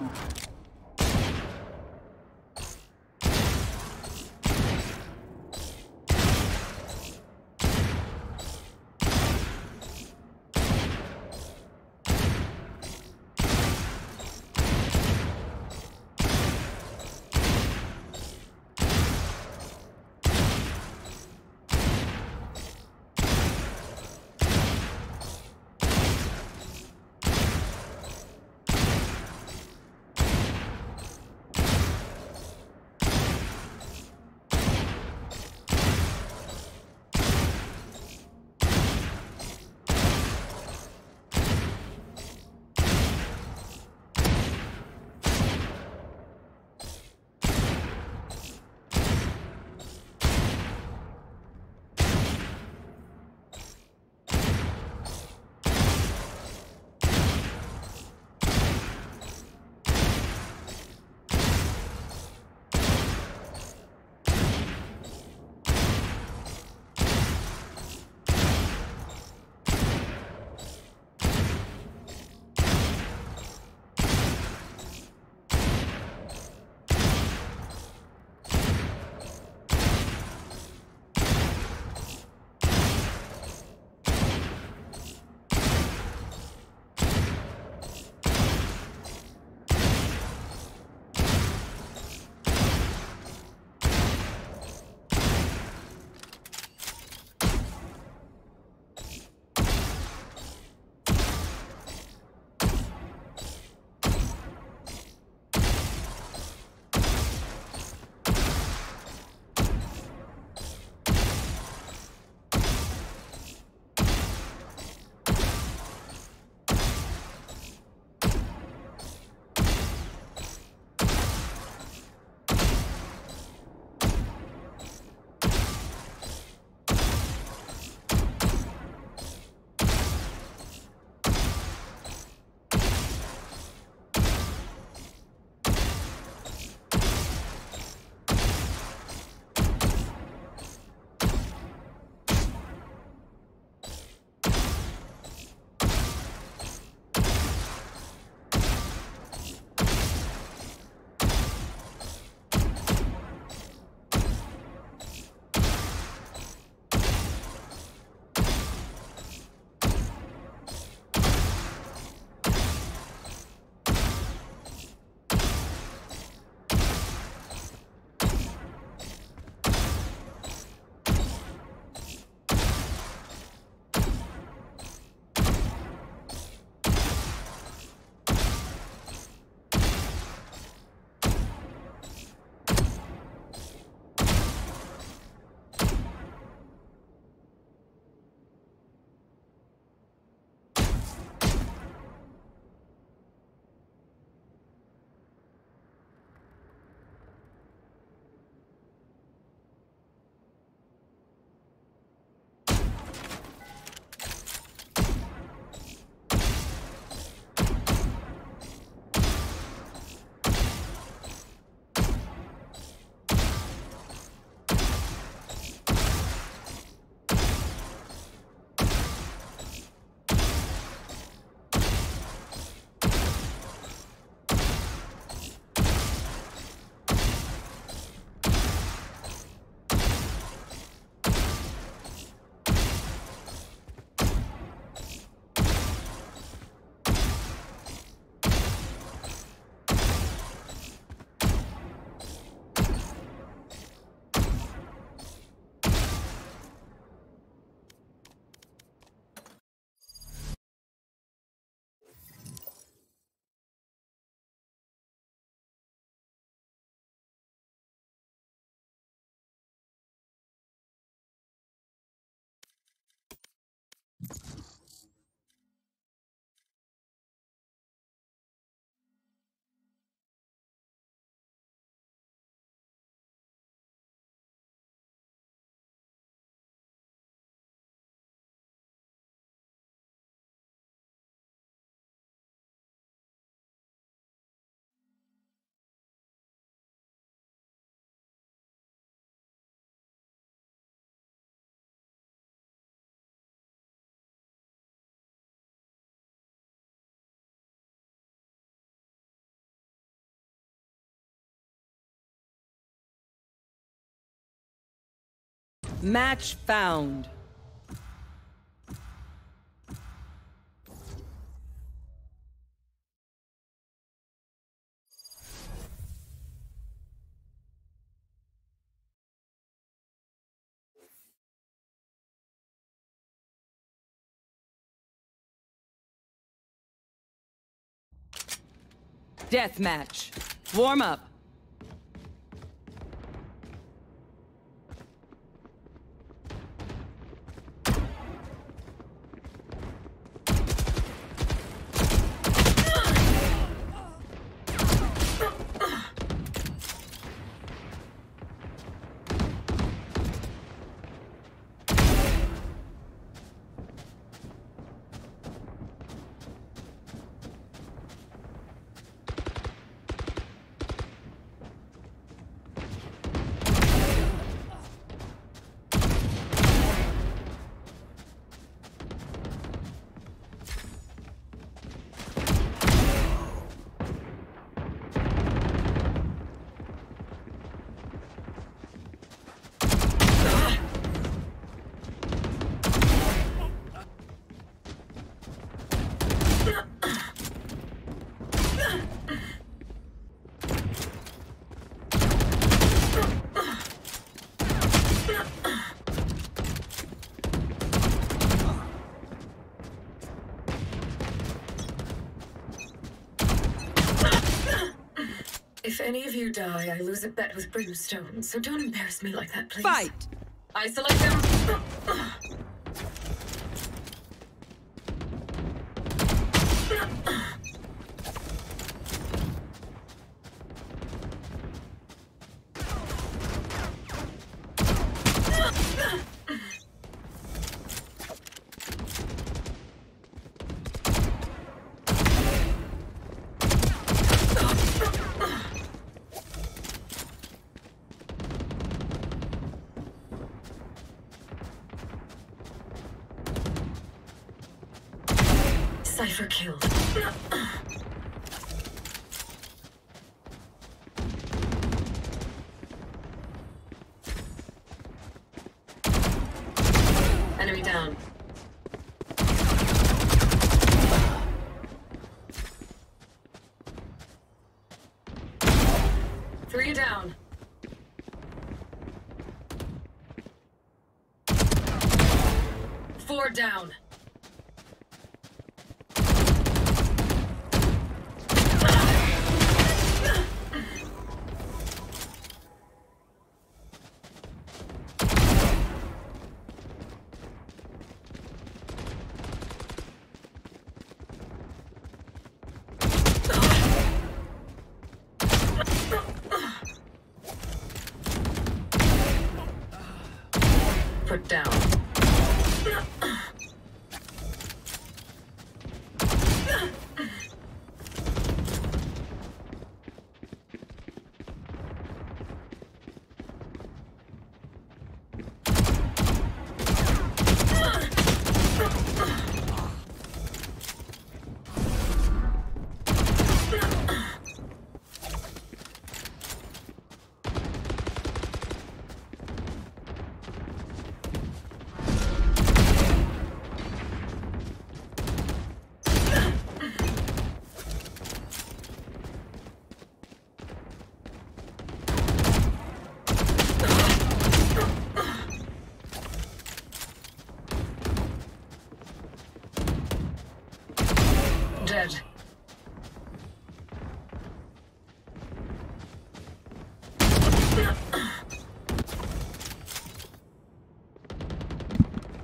음. Match found. Deathmatch. Warm up. You die, I lose a bet with Brimstone, so don't embarrass me like that, please. Fight! Isolate them!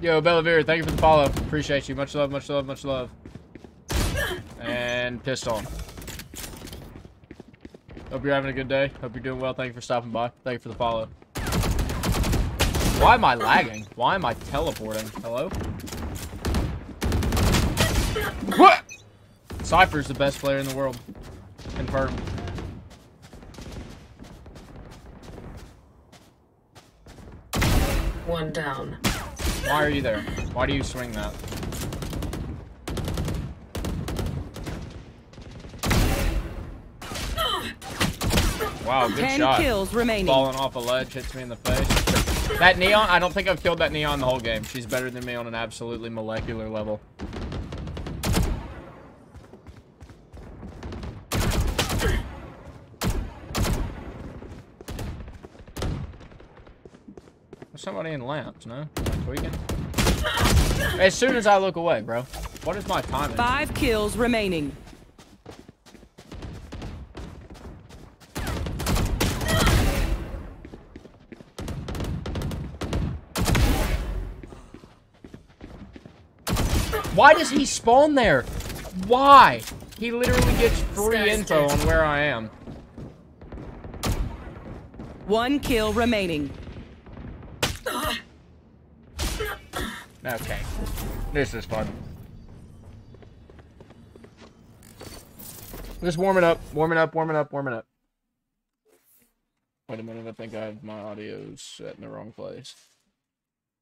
Yo, Bellavere, thank you for the follow. Appreciate you. Much love, much love, much love. And pistol. Hope you're having a good day. Hope you're doing well. Thank you for stopping by. Thank you for the follow. Why am I lagging? Why am I teleporting? Hello? What? Cypher's the best player in the world. Confirmed. One down. Why are you there? Why do you swing that? Wow, good Ten shot. kills remaining. Falling off a ledge hits me in the face. That Neon, I don't think I've killed that Neon the whole game. She's better than me on an absolutely molecular level. There's somebody in lamps, no? Tweaking? As soon as I look away, bro. What is my timing? Five kills remaining. Why does he spawn there? Why? He literally gets free info on where I am. One kill remaining. This is fun. Just warming up, warming up, warming up, warming up. Wait a minute, I think I have my audio set in the wrong place.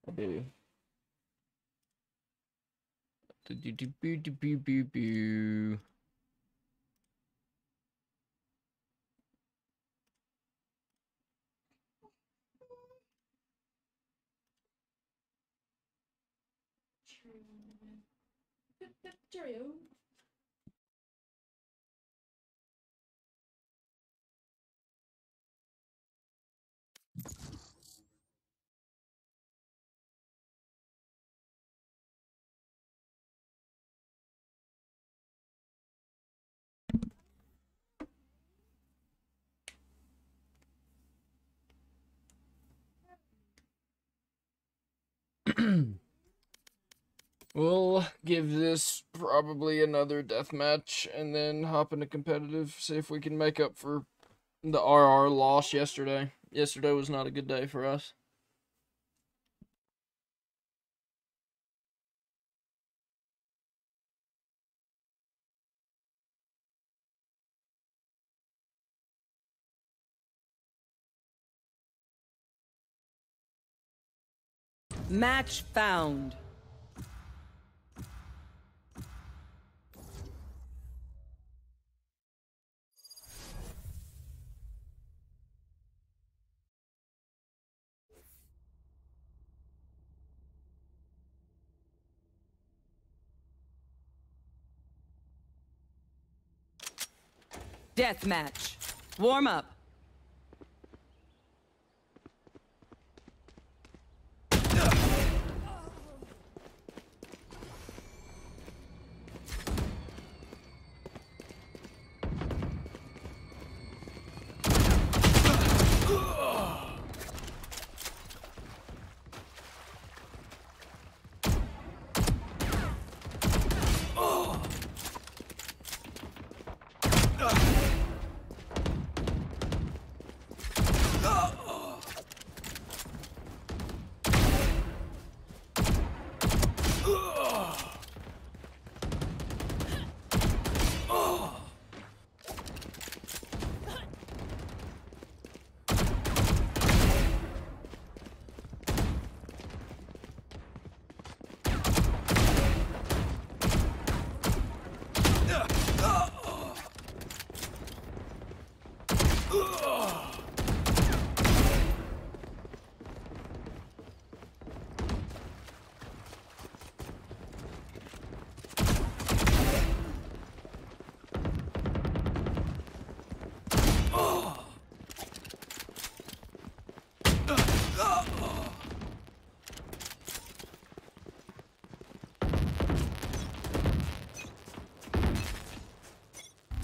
I do. Do-do-do-boo-do-boo-boo-boo. We'll give this probably another death match and then hop into competitive. See if we can make up for the RR loss yesterday. Yesterday was not a good day for us. Match found. Death match. Warm up.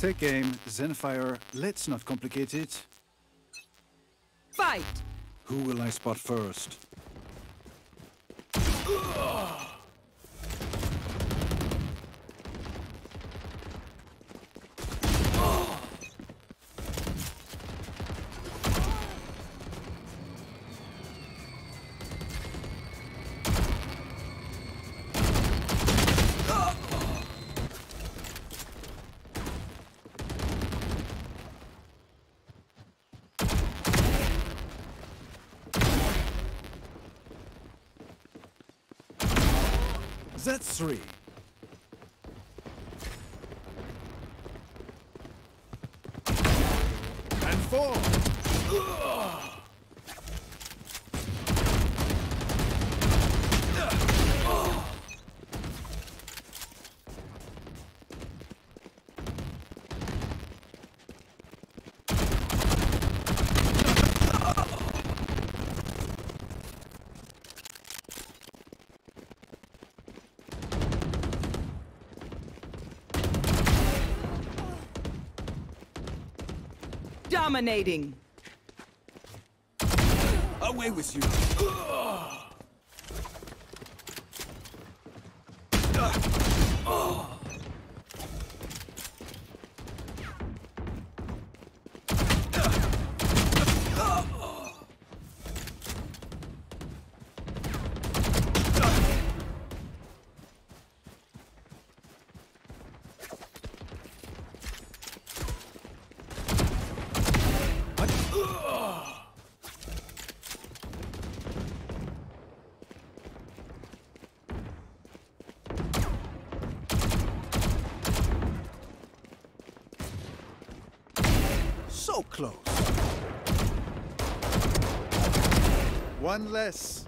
Take aim, Zenfire. Let's not complicate it. Fight. Who will I spot first? That's three. And four. Dominating. Away with you. So close. One less.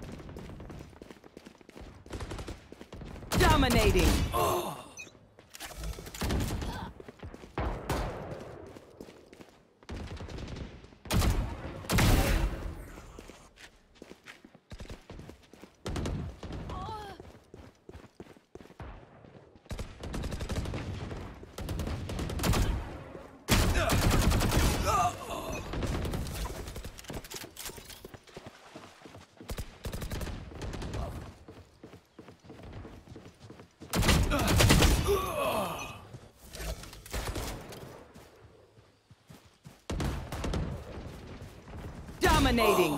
Dominating. Dominating.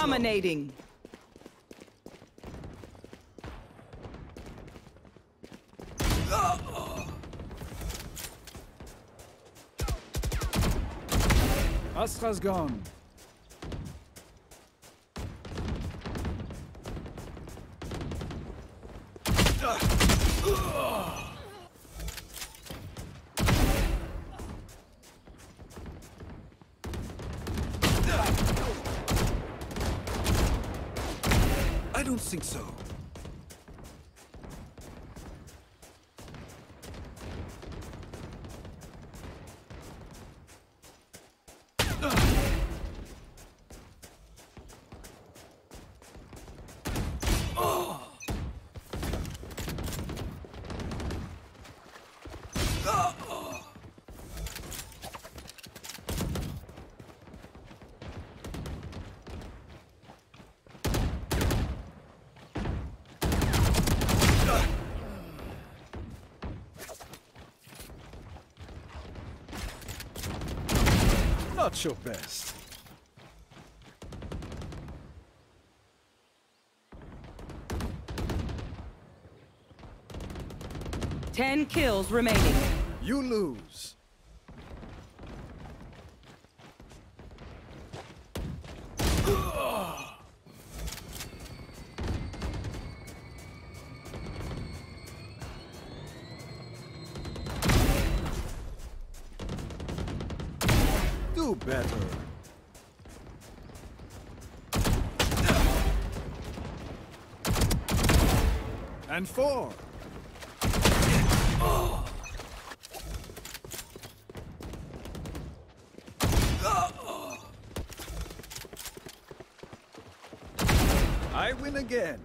Dominating. Astra's gone. Your best. Ten kills remaining. You lose. And four. I win again.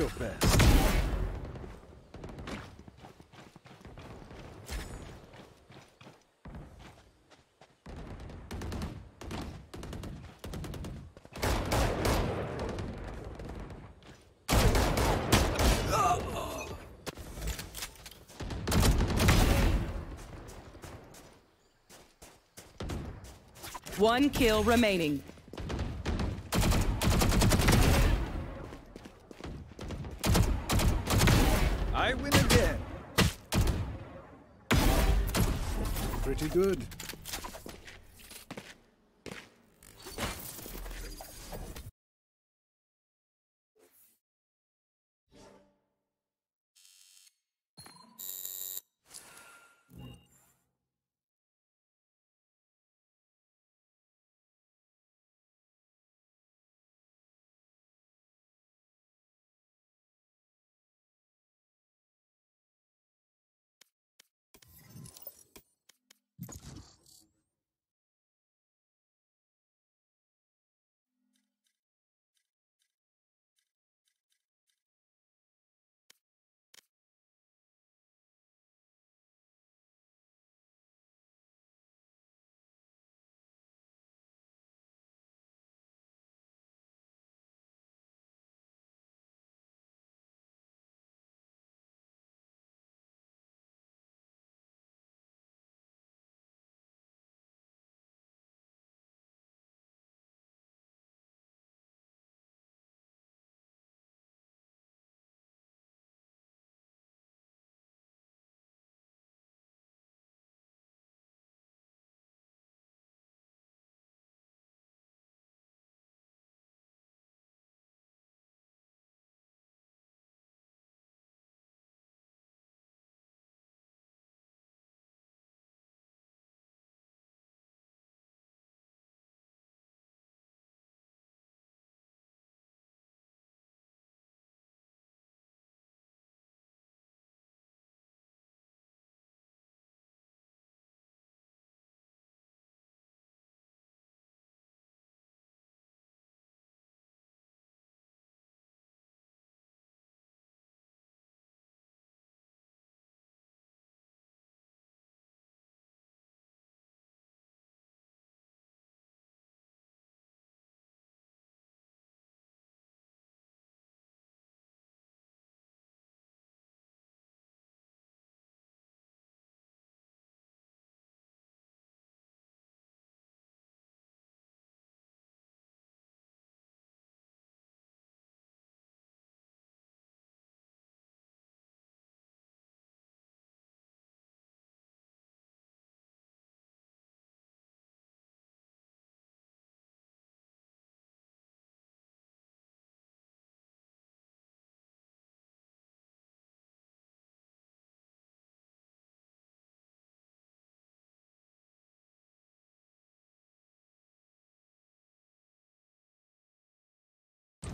your best. One kill remaining. Good.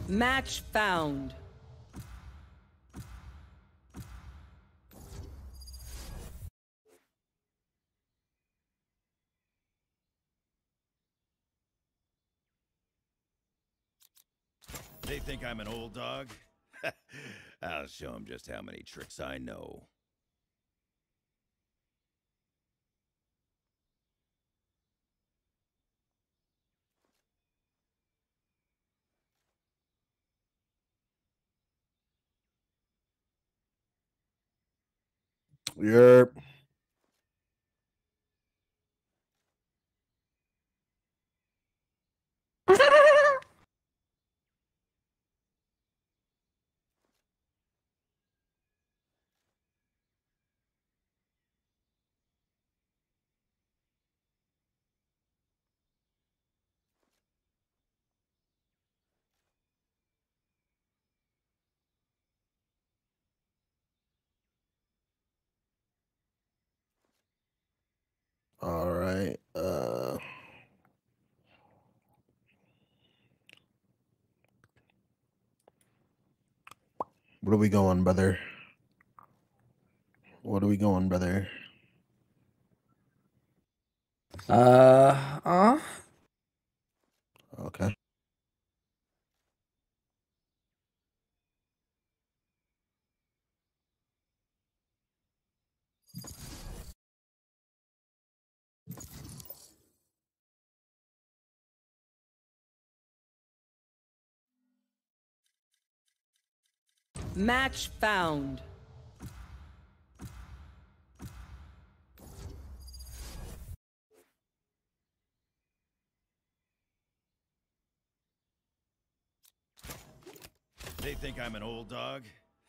Match found. They think I'm an old dog? I'll show them just how many tricks I know. Yep. All right. Uh What are we going, brother? What are we going, brother? Uh, uh, Match found. They think I'm an old dog?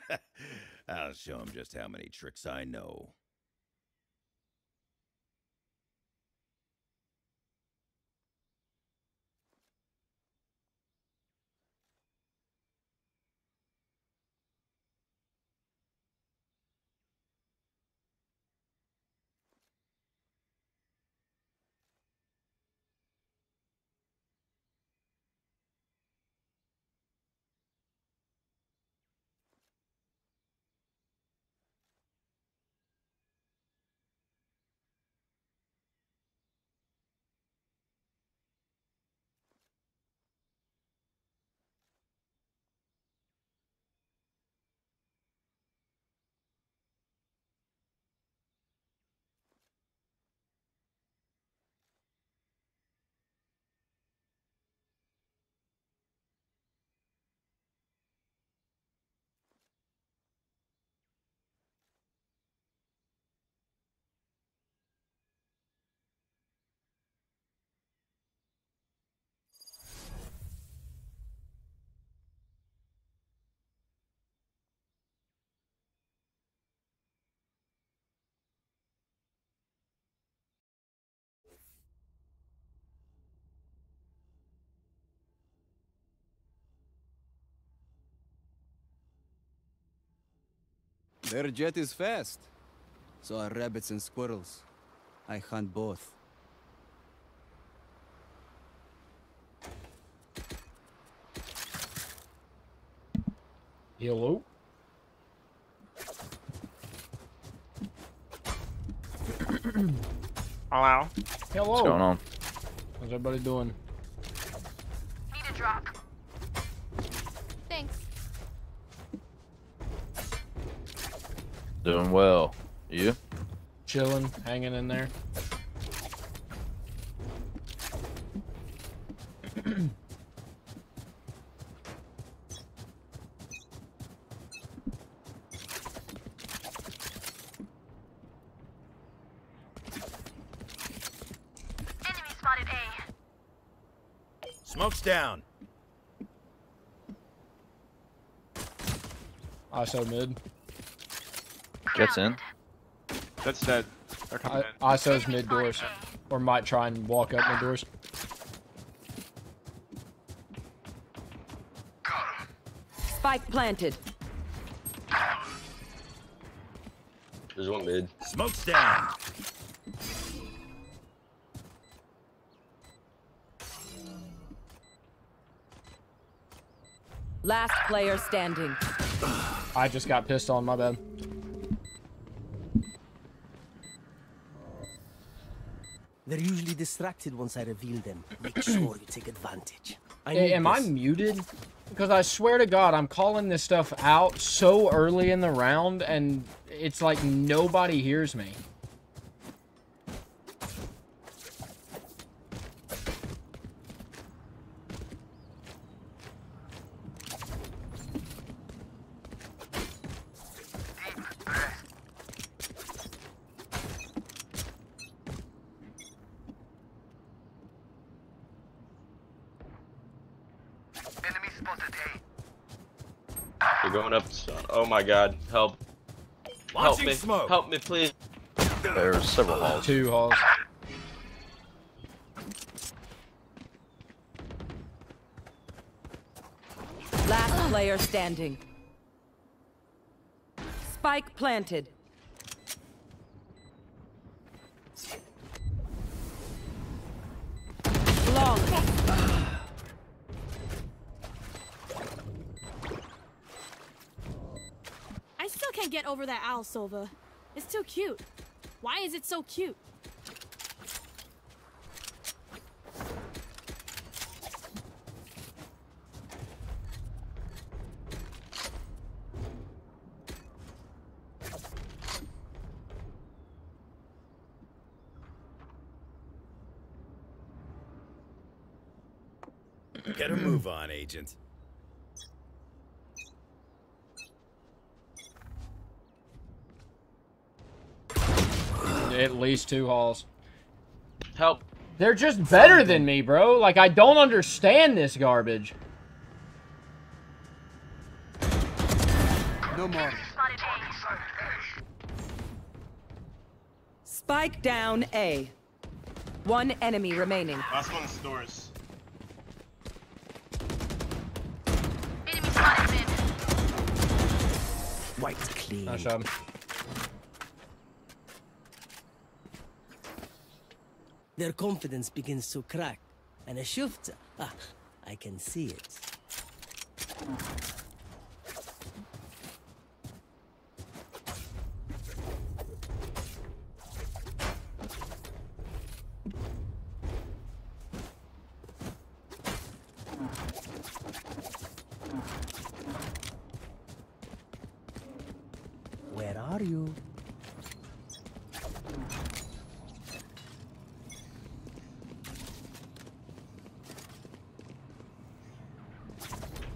I'll show them just how many tricks I know. Their Jett is fast. So are rabbits and squirrels. I hunt both. Hello. Hello. Hello. What's going on? How's everybody doing? Need a drop. Thanks. Doing well. You? Chilling, hanging in there. Enemy spotted A. Smoke's down. Iso mid. Jett's in. That's dead. They're coming I, in. Iso's mid doors. Or might try and walk up mid doors. Spike planted. There's one mid. Smoke's down. Last player standing. I just got pissed on, my bad. They're usually distracted once I reveal them. Make sure you take advantage. I am I muted? Because I swear to God, I'm calling this stuff out so early in the round, and it's like nobody hears me. They're going up. Oh my god. Help. Help me. smoke. Help me, please. There's several halls. Two halls. Last player standing. Spike planted. Long. I still can't owl, Sova. It's too cute. Why is it so cute? Get a move on, agent. At least two halls. Help. They're just better than me, bro. Like, I don't understand this garbage. No more. Spike down A. One enemy remaining. Last one stores. White clean. Nice job. Their confidence begins to crack. And a shift. Ah, I can see it. Where are you?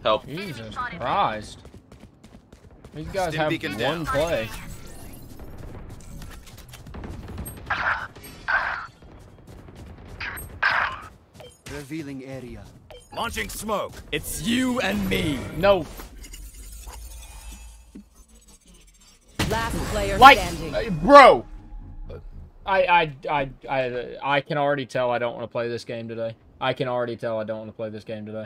Help. Jesus Christ. These guys Stim have one down. play. Revealing area. Launching smoke. It's you and me. No. Last player Like, standing. uh, bro. I, I, I, I, I can already tell I don't want to play this game today. I can already tell I don't want to play this game today.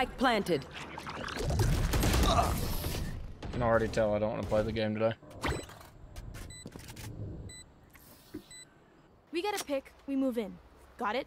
Spike planted. I can already tell I don't want to play the game today. We get a pick, we move in. Got it?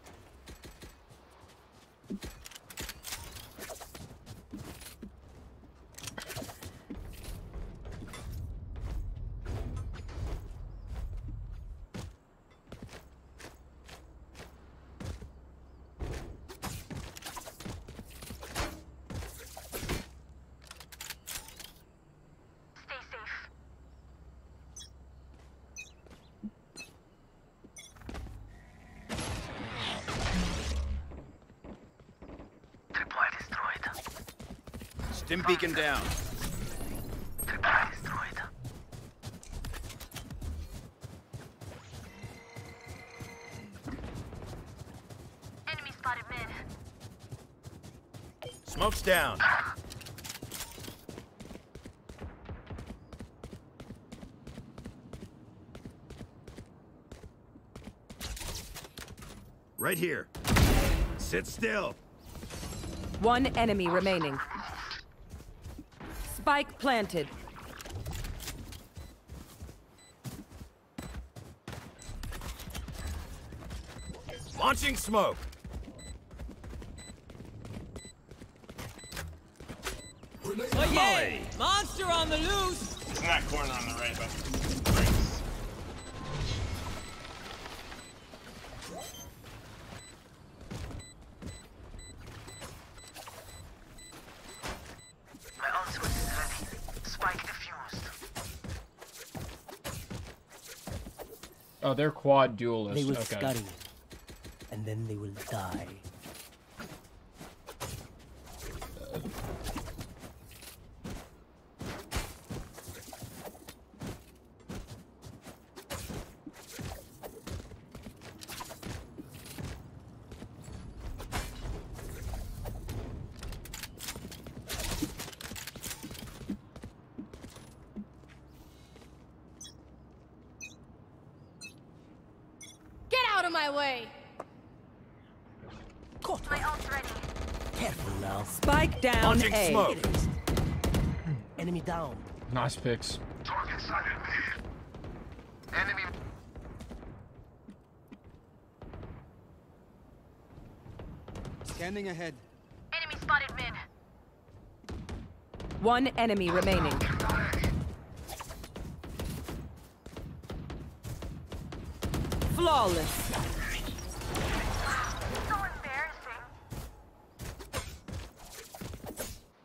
Beacon down. Smoke's down. Right here. Sit still. One enemy remaining. Spike planted. Launching smoke. Oh yeah! Monster on the loose! It's not corner on the right, but. They're quad duelists. They will okay. scurry. And then they will die. Down. Nice picks. Target sighted mid. Enemy. Scanning ahead. Enemy spotted mid. One enemy remaining. Flawless. So embarrassing.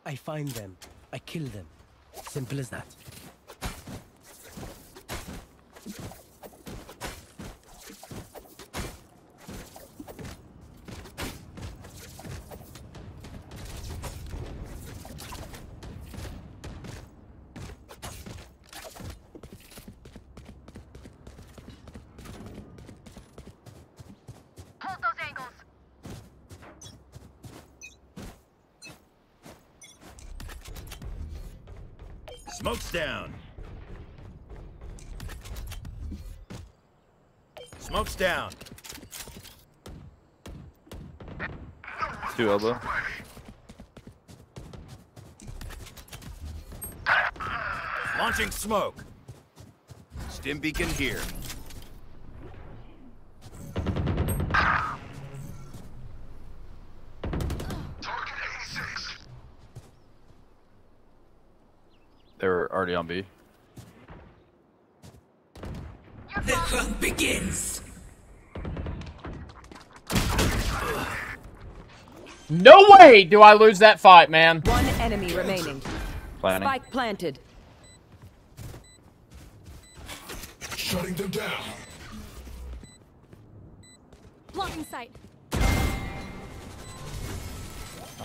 I find them. I kill them. Simple as that. Launching smoke. Stim beacon here. No way do I lose that fight, man. One enemy remaining. Planning. Spike planted. Shutting them down. Blocking sight.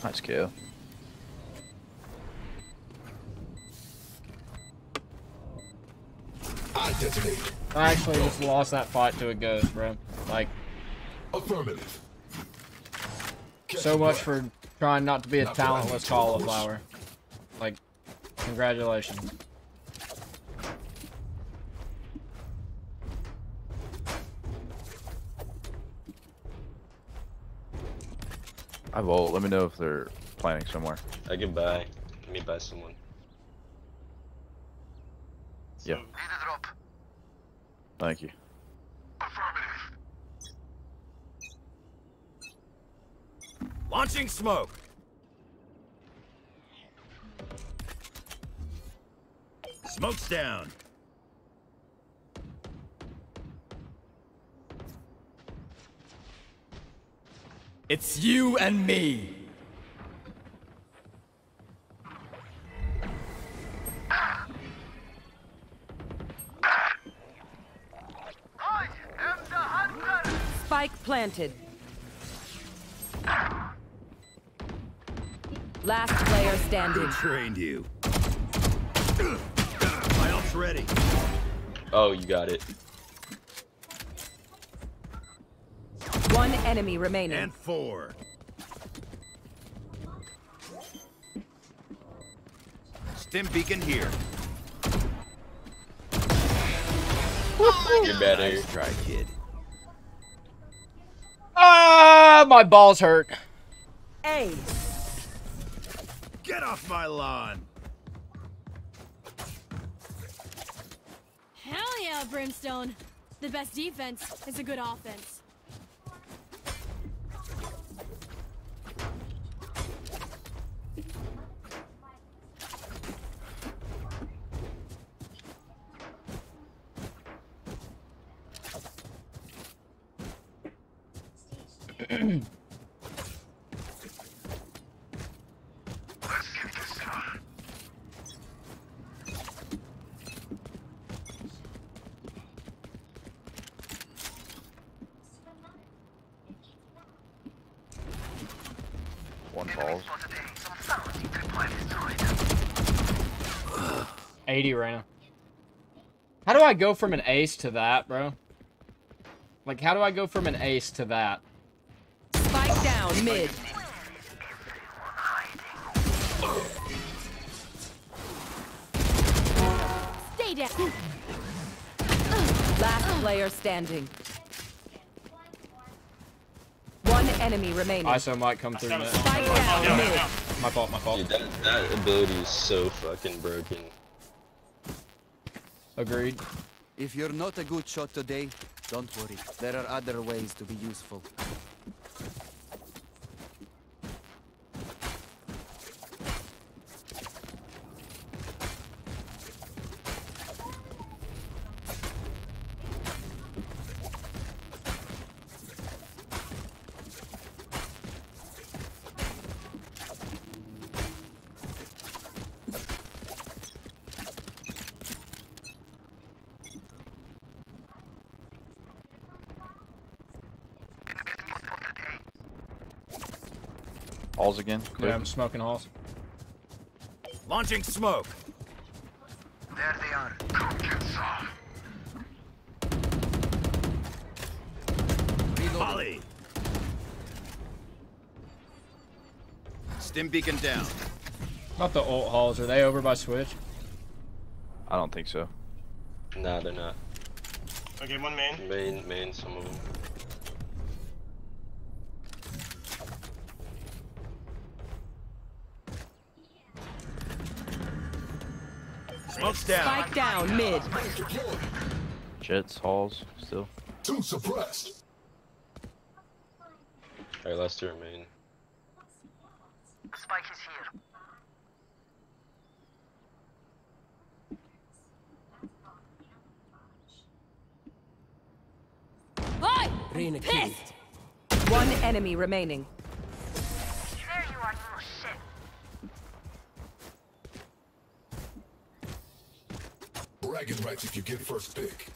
Nice kill. I detonate. I actually just lost that fight to a ghost, bro. Like, Affirmative. So much for trying not to be a talentless cauliflower. Like, congratulations. I vote. Let me know if they're planning somewhere. I can buy. Let me buy someone. Yeah. Thank you. Launching smoke. Smoke's down. It's you and me. Spike planted. Last player standing. Who trained you? My ult's ready. Oh, you got it. One enemy remaining. And four. Stim beacon here. You're better. Nice try, kid. Ah, my balls hurt. A. Off my lawn. Hell yeah, Brimstone. The best defense is a good offense. One falls. 80 right now. How do I go from an ace to that, bro? Like, how do I go from an ace to that? Spike down mid. Stay down. Last player standing. One enemy remaining. Iso might come through. Spike down mid. My fault, my fault. Dude, that, that ability is so fucking broken. Agreed. If you're not a good shot today, don't worry. There are other ways to be useful. Halls again. Clear. Yeah, I'm smoking halls. Launching smoke. There they are. Molly. Stim beacon down. Not the ult halls. Are they over by switch? I don't think so. Nah, they're not. Okay, one main. Main, main, some of them. Down. Spike down mid. Jett's, halls, still. Two suppressed. Alright, last two are main. Spike is here. Oi! Reyna. Pissed! One enemy remaining. If you get first pick.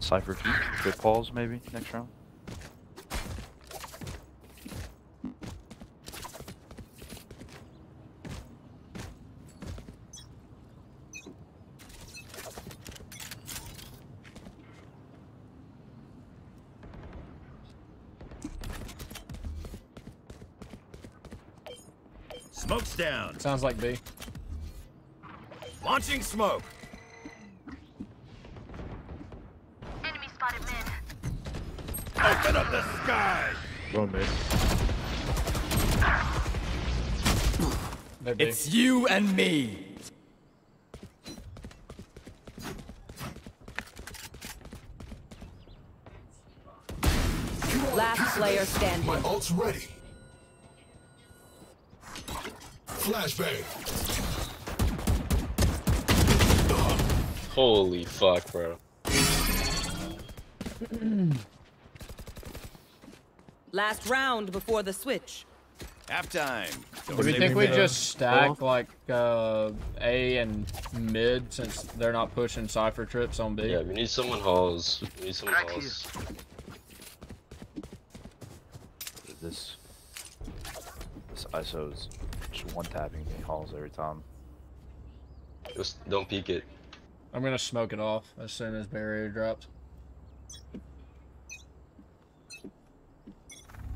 Cypher good calls maybe next round. Smoke's down. Sounds like B. Launching smoke. Enemy spotted mid. Open up the sky. One mid. They're It's you and me. Last player standing. My ult's ready. Flashbang. Holy fuck, bro. Last round before the switch. Halftime. Do we think we just stack like uh, A and mid since they're not pushing Cypher trips on B? Yeah, we need someone halls. We need someone halls. This this Iso's just one tapping me halls every time. Just don't peek it. I'm gonna smoke it off as soon as barrier drops.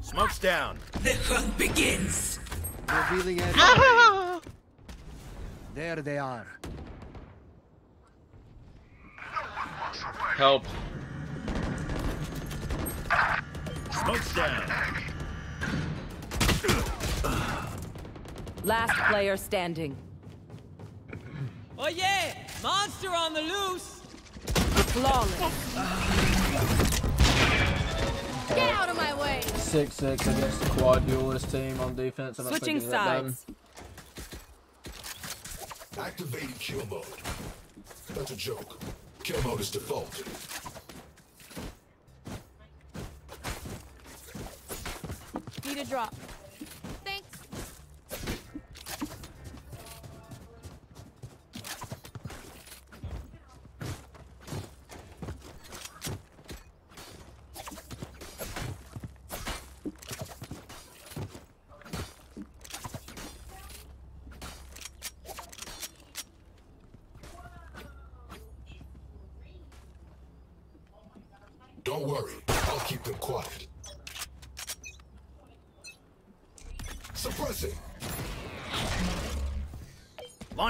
Smoke's down. The hunt begins. Revealing area. there they are. Help. Smoke's down. Last player standing. Oh yeah! Monster on the loose! Flawless. Get out of my way! Six six against the quad duelist team on defense. I don't Switching think it's that done. sides. Activating kill mode. That's a joke. Kill mode is default.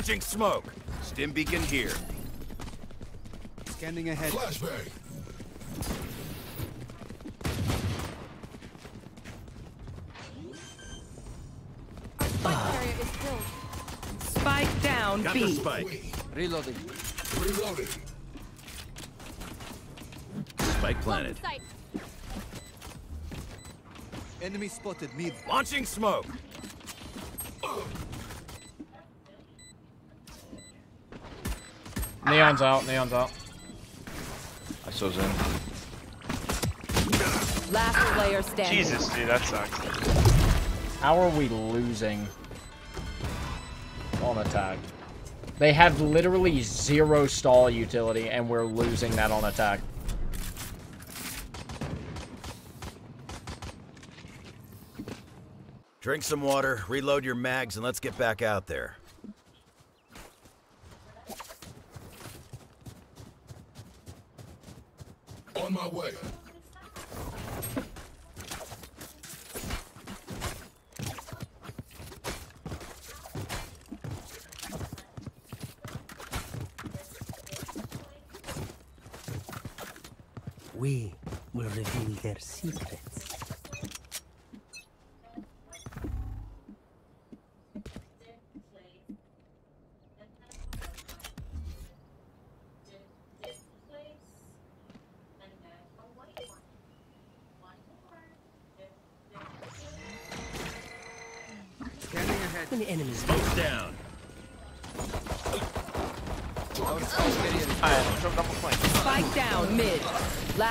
Launching smoke. Stim beacon here. Scanning ahead. Flashbang. Spike area is filled. Spike down Got B. the spike. Reloading. Reloading. Spike planted. Enemy spotted mid. Launching smoke. Neon's out. Neon's out. I Iso's in. Last player standing. Jesus, dude, that sucks. How are we losing on attack? They have literally zero stall utility, and we're losing that on attack. Drink some water, reload your mags, and let's get back out there.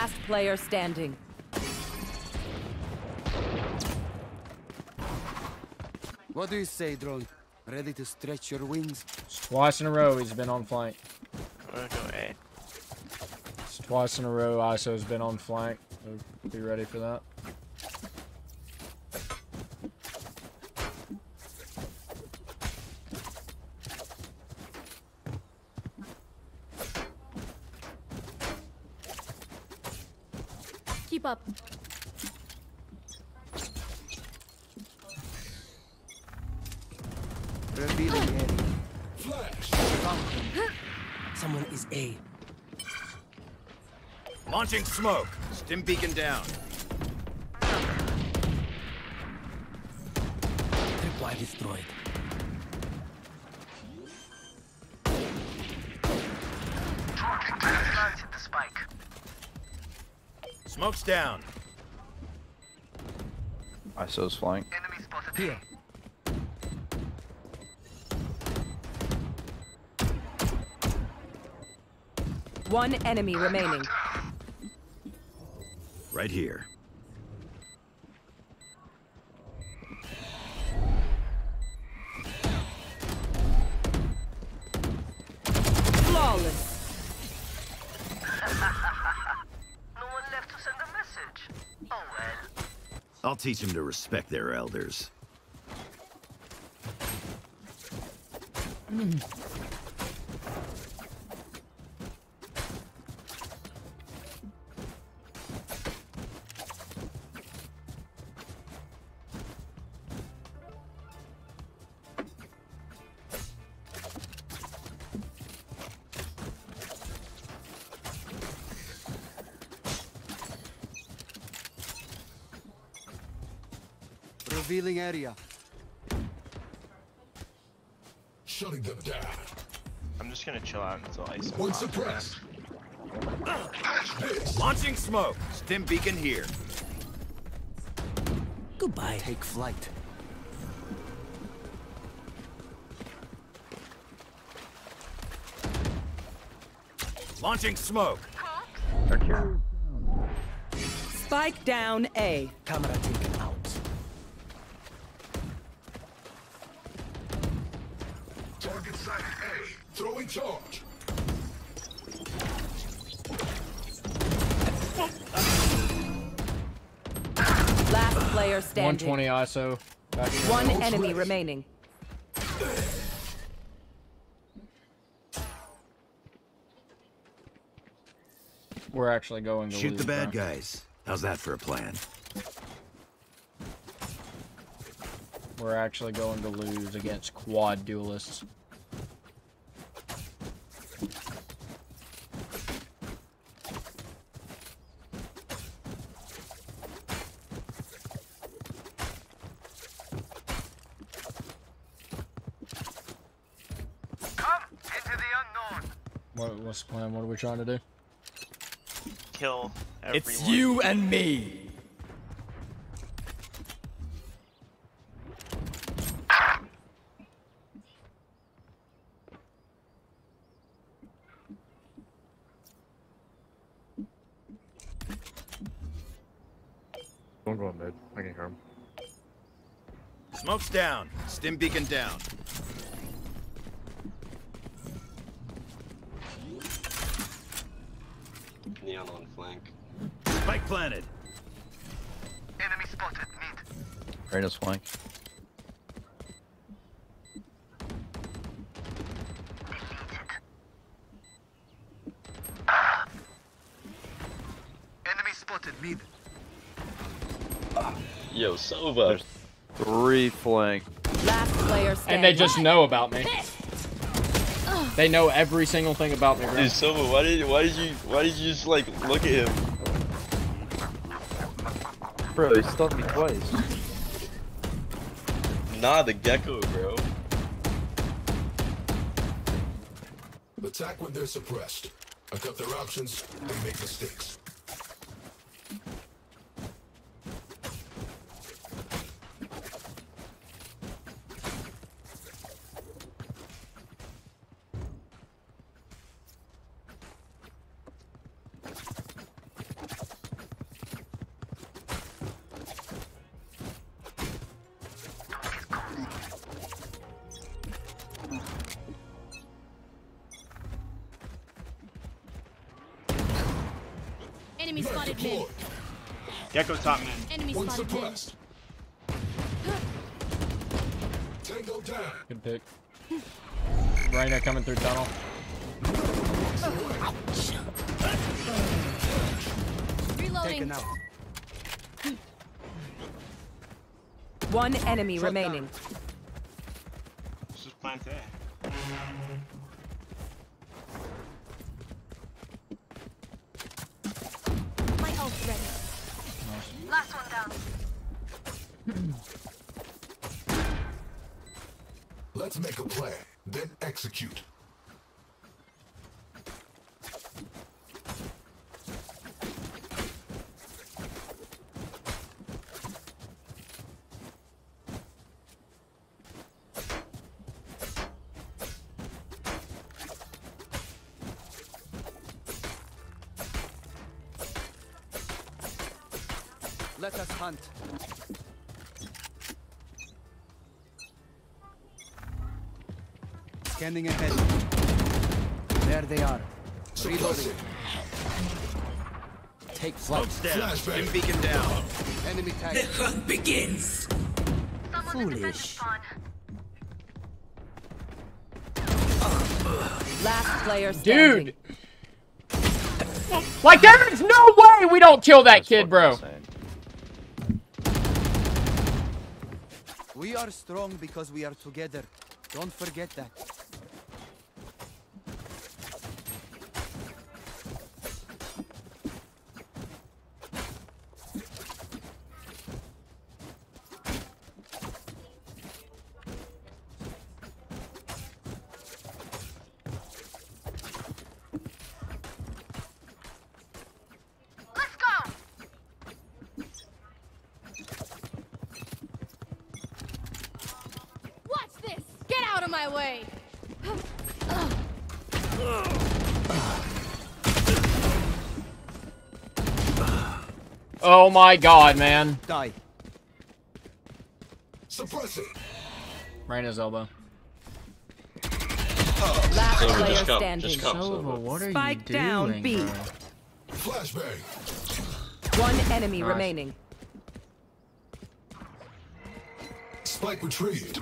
Last player standing. What do you say, drone? Ready to stretch your wings? Twice in a row he's been on flank. I'm gonna go A. It's twice in a row Iso's been on flank. So be ready for that. Launching smoke. Stim beacon down. Tripwire destroyed. Spike. Smoke's down. Iso's flank. Enemy spotted. Here. One enemy remaining. Oh well. I'll teach them to respect their elders. Revealing area. Shutting them down. I'm just gonna chill out until ice. One suppressed. Launching smoke. Stim beacon here. Goodbye. Take flight. Launching smoke. Spike down A. Camera 120 Iso. Back here. One enemy remaining. We're actually going to Shoot lose, the bad bro. guys. How's that for a plan? We're actually going to lose against quad duelists. Come into the unknown. What, what's the plan? What are we trying to do? Kill everyone. It's you and me. Don't go mid. I can hear him. Smoke's down. Stim beacon down. Mid. Reyna's flank. Enemy Yo, Sova. Three flank. Last player standing. And they just know about me. They know every single thing about me, bro. Dude, Sova, why did why did you why did you just like look at him? Bro, he stunned me twice. Nah, the Gekko, bro. Attack when they're suppressed. I cut their options, they make mistakes. Gekko top man. Enemy One suppressed. Tango down. Good pick. Reyna coming through tunnel. Reloading. One enemy Shut remaining. This Scanning ahead. There they are. Reloading. Take flight. Flashbang. beacon down. Enemy tag. hunt begins. Someone Foolish. Last player standing. Dude! Like, there is no way we don't kill that kid, bro. We are strong because we are together. Don't forget that. Oh my god, man. Die. Suppress it. Reyna's elbow. Last Silver, player just come, standing. just come, Silver. what are Spike down B. Flashbang. One enemy Nice. remaining. Spike retrieved.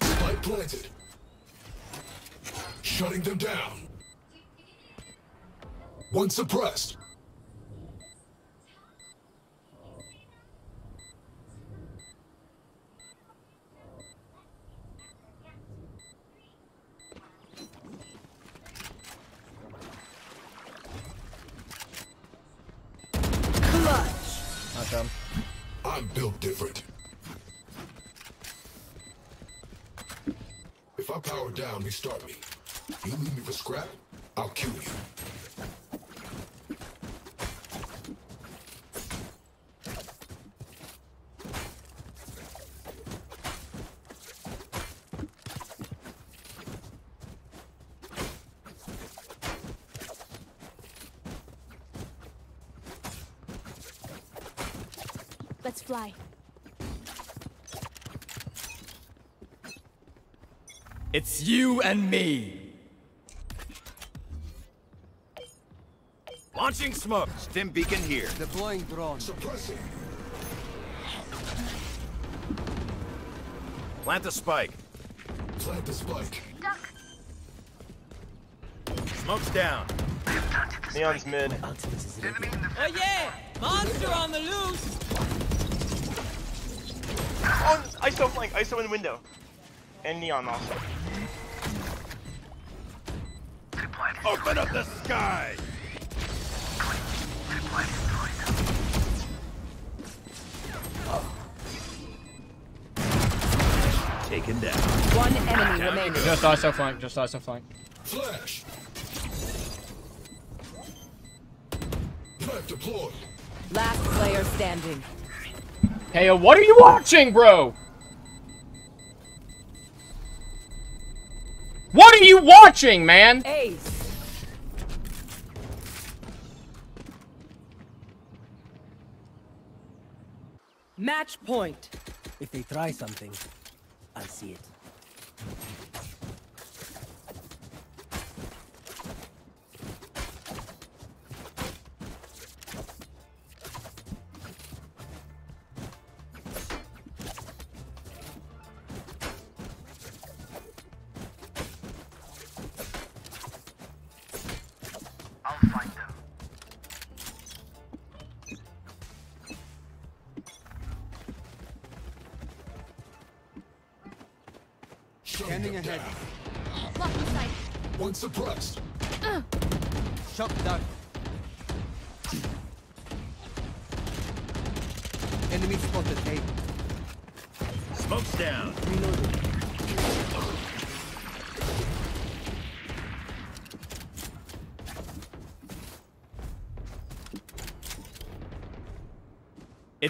Spike planted. Shutting them down. One suppressed. Job. I'm built different. If I power down, restart me. You leave me for scrap, I'll kill you. Let's fly. It's you and me. Launching smoke. Stim beacon here. Deploying drone. Suppressing. Plant the spike. Plant the spike. Duck. Smoke's down. Neon's mid. Oh yeah! Monster on the loose! On Iso flank, Iso in the window. And Neon also. Open up the sky. Taken down. One enemy remaining. Just Iso flank. Just Iso flank. Flash. Plant deployed. Last player standing. Hey, what are you watching, bro? Watching, man? Ace. Match point. If they try something,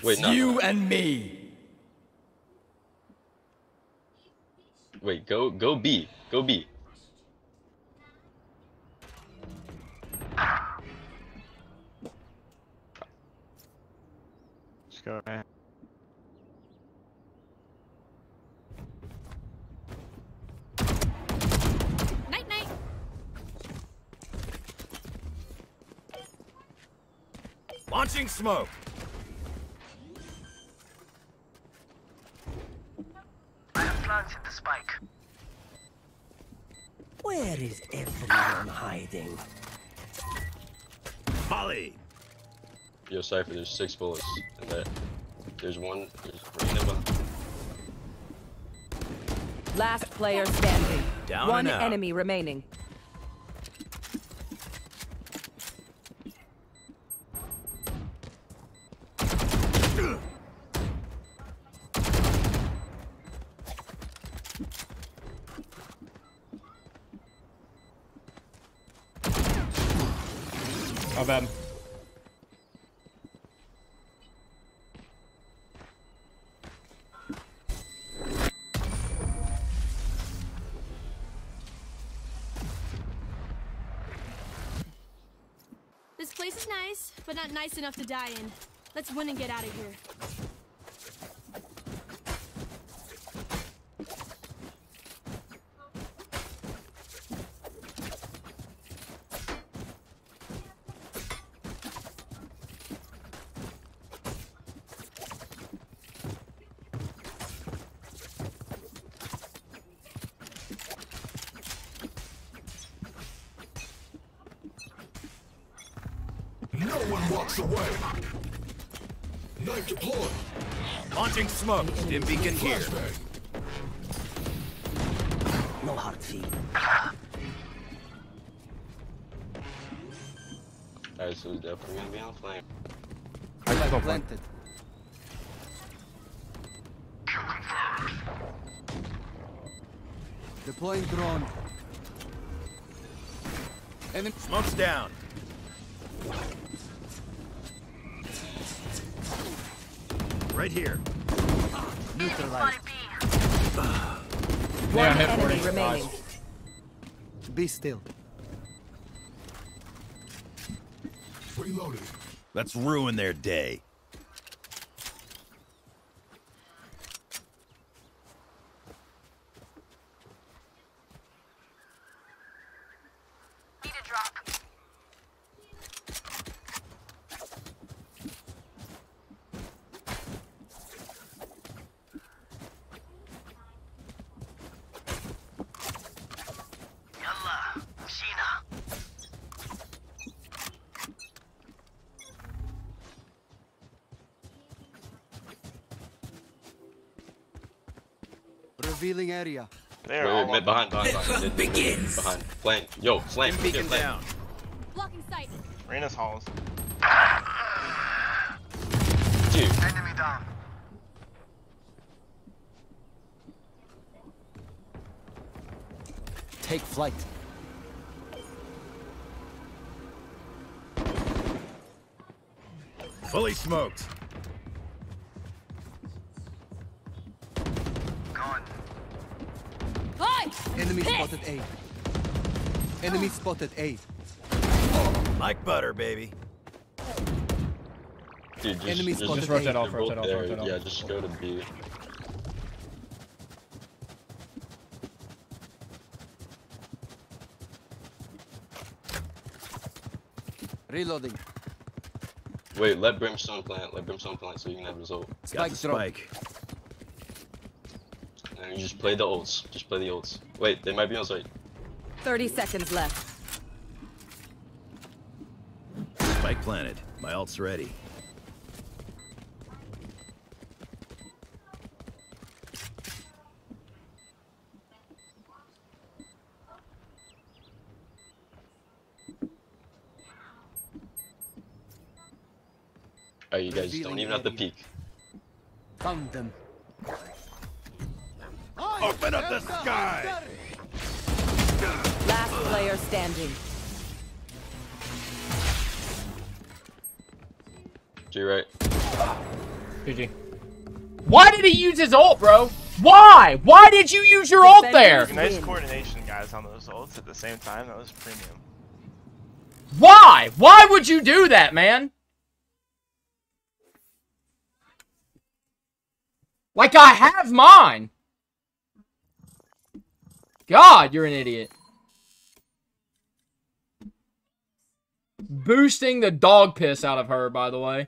It's Wait, no, you no. and me. Wait, go go B. Go B. Let's go right. night night. Launching smoke. I have planted the spike. Where is everyone hiding? Molly. Yo, Cypher, there's six bullets in that. There's one. There's Reyna Last player standing. Down One enemy remaining. Oh, bad. This place is nice, but not nice enough to die in. Let's win and get out of here. Smoke. Stim beacon here. Flashbang. No hard feeling. Alright, so it's definitely gonna be on flame. Flag planted. Deploying drone. Enemy Smoke's down. Right here. Neutralized. One Yeah, hit enemy 40. remaining. Be still. Reloaded. Let's ruin their day. Revealing area. They're Wait, all wait, mid, behind, behind, behind. mid, mid, mid, mid, Behind. Flame. Yo, flame. Beacon Get flame. down. Blocking sight. Reyna's halls. Dude. Enemy down. Take flight. Fully smoked. Spotted A. Enemy oh. spotted A. Like butter, baby. Dude, just, Enemy just, spotted Just rotate A. off, rotate off, rotate off. Yeah, just go to B. Reloading. Wait, let Brimstone plant. Let Brimstone plant so you can have result. Got Spike the drop. Spike. And you just play the ults. Just play the ults. Wait, they might be on site. 30 seconds left. Spike planted. My ult's ready. Oh, you guys don't even have to peek. Found them. Open up the sky! Last player standing. G right. GG. Why did he use his ult, bro? Why? Why did you use your ult there? Nice coordination, guys, on those ults at the same time. That was premium. Why? Why would you do that, man? Like I have mine. God, you're an idiot. Boosting the dog piss out of her, by the way.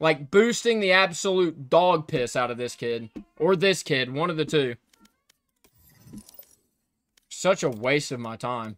Like, boosting the absolute dog piss out of this kid. Or this kid, one of the two. Such a waste of my time.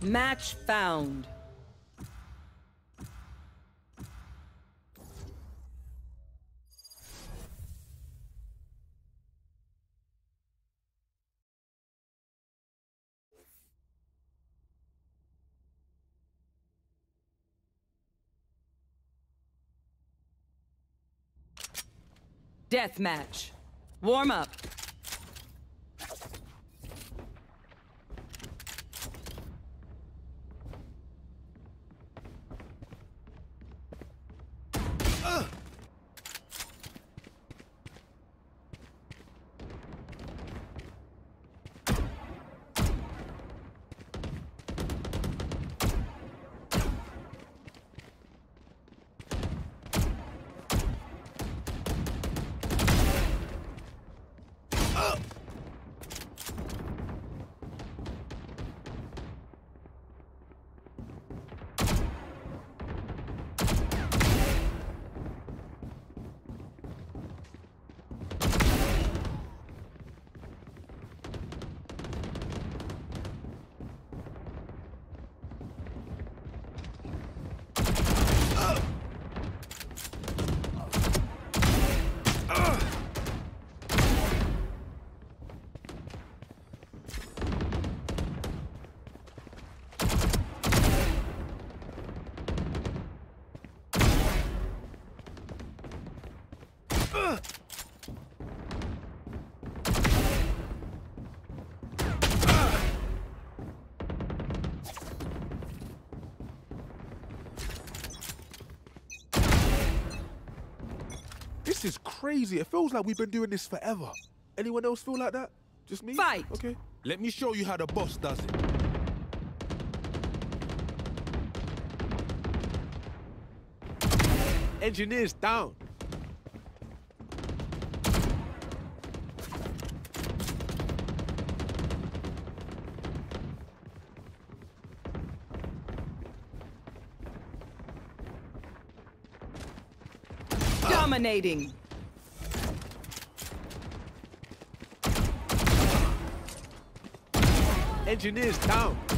Match found. Death match. Warm up. Is crazy. It feels like we've been doing this forever. Anyone else feel like that? Just me? Fight. Okay. Let me show you how the boss does it. Engineers down. Dominating. Engineers down.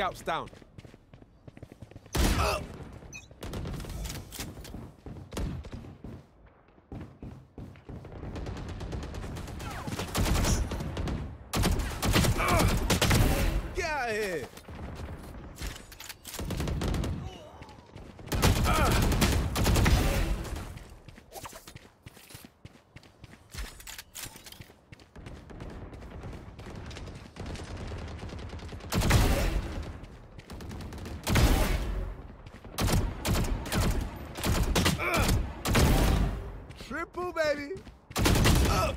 Scouts down. Get out of here. Triple, baby. Up.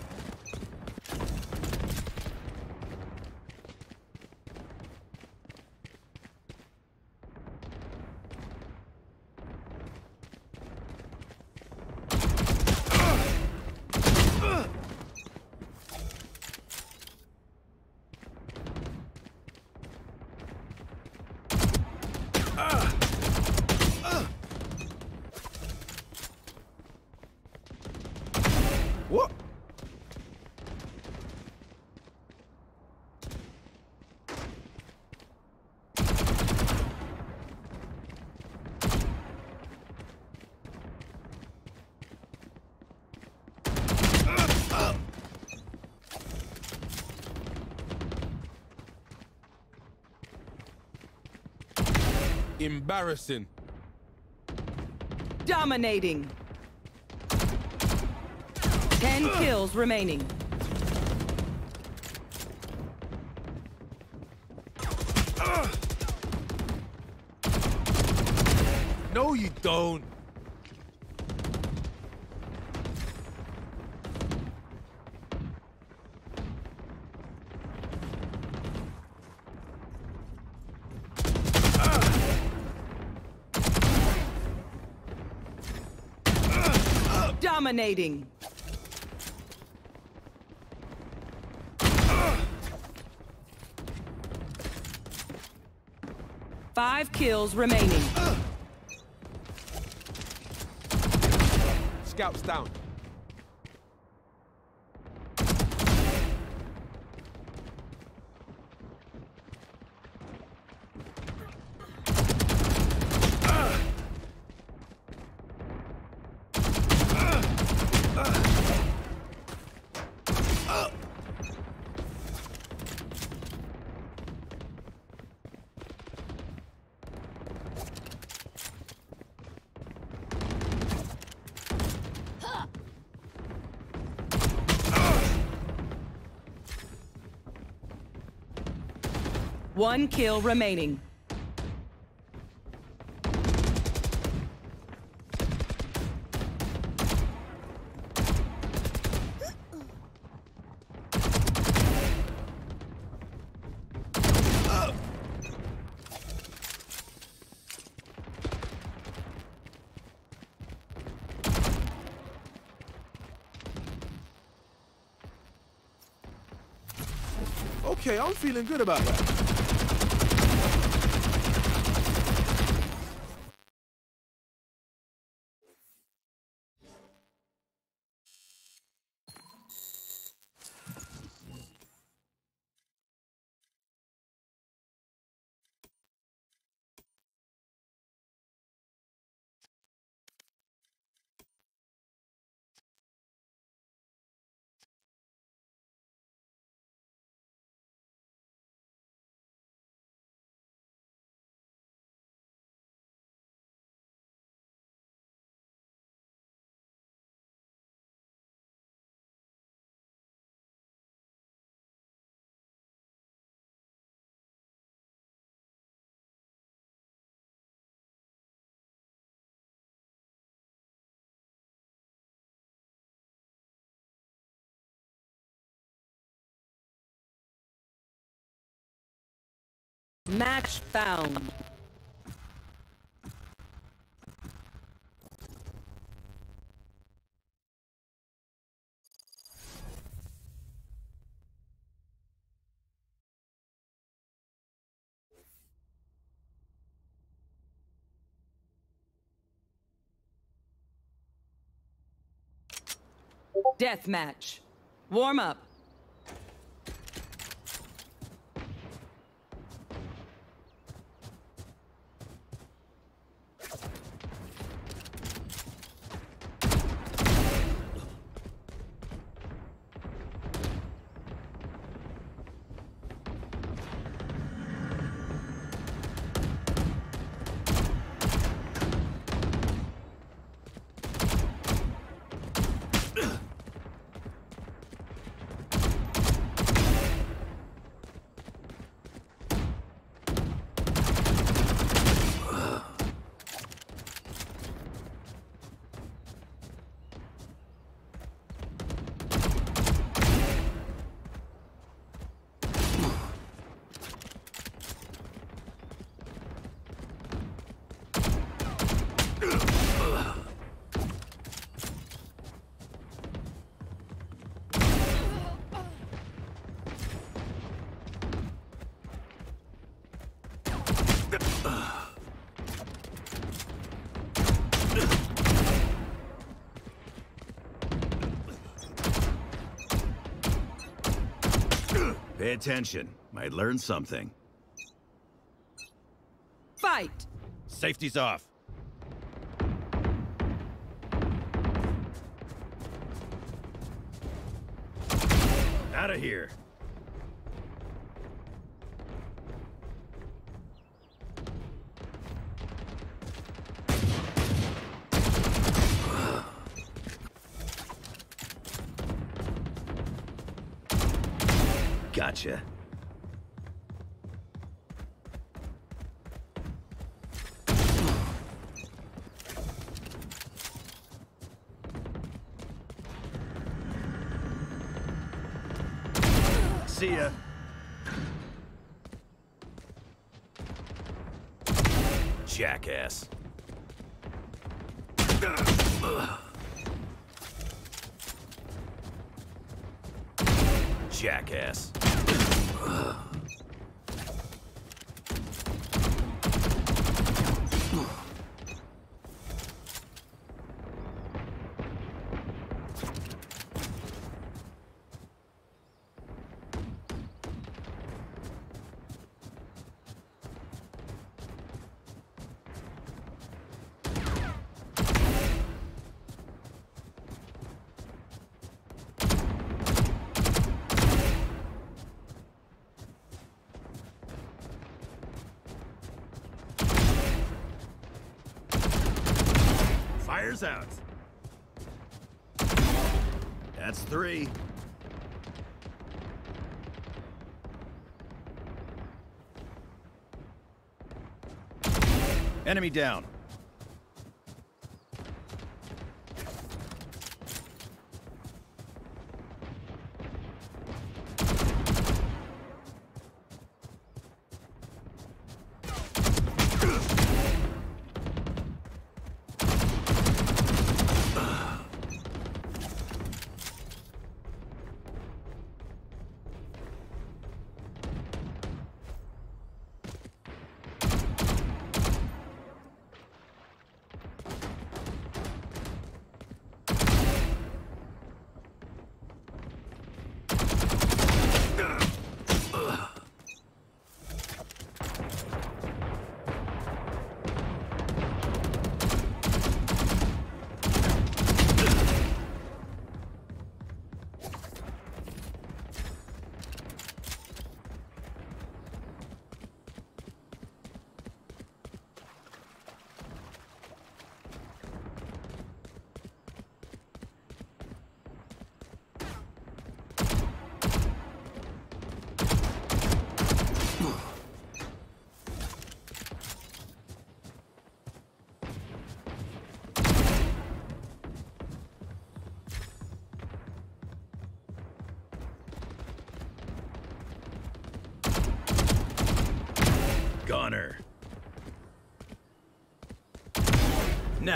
What? Embarrassing. Dominating. Ten kills remaining. No, you don't. Dominating. Five kills remaining. Scouts down. One kill remaining. Okay, I'm feeling good about that. Match found. Death match. Warm up. Pay attention. Might learn something. Fight! Safety's off. Out of here. jackass. Jackass. Enemy down.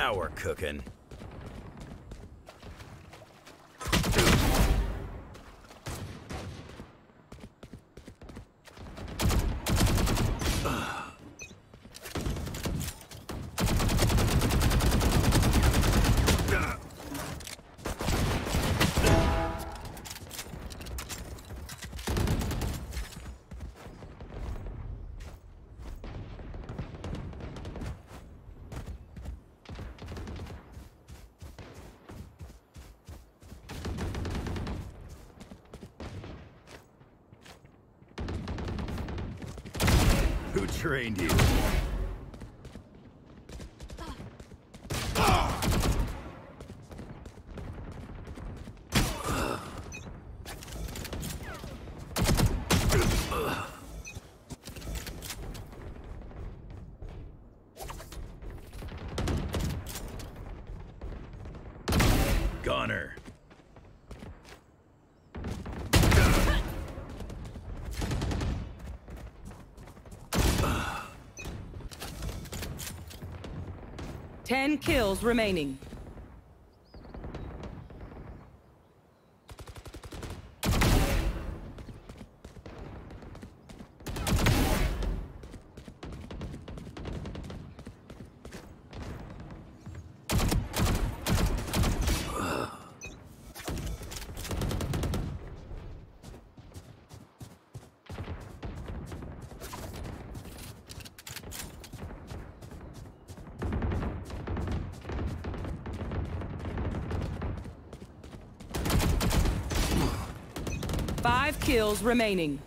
Now we're cooking. Who 10 kills remaining. Kills remaining.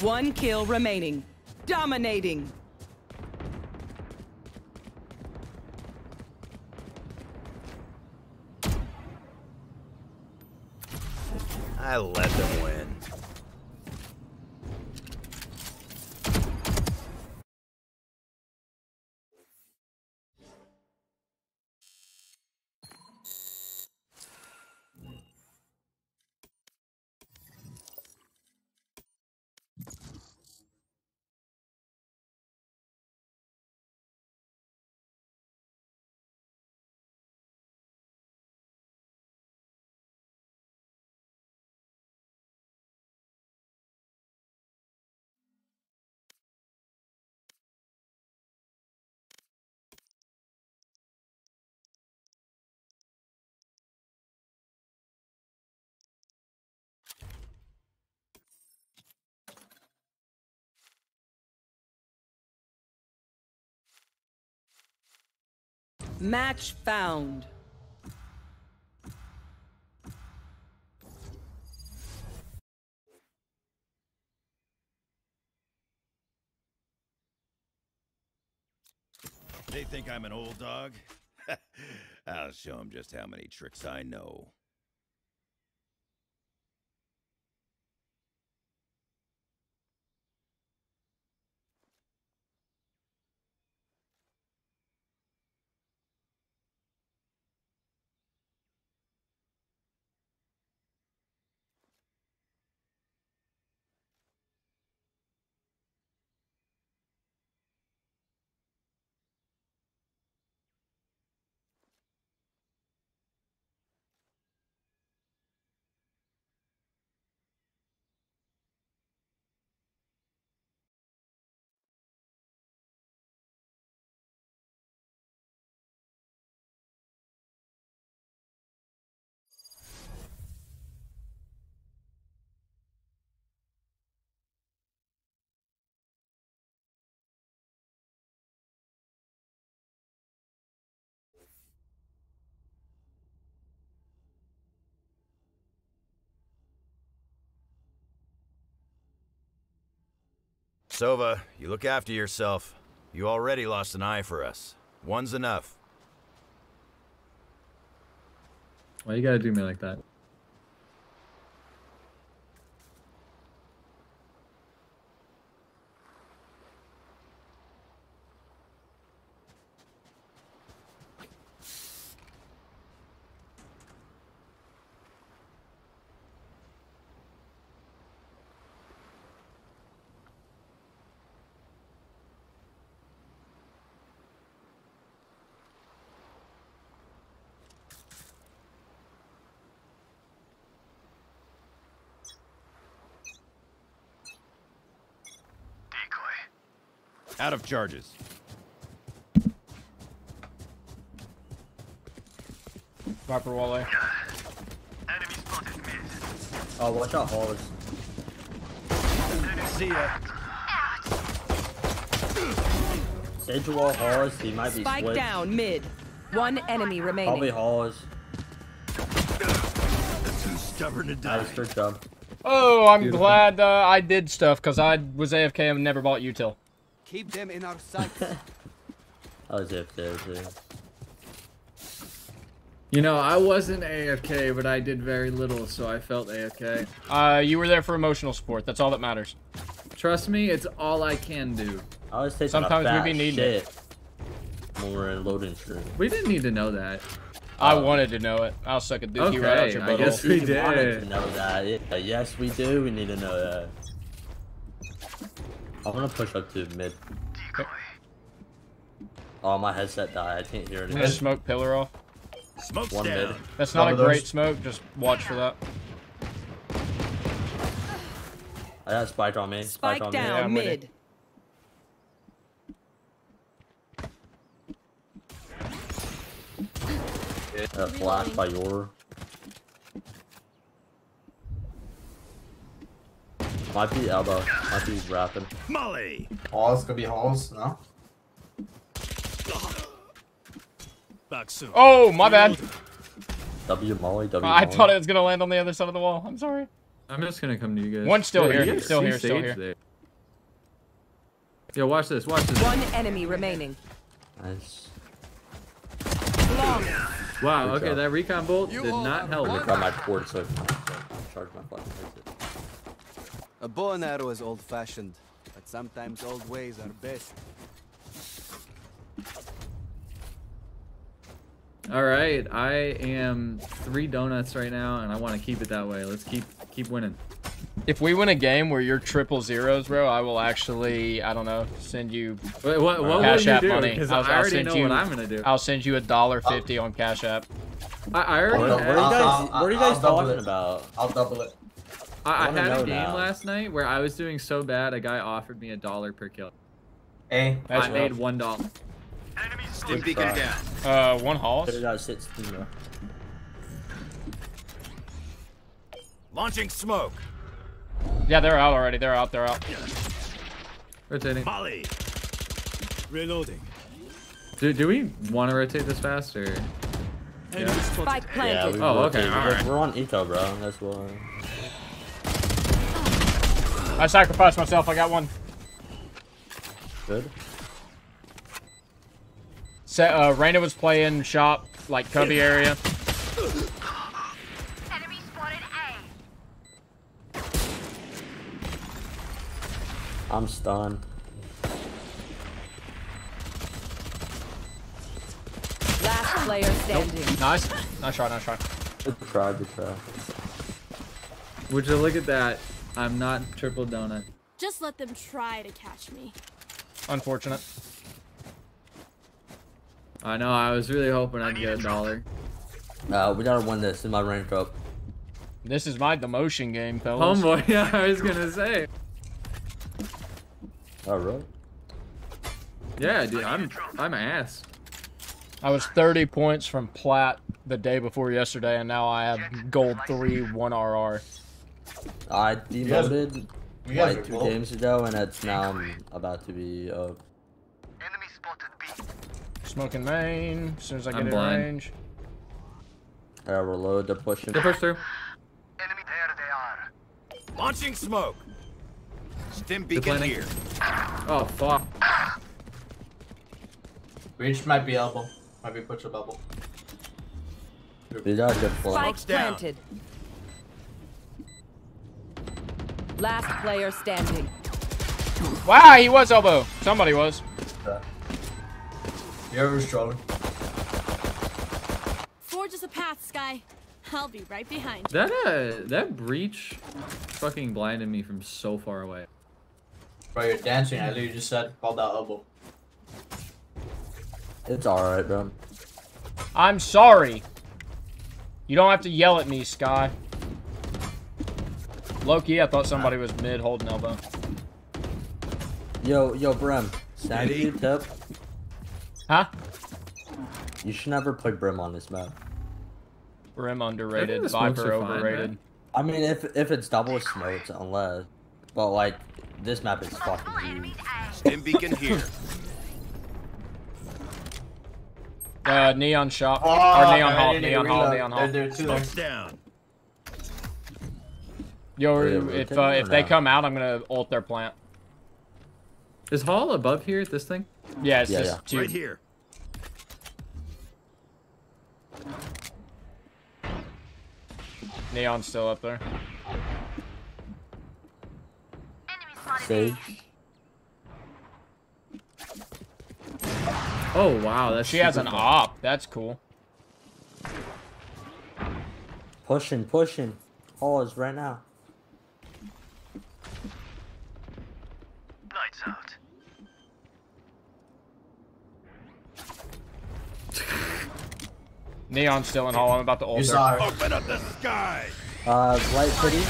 One kill remaining. Dominating. I let them win. Match found. They think I'm an old dog? I'll show them just how many tricks I know. Sova, you look after yourself. You already lost an eye for us. One's enough. Why you gotta do me like that? Of charges. Viper wall A. Oh, watch out, Horus. See ya. Sage wall Horus, he might be Spike switched. down mid. One enemy remaining. Probably Horus. Too stubborn to die. Nice, good job. Oh, I'm Beautiful. glad uh, I did stuff because I was AFK and never bought util. Keep them in our sights. I was AFK too. You know, I wasn't AFK, but I did very little, so I felt AFK. Uh, you were there for emotional support. That's all that matters. Trust me, it's all I can do. I was taking Sometimes we fat be needing shit it. when we're in loading screen. We didn't need to know that. I wanted to know it. I'll suck a dookie right out Okay, your I butthole. guess we You wanted did. to know that. Yeah, yes, we do. We need to know that. I'm gonna push up to mid. Oh, my headset died. I can't hear I'm anything. gonna smoke pillar off. Smoke's One down. mid. That's not a great smoke. Just watch for that. I got spike on me. Spike on down me. I'm mid. Uh, flash by your. Might be elbow. Might be rapping. Molly! Halls could be halls, no? Back soon. Oh, my bad. W Molly. W. I Molly. thought it was gonna land on the other side of the wall. I'm sorry. I'm just gonna come to you guys. One's still Yo, here, still here, still here. there? Yo, watch this. Watch this. One enemy remaining. Nice. Long. Wow. Good Okay, job. that recon bolt did not help. I got my cord so I can charge my fucking headset. A bow and arrow is old-fashioned, but sometimes old ways are best. All right, I am three donuts right now, and I want to keep it that way. Let's keep keep winning. If we win a game where you're triple zeros, bro, I will actually, I don't know, send you Wait, what- what will Cash you App do? money. I'll, I I'll already send know you, what I'm gonna do. I'll send you a dollar fifty on Cash App. I, I already. What, what are you guys? I'll- what are you guys talking it. about? I'll double it. I, I wanna had a game now. last night where I was doing so bad, a guy offered me a dollar per kill. A. That's I made rough. one dollar. Stim beacon try. down. Uh, one Halls. Could've got 16 though. Launching smoke. Yeah, they're out already. They're out. They're out. Rotating. Molly. Reloading. Do, do we want to rotate this fast or? Yeah. Spike Yeah, planted. we Oh, okay, We're- alright. We're on eco, bro. That's why. I sacrificed myself. I got one. Good. Set, uh, Reyna was playing shop, like cubby area. I'm stunned. Last player standing. Nice. Nice try, nice try. Good try, good try. Would you look at that? I'm not triple donut. Just let them try to catch me. Unfortunate. I know. I was really hoping I'd get a dollar. Uh, we gotta win this in my rank up. This is my demotion game, fellas. Homeboy, yeah, I was gonna say. Oh, really? Yeah, dude, I'm I'm ass. I was 30 points from plat the day before yesterday, and now I have gold 3, 1 RR. I demoted you guys like are two cool. games ago, and it's now I'm about to be uh, up. Smoking main, as soon as I get I'm in blind. range. I reload. They're pushing. They push through. Enemy there. They are. Launching smoke. Stim They're beacon here. Oh fuck. Reach might be elbow. Might be push a bubble. We got a good flank. Spike planted. Last player standing. Wow, he was elbow. Somebody was. Yeah, You ever trolling? Forge us a path, Skye. I'll be right behind you. That uh, that breach, fucking blinded me from so far away. Bro, you're dancing. I literally just said call that elbow. It's alright, bro. I'm sorry. You don't have to yell at me, Skye. Loki, I thought somebody was mid holding elbow. Yo, yo, Brim. Sanity tip. Huh? You should never play Brim on this map. Brim underrated, smokes Viper are fine, overrated. I mean, if if it's double smokes, unless, but like this map is fucking huge. Stim beacon here. Uh, neon shop Oh, or neon I hall, neon hall, neon hall. There, there are two there. Down. Yo, if uh, if they no? come out, I'm gonna ult their plant. Is Hall above here? At this thing? Yeah, it's Yeah, just yeah. two. Right here. Neon's still up there. Sage. Oh wow, that's She has an fun. op. That's cool. Pushing, pushing. Hall is right now. Neon's still in hall. I'm about to ult You her. Open up the sky. Uh, right pretty.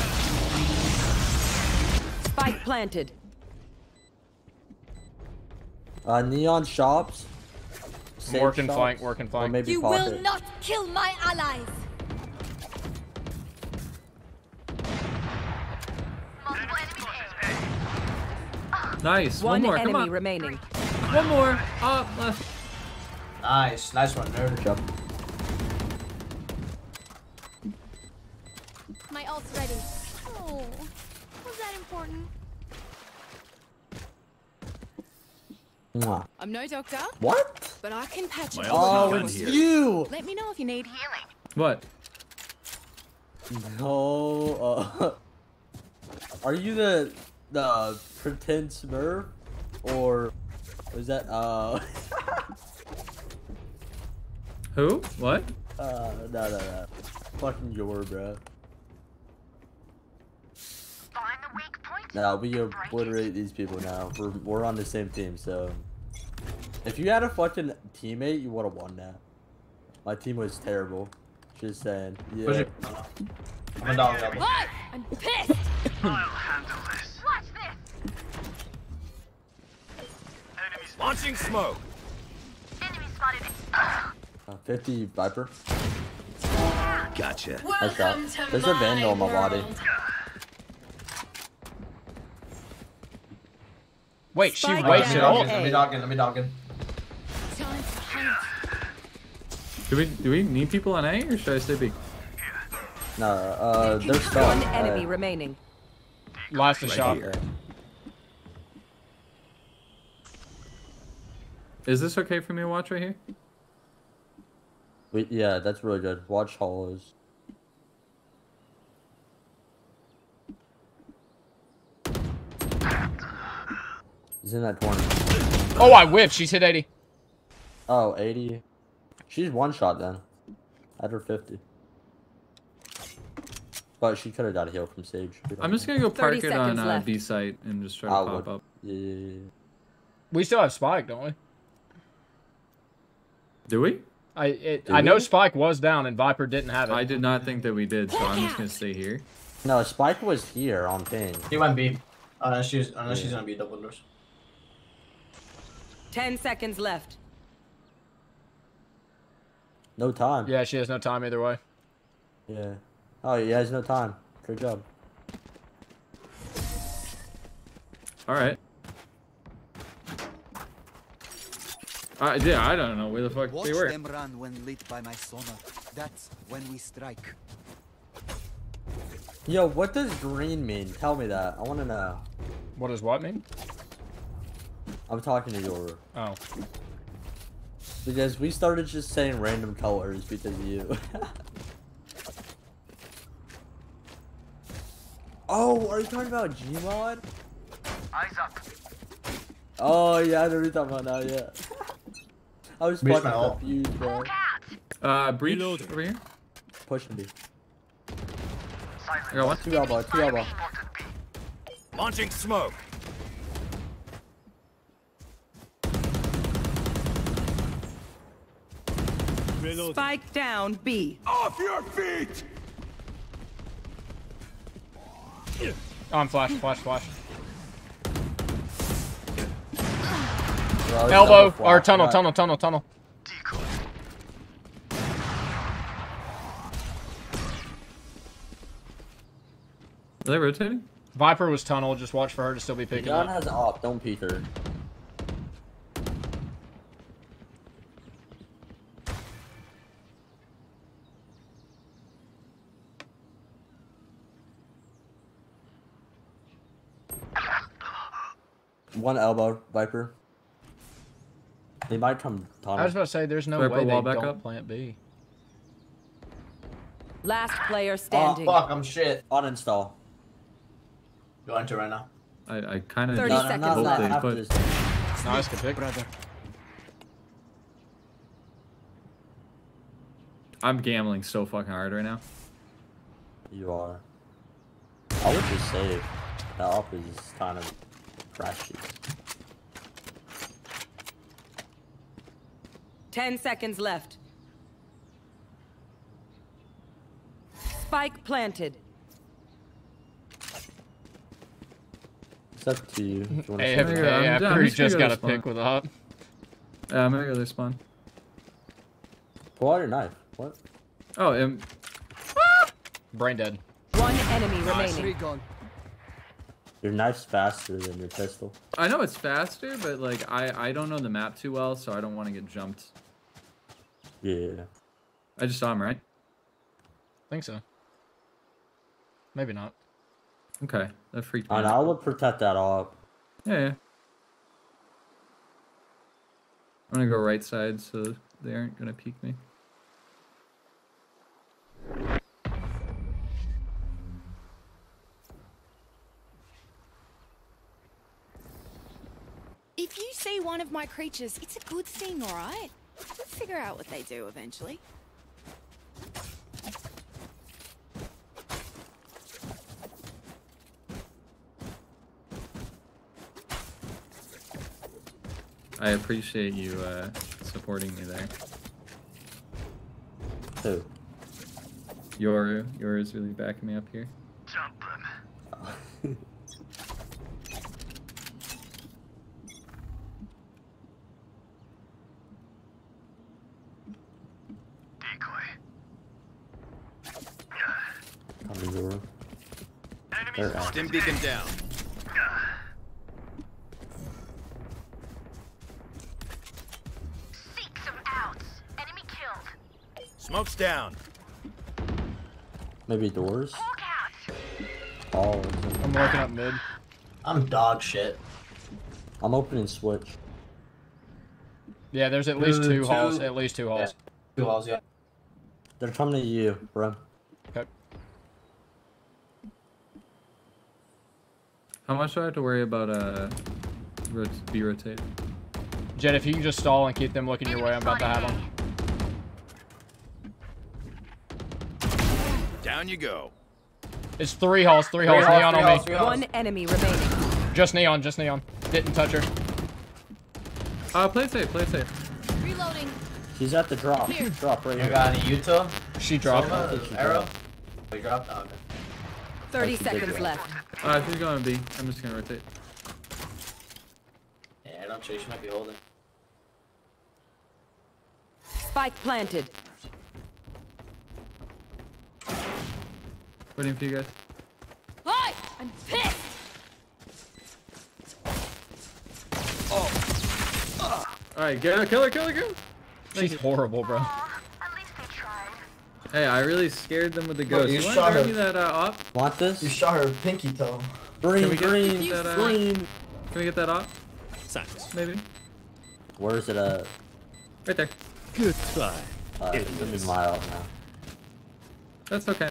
Spike planted. Uh, neon shops. Sage Working shops, flank, working or flank. maybe You will not kill my allies. Nice. One, One more. Come enemy on. remaining. One more. Up left. Nice, nice one, nerd. Jump. Important? Mwah. I'm no doctor, What? but I can patch My it. ult's Oh, it's here. you. Let me know if you need healing. What? No. Uh, are you the the pretend Smurf, or was that uh? Who? What? uh, no, no, no. Fucking your bro. Find the weak point. No, we obliterate these people now. We're we're on the same team, so if you had a fucking teammate, you would have won that. My team was terrible. Just saying. Yeah. Push it. I'm a dog. What? I'm pissed. I'll handle this. Watch this. Enemy. Launching smoke. Enemy spotted. Uh, 50 Viper. Gotcha. Nice shot. Welcome to There's a vandal on my body. World. Wait, she Spike waits Let me it down. ult. dog in, let me dog in, let me dog in. Do we do we need people on A or should I stay B? No, uh, they're stuck. One enemy Uh, remaining. Last a right shot. here. Is this okay for me to watch right here? We, yeah, that's really good. Watch hollows. He's in that 20. Oh, I whipped. She's hit 80. Oh, 80. She's one shot then. At her 50. But she could have got a heal from Sage. I'm just gonna go park it on uh. B site and just try to I pop would. up. Yeah, yeah, yeah. We still have Spike, don't we? Do we? I it, Do I know? Spike was down and Viper didn't have it. I did not think that we did, so I'm just gonna stay here. No, Spike was here on ping. He went B. Unless she's unless she's gonna be double doors. Ten seconds left. No time. Yeah, she has no time either way. Yeah. Oh, he has no time. Good job. All right. Uh, yeah, I don't know where the fuck Watch they were. them run when lit by my sonar. That's when we strike. Yo, what does green mean? Tell me that. I want to know. What does what mean? I'm talking to Yoru. Oh. Because we started just saying random colors because of you. oh, are you talking about Gmod? Eyes up. Oh, yeah, I know what you're talking about now, yeah. I was Breach fucking my ult. confused, bro. Uh, breach over here. Pushing me. I got one. Two elbow, two elbow. Launching smoke. Spike down B. Off your feet! Oh, I'm flash, flash, flash. Elbow double or tunnel, tunnel, tunnel, tunnel. Are they rotating? Viper was tunnel. Just watch for her to still be picking John up. has op, don't peek her. One elbow, Viper. They might come tunnel. I was about to say, there's no Viper way they wall back don't up. plant B. Last player oh, standing. Oh fuck, I'm shit. Uninstall. Go into right now. I, I kind of 30 No, no, seconds not hope they After put. this. Nice, good pick. Brother. I'm gambling so fucking hard right now. You are. I would just say that op is kind of crashy. Ten seconds left. Spike planted. It's up to you. If you wanna Hey, after, Yeah. I'm- hey, I'm after he just gonna go got a pick with a hop. Yeah, I'm gonna go this spawn. Pull out your knife. What? Oh, um, Brain dead. One enemy Three remaining. gone. Your knife's faster than your pistol. I know it's faster, but like I I don't know the map too well, so I don't want to get jumped. Yeah. I just saw him, right? think so. Maybe not. Okay, that freaked me And out. I would protect that op. Yeah, yeah. I'm gonna go right side so they aren't gonna peek me. If you see one of my creatures, it's a good thing, alright? We'll figure out what they do eventually. I appreciate you uh, supporting me there. Who? Your yours really backing me up here. Jump them. Decoy. Coming door. Enemy They're spotted. out. Stim beacon down. Seek some Smoke's down. Maybe doors. Oh, I'm working up mid. I'm dog shit. I'm opening switch. Yeah, there's at least Two, two halls. At least two halls. Two halls, yeah. They're coming to you, bro. How much do I have to worry about uh, rot- be rotated? Jett, if you can just stall and keep them looking your way, I'm about to have them. Down you go. It's three halls, three halls, halls, neon three on halls, me. One enemy remaining. Just neon, just neon. Didn't touch her. Uh, play safe, play safe. Reloading. She's at the drop. Here. Drop right You here. got any Utah? She dropped. Sova, arrow? dropped. We dropped? Oh, okay. 30 That's a big seconds one. left. Uh, she's going B. I'm just gonna rotate. Yeah, I don't chase. She might be holding. Spike planted. Waiting for you guys. Hi! I'm pissed! Oh. Alright, get her, kill her, kill her, kill her. She's horrible, bro. Hey, I really scared them with the Bro, ghost. you You, want shot to her. me that uh, op? Want this? You shot her pinky toe. Green, Can green, that, uh, green. Can we get that off? Thanks. Maybe. Where is it at? Right there. Good try. Uh, it's gonna be my out now. That's okay.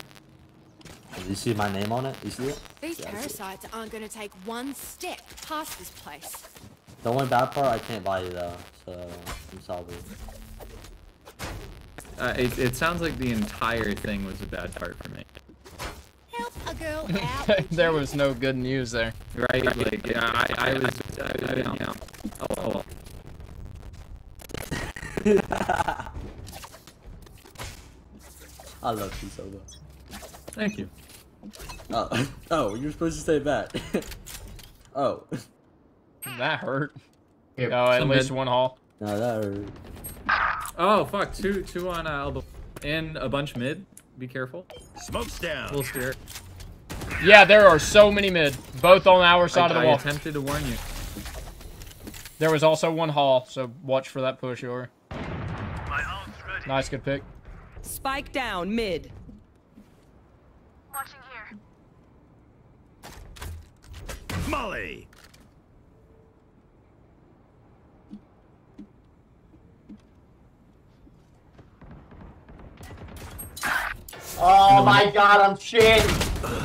Do you see my name on it? You see it? These Yeah, I see it. parasites aren't gonna take one step past this place. The only bad part, I can't buy you though, so I'm sorry. Uh, it, it sounds like the entire thing was a bad part for me. Help a girl out. there was no good news there. Right? Like, yeah, I, I was, I was down. Oh, oh. I love you so much. Thank you. Oh, oh, you're supposed to say that. oh, That hurt. Here, Oh, at some least mid. one hall. no, that hurt. Oh, fuck. Two, two on uh, elbow. And a bunch mid. Be careful. Smoke's A down. little scared. Yeah, there are so many mid. Both on our side I, of the I wall. attempted to warn you. There was also one hall, so watch for that push, Yori. Nice, good pick. Spike down mid. Watching here. Molly. Oh my god, I'm shit.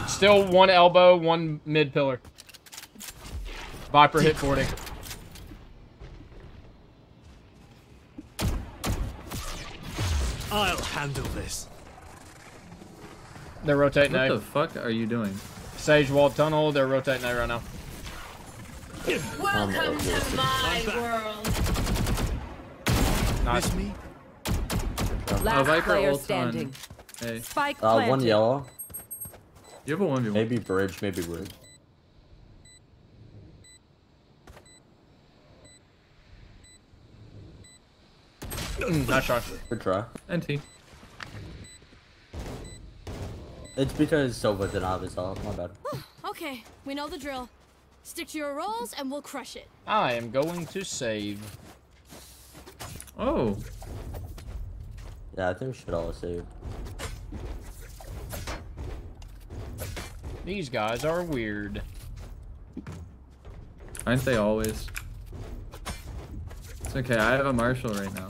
Still one elbow, one mid pillar. Viper hit 40. I'll handle this. They're rotating What A. the fuck are you doing? Sage wall tunnel, they're rotating A right now. Welcome to my world. Nice. Miss me? Last Viper player ult on- standing. Hey, Spike Uh, planted. one yellow. you have a 1v1. Maybe bridge, maybe bridge. nice shot. Good try. NT. It's because Sova didn't have his off. My bad. okay, we know the drill. Stick to your roles and we'll crush it. I am going to save. Oh. Yeah, I think we should all save. These guys are weird. Aren't they always? It's okay, I have a Marshal right now.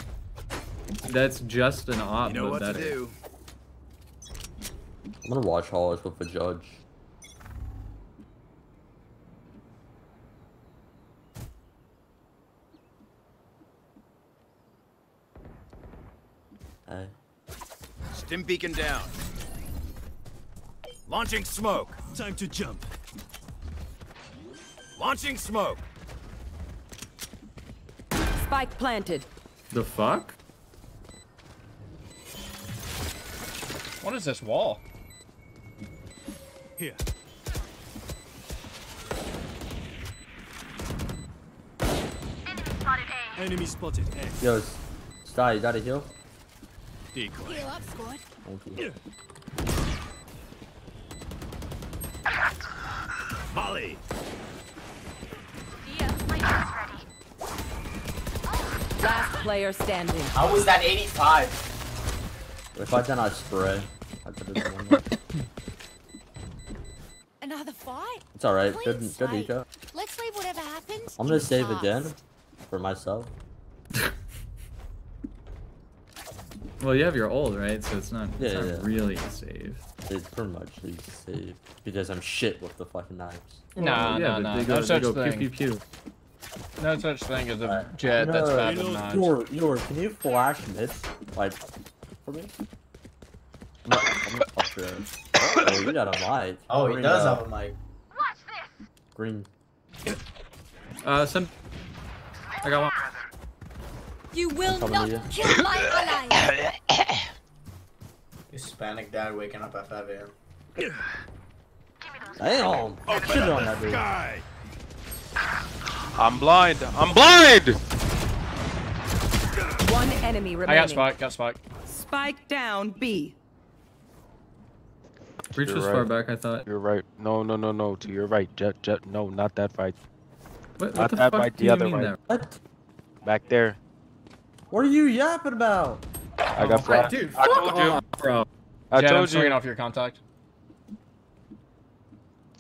That's just an op, You know but what to do. I'm gonna watch Hollis with the judge. Hey. Stim beacon down. Launching smoke. Time to jump. Launching smoke. Spike planted. The fuck? What is this wall? Here. Enemy spotted A. Enemy spotted. A. Yo, Skye, you got a heal? Decoy. Heal up, squad. Thank you. Molly. Yeah, my ult's ready. Last player standing. How was that 85? If I done, I spray. I could have done one. Another fight? It's alright. Good, good slate. eco. Let's leave whatever happens. I'm gonna save again for myself. Well, you have your old, right? So it's not, it's not yeah. really a save. It's pretty much the save because I'm shit with the fucking knives. Nah, yeah, nah, but nah. they No go, they such go thing. pew pew pew. No such thing as a Jett that's No, bad with knives. Yor, Yor, can you flash mid, like, for me? I'm not, I'm not sure. Oh, you got a mic. Oh, he Green, does uh, have a mic. Watch this. Green. Uh, some. I got one. You will not you. kill my ally. Hispanic dad waking up at 5 a.m. Damn! Shit on that dude. I'm blind. I'm blind. One enemy remaining. I got spike. Got spike. Spike down B. Breach was right. far back, I thought. You're right. No, no, no, no. To your right. Jett, Jett. No, not that fight. What, Not what the that fuck right. do The you other mean right. there? What? Back there. What are you yapping about? I got flash. dude, I fuck told you. off, bro. I Jett, I'm you. off your contact.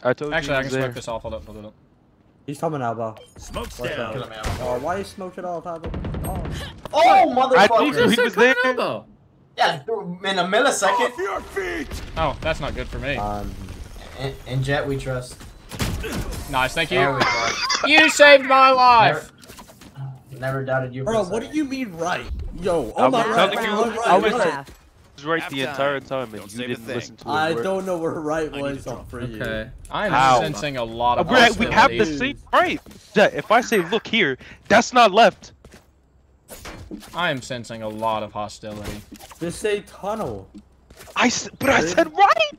I told Actually, you. I can was smoke this off. Hold up, hold up. He's coming out, bro. Smoke's What's down. Kill him. Oh, why you smoke it off, Albo? Oh. Oh, motherfucker! told he was there. Elbow. Yeah, in a millisecond. Off your feet. Oh, that's not good for me. Um, In, in Jett, we trust. Nice, thank you. You saved my life. Never, never doubted you. for bro, what do you mean right? Yo, I oh was my telling right, you- right, I was- right. Was right the entire time, and Don't you didn't listen to a I word. don't know where right was to on drop. for you. Okay. I'm How? sensing a lot of Uh, we have the hostility. same right. If I say look here, that's not left. I am sensing a lot of hostility. Just say tunnel. I s- but I said right.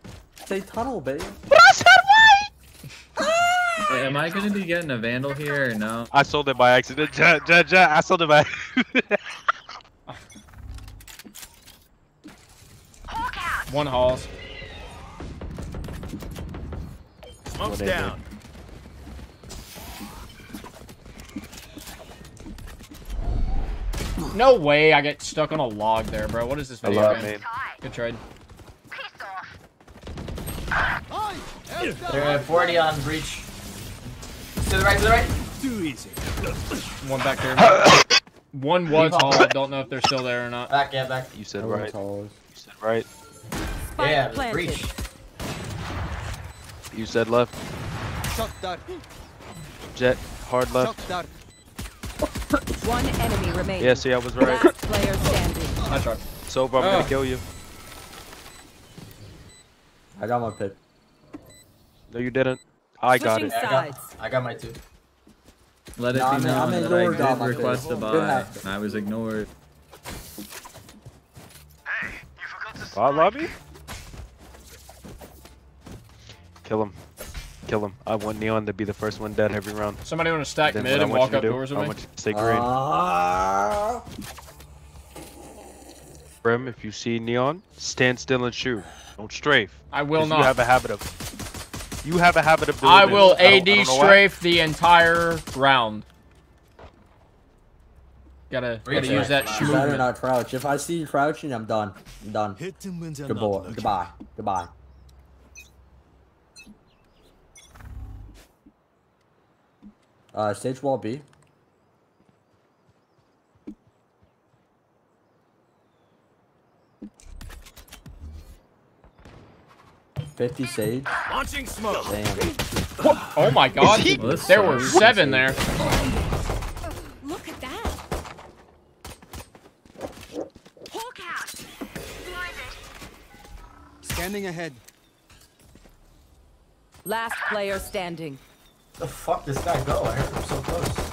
Say tunnel, babe. But I said right. Wait, am I gonna be getting a vandal here or no? I sold it by accident. Ja, ja, ja, I sold it by. One halls. Smoke's down. No way I get stuck on a log there, bro. What is this I video love game? man. Good trade. They're at 40 on breach. To the right, to the right. Too easy. One back there. One was Keep on. hall. I don't know if they're still there or not. Back, yeah, back. You said right. always- You said right. Spike Yeah, the planted. breach. You said left. Shot dark. Jett, hard left. Shot dark. One enemy remaining. Yeah, see, I was right. Last player standing. I tried. So, I'm Oh. gonna kill you. I got my pick. No, you didn't. I got it. Yeah, I got, I got my two. Let it Nah, be I'm known that I did dog, request a favorite. buy, Good half. and I was ignored. Bot lobby? Kill him. Kill him. I want Neon to be the first one dead every round. Somebody want to stack Then mid and walk you to up doors with I want you to stay green. Ah. Brim, if you see Neon, stand still and shoot. Don't strafe. I will 'Cause not. You have a habit of. You have a habit of doing I this. will don't- I AD don't know why. strafe the entire round. Gotta, gotta use it. that You You better not crouch. If I see you crouching, I'm done. I'm done. Hit him Good boy. looking. Goodbye. Goodbye. Uh, stage wall B. Fifty sage. Launching smoke. Damn. Oh my god, he- Well, this there were seven there. Look at that. Hawk out. Blinded. Scanning ahead. Last player standing. The fuck this guy go? I heard him so close.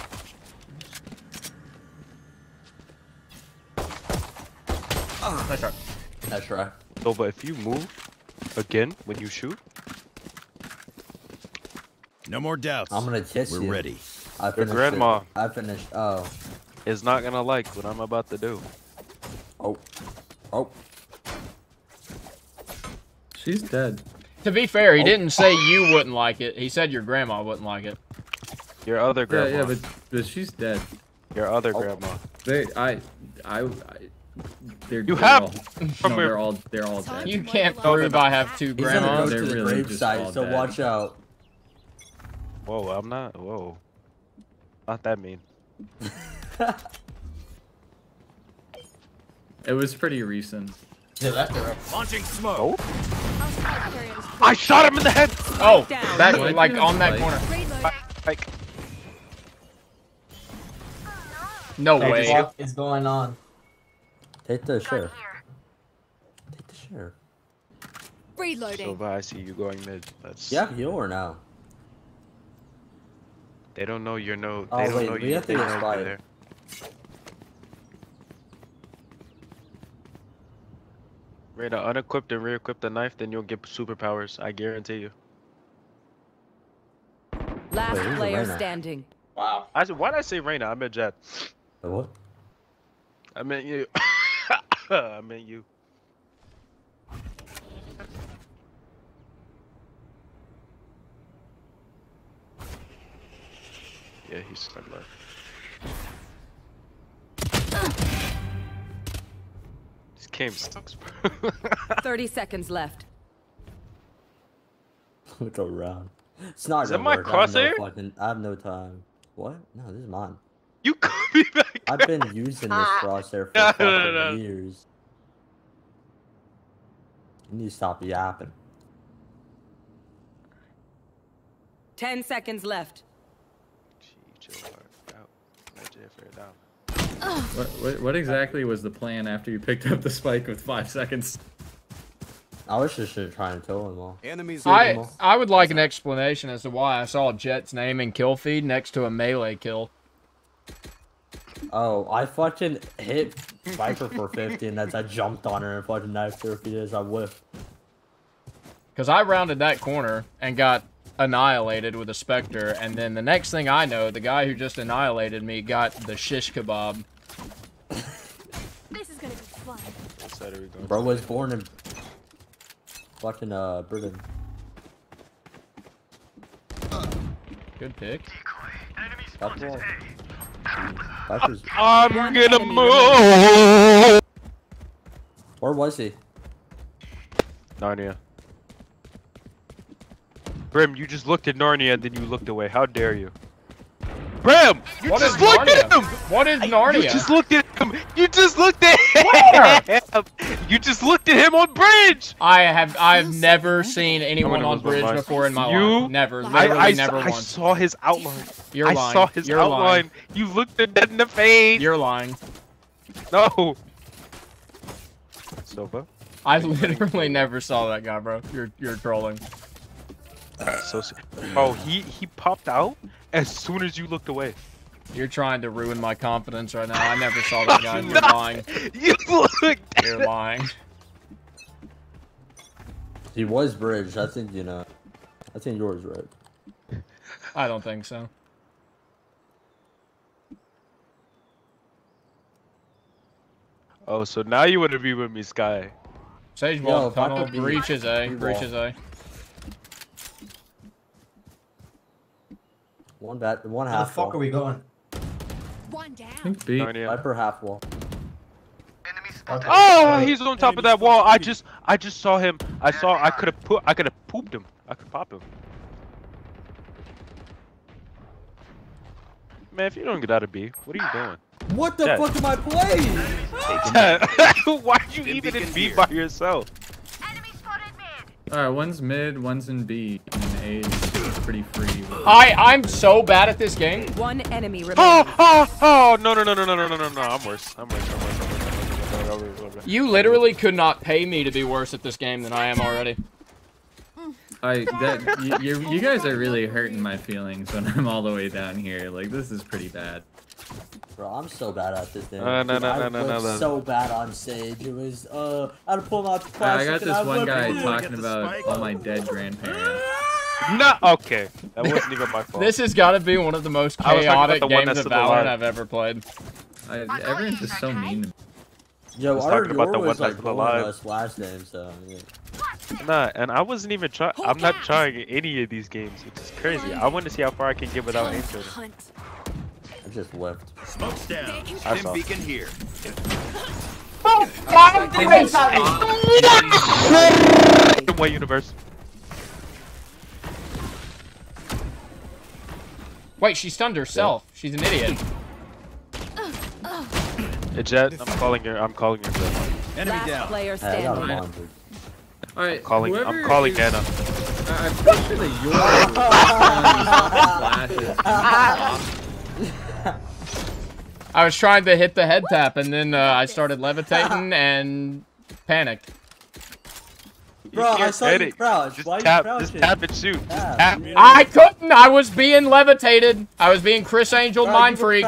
Nice try. That's right. So, but if you move again when you shoot, No more doubts. I'm gonna kiss We're you. ready. I Your finished it. grandma. I finished. Oh. is not gonna like what I'm about to do. Oh. Oh. She's dead. To be fair, he Oh. didn't say you wouldn't like it. He said your grandma wouldn't like it. Your other Yeah, grandma. yeah, but but she's dead. Your other Oh. grandma. They, I, I, I, They're, You they're have all, from no, they're all they're all dead. You can't No, prove I have two He's gonna go They're to the really grave just site, so dead. watch out. Whoa, I'm not. Whoa. Not that mean. It was pretty recent. Is it left or right? Launching smoke. Oh. oh. I shot him in the head. Oh, Down. that Why'd like on that spike? corner. Like, No way. What is going on? Take the sheriff. Take the sheriff. Reloading. Sova, I see you going mid. That's. You have heal or now? They don't know you're no. They Oh, don't wait, know we you. have to They get know spy. you're there. Reyna, unequipped and re-equip the knife, then you'll get superpowers. I guarantee you. Last Wait, player Elena? standing. Wow. I said, why did I say Reyna? I meant Jett. The what? I meant you. I meant you. Yeah, he's stuck left. This game sucks, bro. 30 seconds left. Look around. It's not Is that gonna my work. I have no crosshair? fucking- I have no time. What? No, this is mine. you could be back. I've been using this crosshair for No, no, fucking no, no. years. You need to stop yapping. 10 seconds left. What, what what exactly was the plan after you picked up the spike with five seconds? I was just trying to kill them all. Enemies I I would like an explanation as to why I saw Jett's name in kill feed next to a melee kill. Oh, I fucking hit Viper for 50 and that's I jumped on her and fucking knifed her if it is. I whiffed. Because I rounded that corner and got annihilated with a Spectre, and then the next thing I know, the guy who just annihilated me got the shish kebab. This is gonna be fun. What side are we going? Bro was born in fucking uh Britain. Good pick. That's all. Viper's. I'm gonna move. Where was he? Narnia. Brim, you just looked at Narnia and then you looked away. How dare you? Brim! You What just is looked at him! What is Narnia? You just looked at him! You just looked at Where? him! You just looked at him on bridge! I have I've never seen anyone Someone on bridge my- before in my You- life. Never, I, literally I, never I once. saw his outline. You're I lying. saw his You're outline. lying. You looked at that in the face. You're lying. No. Sova. I literally never saw that guy, bro. You're you're trolling. So, oh, he he popped out as soon as you looked away. You're trying to ruin my confidence right now. I never saw that guy. You're not. lying. You looked. You're lying. He was bridged. I think you know. I think yours right. I don't think so. Oh, so now you want to be with me, Skye? Sage Yo, Vault if I tunnel could be- breaches A. Breaches A. One bat, one Where the fuck wall. are we going? One down. I think B. Viper half wall. Oh, he's on top of that wall. I just, I just saw him. I saw. I could have put. I could have pooped him. I could pop him. Man, if you don't get out of B, what are you doing? What the Dad. fuck am I playing? Why are you even in B by yourself? Alright, one's mid, one's in B, and A is pretty free. I I'm so bad at this game. One enemy ah, remaining. Oh, oh, oh! No, no, no, no, no, no, no, no, no! I'm worse. I'm worse. I'm worse. I'm worse. I'm worse. I'm worse. I'm worse. I'm worse. You literally could not pay me to be worse at this game than I am already. I that you, you guys are really hurting my feelings when I'm all the way down here. Like this is pretty bad. Bro, I'm so bad at this thing. Uh, no, Dude, no, I no, no, no, no. so bad on Sage. It was uh, I had to pull out the I got and this one guy it. talking about all my dead grandparents. No, okay. That wasn't even my fault. This has got to be one of the most I was talking about chaotic the games of still Valorant. I've ever played. I, everyone's just so mean to me. Yo, was our talking about the Yor was one like that's blowing alive. us last game, so yeah. Nah, and I wasn't even trying. I'm not trying any of these games, which is crazy. I want to see how far I can get without aim shooting. Hunt. I just left. Smoke's down. I saw. beacon here. Oh, God, I'm. Way universe. Wait, she stunned herself. Yeah. She's an idiot. Hey, Jett, I'm calling your. I'm calling your. Enemy Last. Player standing. Hey, all right, I'm calling. I'm calling Anna. I'm pretty sure your. I was trying to hit the head tap, and then uh, I started levitating and panicked. Bro, I saw get you it. crouch. Just Why tap. you Just crouching? tap and shoot. Just Yeah. tap. I couldn't. I was being levitated. I was being Criss Angel Bro, mind you freak.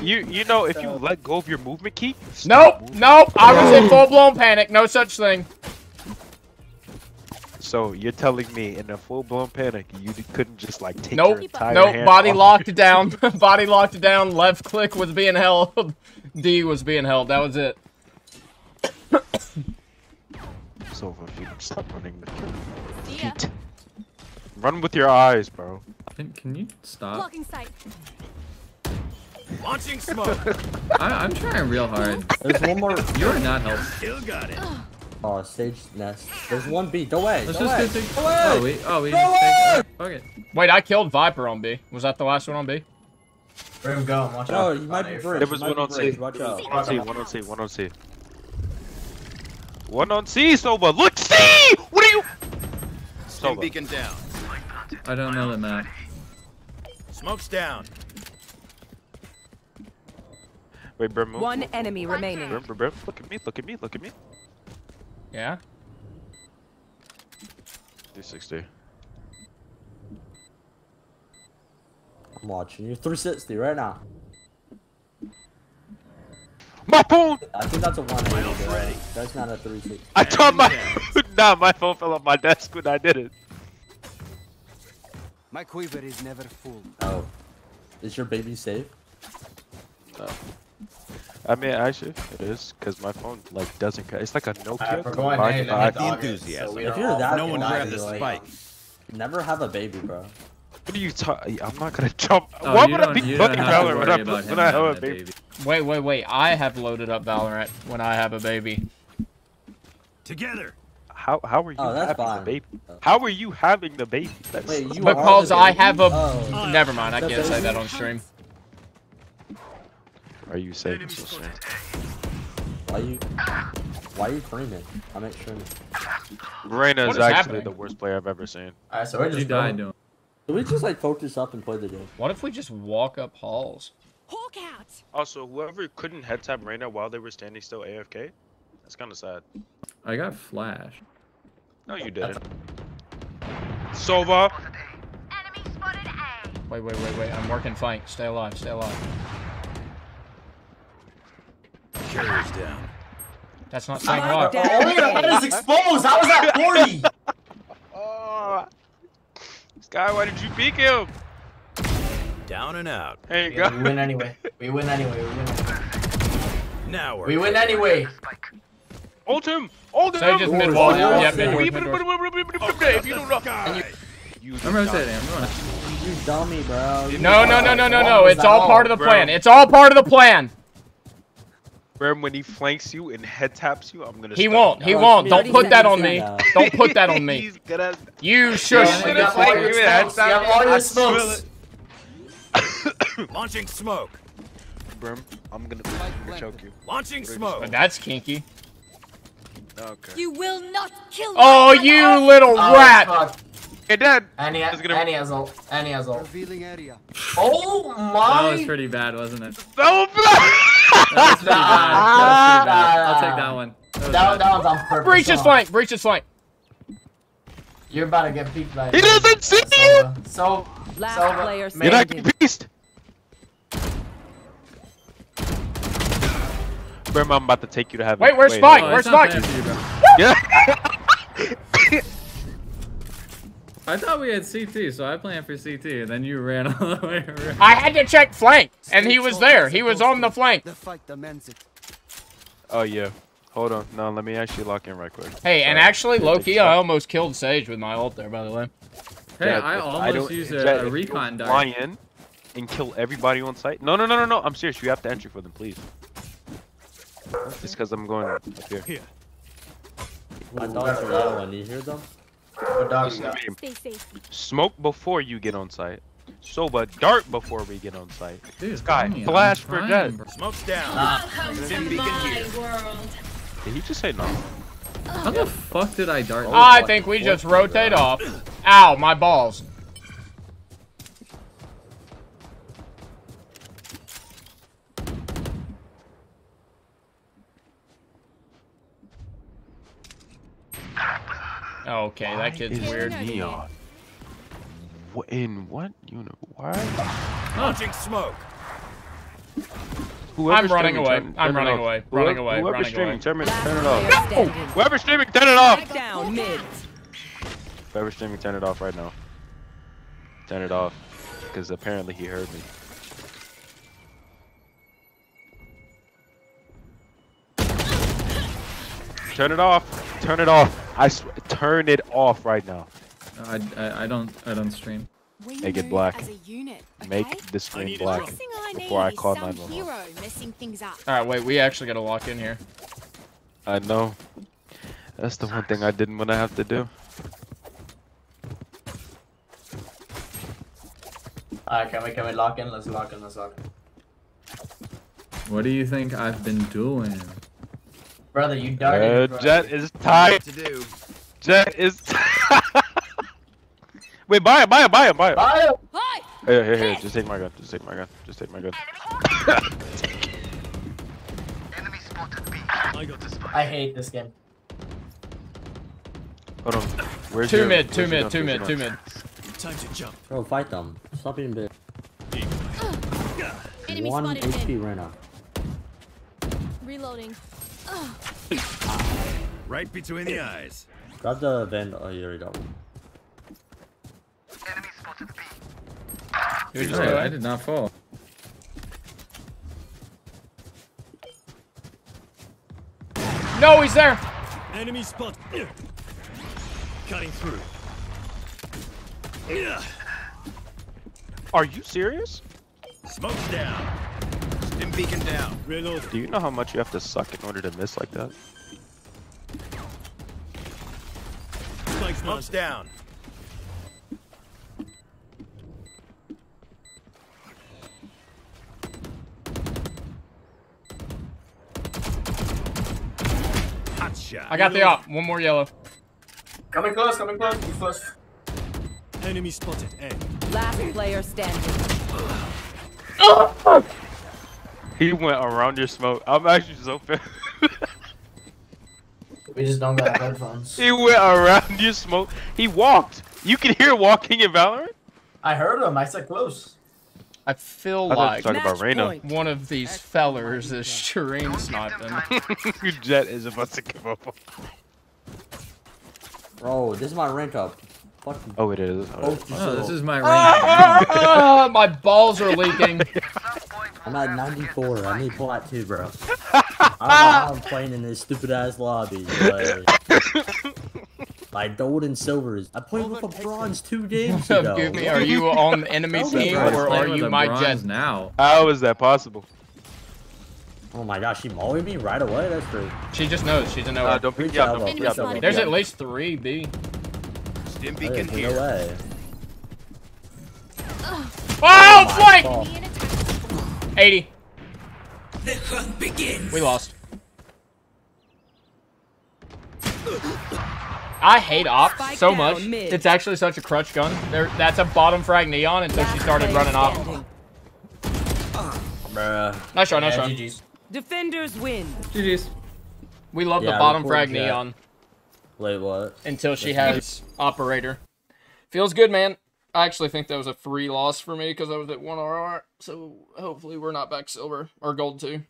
You you know if you let go of your movement key. Nope, nope. I was in full blown panic. No such thing. So you're telling me in a full blown panic you couldn't just like take Nope, your entire nope. hand Body off- locked down. body locked down. Left click was being held. D was being held. That was it. So if you stop running the feet. Run with your eyes, bro. Can, can you stop? Blocking sight. Launching smoke. I, I'm trying real hard. There's one more. You are not helping. Still got it. Oh, stage nest. There's one B. Go away. Let's go just away. go. Go away. Oh, we. Oh, we Go didn't take. away. Fuck it. Wait, I killed Viper on B. Was that the last one on B? Brim, go. Watch No, out. you might be There bridge. There was one on C. Watch out. One on C. One on C. One on C. One on C, Sova. Look, C. What are you? Stim Sova. beacon down. I don't know the map. Smoke's down. Wait, Brim. move, One enemy remaining. Brim, Brim, Brim. Look at me. Look at me. Look at me. Yeah. 360. I'm watching you. 360 right now. My phone. I think that's a 180. bro. That's not a 360. I thought my. nah, my phone fell off my desk when I did it. My quiver is never full. Oh. Is your baby safe? No. I mean, actually, it is because my phone like doesn't. ca- It's like a Nokia. Alright, we're going combined A, with let me The dog enthusiasm. so If don't you're that No one guy, grabbed the like, spike. Never have a baby, bro. What are you talking? I'm not gonna jump. Oh, Why would I be fucking have to Valorant when I about him when I have a a baby? baby. Wait, wait, wait. I have loaded up Valorant when I have a baby. Together. How how are you Oh, having fine. the baby? Oh. How are you having the baby? That's Wait, you Because are the I have a. Oh. Never mind. I The can't say that on stream. Are you saying so soon? Why you? Why you creaming? I'm at streaming. Reyna What is is actually happening? the worst player I've ever seen. Alright, so we're You just died, going. don't. Can we just like focus up and play the game? What if we just walk up halls? Hawk out. Also, whoever couldn't head tap Reyna while they were standing still AFK, that's kind of sad. I got flash. No, you didn't. Sova. Wait, wait, wait, wait. I'm working flank. Stay alive. Stay alive. Carrier's down. That's not saying Spike what. down. Oh, your head is exposed. How is that 40? Oh, Skye, why did you peek him? Down and out. There you Yeah, go. we win anyway. We win anyway. We win anyway. Now we're We win anyway. Ult him! Ult him! Sage is mid wall. Oh, Yeah, yeah. mid doors, mid doors. If you don't know. You I'm rotating. I'm going. You dummy, bro. You No, no, no, no, no, no. It's all all, part of the plan. It's all part of the plan. Brim, when he flanks you and head taps you, I'm gonna. He stun won't. you. He oh, won't. Don't put that on me. Don't put that on me. He's gonna. You shush. Yeah, you got all your smokes. You have all your smokes. launching smoke. Brim, I'm gonna, I'm gonna choke you. Launching smoke. That's kinky. Okay. You will not kill Oh, you little Oh, rat. Fuck. Hey, Dad. And he, I was gonna- and he has ult. And he has ult. Revealing area. Oh my! That was pretty bad, wasn't it? So That was pretty bad. That was pretty bad. I'll take that one. That was That, that one's on purpose. Breach his huh? flank. Breach his flank. You're about to get peeked by. He doesn't see Sova. So, Last Sova, player You're not standing. beast. Brim, I'm about to take you to heaven. Wait, where's Spike? Where's Spike? fair for you, bro. Yeah. I thought we had CT, so I planned for CT, and then you ran all the way around. I had to check flank, and he was there. He was on the flank. The fight demands it. oh yeah. Hold on. No, let me actually lock in right quick. Hey, and actually, low-key, I almost killed Sage with my ult there, by the way. Hey, Jett, I almost don't- used a, if a recon don't Fly in and kill everybody on site. No, no, no, no, no. I'm serious. You have to entry for them, please. It's because I'm going up here. My dogs are yelling. You hear them? What dog Listen got? to me. Stay safe. Smoke before you get on site. Sova dart before we get on site. Dude, Skye Tommy, I'm flash for dead. bro. Smoke's down. Welcome to my world. Did he just say no? How the fuck did I dart? Oh, I think we just rotate off. Ow, my balls. Okay, that kid's Is weird. Neon. Wh- In what unit? Why? Launching smoke. Whoever's I'm running away. turn- I'm running off. away. Whoever- Running away. Whoever's Running streaming, away. turn it, Last turn it off. standing. Whoever's streaming, turn it off. Strike down mid. Whoever's streaming, turn it off right now. Turn it off, because apparently he heard me. Turn it off. Turn it off. I sw- turn it off right now. I, I, I don't I don't stream. We Make it black. As a unit, Make the screen black drop. Last thing I before I call some 911. hero messing things up. All right, wait. We actually gotta lock in here. I know. That's the one thing I didn't want to have to do. Alright, can we can we lock in? Let's lock in. Let's lock in. What do you think I've been doing? Brother, you Uh, darted. in Jett front is tied. to do. Jett is. Wait, buy it, buy it, buy it, buy it. Buy it. Hi! Here, here, here. Just take my gun. Just take my gun. Just take my gun. I got this. I hate this game. Hold on. Where's Two your, mid, two where's your mid, two mid, two mid. Time to jump. Bro, fight them. Stop being big. Enemy One HP mid. right now. Reloading. Ugh. Right between the eyes. Grab the van. Oh, you already got one. You just Alright, do I did not fall. No, he's there. Enemy spot. Cutting through. Are you serious? Smoke's down. Stim beacon down. Reload. Do you know how much you have to suck in order to miss like that? Smoke's down. Hot shot. I got the op. One more yellow. Coming close, coming close. You first. Enemy spotted. A. Last player standing. Ah, He went around your smoke. I'm actually so pissed. We just don't got headphones. he went around your smoke. He walked. You can hear walking in Valorant? I heard him. I said close. I feel I like were talking about Reyna. one of these fellers is Shireen sniping. Jett is about to give up. Bro, this is my rank up. Fucking Oh, it is. Oh, both Oh, this is my rank. ah, my balls are leaking. I'm at 94. I need plat too, bro. I don't know how I'm playing in this stupid ass lobby. But like gold and silvers. I played with a bronze two games ago. Excuse me, are you on the enemy team or are you my bronze Jett? now? How is that possible? Oh my gosh, she mowing me right away? That's great. She just knows. She's a no. Uh, don't pick Reach you up. out, Don't pick you up. There's at least three B. Stim Oh, beacon yeah, here. no way. Oh, oh, oh my flank! 80. The hunt begins. We lost. I hate ops Spike so much. mid. It's actually such a crutch gun. There, that's a bottom frag neon until she started running off. standing. Bruh. Nice try, nice Yeah, try. GG's. Defenders win. GG's. We love Yeah, the bottom report frag that. Neon Wait, what? until she That's has operator. Feels good, man. I actually think that was a free loss for me because I was at one RR. So hopefully we're not back silver or gold too.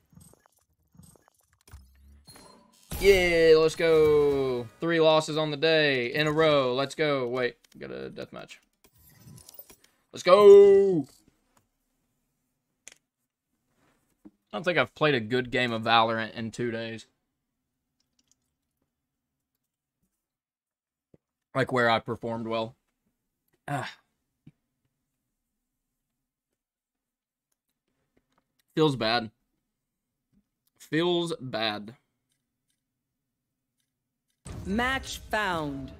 Yeah, let's go. Three losses on the day in a row. Let's go. Wait, got a death match. Let's go. I don't think I've played a good game of Valorant in two days. Like where I performed well. Ah. Feels bad. Feels bad. Match found.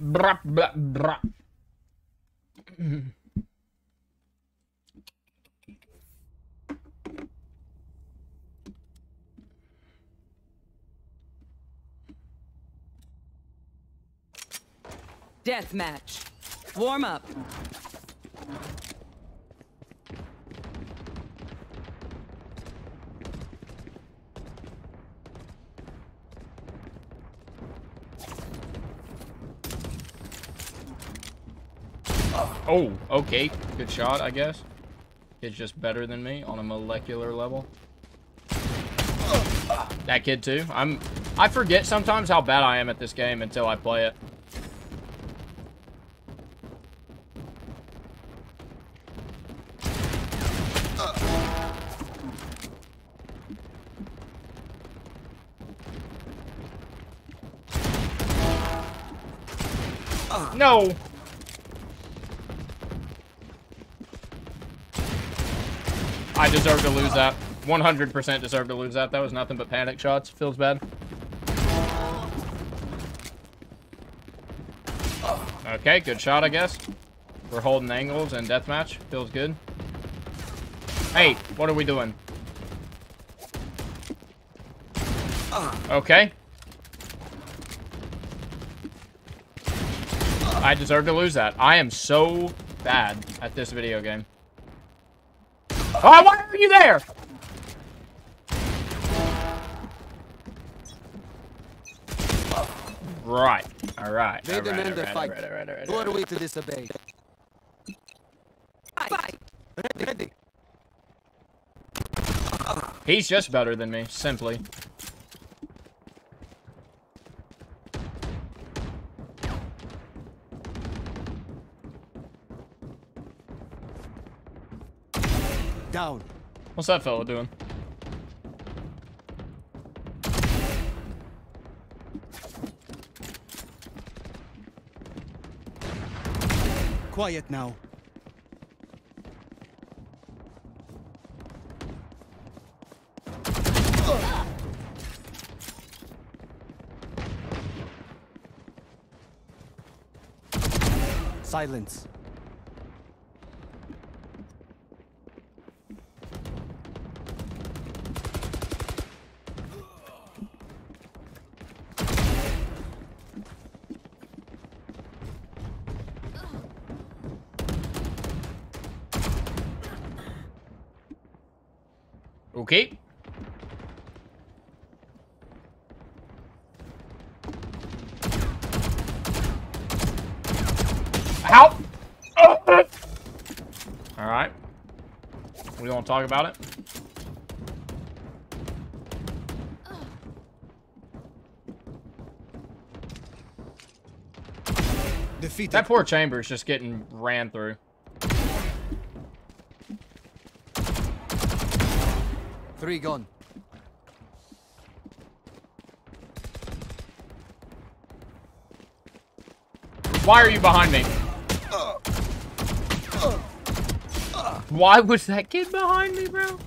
Brap, brap, brap. Death match. Warm up. Oh, okay. Good shot, I guess. Kid's just better than me on a molecular level. That kid too. I'm I forget sometimes how bad I am at this game until I play it. No. I deserve to lose that. 100% deserve to lose that. That was nothing but panic shots. Feels bad. Okay, good shot, I guess. We're holding angles and deathmatch. Feels good. Hey, what are we doing? Okay. I deserve to lose that. I am so bad at this video game. Oh, why are you there? Right. All right. They all right, demand all right, fight. all right, all right, all right, all are right. we to disobey? Ready. He's just better than me, simply. Down. What's that fella doing? Quiet now. Silence. Okay. How? All right. We want to talk about it? Defeated. That poor chamber is just getting ran through. Three gone. Why are you behind me? Why was that kid behind me, bro?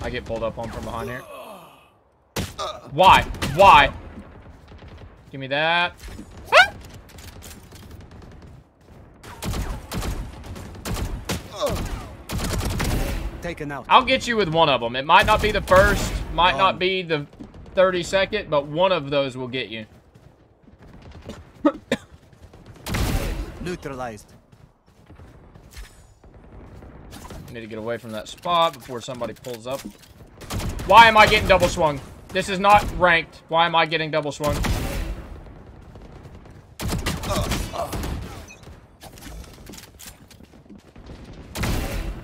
I get pulled up on from behind here. Why? Why? Give me that. Taken out. I'll get you with one of them. It might not be the first, might not um, be the 32nd, but one of those will get you. Neutralized. Need to get away from that spot before somebody pulls up. Why am I getting double swung? This is not ranked. Why am I getting double swung?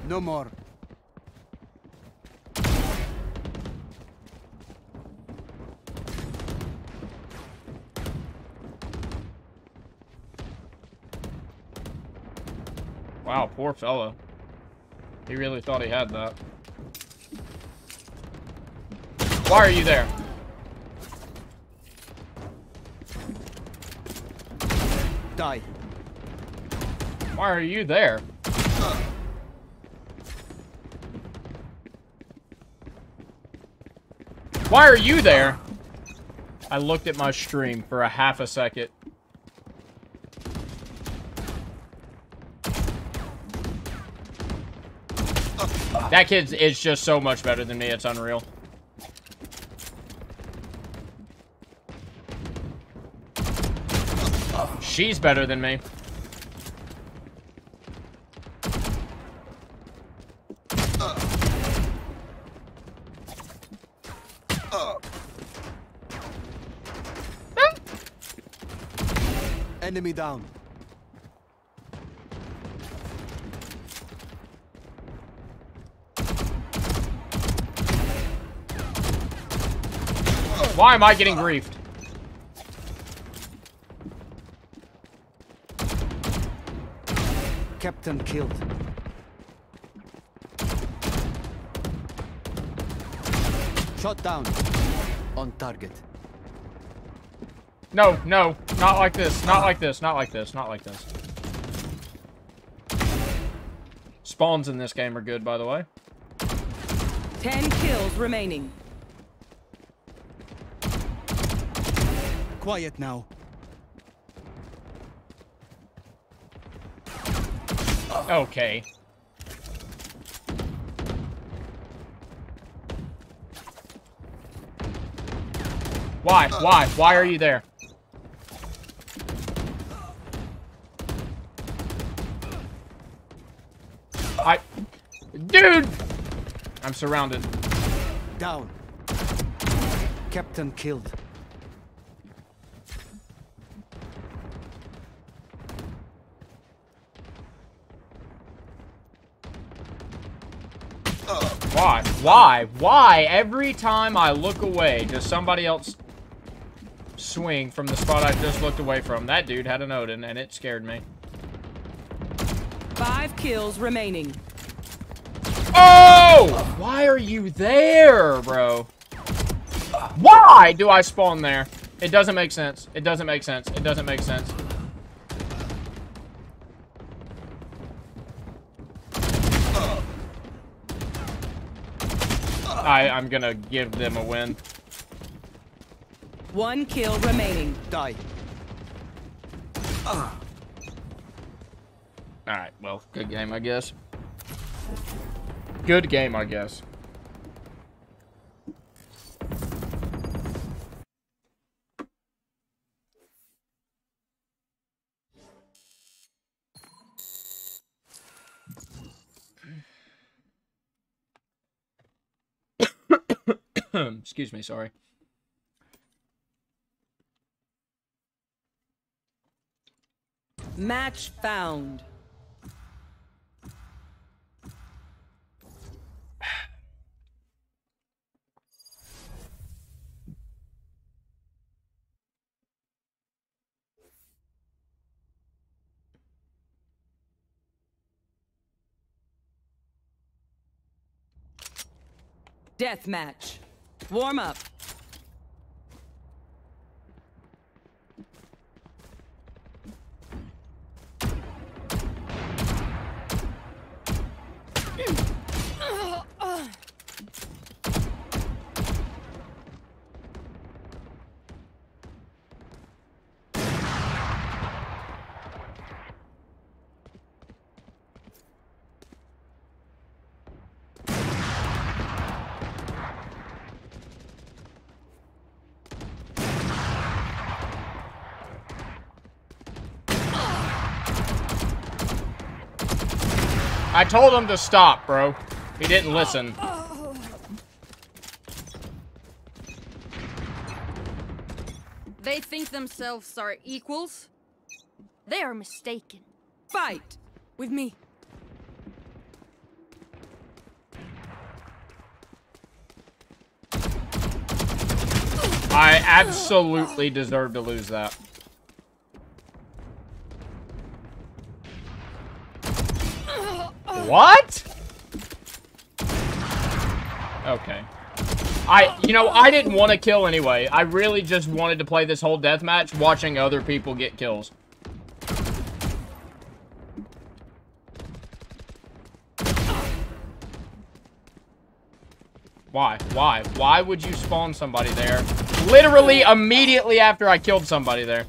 No more. Poor fellow. He really thought he had that. Why are you there? Die. Why are you there? Why are you there? I looked at my stream for a half a second. That kid is just so much better than me, it's unreal. She's better than me. Enemy down. Why am I getting griefed? Captain killed. Shot down. On target. No, no, not like this, not like this, not like this, not like this. Spawns in this game are good, by the way. Ten kills remaining. Quiet now. Okay. Why? Why? Why are you there? I... Dude! I'm surrounded. Down. Captain killed. Why? Why? Every time I look away, does somebody else swing from the spot I just looked away from? That dude had an Odin, and it scared me. Five kills remaining. Oh! Why are you there, bro? Why do I spawn there? It doesn't make sense. It doesn't make sense. It doesn't make sense. I, I'm gonna give them a win. One kill remaining. Die. Alright, well, good game, I guess. Good game, I guess. Excuse me, sorry. Match found. Death match. Warm up. I told him to stop, bro. He didn't listen. They think themselves are equals? They are mistaken. Fight! With me. I absolutely deserve to lose that. What? Okay. I, you know, I didn't want to kill anyway. I really just wanted to play this whole death match, watching other people get kills. Why? Why? Why would you spawn somebody there? Literally immediately after I killed somebody there.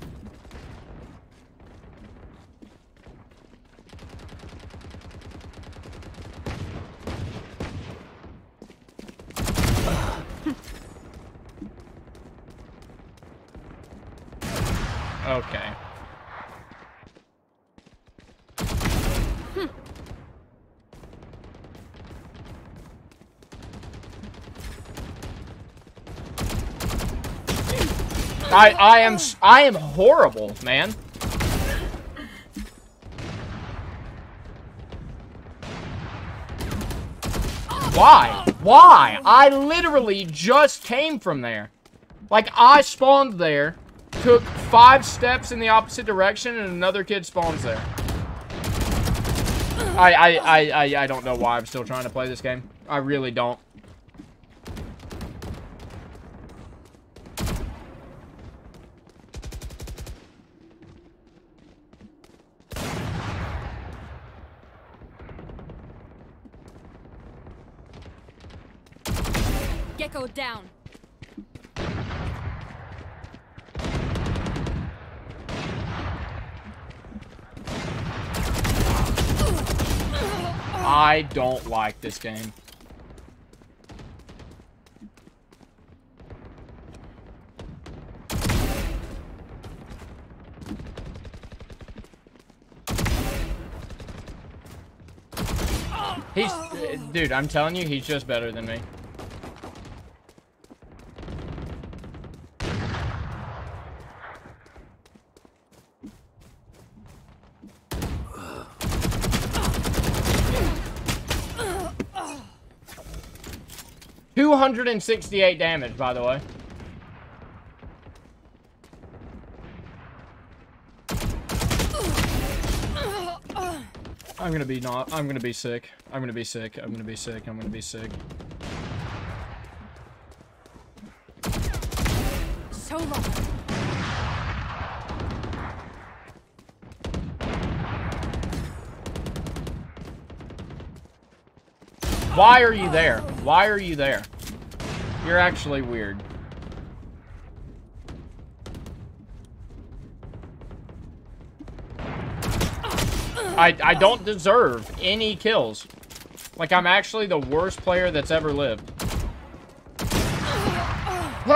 I I am I am horrible, man. Why? Why? I literally just came from there. Like I spawned there, took five steps in the opposite direction, and another kid spawns there. I I I I, I don't know why I'm still trying to play this game. I really don't. Down. I don't like this game. He's, dude, I'm telling you, he's just better than me. Two hundred and sixty-eight damage, by the way. I'm gonna be not. I'm gonna be sick. I'm gonna be sick. I'm gonna be sick. I'm gonna be sick. So long. Why are you there? Why are you there? You're actually weird. I, I don't deserve any kills. Like, I'm actually the worst player that's ever lived. Oh!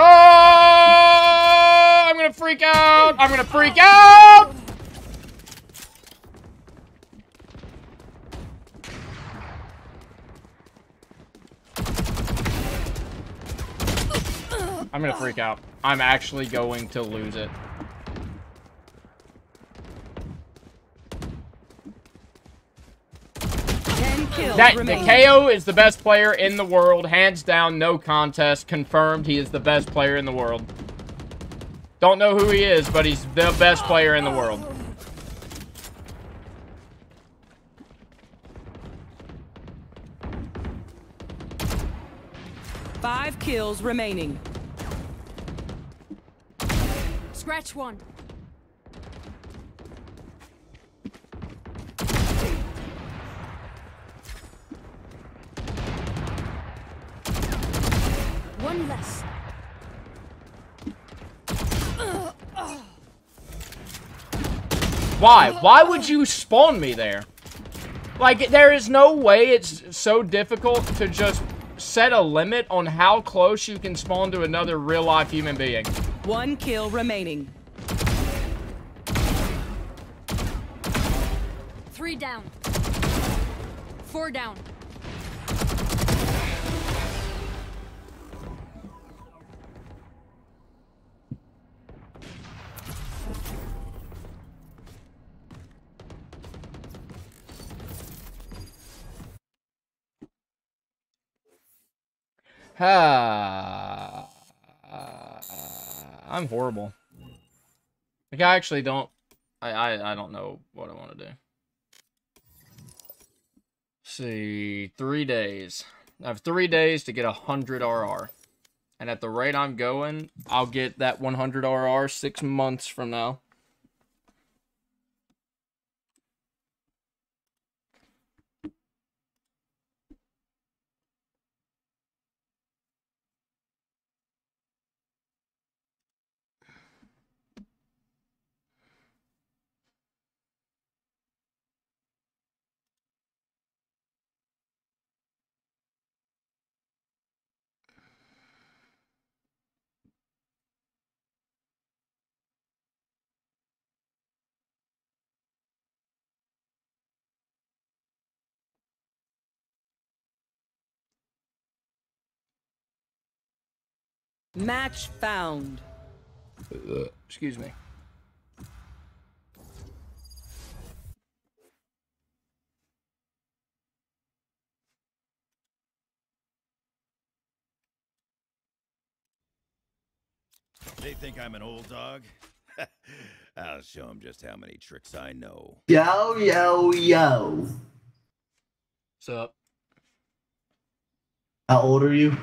I'm gonna freak out! I'm gonna freak out! I'm gonna freak out. I'm actually going to lose it. That the. KO is the best player in the world, hands down, no contest, confirmed. He is the best player in the world. Don't know who he is, but he's the best player in the world. Five kills remaining. Scratch one. One less. Why? Why would you spawn me there? Like, there is no way it's so difficult to just set a limit on how close you can spawn to another real-life human being. One kill remaining. Three down. Four down. Ah, I'm horrible. Like I actually don't. I I I don't know what I want to do. see, three days. I have three days to get a hundred RR, and at the rate I'm going, I'll get that 100 RR six months from now. Match found. Uh, excuse me. They think I'm an old dog? I'll show them just how many tricks I know. Yo, yo, yo. What's up? How old are you?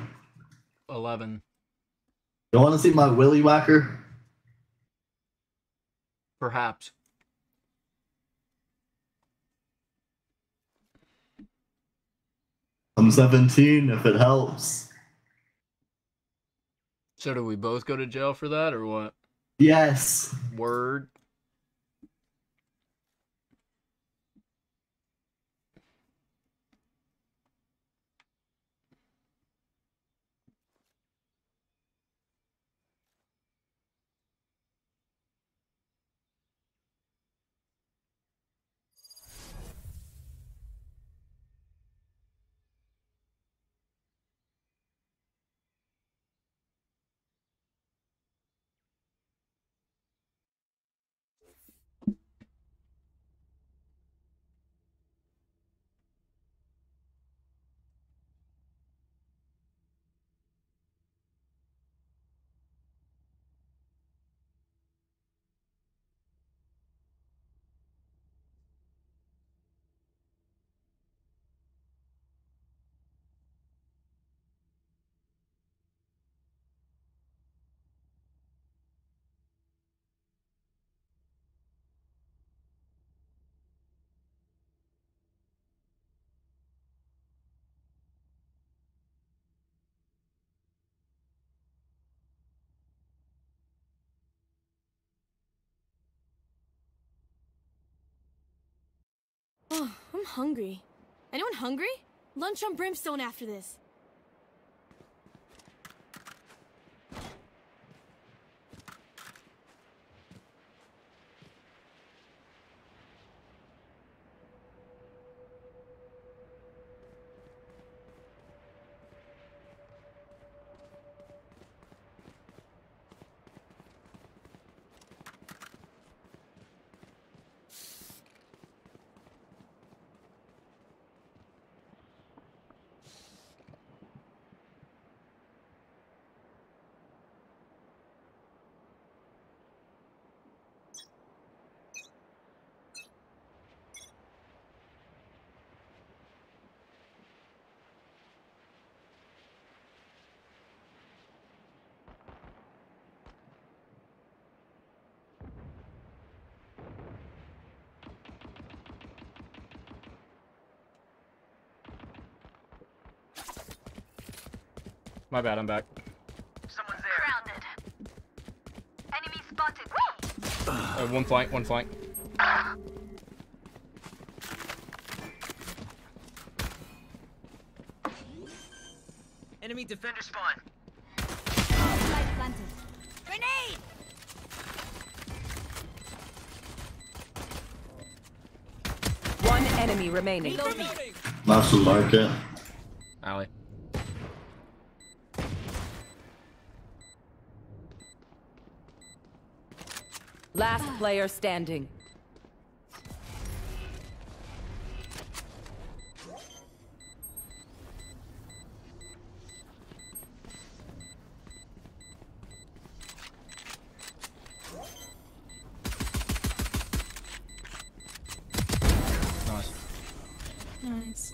11. You want to see my willy whacker? Perhaps. I'm 17 if it helps. So do we both go to jail for that or what? Yes. Word. Oh, I'm hungry. Anyone hungry? Lunch on Brimstone after this. My bad, I'm back. Someone's there. Grounded. Enemy spotted. Uh, one flank, one flank. Enemy defender spawn. Light planted. Grenade! One enemy remaining. Muscle market. Alley. Last player standing. Nice. Nice.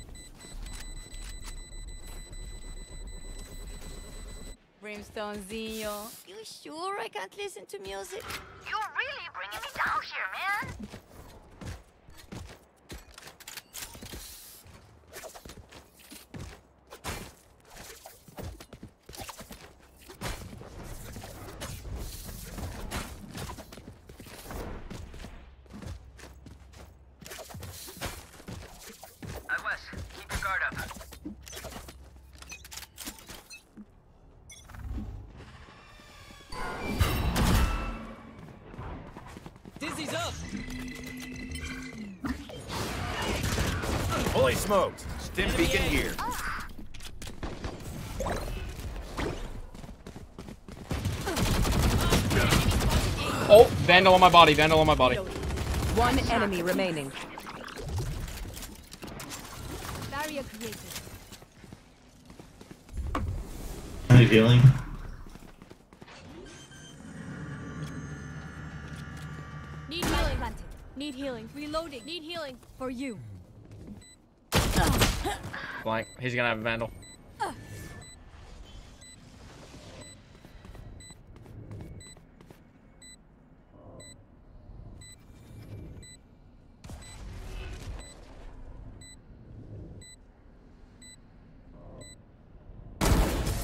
Brimstonezinho. You sure I can't listen to music? Stim beacon here. Oh, vandal on my body. Vandal on my body. One enemy remaining. Barrier created. I need healing. Need healing. Need healing. Reloading. Need healing. For you. Blank. He's gonna have a vandal.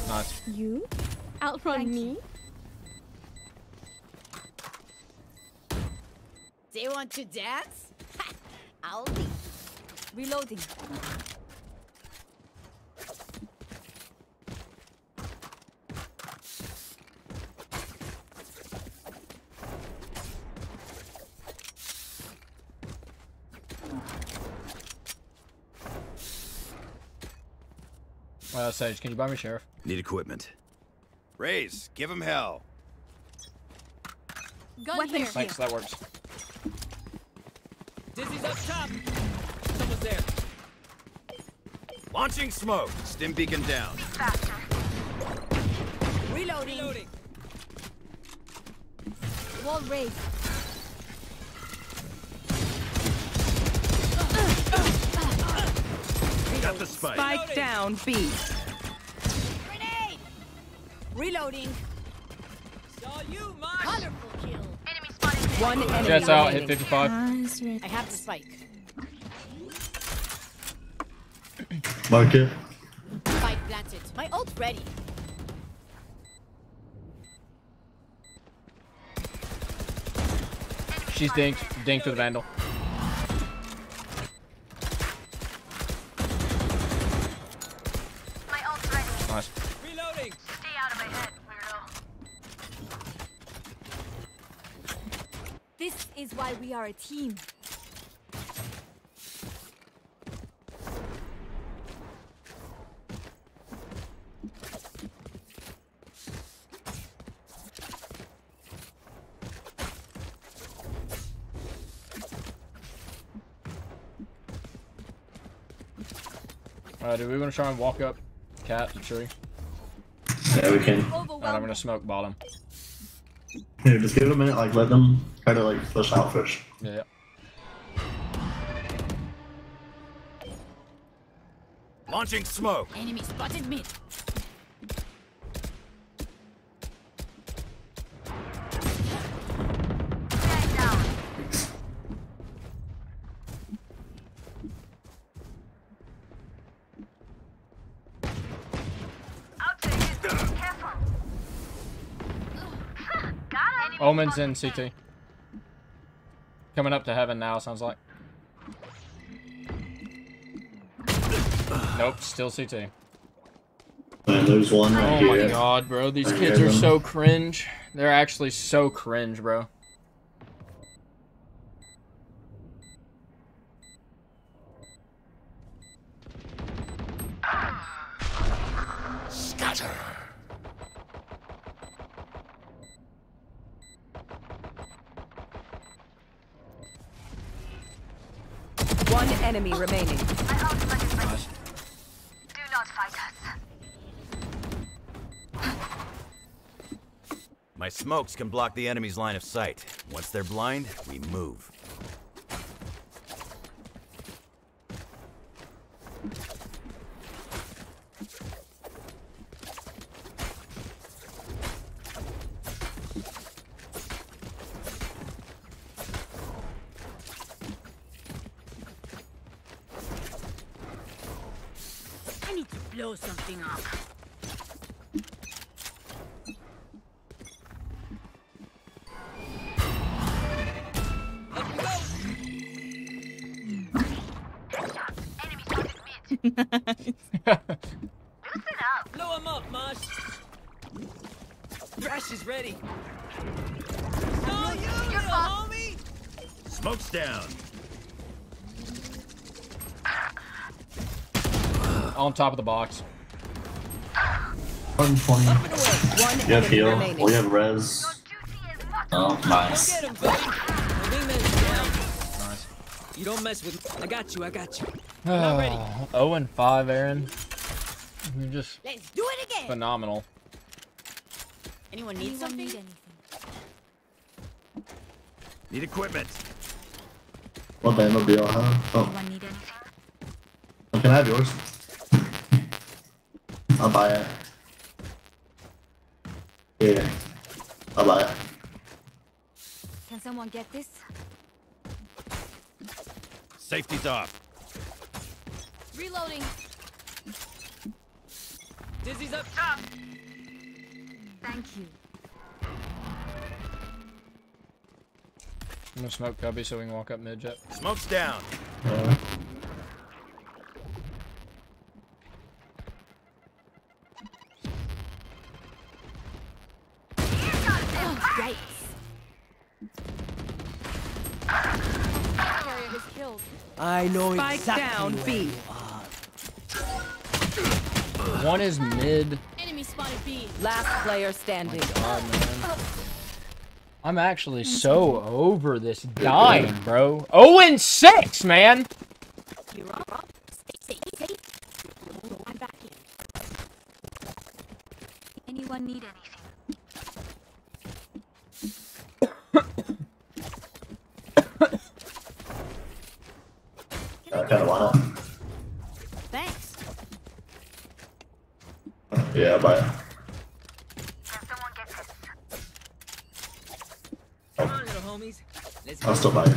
Nice. You? Outrun me? They want to dance? I'll leave. Reloading. Uh, Sage, can you buy me sheriff? Need equipment. Raze, give him hell. Gun here. Thanks, that works. Dizzy's up top. Someone's there. Launching smoke. Stim beacon down. Reloading. Reloading. Wall raised. Uh, uh, uh, Got the spike. Spike down B. Grenade. Reloading. Saw you, Mosh. Colorful kill. Enemy spotted. One enemy Jett's out, hit 55. I have the spike. Mark it. Spike planted. My ult ready. She's dinked. Dinked with a vandal. My ult's ready. Nice. Reloading. Stay out of my head, weirdo. This is why we are a team. Alright, do we want to try and walk up cat the tree? Yeah, we can. Alright, I'm gonna smoke bottom. Here, just give it a minute. Like, let them kind of like flush out first. Launching smoke. Enemy spotted mid. Stand down. I'll take it. Careful. Got him. Omen's in CT. Coming up to heaven now, sounds like. Nope, still CT. And there's one right Oh here. my god, bro. These Right kids are bro. so cringe. They're actually so cringe, bro. Scatter. One enemy remaining. My ultimate is ready. Do not fight us. My smokes can block the enemy's line of sight. Once they're blind, we move. Top of the box. 120. One You have enemy heal. remaining. Oh, we have res. Duty is not Oh, nice. Get him, buddy. My wingman's down. Nice. You don't mess with. me. I got you. I got you. Not ready. 0 and 5, Aaron. You're just Let's do it again. phenomenal. Anyone need something? Need equipment. What the mobile, huh? Oh. Oh, Can I have yours? I'll buy it. Yeah. I'll buy it. Can someone get this? Safety's off. Reloading. Dizzy's up top. Thank you. I'm gonna smoke Cubby so we can walk up mid Jett. Smoke's down. Uh, exactly down B. One is mid. Enemy spotted B. Last player standing. Oh God, man. I'm actually so over this dying, bro. 0 and 6, man! You're up. Stay, stay, stay. I'm back in. Anyone need anything? I kind of want it. Thanks. Yeah, I'll buy it. Come on, little homies. Let's I'll still buy it.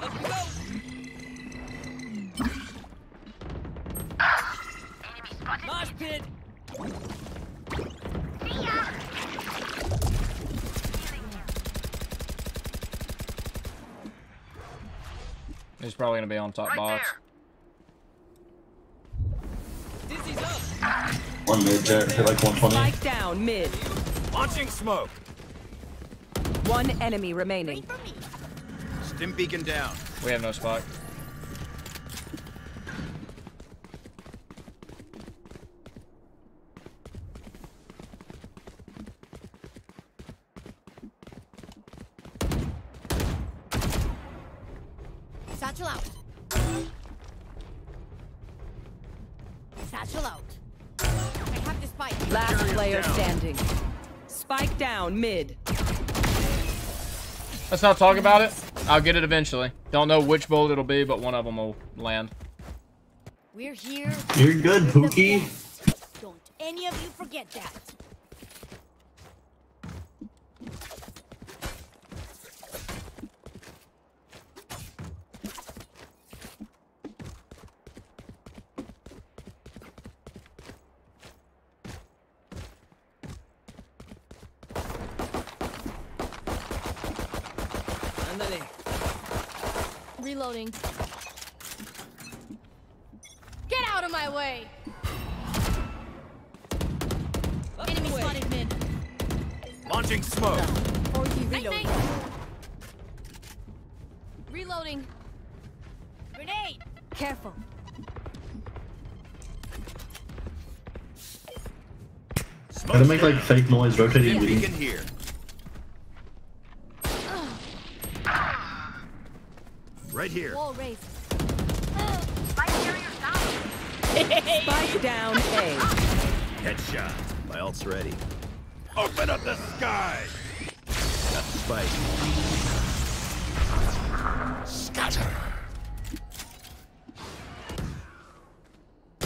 Up we go. Mosh pit. He's probably gonna be on top box. Dizzy's up. One mid Jett, hit like 120. Spike down mid. Launching smoke. One enemy remaining. Stim beacon down. We have no spot. Let's not talk about it. I'll get it eventually. Don't know which bullet it'll be, but one of them will land. We're here. You're good, Pookie. Gotta make like fake noise rotating Stim beam. beacon here. Right here. Wall raised. Spike down A. Headshot. My ult's ready. Open up the sky. Got the spike. Scatter.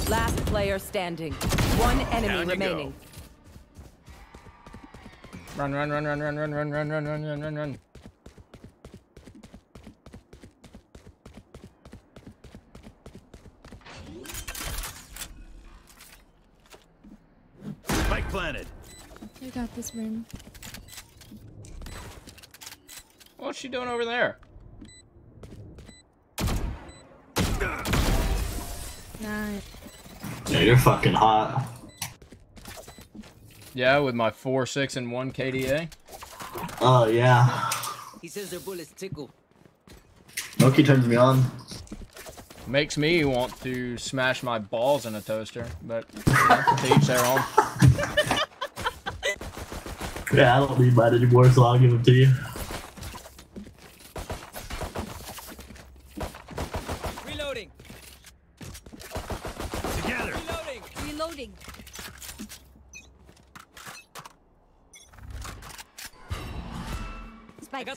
Last player standing. One enemy Down you remaining. Run, run, run, run, run, run, run, run, run, run, run, run, run. Spike planted. I got this room. What's she doing over there? Nah. Yeah, you're fucking hot. Yeah, with my 4, 6, and 1 KDA. Oh, yeah. He says their bullets tickle. Moki turns me on. Makes me want to smash my balls in a toaster, but you know, to each their own. Yeah, I don't need mine anymore, so I'll give them to you. Reloading. Together. Reloading. Reloading.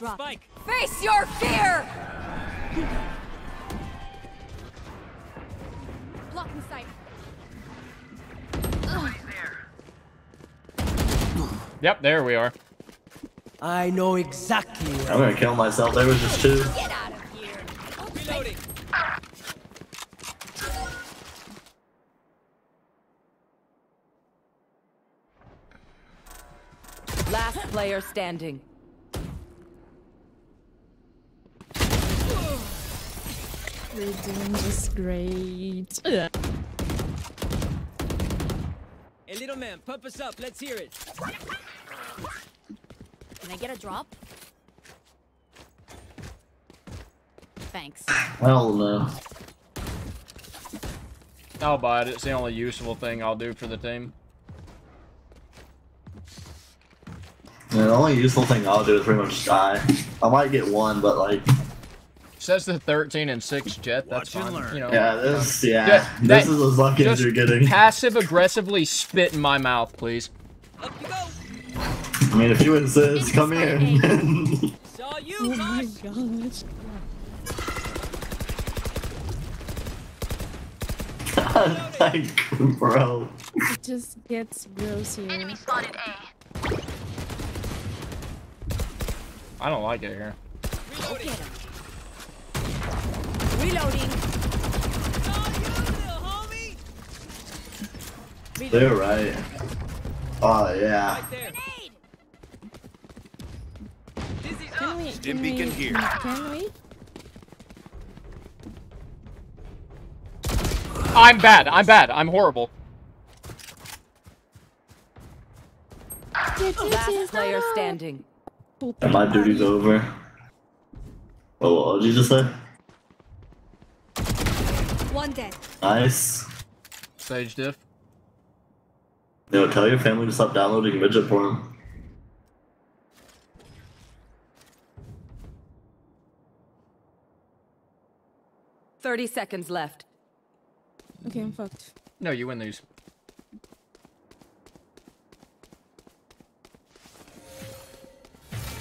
I Spike drop. spike. Face your fear! Blocking sight. Yep, there we are. I know exactly. I'm gonna kill myself. There was just two. Get out of here. Reloading. Last player standing. We're doing just great. Hey, little man, pump us up. Let's hear it. Can I get a drop? Thanks. Hell no. I'll buy it. It's the only useful thing I'll do for the team. Yeah, the only useful thing I'll do is pretty much die. I might get one, but like, Says the 13 and 6 Jett. That's Watch fine. learn. You know. yeah, this, yeah, Yeah, this that- is as lucky as just you're getting. Passive aggressively spit in my mouth, please. Up you go. I mean, if you insist, come here. Saw you, Oh my Mosh. Thank you, bro. It just gets gross here. I don't like it here. Go get him. Reloading. They're right. Oh yeah. Can we? Stim Can beacon here. Can we? I'm bad. I'm bad. I'm horrible. Last player standing. And my duty's over. Oh, what did you just say? One dead. Nice. Sage diff. Yo, tell your family to stop downloading midget porn. Thirty seconds left. Okay, I'm fucked. No, you win these.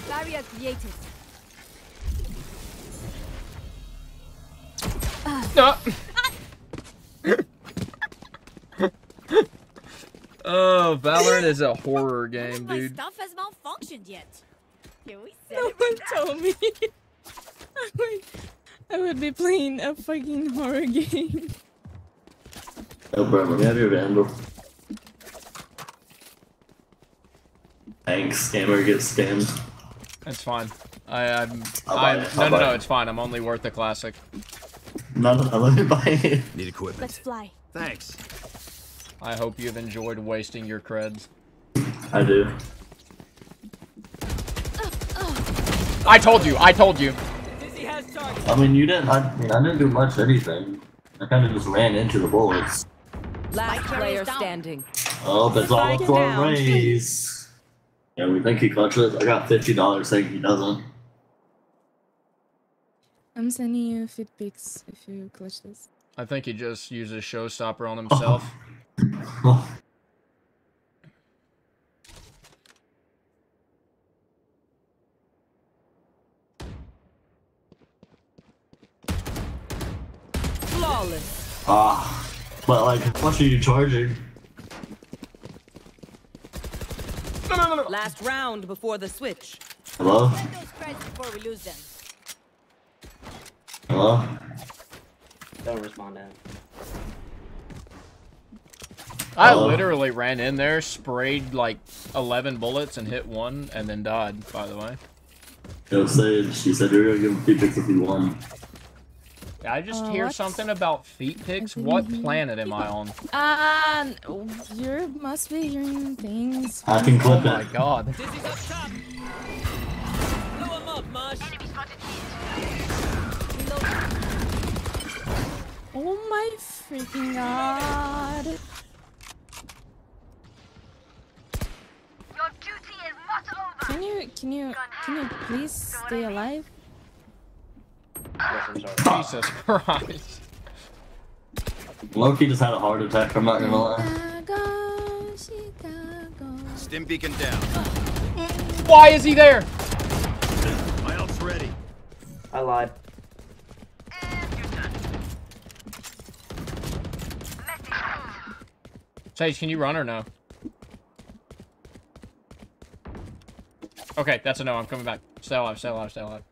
Barrier created. No. oh, Valorant is a horror game, dude. My stuff has malfunctioned yet. Can we set No it one told me. I would, I would be playing a fucking horror game. Yo, bro, let me have your vandal. Thanks, scammer gets scammed. It's fine. I, I'm. I'll buy I'm no, no, no. it. It's fine. I'm only worth the classic. No, no, no, let buy it. Need equipment. Let's fly. Thanks. I hope you've enjoyed wasting your creds. I do. I told you. I told you. Dizzy has target. I mean, you didn't. I, I mean, I didn't do much anything. I kind of just ran into the bullets. Last player standing. Oh, that's all for a down. raise. Yeah, we think he clutches. I got fifty dollars saying he doesn't. I'm sending you feed pics if you clutch this. I think he just uses showstopper on himself. Flawless. Ah, but like, how much are you charging? Last round before the switch. Hello, Get those creds before we lose them. Hello. Don't respond to him. I Hello? literally ran in there, sprayed like 11 bullets, and hit one, and then died. By the way, Yo, Sage, she said you're gonna give him feet pics if you won. I just Uh, hear what? something about feet pics. didn't What planet am I on? Ah, you must be hearing things. I can Oh clip my it. god. Dizzy's up top. Blow him up, Mosh. Oh my freaking god. Your duty is not Can you can you can you please stay alive? Jesus Christ. Loki just had a heart attack. I'm not gonna lie. Chicago, Chicago. Stim beacon down. Why is he there? My ult's ready. I lied. Sage, can you run or no? Okay, that's a no. I'm coming back. Stay alive, stay alive, stay alive.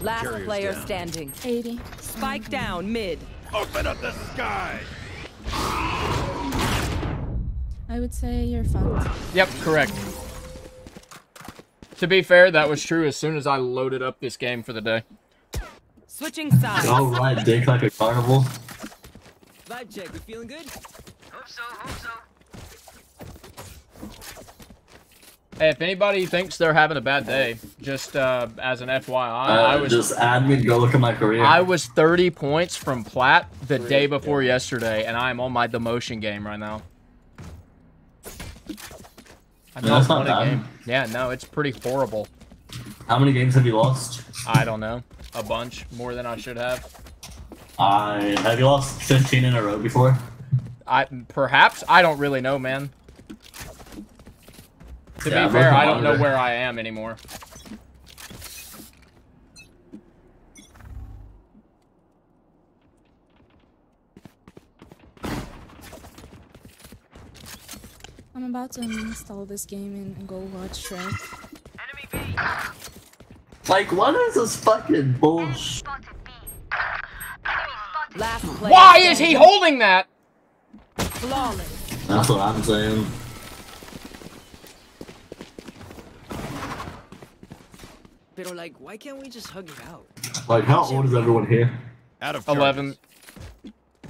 Last Carrier's player down. standing. 80. Spike down mid. Open up the sky. I would say you're fucked. Yep, correct. To be fair, that was true as soon as I loaded up this game for the day. Switching sides. All right, dick like a carnival. Vibe check. You feeling good? Hope so, hope so. Hey, if anybody thinks they're having a bad day, just uh, as an FYI, Uh, I was just add me. Go look at my career. I was 30 points from plat the day before yesterday, and I'm on my demotion game right now. I've Yeah, not that's not won a bad. game. Yeah, no, it's pretty horrible. How many games have you lost? I don't know, a bunch more than I should have. I have you lost 15 in a row before? I perhaps I don't really know, man. To Yeah, be fair, I don't know where I am anymore. I'm about to uninstall this game and, and go watch Shrek. Like, what is this fucking bullshit? Last player Why is he holding that? Flawless. That's what I'm saying. But like, why can't we just hug it out? Like, how old is everyone here? Out of 11.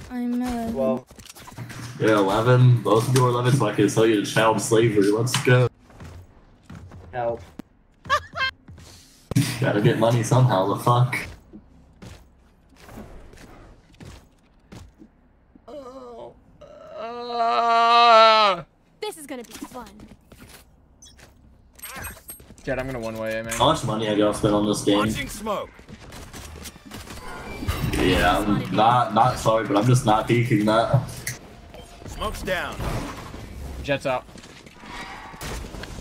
I'm uh, Well, Yeah, 11. Both of you are 11, so I can sell you to child slavery. Let's go. help. Gotta get money somehow, the fuck. Uh, This is gonna be fun. Jett, I'm gonna one way, man. How much money have y'all spent on this game? Launching smoke. Yeah, I'm not not sorry, but I'm just not peeking that. Smoke's down. Jett's out.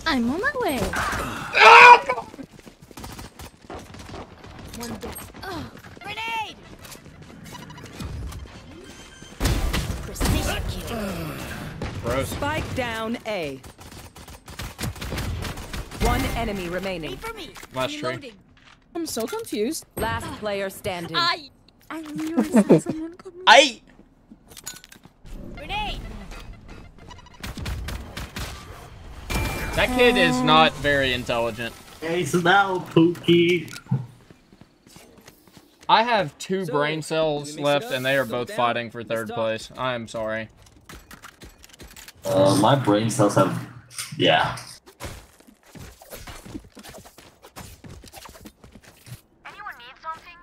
I'm on my way. One down. Oh, Gross. Spike down A. One enemy remaining. For me. Last tree. I'm so confused. Last player standing. I. I knew I saw someone coming. I. Grenade. That kid is oh. not very intelligent. Ace now, Pookie. I have two So, brain cells we mix it left, and they are both down? fighting for third place. I am sorry. Uh, my brain cells have. Yeah. Anyone need something?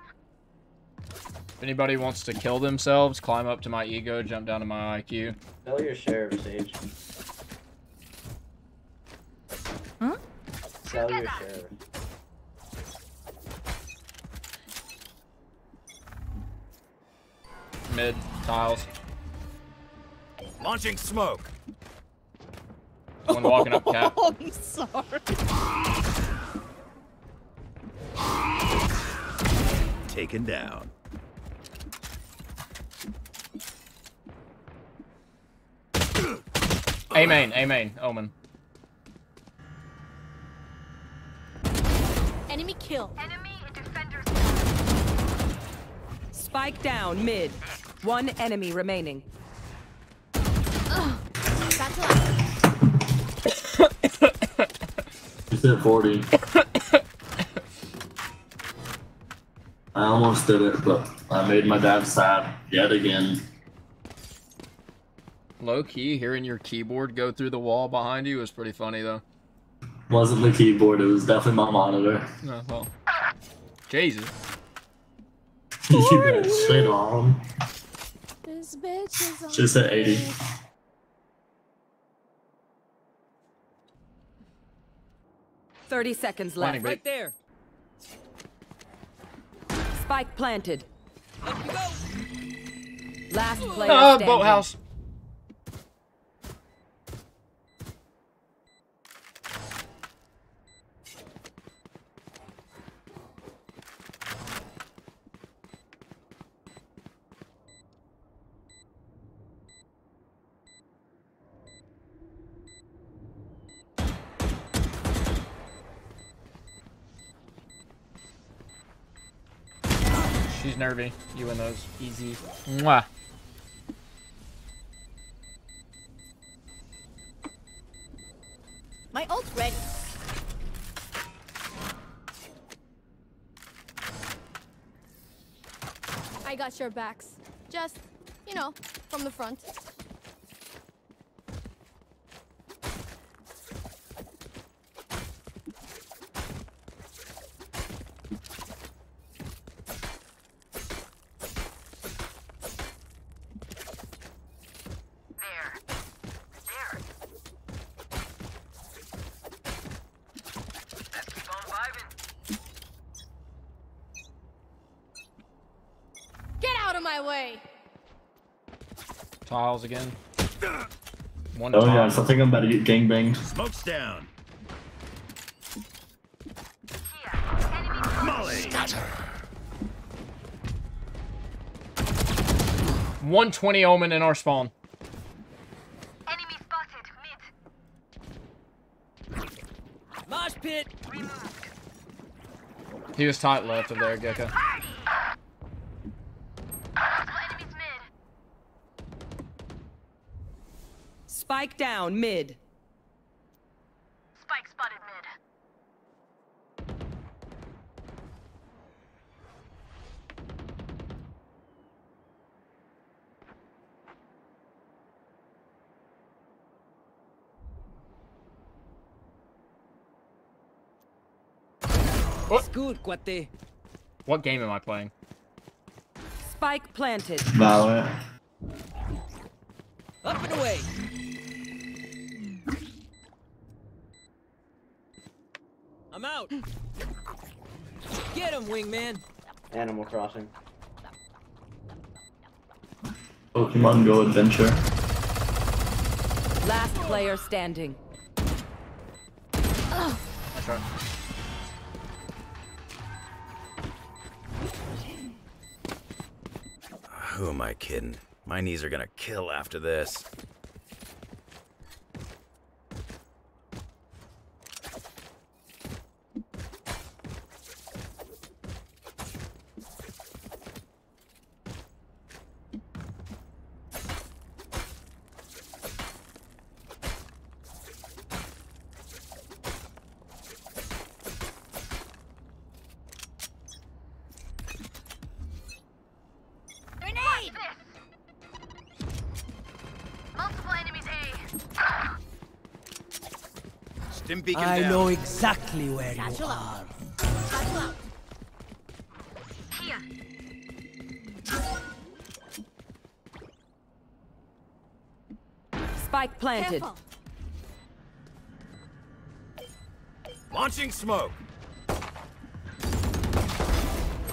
If anybody wants to kill themselves, climb up to my ego, jump down to my IQ. Tell your sheriff, Sage. Huh? Sell your sheriff. Mid tiles. Launching smoke. One walking up cap. Oh, I'm sorry. Taken down. A main, A main, Omen. Enemy kill. Enemy defenders. Spike down mid. One enemy remaining. Back to life. Just hit 40. I almost did it, but I made my dad sad yet again. Low key, hearing your keyboard go through the wall behind you was pretty funny though. Wasn't the keyboard, it was definitely my monitor. No, well. Jesus. You got shit on. This bitch is on Just at 80. 30 seconds left. Planting Right there. Spike planted. Last player Ah, standing. boathouse. She's nervy. You win those. Easy. Mwah. My ult's ready. I got your backs. Just, you know, from the front. There. There. Let's keep on vibing. Get out of my way! Tiles again. One Oh tile. yeah, so I think I'm about to get gangbanged. Smoke's down. Molly. 120 Omen in our spawn. Enemy spotted. Mid. Mosh pit. He was tight left of there, Gekko. Spike down mid. Spike spotted mid. Oh. It's good, cuate. What game am I playing? Spike planted. Valorant. Up and away. Get him, wingman. Animal Crossing. Pokemon Go Adventure. Last player standing. That's right. Who am I kidding? My knees are gonna kill after this. Grenade! Multiple enemies A. Stim I down. know exactly where you Satchel are. Satchel out. Here. Spike planted. Careful. Launching smoke.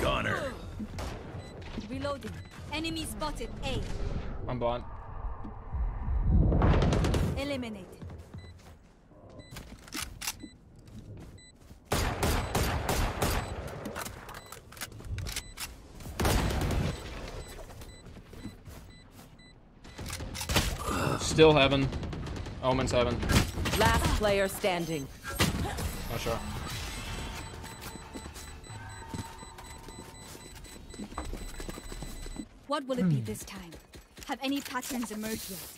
Gunner. Reloading. Enemy spotted. A. I'm blind. Eliminated. Still heaven. Omen's heaven. Last player standing. Not sure. What will it be hmm. this time? Have any patterns emerged yet?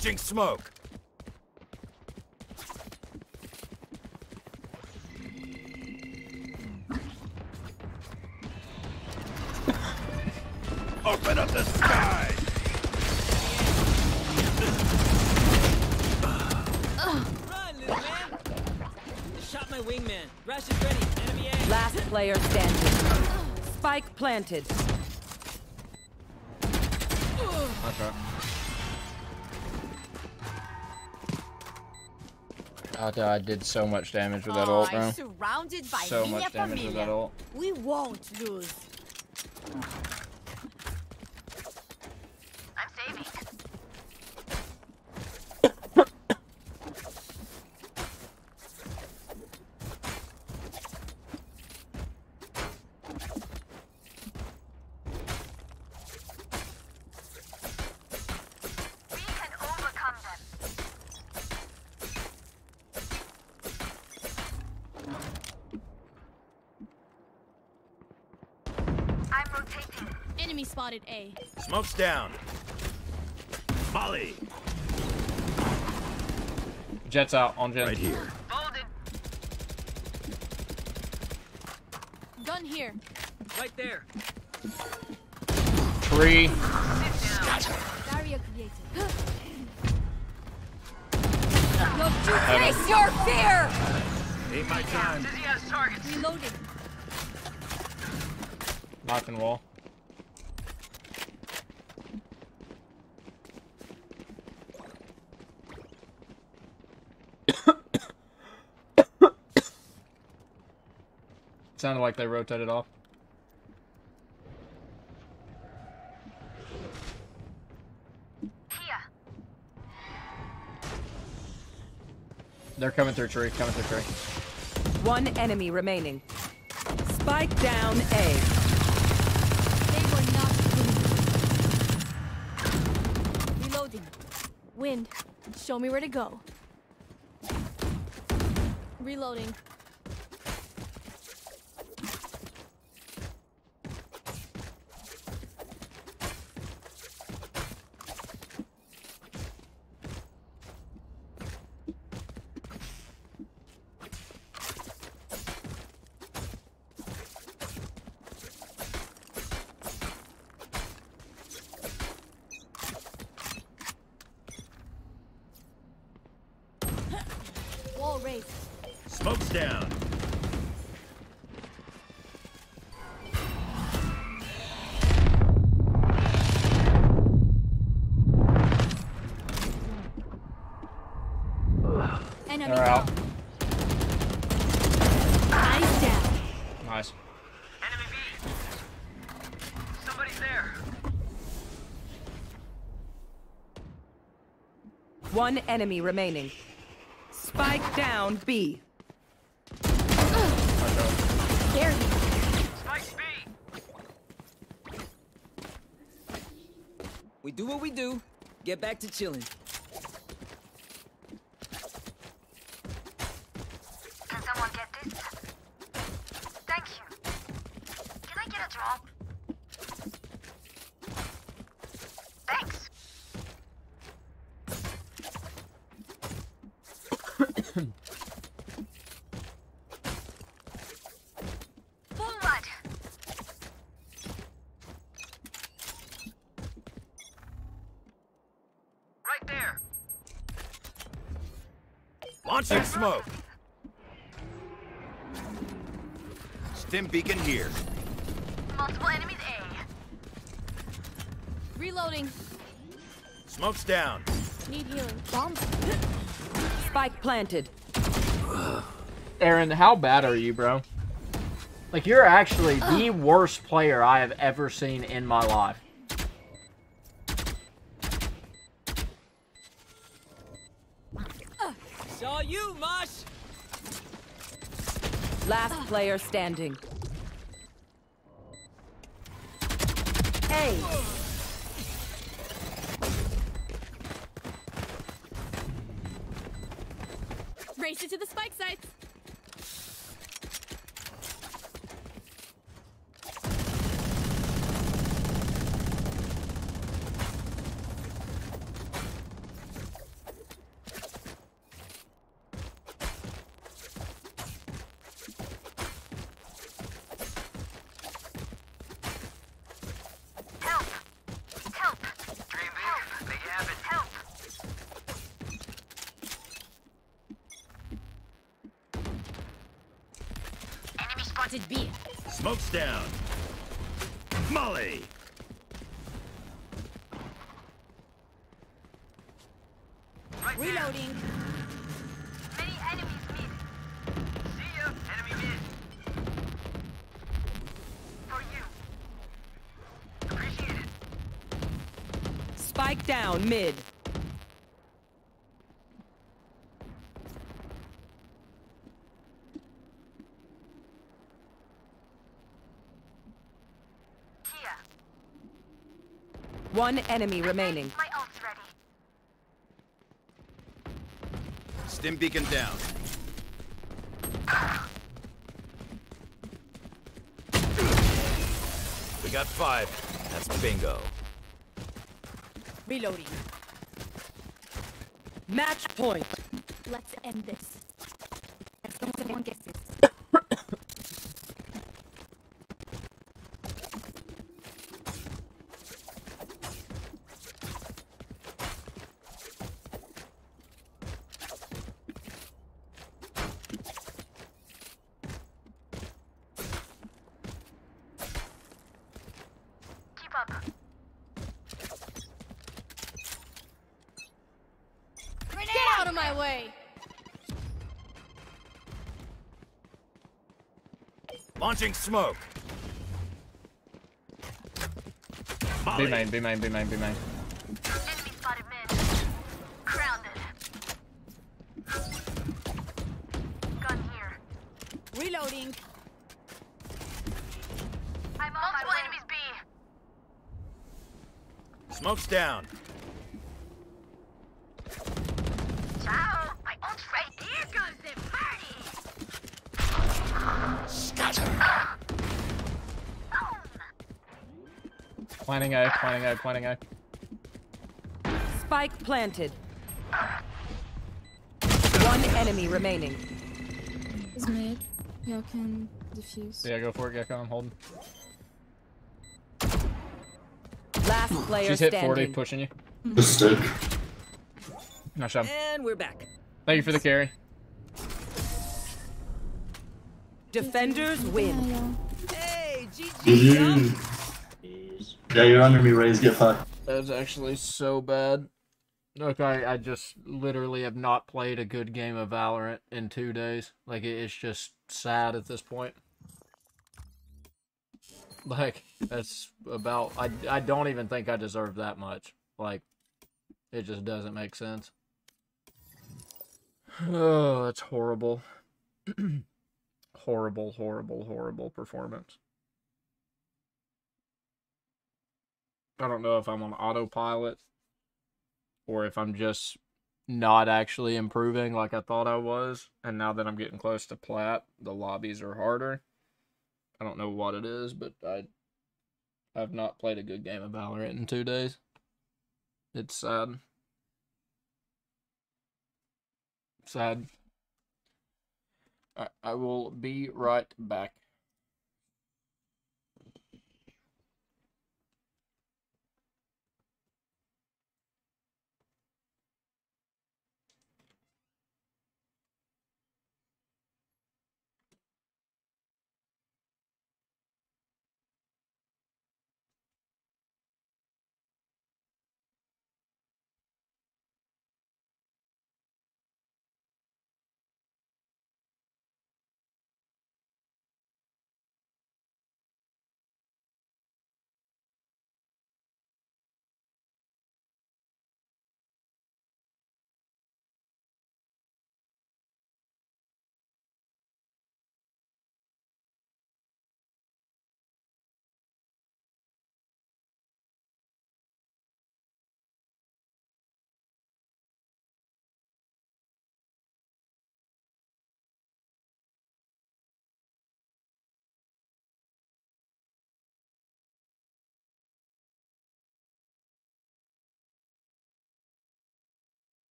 Launching smoke. Open up the sky! Run, little man! Shot my wingman. Rush is ready. Enemy A. Last player standing. Spike planted. I did so much damage with that ult, bro. I'm surrounded by So much damage with that ult. We won't lose. I'm saving. We can overcome them. I'm rotating. Enemy spotted A. Smoke's down. Molly. Jett's out on Jett. Right here. Gun here. Right there. Three. Barrier created. Look to Heaven. face your fear! Ain't my time. Dizzy has targets. Reloading. Knocking wall. Sounded like they rotated off. Here. They're coming through tree, coming through tree. One enemy remaining. Spike down A. They were not winning. Reloading. Wind. Show me where to go. Reloading. One enemy remaining. Spike down B. There he Spike B. We do what we do. Get back to chilling. Can someone get this? Thank you. Can I get a drop? Thanks. Full mud. Right there. Launching smoke. Stim beacon here. Multiple enemies A. Reloading. Smoke's down. Need healing. Bomb. Spike planted. Aaron, how bad are you, bro? Like, you're actually the worst player I have ever seen in my life. Saw you, Mosh! Last player standing. A. Race it to the spike sites. Mid B. Smoke's down. Molly. Reloading. Many enemies mid. See ya. Enemy mid. For you. Appreciate it. Spike down mid. Here. One enemy remaining. My ult's ready. Stim beacon down. We got five. That's bingo. Reloading. Match point. Let's end this. Someone gets this. Keep up. Get out of my way. Launching smoke. B main, B main, B main, B main. Enemy spotted mid. Grounded. Gun here. Reloading. I'm on Multiple enemies B. Smoke's down. Planning A, planning A, planning A. Spike planted. One enemy remaining. Is mid. Y'all can defuse. Yeah, go for it, Gekko. I'm holding. Last player She's hit standing. 40, pushing you. The stick. Nice job. And we're back. Thank you for the carry. Defenders win. Hey, GG. Yeah, you're under me, Raze. Get fucked. That's actually so bad. Look, I, I just literally have not played a good game of Valorant in two days. Like, it- it's just sad at this point. Like, that's about... I, I don't even think I deserve that much. Like, it just doesn't make sense. Oh, that's horrible. horrible, horrible, horrible performance. I don't know if I'm on autopilot or if I'm just not actually improving like I thought I was. And now that I'm getting close to plat, the lobbies are harder. I don't know what it is, but I I've not played a good game of Valorant in two days. It's sad. Sad. I, I will be right back.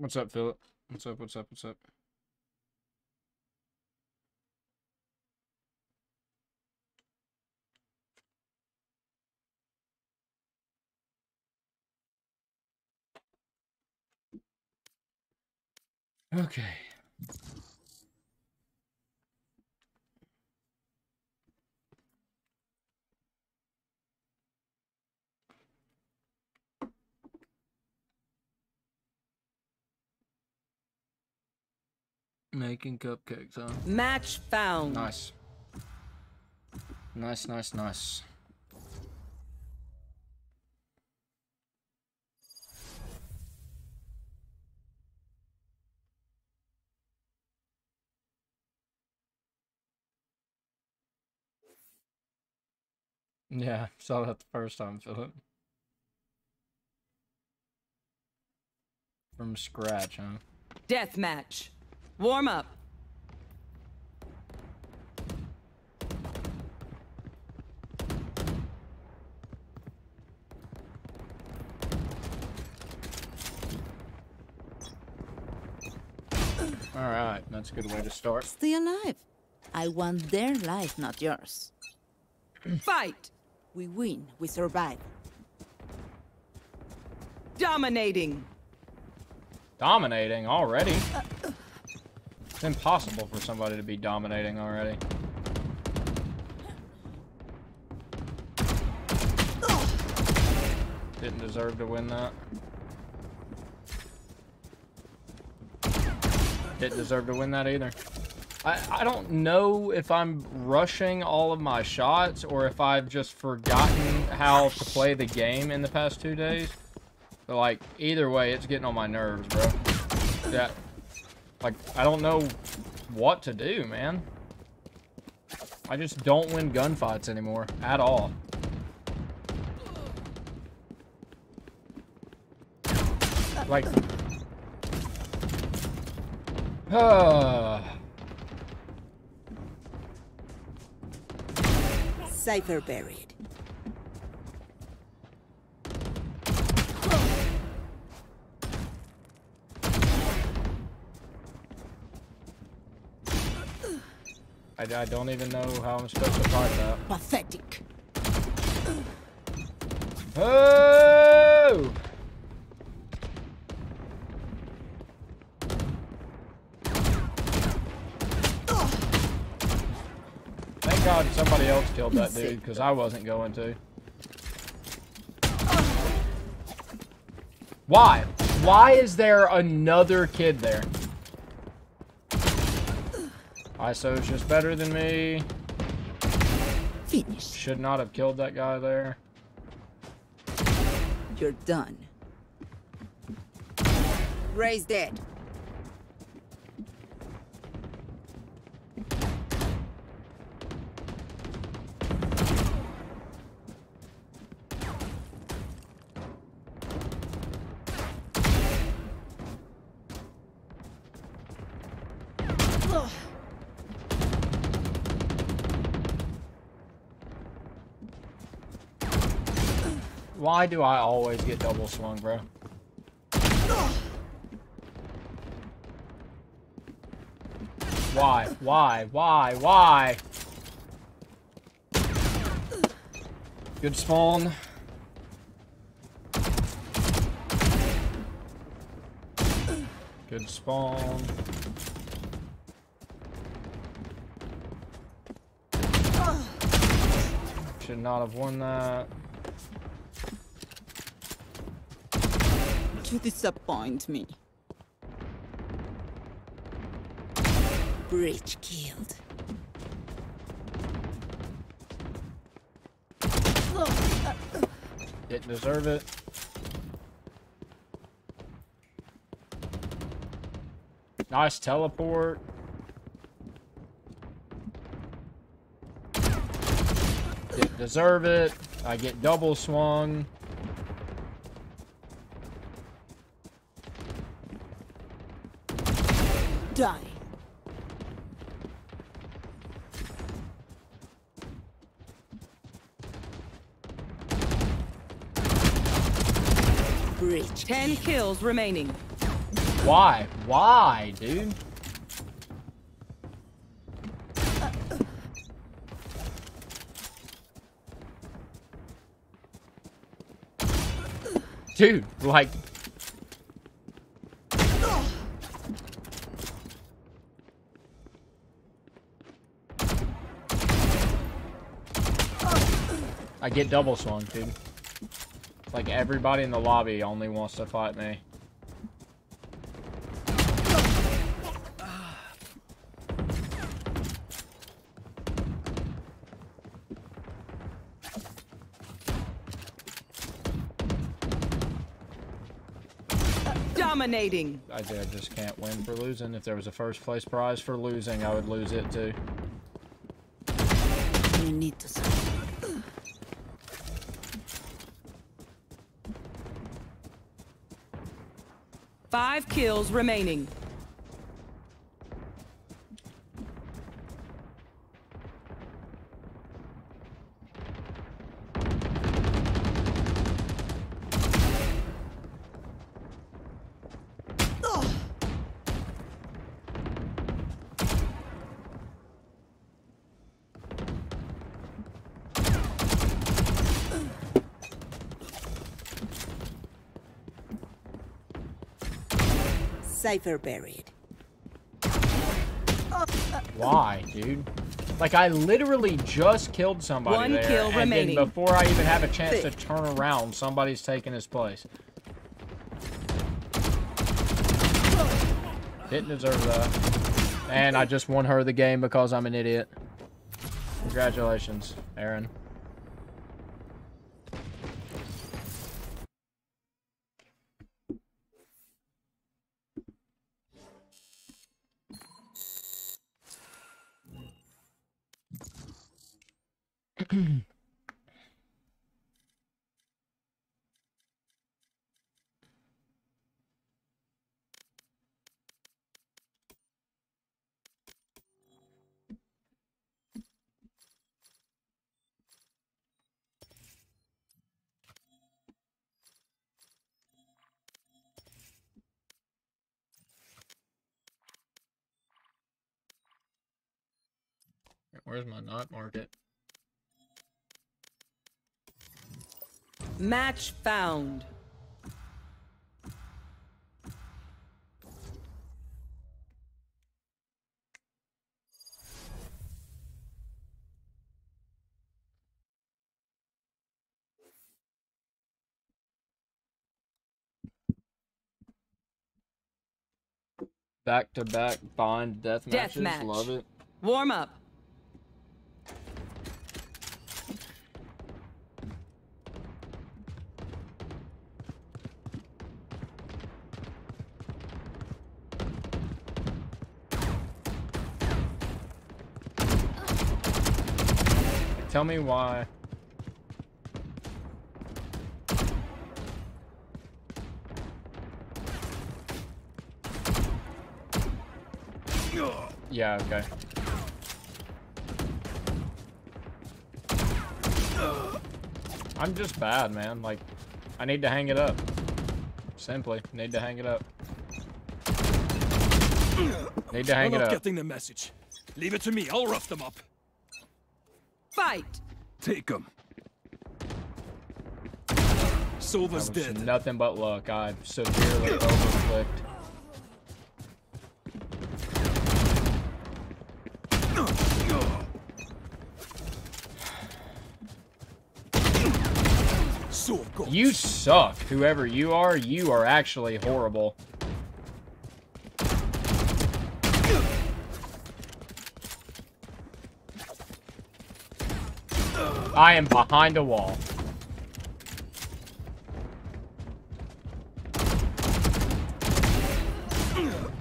What's up, Philip? What's up? What's up? What's up? Okay. Making cupcakes, huh? Match found. Nice. Nice, nice, nice. Yeah, saw that the first time, Philip. From scratch, huh? Death match. Warm up. Alright, that's a good way to start. Stay alive. I want their life, not yours. Fight! We win, we survive. Dominating. Dominating already? Uh, It's impossible for somebody to be dominating already. Didn't deserve to win that. Didn't deserve to win that either. I, I don't know if I'm rushing all of my shots or if I've just forgotten how to play the game in the past two days. But like, either way, it's getting on my nerves, bro. Yeah. Like, I don't know what to do, man. I just don't win gunfights anymore, at all. Like... Cypher buried. I, I don't even know how I'm supposed to fight that. Pathetic. Oh! Thank God somebody else killed that dude, because I wasn't going to. Why? Why is there another kid there? Iso's just better than me. Finish. Should not have killed that guy there. You're done. Ray's dead. Why do I always get double swung, bro? Why? Why? Why? Why? Good spawn. Good spawn. Should not have won that. You disappoint me. Bridge killed. Didn't deserve it. Nice teleport. Didn't deserve it. I get double swung. Die. Breach. Ten kills remaining. Why? Why, dude? Dude, like... I get double swung, dude. It's Like everybody in the lobby only wants to fight me. Dominating. I, I just can't win for losing. If there was a first place prize for losing, I would lose it too. You need to Five kills remaining. Cypher buried. Why, dude? Like, I literally just killed somebody One there, kill and remaining. then before I even have a chance to turn around, somebody's taking his place. Didn't deserve that. And I just won her the game because I'm an idiot. Congratulations, Aaron. Where's my night market? Match found. Back to back bind death Death matches. match. Love it. Warm up. Tell me why. Yeah, okay. I'm just bad, man. Like, I need to hang it up. Simply, need to hang it up. Need to hang You're it not up. getting the message. Leave it to me. I'll rough them up. Fight. Take him. Sova's dead. nothing but luck. I'm severely overclicked. So of course. You suck. Whoever you are, you are actually horrible. I am behind a wall.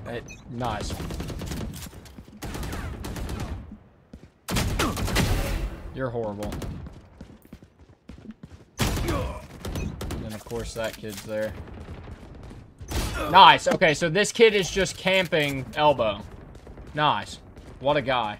Eh, nice. You're horrible. And of course that kid's there. Nice. Okay, so this kid is just camping elbow. Nice. What a guy.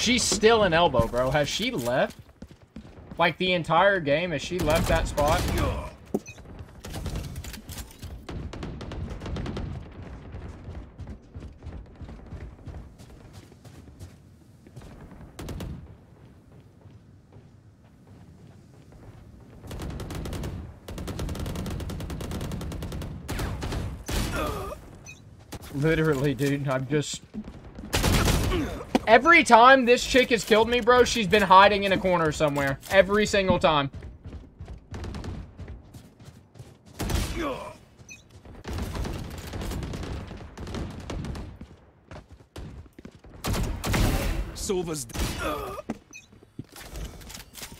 She's still an elbow, bro. Has she left? Like the entire game, has she left that spot? Literally, dude, I'm just... Every time this chick has killed me, bro, she's been hiding in a corner somewhere. Every single time. Sova's.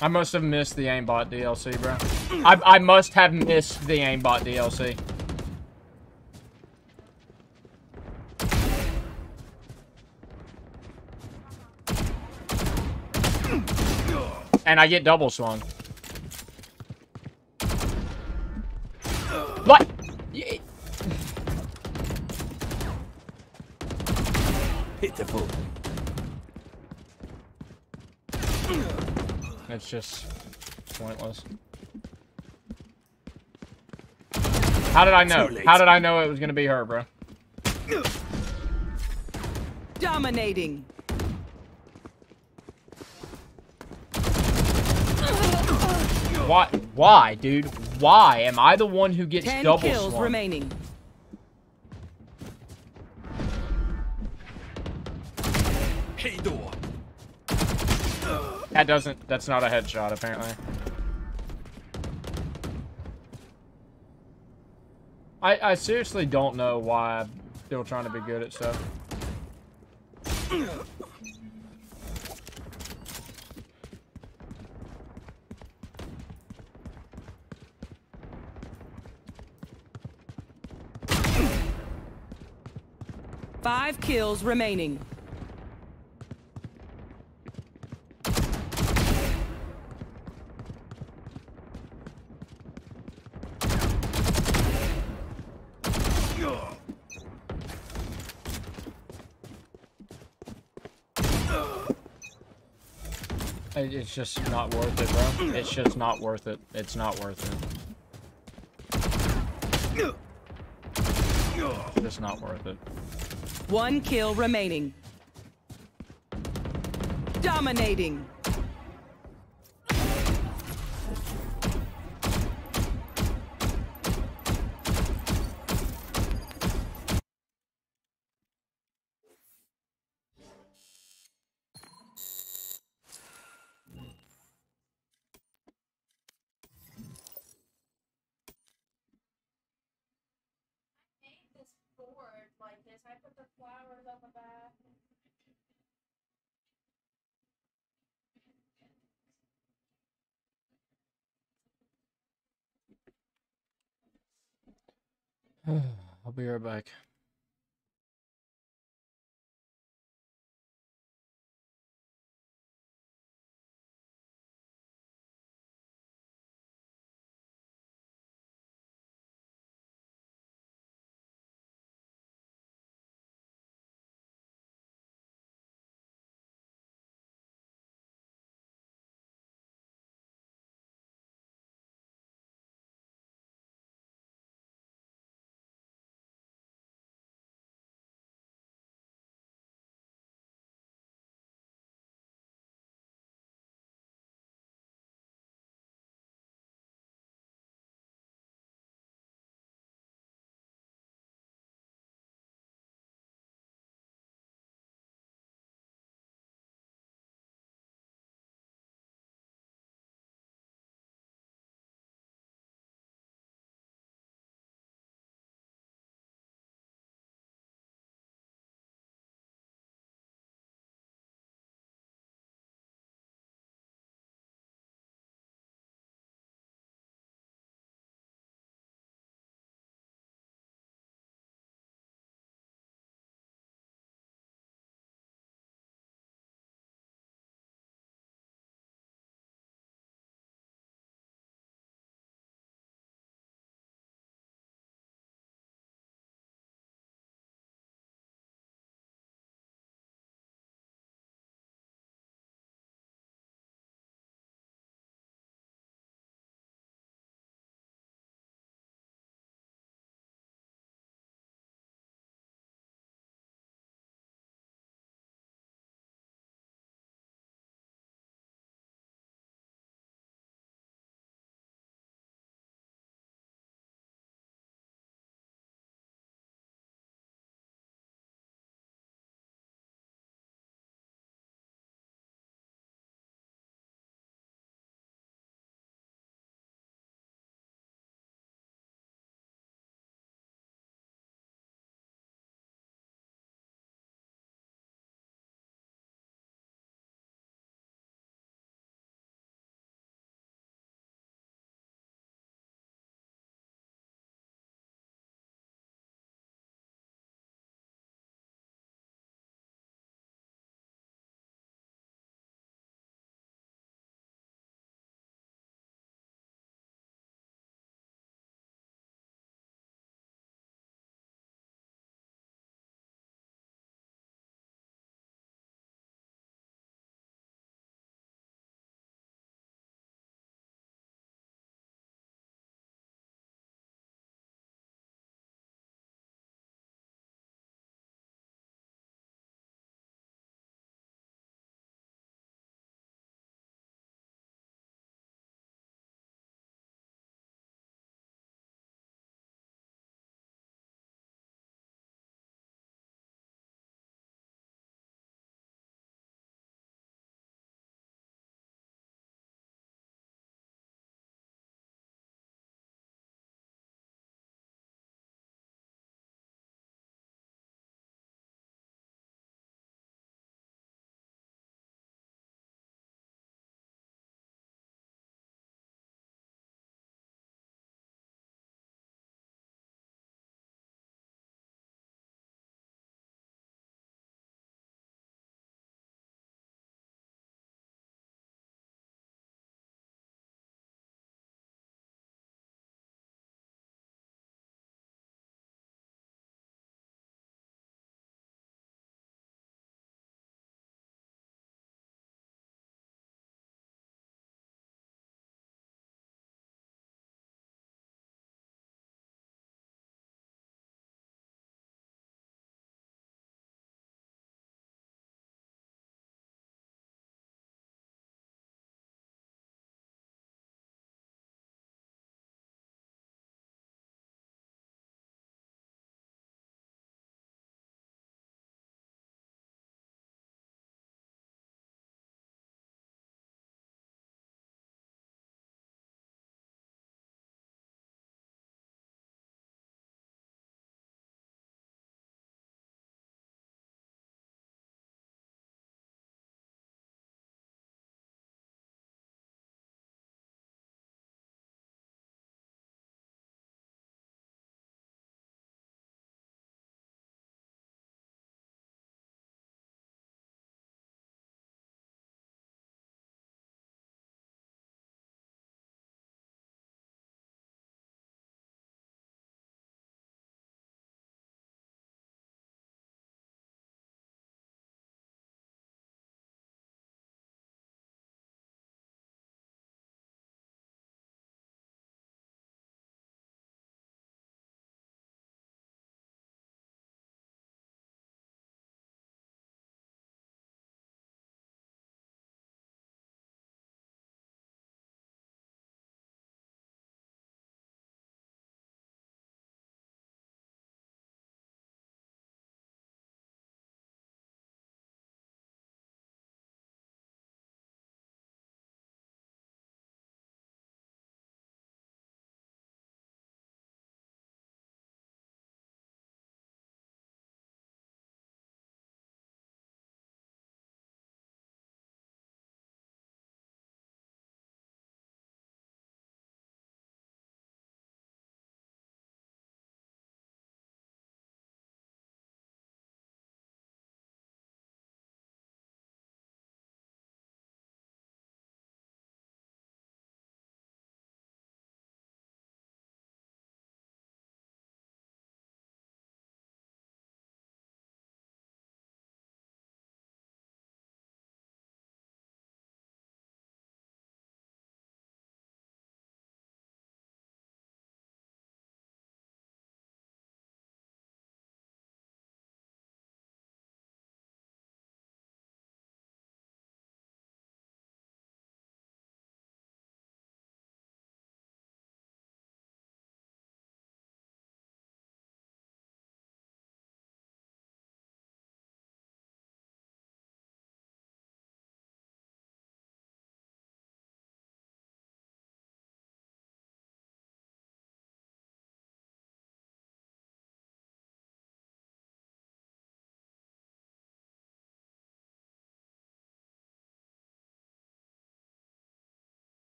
I must have missed the aimbot DLC, bro. I, I must have missed the aimbot DLC. And I get double swung. What? Hit the Pitiful. It's just pointless. How did I know? How did I know it was gonna be her, bro? Dominating. Why? Why, dude? Why am I the one who gets Ten double kills swung? remaining. Hey, door. That doesn't. That's not a headshot, apparently. I I seriously don't know why I'm still trying to be good at stuff. Five kills remaining. It's just not worth it, bro. It's just not worth it. It's not worth it. It's not worth it. One kill remaining. Dominating. I'll be right back.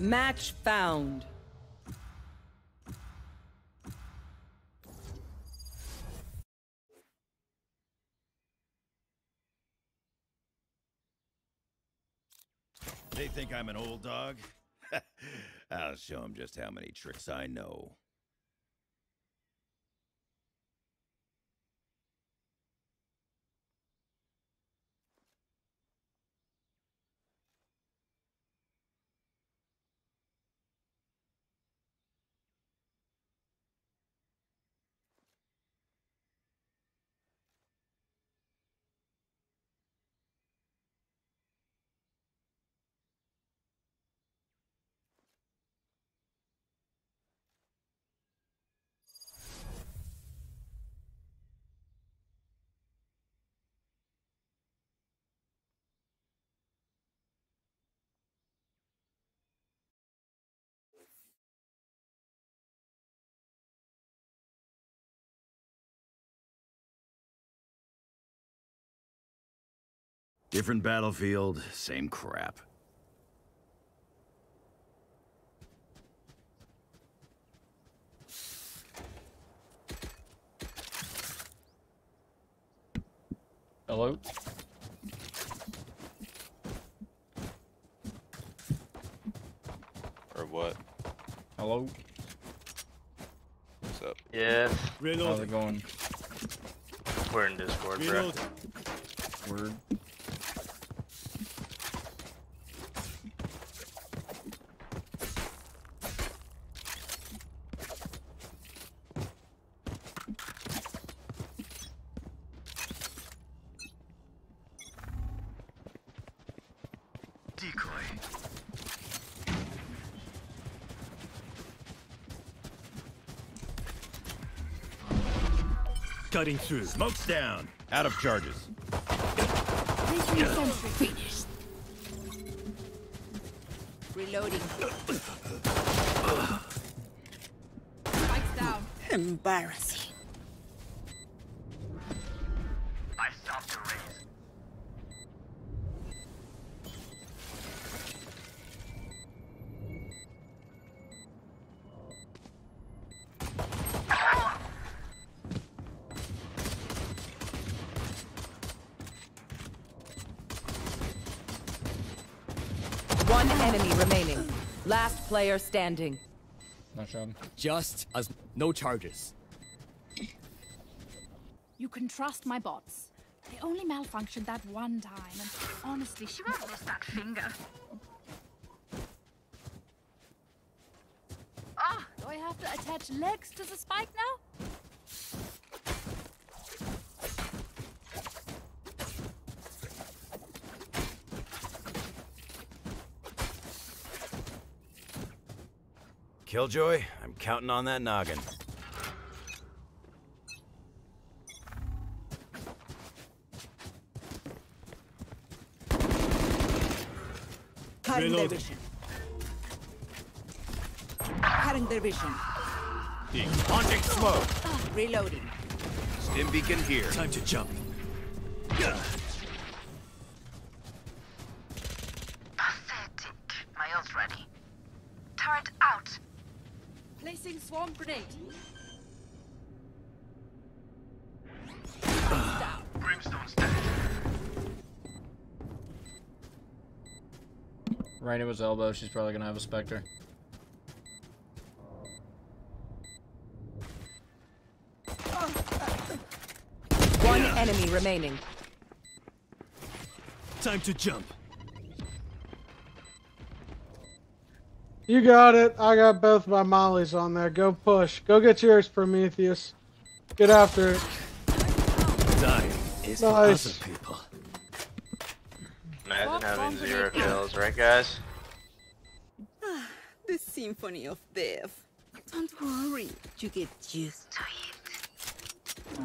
Match found. They think I'm an old dog? I'll show them just how many tricks I know. Different battlefield, same crap. Hello? Or what? Hello? What's up? Yeah. How's it going? We're in Discord, bro. Word. Cutting through. Smoke's down. Out of charges. Finished. Reloading. Spikes down. Embarrassing. I stopped the race. One enemy remaining. Last player standing. Nice job. Just as no charges. You can trust my bots. They only malfunctioned that one time, and honestly, she won't miss that finger. Ah, do I have to attach legs to the spike now? Killjoy, I'm counting on that noggin. Cutting their vision. Cutting their vision. Haunting smoke. Reloading. Stim beacon here. Time to jump. Reyna was elbow. She's probably gonna have a Spectre. One enemy remaining. Time to jump. You got it. I got both my mollies on there. Go push. Go get yours, Prometheus. Get after it. Dying is Nice. other people. Imagine having zero kills, right, guys? Ah, the symphony of death. Don't worry, you get used to it.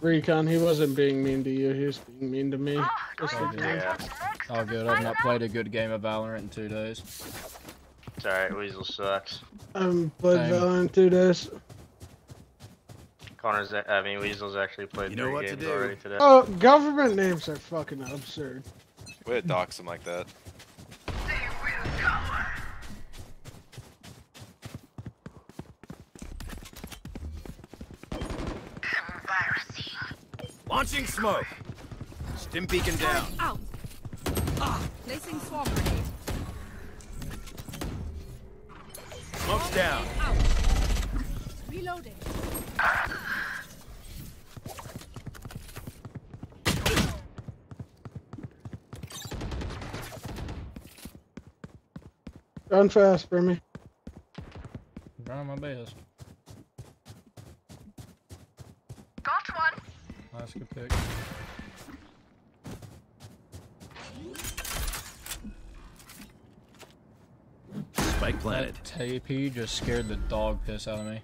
Recon, he wasn't being mean to you. He was being mean to me. Oh, All like good. that. All good. I've not played a good game of Valorant in two days. It's alright, Weasel sucks. I haven't played Same. Valorant in two days. Connor's, I mean, Weasel's actually played You know three what to games do. already today. Oh, government names are fucking absurd. Way to dox him like that. Launching smoke. Stim beacon down. Out. Ah, placing swarm grenade. Smoke's down. Out. Reloading. Run fast for me. Trying my best. Got one. Nice good pick. Spike planted. That TP just scared the dog piss out of me.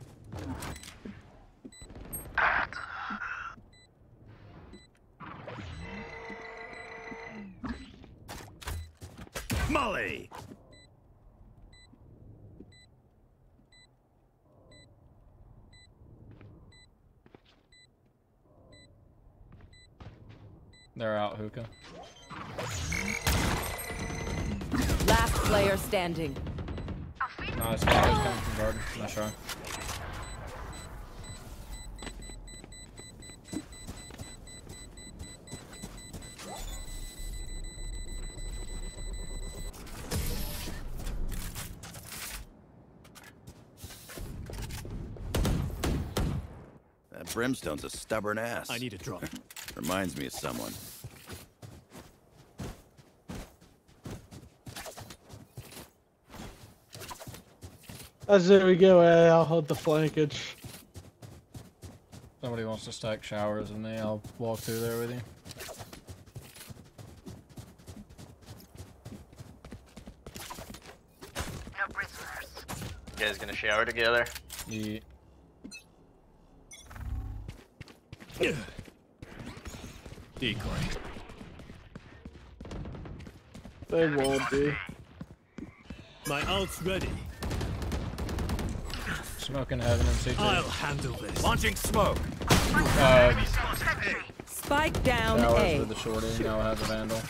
Molly. They're out hookah. Last player standing. Nice. One guy's coming from garden. Nice try. That brimstone's a stubborn ass. I need a drop. Reminds me of someone. As there we go, I'll hold the flankage. Somebody wants to stack showers with me. I'll walk through there with you. No prisoners. You guys gonna shower together? Yeah. Decoy. They won't be. My ult's ready. Smoking heaven and CT. I'll handle this. Launching smoke. Uh, Spike down showers A. with the shorty. Now I have the vandal.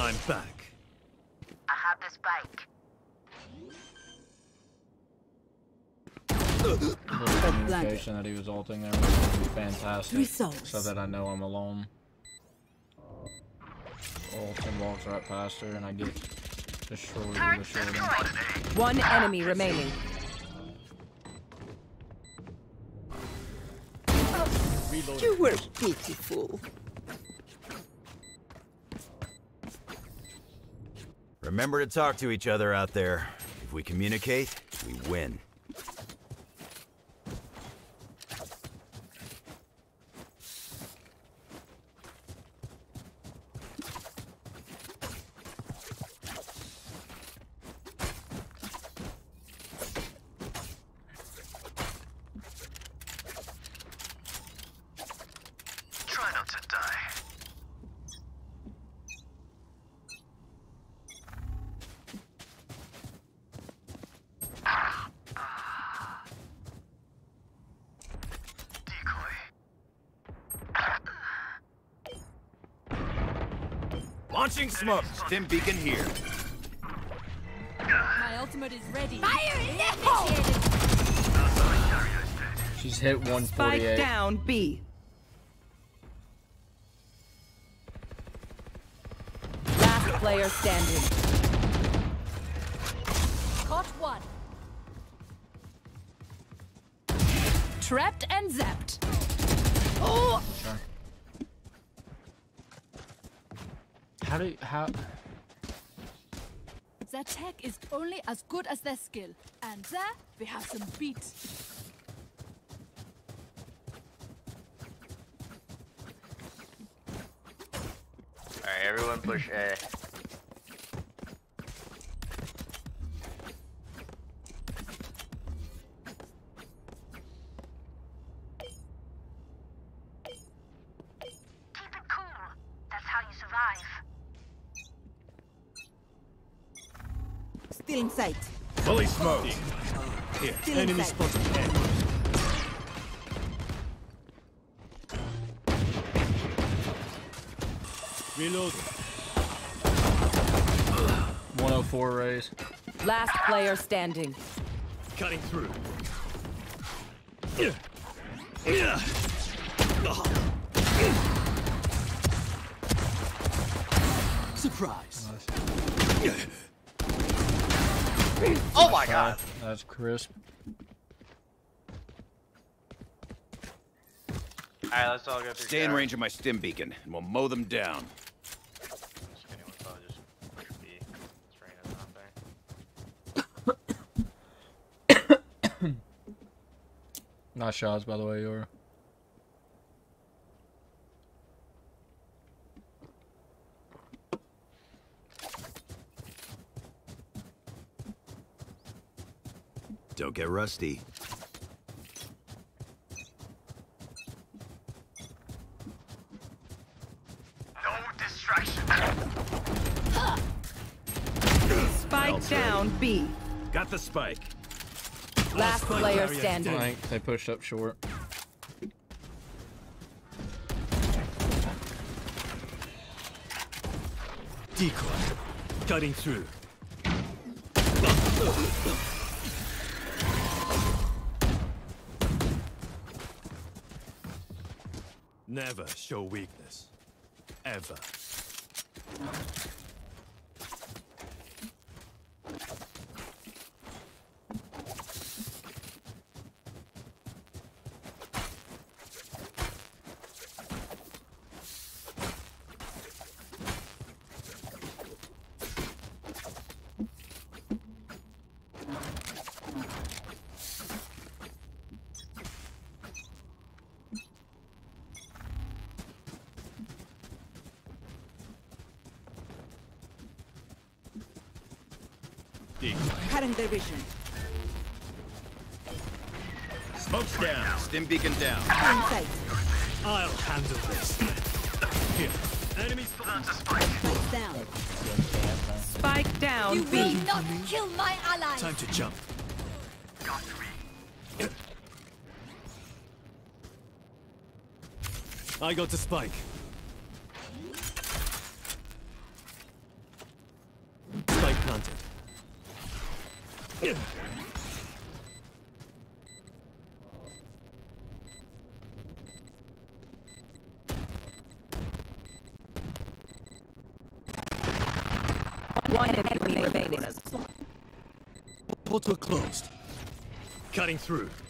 I'm back. I have this bike. The communication that he was ulting there was fantastic. Results. So that I know I'm alone. Ult and walks right past her and I get One enemy remaining. You were pitiful. Remember to talk to each other out there. If we communicate, we win. Smoke. Stim beacon here. My ultimate is ready. Fire in She's hit Spike 148. down B. Last player standing. Caught one. Trapped and zapped. Oh! Sure. How do you, how Their tech is only as good as their skill. And there we have some beat. Alright, everyone push A. 104 raise. Last player standing. Cutting through. Surprise. Oh my god. That's crisp. Alright, let's all go through. Stay in range of my stim beacon, and we'll mow them down. Anyone saw just push B. It's raining or something. Nice shots, by the way, Yoru. Don't get rusty. No distraction. Spike down B. Got the spike. Last player standing. Right, they pushed up short. Decoy. Cutting through. Never show weakness. Ever. Cutting their vision. Smoke's down. Stim beacon down. Inside. I'll handle this. Here. Enemies plant a spike. Spikes down. Spike down You B. will not kill my ally. Time to jump. I got the spike. Spike planted. One enemy remaining. Portal closed. Cutting through.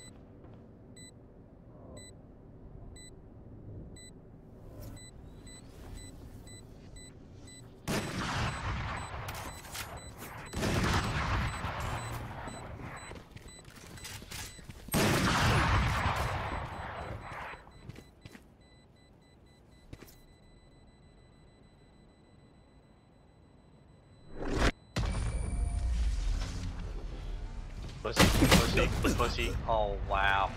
Pussy. Oh wow.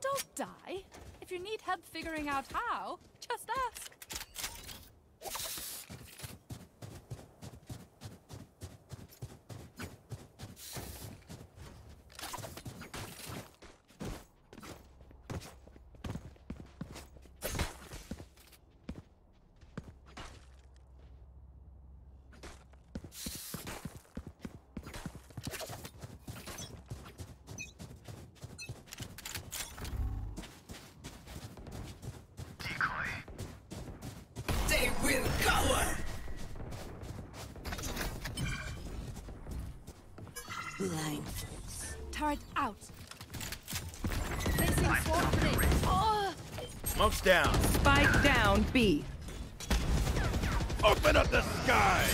Don't die. If you need help figuring out how, down. Spike down B. Open up the sky.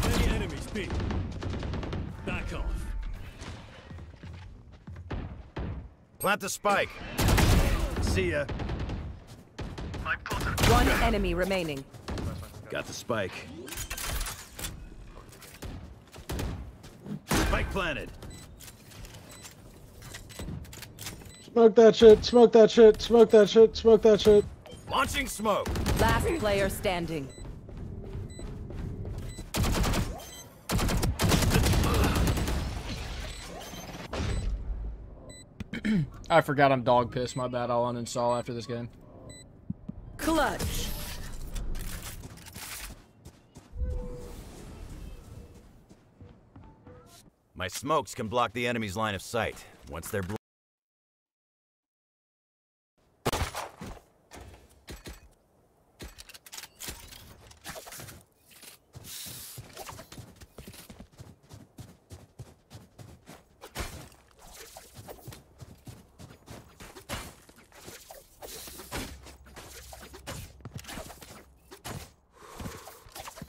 Many enemies B. Back off. Plant the spike. See ya. One enemy remaining. Got the spike. Spike planted. Smoke that shit, smoke that shit, smoke that shit, smoke that shit. Launching smoke. Last player standing. I forgot I'm dog pissed. My bad. I'll uninstall after this game. Clutch. My smokes can block the enemy's line of sight. Once they're bl-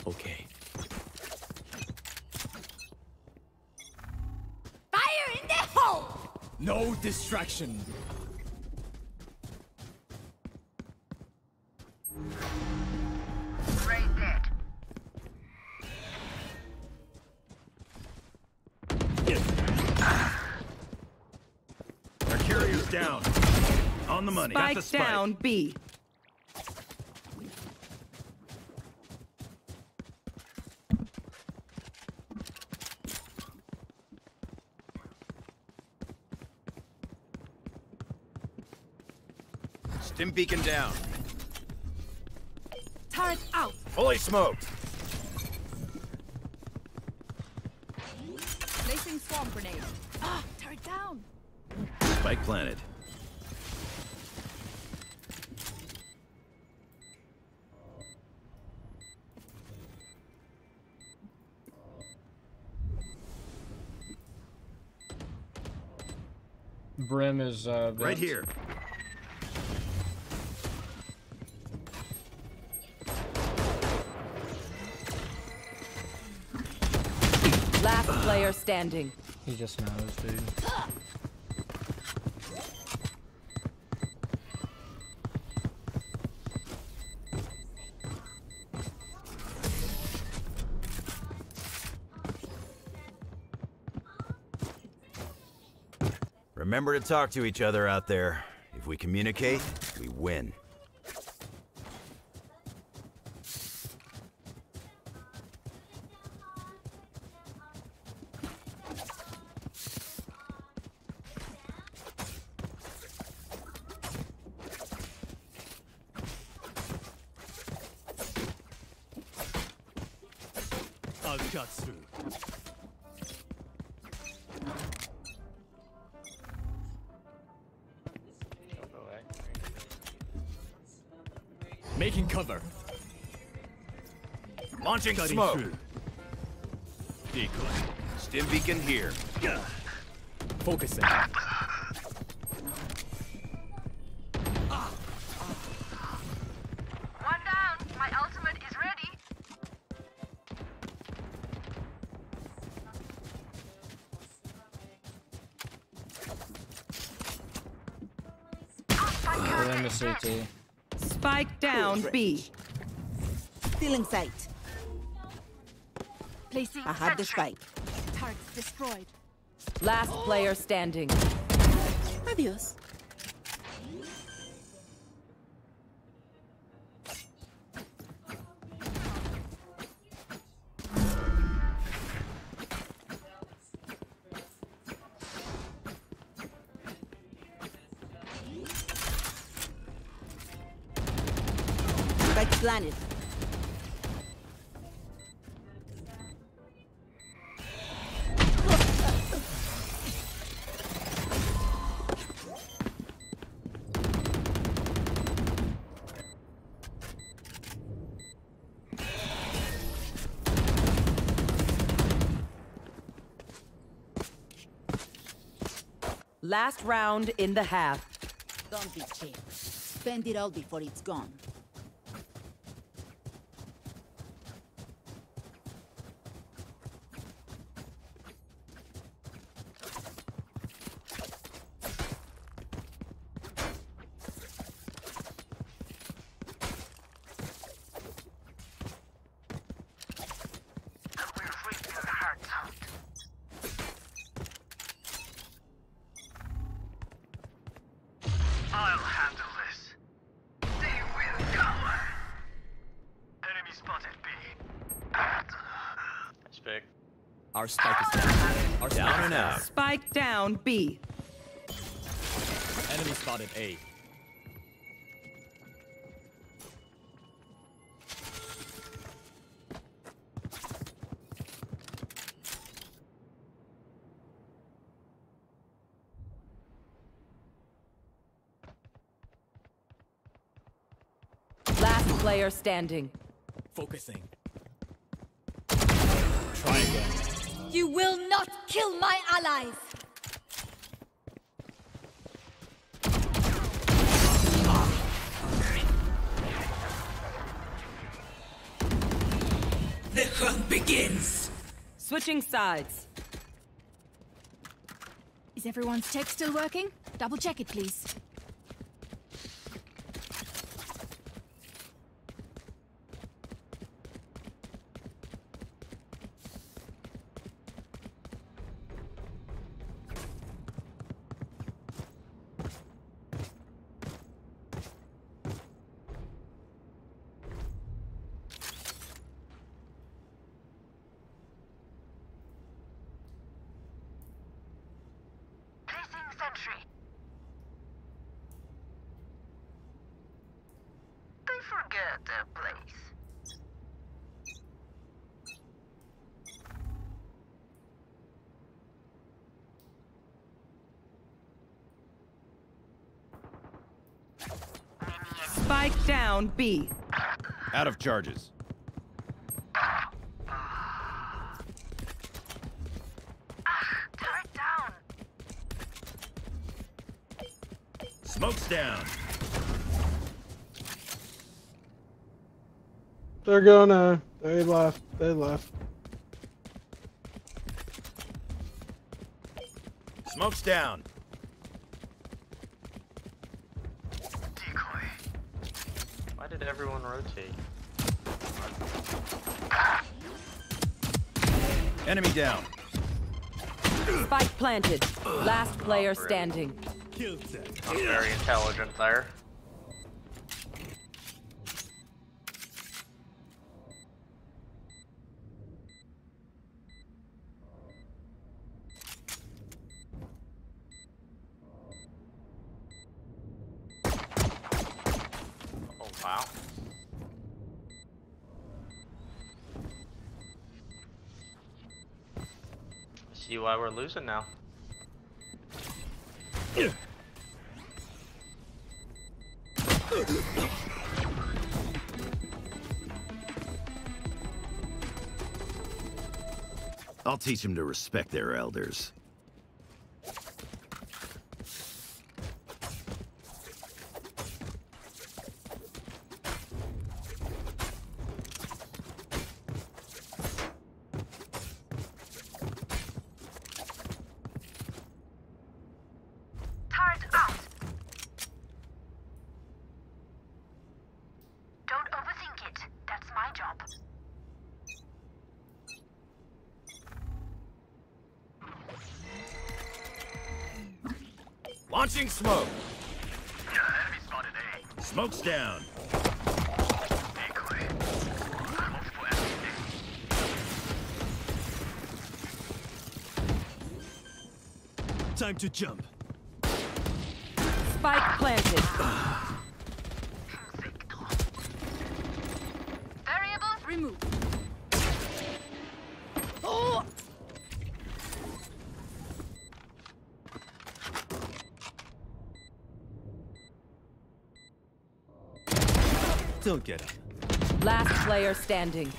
Okay. Fire in the hole! No distraction. Ray dead. Mercurio's down. On the money. Spike spike. down B. beacon down. Turret out. Fully smoked. Placing swarm grenade. Ah, turret down. Spike planted. Brim is uh, Right here. Standing. He just knows, dude. Remember to talk to each other out there. If we communicate, we win. Launching smoke. through. Decoy. Stim beacon here. Focusing. One down. My ultimate is ready. Brim. Spike down B. Still in sight. Have the spike. Destroyed. Last player standing. Adios. Last round in the half. Don't be cheap. Spend it all before it's gone. I'll handle this. They will Our spike is down. Our Down spike and is out. Spike down B. Enemy spotted A. Last player standing. Focusing. Try again. You will not kill my allies! Begins. Switching sides. Is everyone's tech still working? Double check it, please. Placing sentry. They forget their place. Spike down B. Out of charges. Turret down. Smoke's down. They're gonna. They left. They left. Smoke's down. Why did everyone rotate? Enemy down. Spike planted. Last player standing. Not very intelligent there. Oh wow. We're losing now. I'll teach them to respect their elders. Turret out. Don't overthink it. That's my job. Launching smoke. Smoke's down. Time to jump. Spike planted. Variables removed. Oh! Don't get up. Last player standing.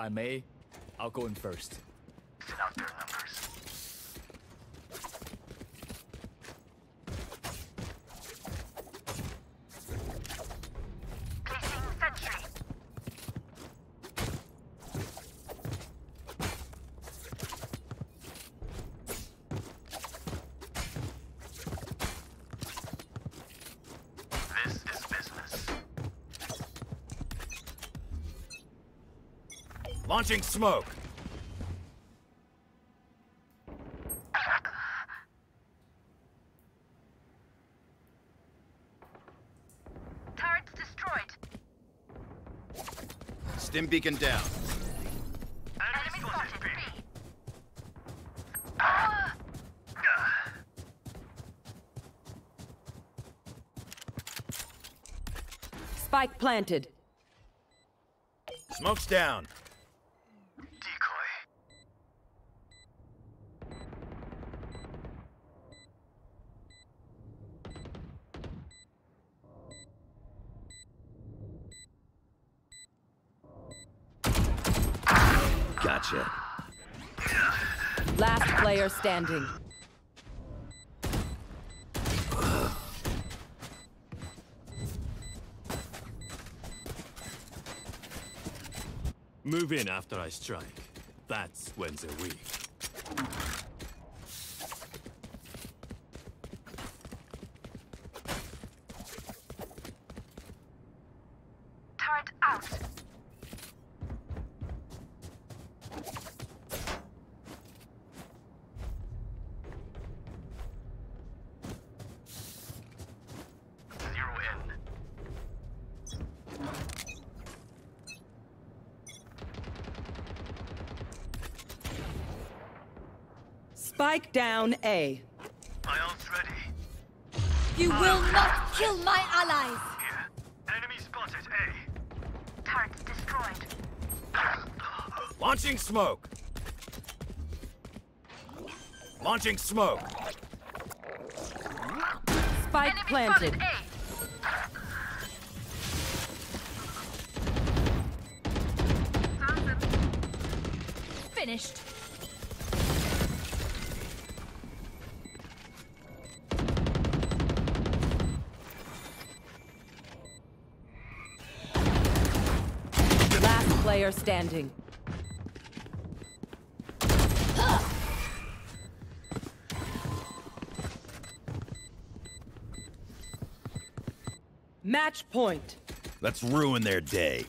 I may, I'll go in first. Launching smoke. Turrets destroyed. Stim beacon down. Spike planted. Smoke's down. Standing. Move in after I strike. That's when they're weak. Spike down A. Ions ready. You will not kill my allies! Here. Enemy spotted A. Turret destroyed. Launching smoke. Launching smoke. Spike planted. Finished. Player standing. Match point. Let's ruin their day.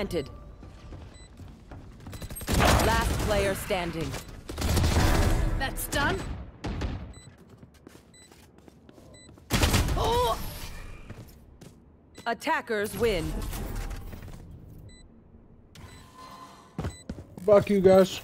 Planted. Last player standing. That's done. Oh! Attackers win. Fuck you guys.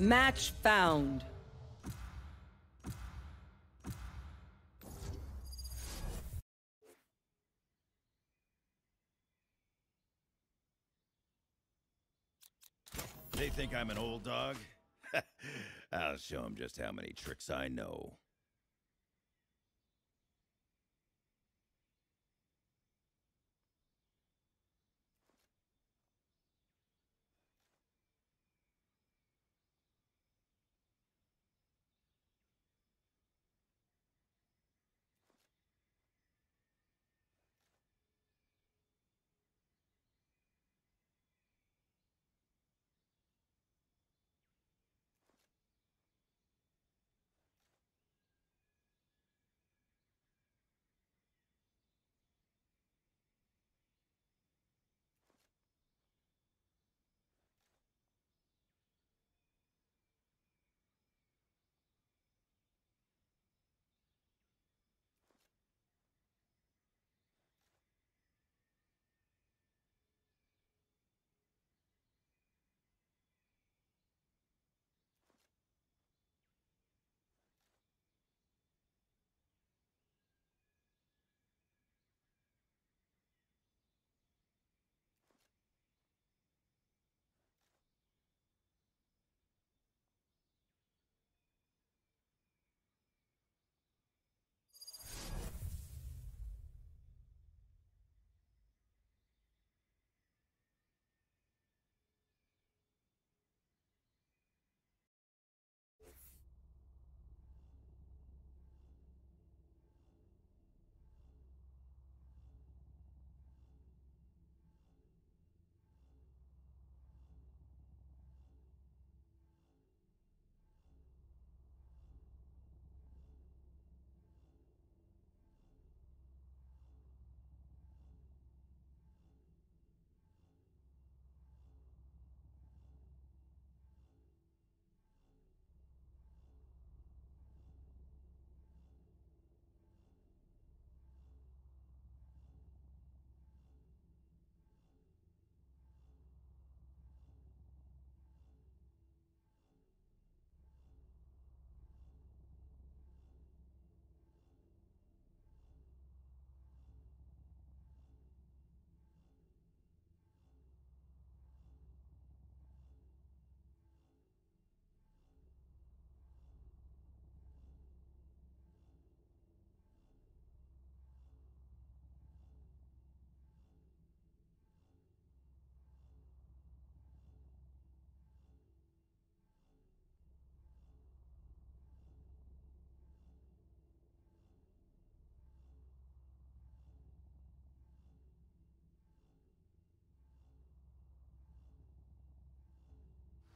Match found. They think I'm an old dog? I'll show them just how many tricks I know.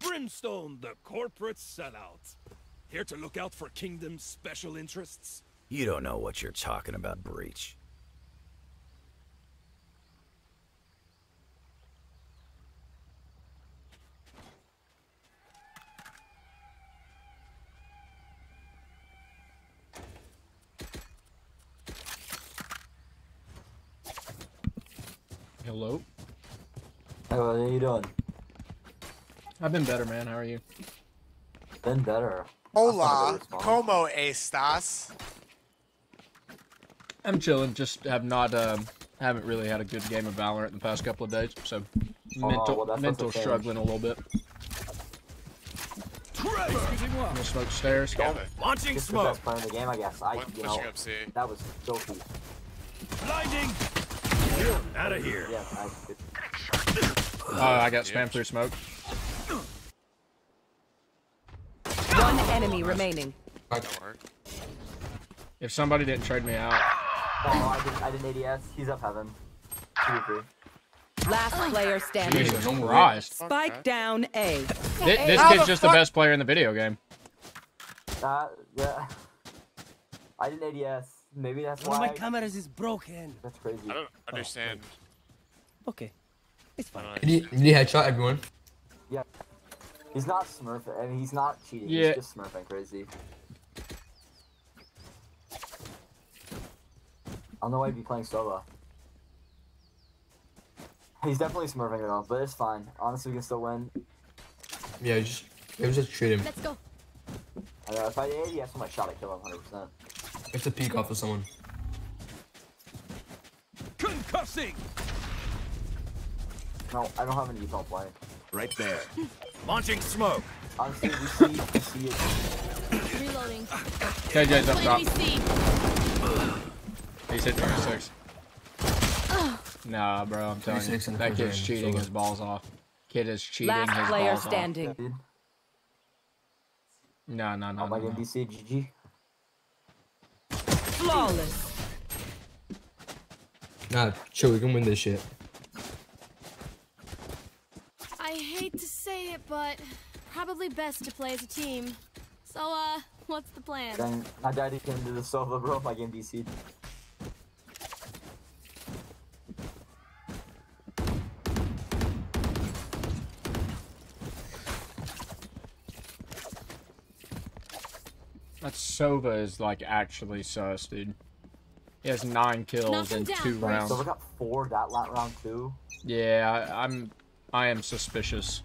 Brimstone, the corporate sellout. Here to look out for Kingdom's special interests? You don't know what you're talking about, Breach. Hello. Hey, what are you doing? I've been better, man. How are you? Been better. Hola, como estas? I'm chilling. Just have not, um, haven't really had a good game of Valorant in the past couple of days, so Oh, mental, well, mental what's struggling a little bit. I'm gonna smoke stairs. Launching Just 'cause smoke. that's playing the game, I guess. I, One you know, up C. that was filthy. Blinding! Out of here. Yeah, I, it, Oh, I got spam through smoke. One enemy remaining. If somebody didn't trade me out, oh, I did, I did ADS. He's up heaven. Last player standing. Jesus Christ. Spike down A. Thi- This How kid's the just the best player in the video game. Uh, yeah. I did ADS. Maybe that's One of my cameras is broken. That's crazy. I don't understand. Okay. It's fine. Did he, did he headshot everyone? Yeah. He's not smurfing. I mean, he's not cheating. Yeah. He's just smurfing crazy. I don't know why he'd be playing solo. He's definitely smurfing it all, but it's fine. Honestly, we can still win. Yeah, just It was just shoot him. Let's go. I know, if I had ADS on my shot, I kill him 100%. It's a peek off of someone. Concussing! No, I don't have any default play. Right there. Launching smoke. Honestly, we see, we see it. Reloading. KJ's up top. ABC. He's hit 26. Nah, bro, I'm telling you, that kid's cheating his balls off. Kid is cheating Last his player balls standing. off. No, no, no, I'm no, like no. NBC, GG. Flawless. Nah, chill. We can win this shit. I hate to say it, but probably best to play as a team. So, uh, what's the plan? Then my daddy came to the solo bro, like NBC. That Sova is like actually sus, dude. He has nine kills Knock in down. two Wait, rounds. So we got four that la- round too. Yeah, I, I'm. I am suspicious.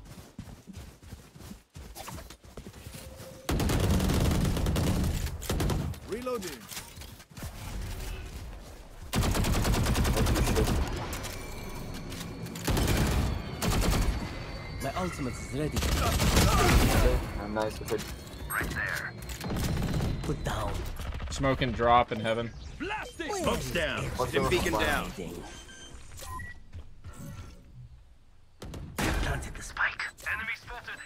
Reloading. My ultimate is ready. I'm nice with it. Right there. Put down. Smoke and drop in heaven. Blasting. Smoke's down. What's the beacon plan? down. Planted the spike. Enemy spotted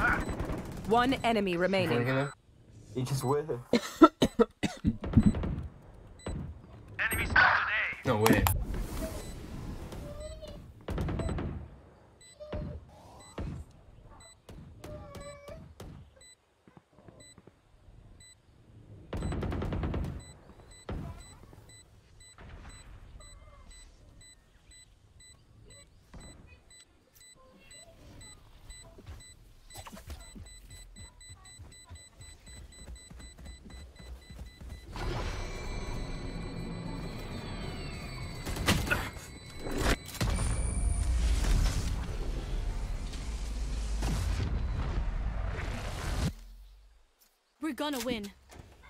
A. One enemy Flanking remaining. him. He just with. Enemy spotted A. No way. We're gonna win.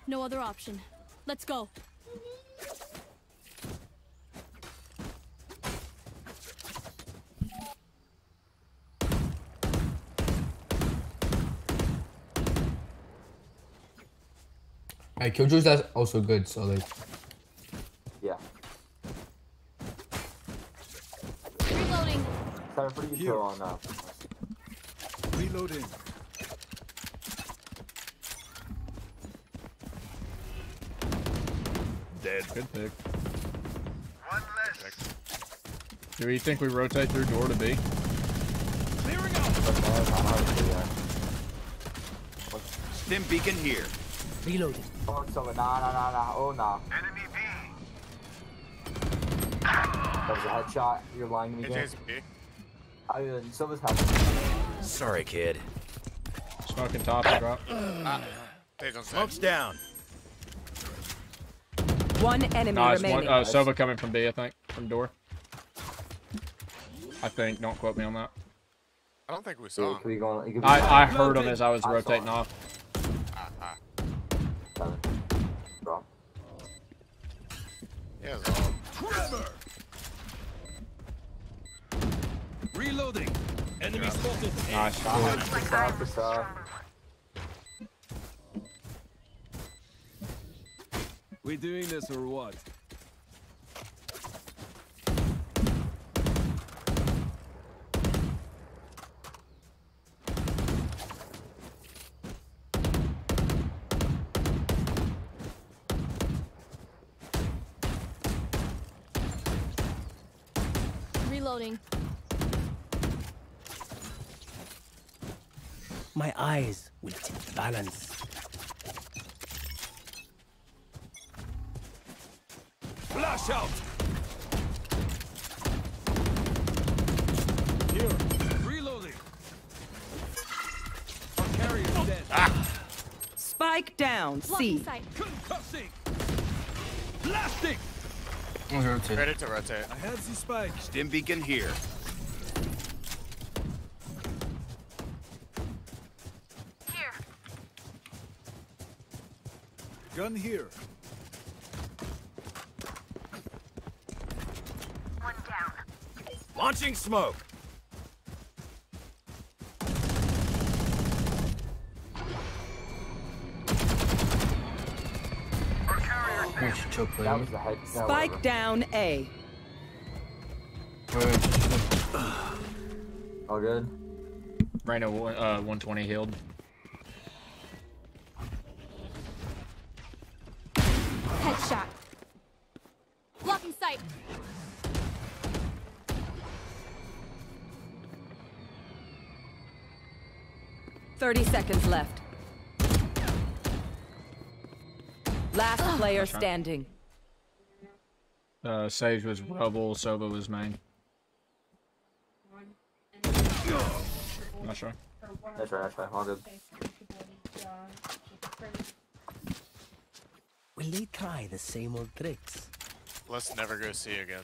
No other option. Let's go. Hey, Killjoy's that's also good. So like, Yeah. Reloading. Sorry, pretty good kill on uh, Reloading. Dead. Good pick. One less. Do we think we rotate through door to B? Clearing out. but man, I don't know how to do that. Stim beacon here. Reloading. Oh, so nah, nah, nah, nah. Oh, nah. Enemy B. That was a headshot. You're lying to me, again. AJ's B. I uh, mean, Sova's having. Sorry, kid. Smoking top and drop. Ah, they don't. Smoke's down. One enemy Nice remaining. one. Uh, Sova coming from B, I think, from door. I think. Don't quote me on that. I don't think we Yeah, saw him. could going. He I I heard him as I was I rotating off. Ah. Yeah. Trevor. Reloading. Enemy spotted. A. Nice. Good stuff, good stuff. We doing this or what? Reloading. My eyes will tip balance. down C. Concussing. Blasting. Rotate. Ready to rotate. I have the spike. Stim beacon here. Here. Gun here. One down. Launching smoke. Which choke play? That was the head. Spike down A. Wait, wait, just- just- All good. Rhino uh, 120 healed. Headshot. Blocking sight. Thirty seconds left. Last player standing. Uh, Sage was rubble, Sova was main. Not sure. That's right, that's right. All good. Will they try the same old tricks? Let's never go see again.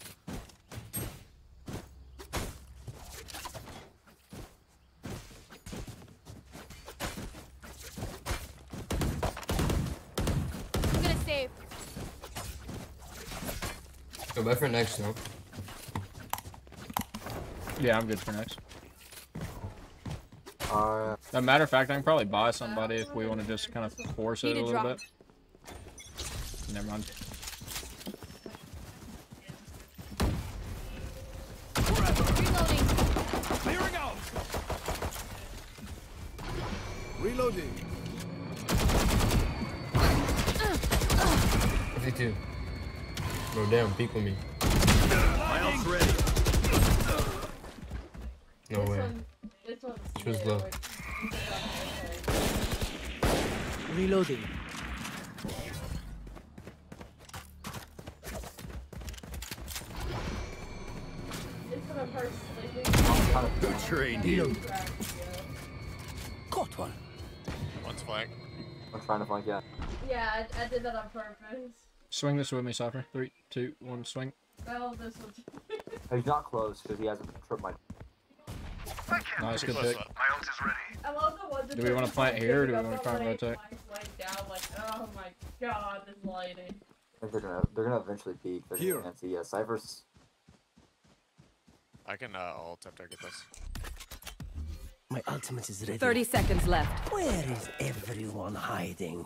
I'm gonna save. Go back for next, no? Yeah, I'm good for next. Uh, As a matter of fact, I can probably buy somebody if we want to just kind of force it a a little drop. bit. Never mind. Reloading. Clearing out. Reloading. 52. Bro, damn, peek with me. My ult's ready. No way. She was low. Reloading. Good train here. Caught one. One's flank. I'm trying to flank yeah. Yeah, I, I did that on purpose. Swing this with me, Cypher. Three, two, one, swing. Well, this was. He's not close because he hasn't tripped my. Nice, good Close pick. My ult is ready. I love the one. Do we wanna plant here, or do we wanna try and rotate? Down, like, oh my god, this lighting. I think they're gonna they're gonna eventually peak. They're Here. gonna see. Yeah, Cypher's. I can uh, ult after I get this. My ultimate is ready. Thirty seconds left. Where is everyone hiding?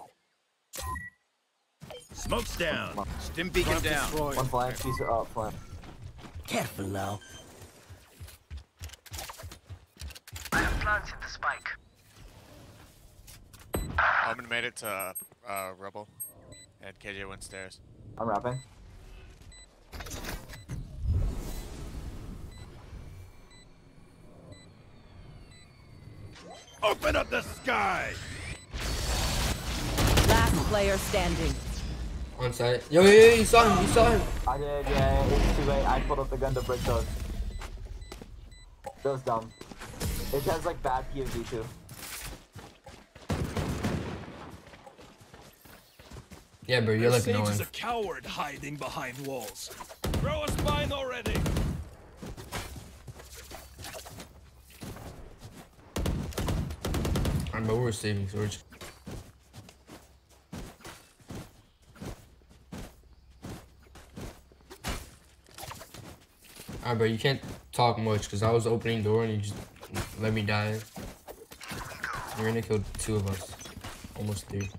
Smoke's down. Stim beacon down. One flank. He's up flank. Careful now. I have planted the spike. Omen made it to uh, Rebel, and KJ went stairs. I'm wrapping. Open up the sky. Last player standing. On site. Yo, yo, yo, you saw him, you saw him. I did. Yeah, it's too late. I pulled up the gun to break those. That was dumb. It has like bad POV too. Yeah, bro, you're like Sage no is one. a coward hiding behind walls. Throw a spine already. Alright, but we're saving, so Alright, bro, you can't talk much, because I was opening door and you just let me die. You're gonna kill two of us. Almost three.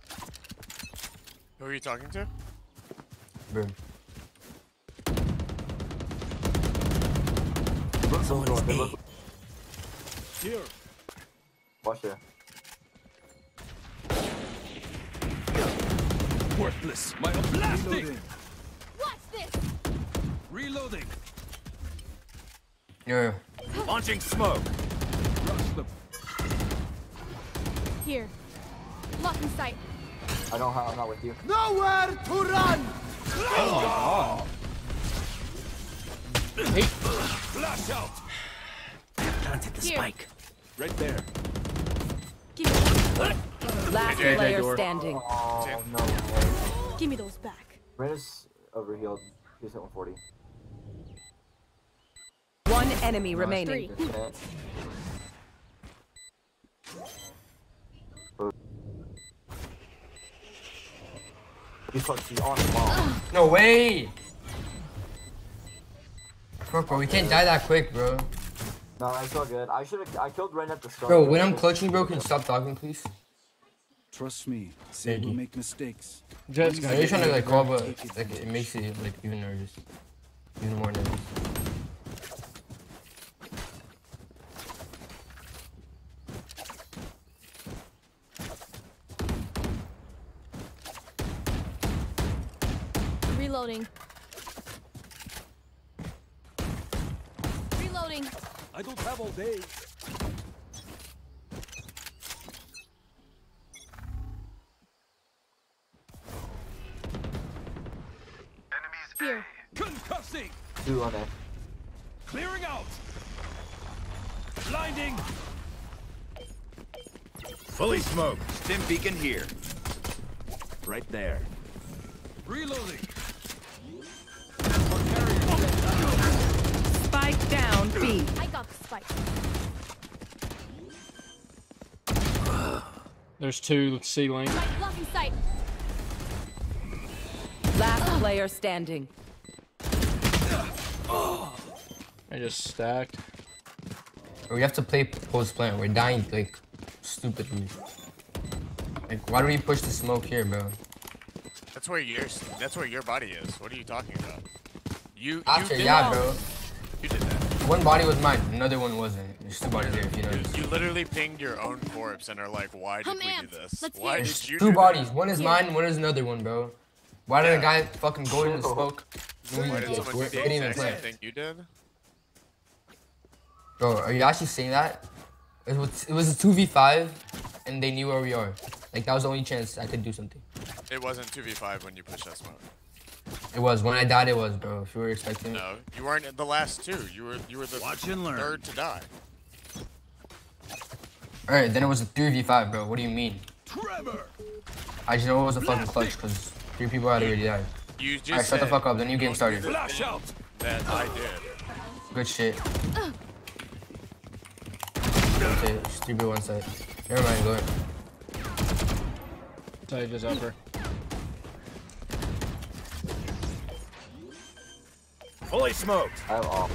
Who are you talking to? Bro. Someone is A. Here. Watch here. Worthless. My blasting. Reloading. Watch this. Reloading. Yo, yo. Launching smoke. Rush them. Here. Blocking sight. I don't have. I'm not with you. Nowhere to run. Oh my god. Hey. Flash out. Planted the Here. spike. Right there. Give me, Last JJ player door. standing. Oh no way. give me those back. Reyna's overhealed. He's at 140. One enemy remaining. Three. Infinite. Because on the. No way! Fuck, bro, we can't die that quick, bro. No, that's all good. I should have. I killed Ren at the start. Bro, when I'm clutching, bro, can you stop talking, please? Trust me, say Thank we'll make mistakes. Jets No, you're trying to like call, but like it makes it like even nervous, even more nervous. Reloading. Reloading. I don't have all day. Here. Concussing. Two on it. Clearing out. Blinding. Fully smoked. Stim beacon here. Right there. Reloading. Spike down B. I got the spike. There's two C link. Spike blocking sight. Last player standing. I just stacked. We have to play post plant. We're dying like stupidly. Like, why do we push the smoke here, bro? That's where your that's where your body is. What are you talking about? You you After, did yeah, bro. You did that. One body was mine, another one wasn't. There's two bodies there, if you notice. You literally pinged your own corpse and are like, why did I'm we amped. do this? Let's Why did you two do bodies. that? One is mine, one is another one, bro. Why did a guy fucking go into the smoke? when we Why did like, someone we do the didn't even exact same thing you did? Bro, are you actually saying that? It was, it was a 2v5, and they knew where we are. Like, that was the only chance I could do something. It wasn't 2v5 when you pushed that smoke. It was. When I died, it was, bro. If you were expecting it. No, you weren't in the last two. You were you were the Watch and learn. third to die. Alright, then it was a 3v5, bro. What do you mean? Trevor. I just know it was a fucking clutch, because three people had already died. You just Alright, shut the fuck up. The new game started. Flash out. that I did. Good shit. Okay, it's 3v1 side. Never mind, go ahead. Sage is upper. Fully smoked. I have all.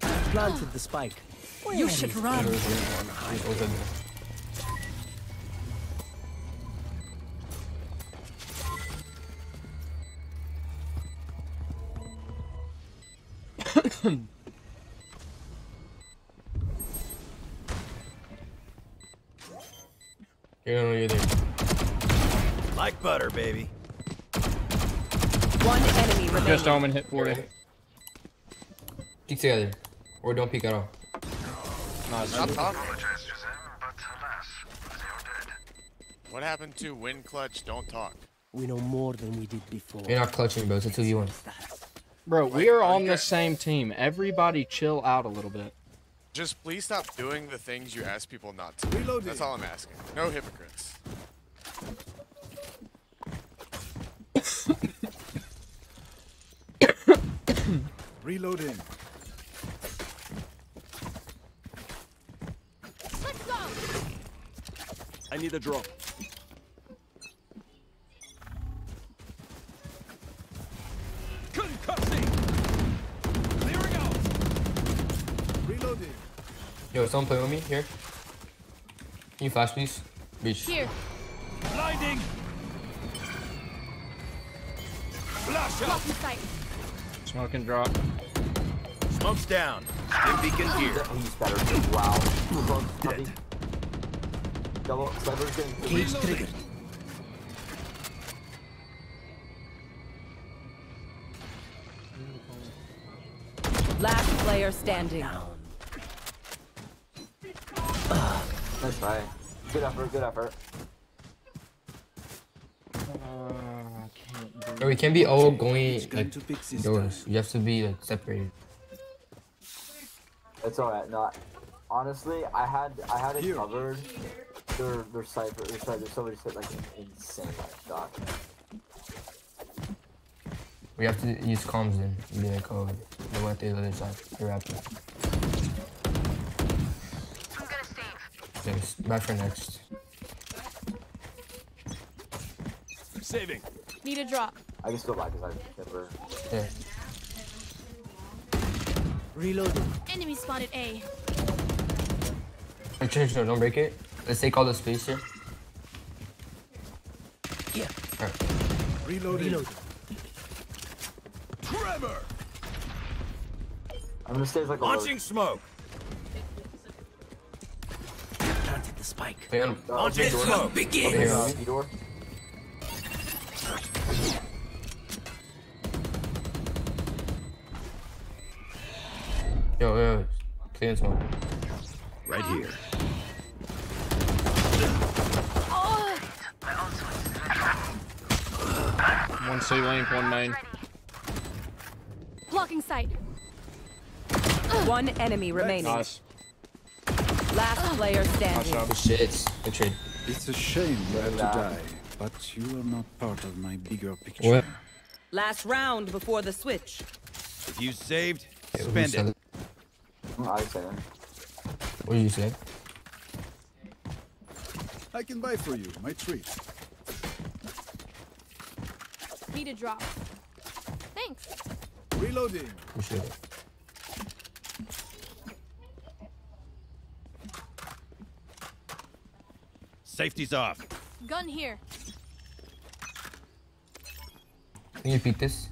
Planted the spike. You should run. He's. You don't know. Like butter, baby. One enemy remaining. Just Omen hit 40. Peek together. Or don't peek at all. Nice. Stop talking. What happened to win clutch? Don't talk. We know more than we did before. You're not clutching, bro. It's a 2v1. Bro, we are on the same team. Everybody chill out a little bit. Just please stop doing the things you ask people not to. do. That's all I'm asking. No hypocrites. Reloading. Let's go. I need a drop. Concussing. Clearing out. Reloading. Yo, someone play with me here. Can you flash, please? Beach. Here. Blinding. Flash out. Sight. Smoke and drop. Smoke's down. Stim beacon here. He's better. Wow. Both heavy. Double. Sniper's getting. Cage triggered. Last player standing. Ah, nice try. Good effort. Good effort. Bro, we can't be all going going like to fix doors. You have to be like separated. It's alright. Not. Honestly, I had I had it Here. covered. Their their cipher. Their side. Their somebody said like an insane shot. We have to use comms then. Be like, oh, they went to the other side. They're after. I'm gonna save. Thanks. Back for next. Saving. Need a drop. I can still buy because I never. Yeah. Reloading. Enemy spotted A. Hey, change, no, don't break it. Let's take all the space here. Yeah. Alright. Reloading. Reloading. Trevor! I'm gonna stay like a Launching smoke! Planted the spike. Hang on. Launching smoke! Over here. Uh, door. Yo, yo, clean smoke. Right here. One C link, one main. Blocking sight. Uh. One enemy remaining. Nice. Last player Nice standing. job. Shit. Good. It's a shame you had to die, but you are not part of my bigger picture. What? Last round before the switch. If you saved, Yeah, spend it. I say that. What did you say? I can buy for you my treat. Need a drop. Thanks. Reloading. Appreciate it. Safety's off. Gun here. Can you peek this?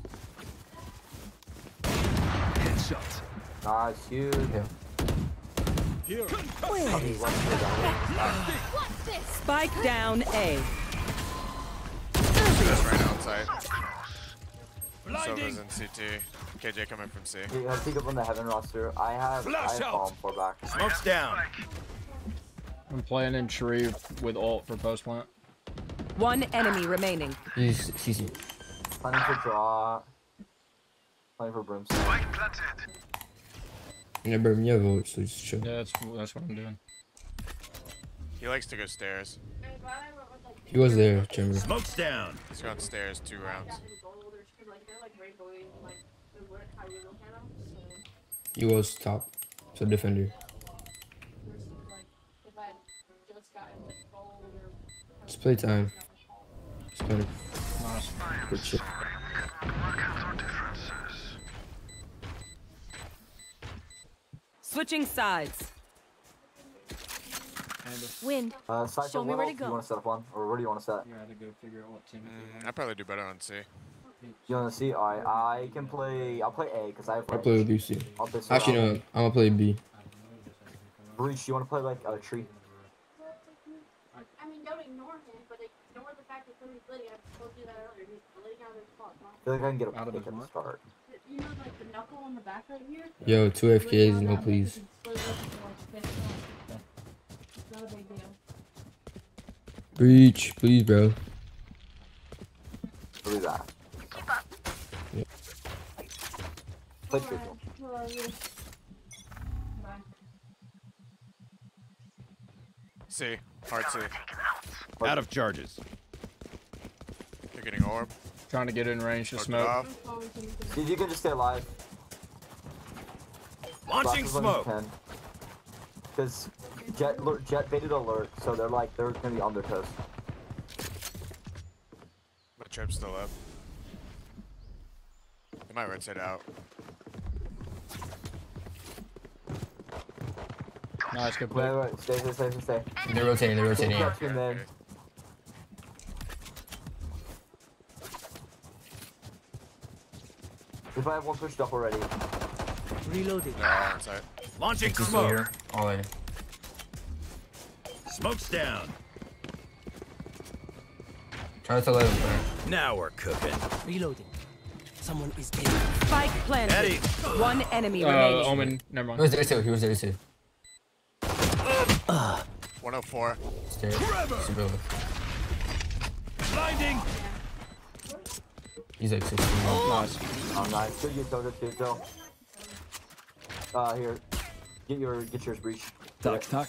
Headshot. Nice, huge. Yeah. Here. What's this? Spike down A. That's right outside. Blinding. Sova's in CT. KJ coming from C. You have to pick up on the heaven roster. I have I have bomb for back. Smokes down. I'm playing in tree with ult for post plant. One enemy remaining. He's CC. Planning for draw. Planning for brimstone. Yeah, bro, you have ult, so just chill. Yeah, that's that's what I'm doing. He likes to go stairs. He was there, Chamber. Smoke's down. He's gone stairs two rounds. He was top. So defender. It's playtime. It's kind of good shit. Switching sides. Wind. Uh, Cypher, Show me where to else do you want to set up on? Or where do you want to set? You gotta go figure out what team. Mm, I'd probably do better on C. You want to see? Alright, I can play. I'll play A because I have. I'll play with you, see. I'll play Actually, no, I'm gonna play B. Breach, you want to play like a tree? I mean, don't ignore him, but ignore the fact that somebody's bleeding. I told you that earlier. He's bleeding out of his spot. I feel like I can get a Out of pick his the start. You know, like the knuckle on the back right here? Yo, two FKs, no please. It's not a big deal. Breach, please, bro. Believe that. Yep. Play tree. C. Hard C. Out of charges. They're getting orb. Trying to get in range to Smoked smoke. off. See you can just stay alive. Launching smoke. Because Jett, alert- Jett baited alert, so they're like, they're gonna be on their toes. But trip's still up. They might red side out. Nice, good Wait, play. wait, wait, stay, stay, stay, stay, stay. They're rotating, they're rotating. Catch him then. If I have one pushed up already. Reloading. They're all inside. Launching Two smoke. here. All in. Smoke's down. Try to let him burn. Now we're cooking. Reloading. Someone is dead. Spike planted. Eddie. One enemy Uh, remaining. Omen, never He was there too, he was there too. 104. Stairs. Super low. Blinding. He's like 16. Nice. Oh, nice. Good util, good util. Uh, here. Get your, get yours, breach. Tack, tack.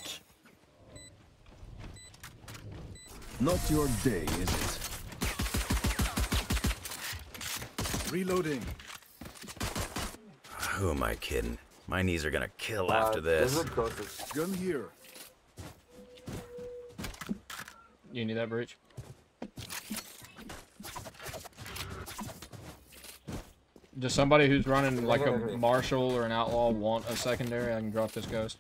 Not your day, is it? Reloading. Who am I kidding? My knees are gonna kill Uh, after this. This is the closest. Gun here. You need that breach? Does somebody who's running like a marshal or an outlaw want a secondary? I can drop this ghost.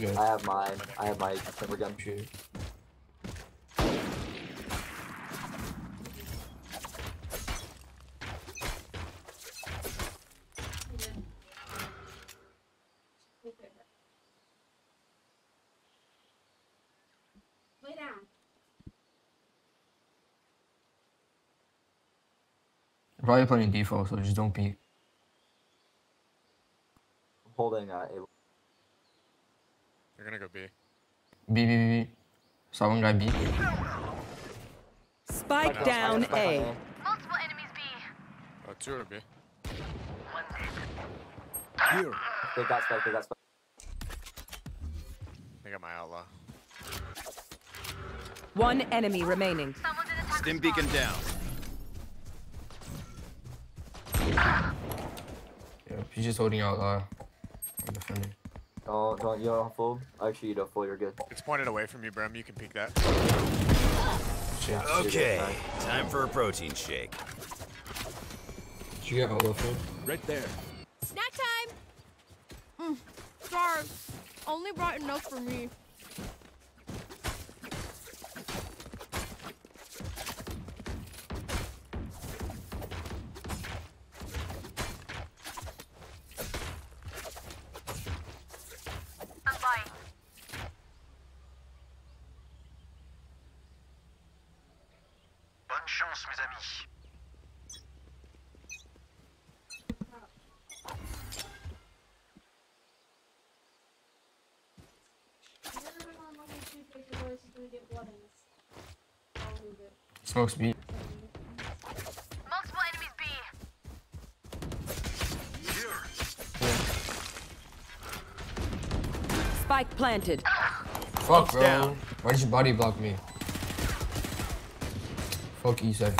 I have mine. I have my timber gun. Lay down. Probably playing default, so just don't peek. Holding uh, a. You're gonna go B. B, B, B, B. Saw one guy B. Spike down A. Multiple enemies B. Oh, two are B. Here. They got spike. They got spike. They got my outlaw. One enemy remaining. Stim beacon down. Yeah, he's just holding out uh, I'm defending. Don't, don't, you don't fold. Actually, you don't fold. You're good. It's pointed away from you, Brim. You can peek that. Shit. Okay, time for a protein shake. Did you get outlaw food? Right there. Snack time! Mm, sorry. Only brought enough for me. Smokes B. Multiple enemies B. Spike planted. Fuck, bro. down. Why did you body block me? Fuck you, Seth.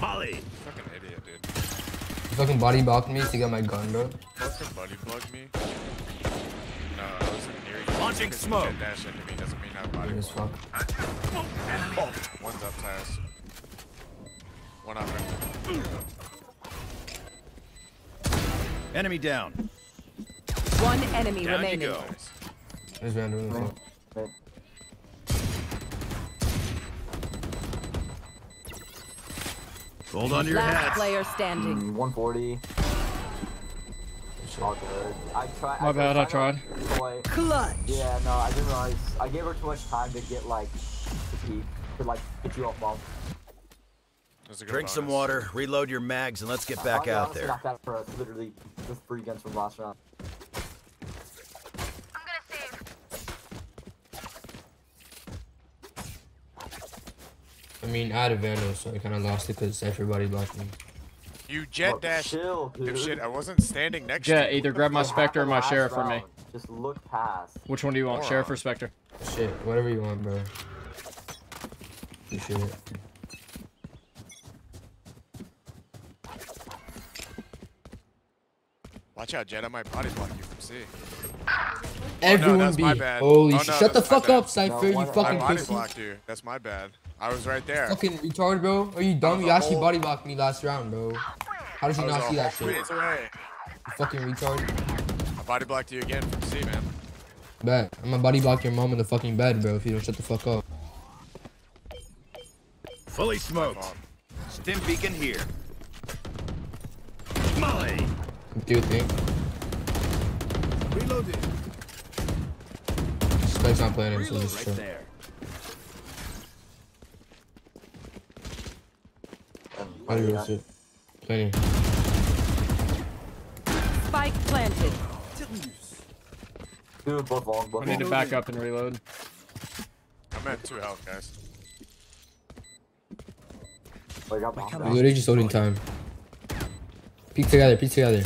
Molly. Fucking idiot, dude. You fucking body blocked me to get my gun, bro. Fucking buddy plugged me. No, I wasn't near you. Launching smoke. Jett dash into me doesn't mean I body Weird as block. fuck. One's up, Tyus. One up. Enemy down. One enemy Down you remaining. go. This man doing this. Hold on to your Last hats. player standing. Mm, 140. All good. I tried. My bad, I tried. Boy. Clutch. Yeah, no, I didn't realize. I gave her too much time to get like to peek, to like get you off bomb. That's a good Drink some water, reload your mags, and let's get back I out there. knocked out for uh, literally just three guns from last round. I'm gonna save. I mean, I had a vandal, so I kind of lost it because everybody blocked me. You Jett Well, dash. chill, dude. Dipshit, I wasn't standing next Jett, to you. either grab my Spectre or my last Sheriff for me. Just look past. Which one do you want, Sheriff or Spectre? Shit, whatever you want, bro. You should. Watch out, Jett. I might body block you from C. Oh, Everyone that's be. my bad. Holy Oh, shit. no, Shut the fuck bad. up, Cypher. No, you one- I fucking body pussy. blocked you. That's my bad. I was right there. Fucking retarded, bro. Are you dumb? You actually whole- body blocked me last round, bro. How did you not see that shit? ways away. You fucking retard. I body blocked you again from C, man. Bet. I'm gonna body block your mom in the fucking bed, bro, if you don't shut the fuck up. Fully smoked. Stim beacon here. Molly. Do you think? Reloading. Spike's not playing it, so just Right chill. How do you risk it? Plenty. Spike planted. Dude, both long, I need to back up and reload. I'm at two health, guys. Like, I'm literally just loading time. Peek together, peek together.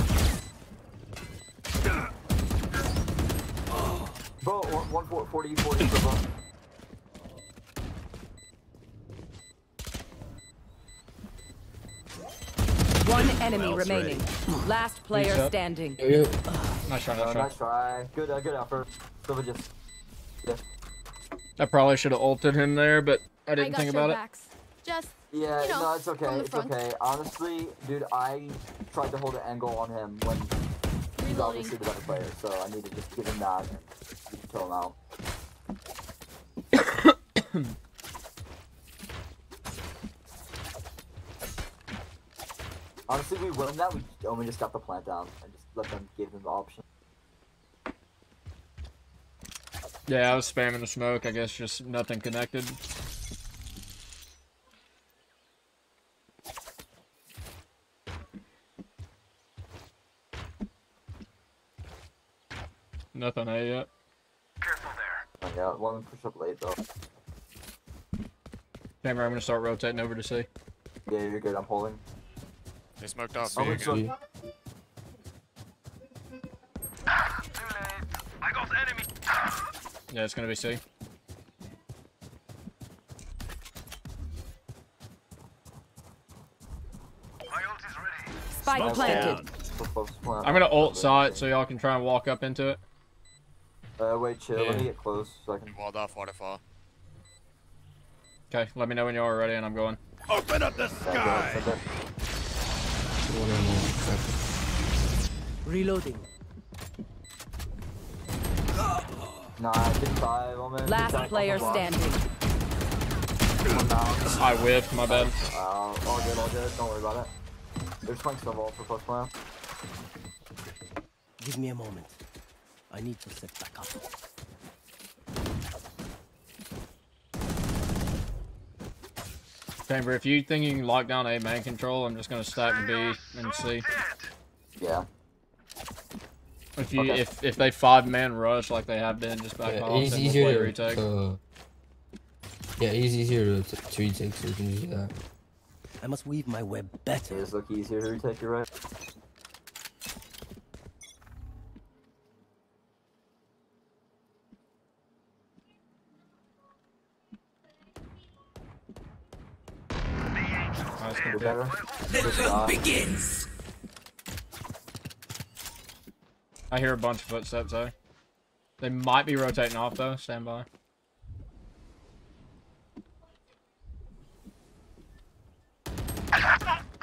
Bro, one, one, four- 40, 40 for both. One enemy else remaining. Last player standing. Yo, yo. Nice try, Uh, nice try. nice try. Good, uh, good effort. Silva just. Yeah. I probably should have ulted him there, but I I didn't got think your about it. Just Yeah, You know, no, it's okay. It's front. okay. Honestly, dude, I tried to hold an angle on him when he's obviously the better player, so I need to just give him that and you kill him out. Honestly, we win that. We only just got the plant down and just let them give them the option. Yeah, I was spamming the smoke. I guess just nothing connected. Nothing A yet. Oh, yeah, one push up late though. Camera, I'm gonna start rotating over to C. Yeah, you're good. I'm holding. They smoked off Oh, B wait, again. I got enemy. Yeah, it's gonna be C. Spike Smoke's planted. down. So close. I'm gonna ult saw it so y'all can try and walk up into it. Uh, wait, chill. Let me get close so I can. Walled off waterfall. Okay, let me know when y'all are ready and I'm going. Open up the sky. Reloading. Nah, I did five. Last Good player standing. I whiffed, my bad. Uh, all good, all good. Don't worry about it. There's playing still vault for close plant. Give me a moment. I need to set back up. Chamber, if you think you can lock down A man control, I'm just gonna stack B and C. Yeah. If you Okay. if if they five man rush like they have been, just back Yeah, off it's and we'll easier play to, retake. Uh, to- yeah, it's easier to, to, to retake, so we can use that. I must weave my web better. It is look easier to retake, you're right. Nice, You're good better. pick. Good begins. I hear a bunch of footsteps though. They might be rotating off though. Stand by.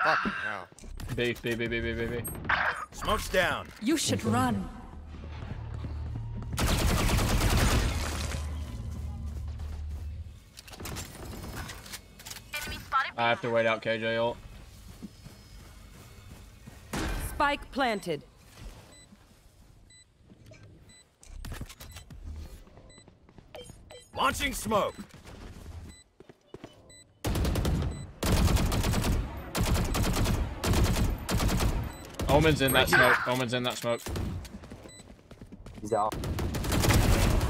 Fuck, no. B B B B B B B. Smoke's down. You should run. I have to wait out KJ ult. Spike planted. Launching smoke. Omen's in that smoke. Omen's in that smoke. He's out.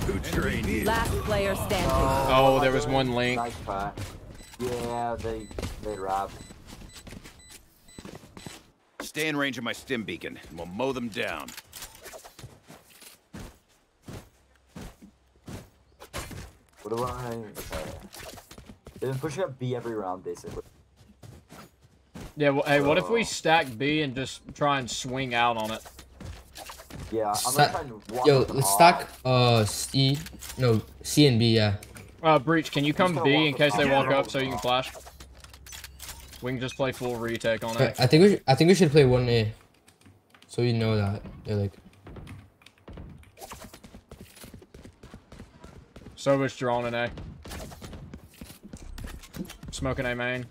Who trained you? Last player standing. Oh, there was one link. Nice try. Yeah, they they wrap. Stay in range of my stim beacon, and we'll mow them down. What do I? Okay. They've been pushing up B every round, basically. Yeah. Well, hey, what if we stack B and just try and swing out on it? Yeah, I'm Sta- gonna try and walk Yo, let's stack uh C, no C and B. Yeah. Uh, Breach, can you come B in case they walk up so you can flash? We can just play full retake on it. I think we should, I think we should play one A, so you know that they're like So is drawn an A. Smoking A main.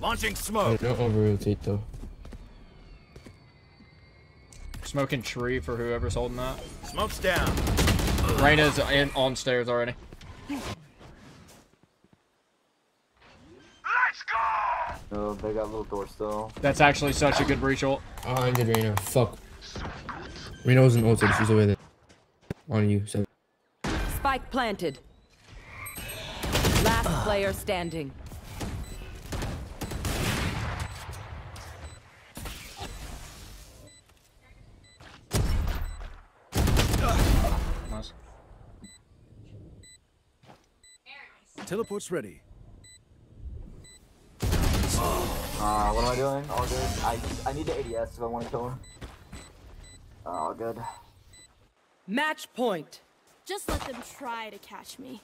Launching smoke. don't over rotate though. Smoking tree for whoever's holding that. Smoke's down. Reyna's in on stairs already. No, they got a little door still. That's actually such a good breach ult. Oh, I did Reyna. Fuck. Reyna wasn't ulted. She's over there. On you. So. Spike planted. Last player standing. Nice. Teleport's ready. Uh, what am I doing? All good. I I need the ADS if I want to kill him. All good. Match point. Just let them try to catch me.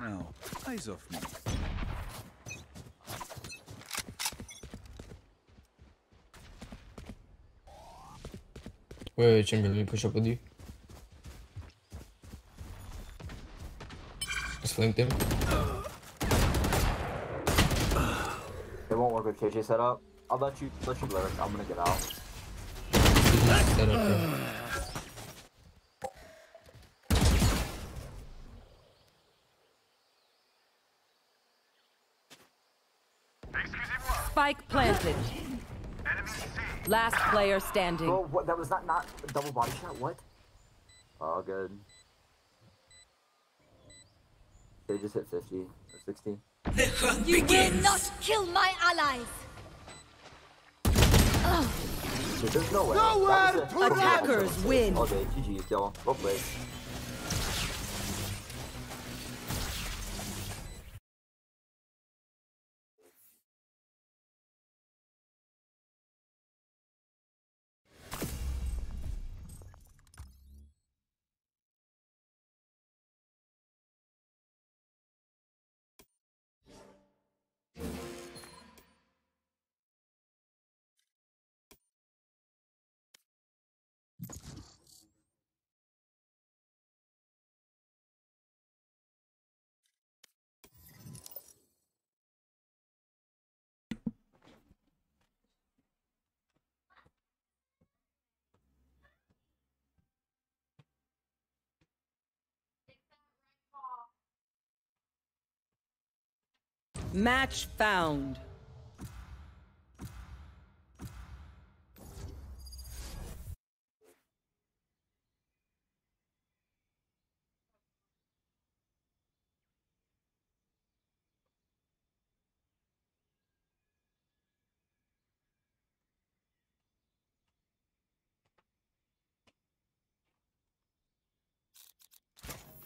Now, eyes off me. Wait, wait, Chamber, let me push up with you. Just flanked them. It won't work with KJ setup. I'll let you let you lyric. I'm gonna get out. Set up here. Spike planted. Last player standing. Bro, what? That was not not a double body shot. What? Oh, good. They just hit 50 or 60. You will not kill my allies! Dude, there's no way. Nowhere That was a- to that Attackers win. All day. GG, y'all. Well played. Match found.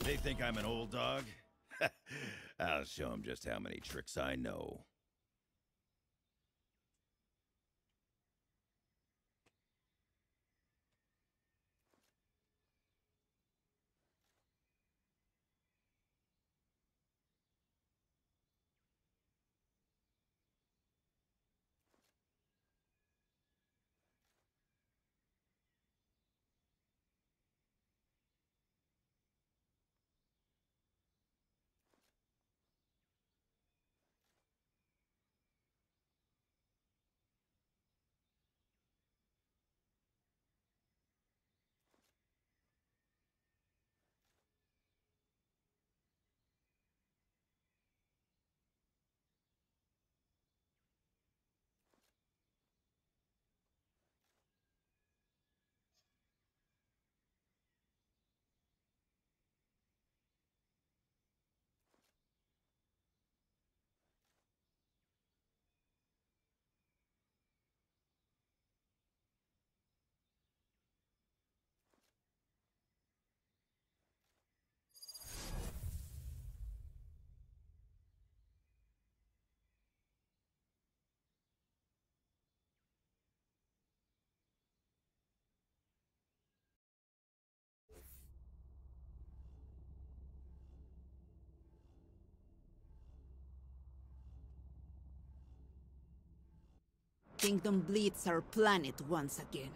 They think I'm an old dog? I'll show him just how many tricks I know. Kingdom bleeds our planet once again.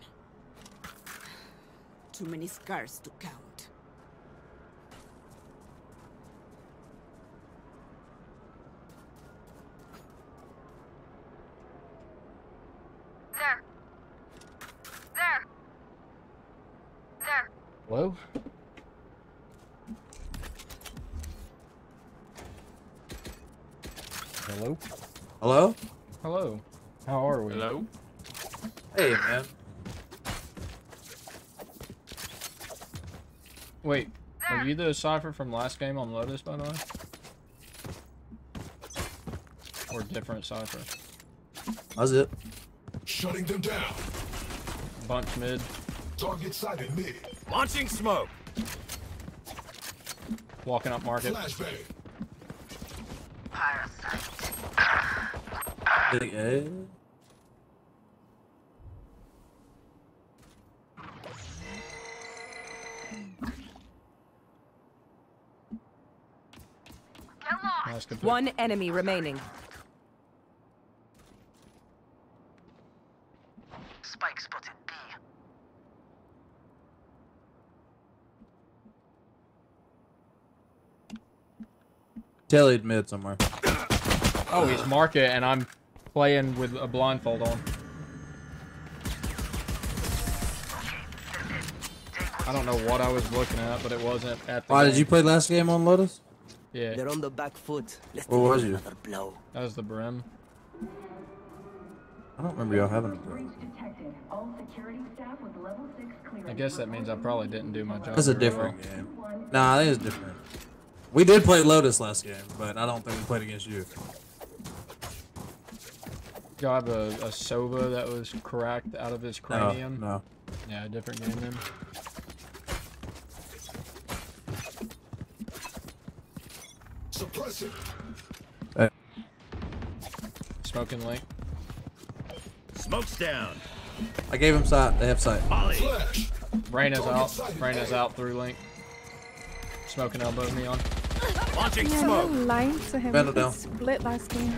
Too many scars to count. There. There. There. Hello? Hello? Hello? Hello. How are we? Hello? Hey, man. Wait, are you the Cypher from last game on Lotus, by the way? Or different Cypher? How's it? Shutting them down. Bunch mid. Target sighted mid. Launching smoke. Walking up market. Flashbang. Big A. Nice good. One enemy remaining. Spike spotted B. Telly mid somewhere. Oh, he's market, and I'm playing with a blindfold on. I don't know what I was looking at, but it wasn't at the Why did you play last game on Lotus? Yeah. They're on the back foot. Let's What was you? another blow. That was the brim. I don't remember y'all having a bro. I guess that means I probably didn't do my job. That's a different well. game. Nah, that is different. We did play Lotus last game, but I don't think we played against you. Y'all have a, a Sova that was cracked out of his cranium? no. Yeah, a different game then. Suppress it. Smoking link. Smoke's down. I gave him sight. They have sight. Molly. Flash. Reyna's out. Reyna's out through link. Smoking elbow me on. Launching Yeah, smoke. I'm lying to him. Vandal We down. split last game.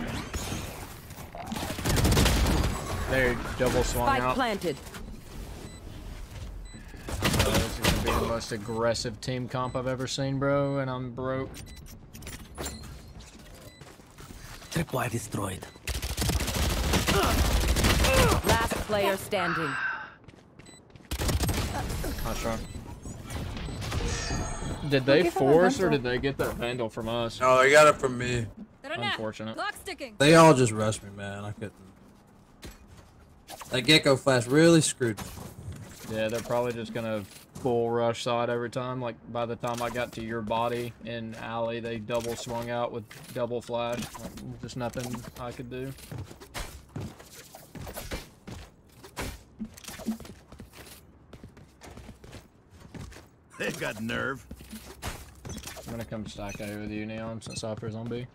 There, double swung Spike out. planted. Uh, this is gonna be the most aggressive team comp I've ever seen, bro, and I'm broke. Tripwire destroyed. Last player standing. Not sure. Did they give him force or did they get that vandal from us? No, they got it from me. Unfortunate. They all just rushed me, man. I couldn't. That Gekko flash really screwed me. Yeah, they're probably just gonna full rush side every time. Like by the time I got to your body in alley, they double swung out with double flash. Like, just nothing I could do. They've got nerve. I'm gonna come stack A with you, Neon, since Cypher's on B.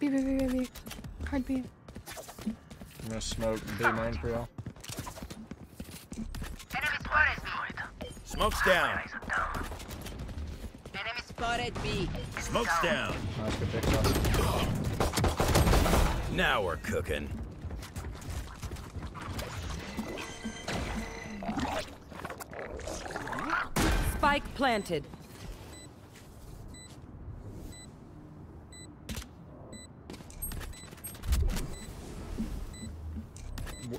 B, B, B, B, B. Hard B. I'm gonna smoke B main for y'all. Smoke's down. Enemy spotted B. Smoke's down. Nice good pick, Cypher. Now we're cooking. Spike planted.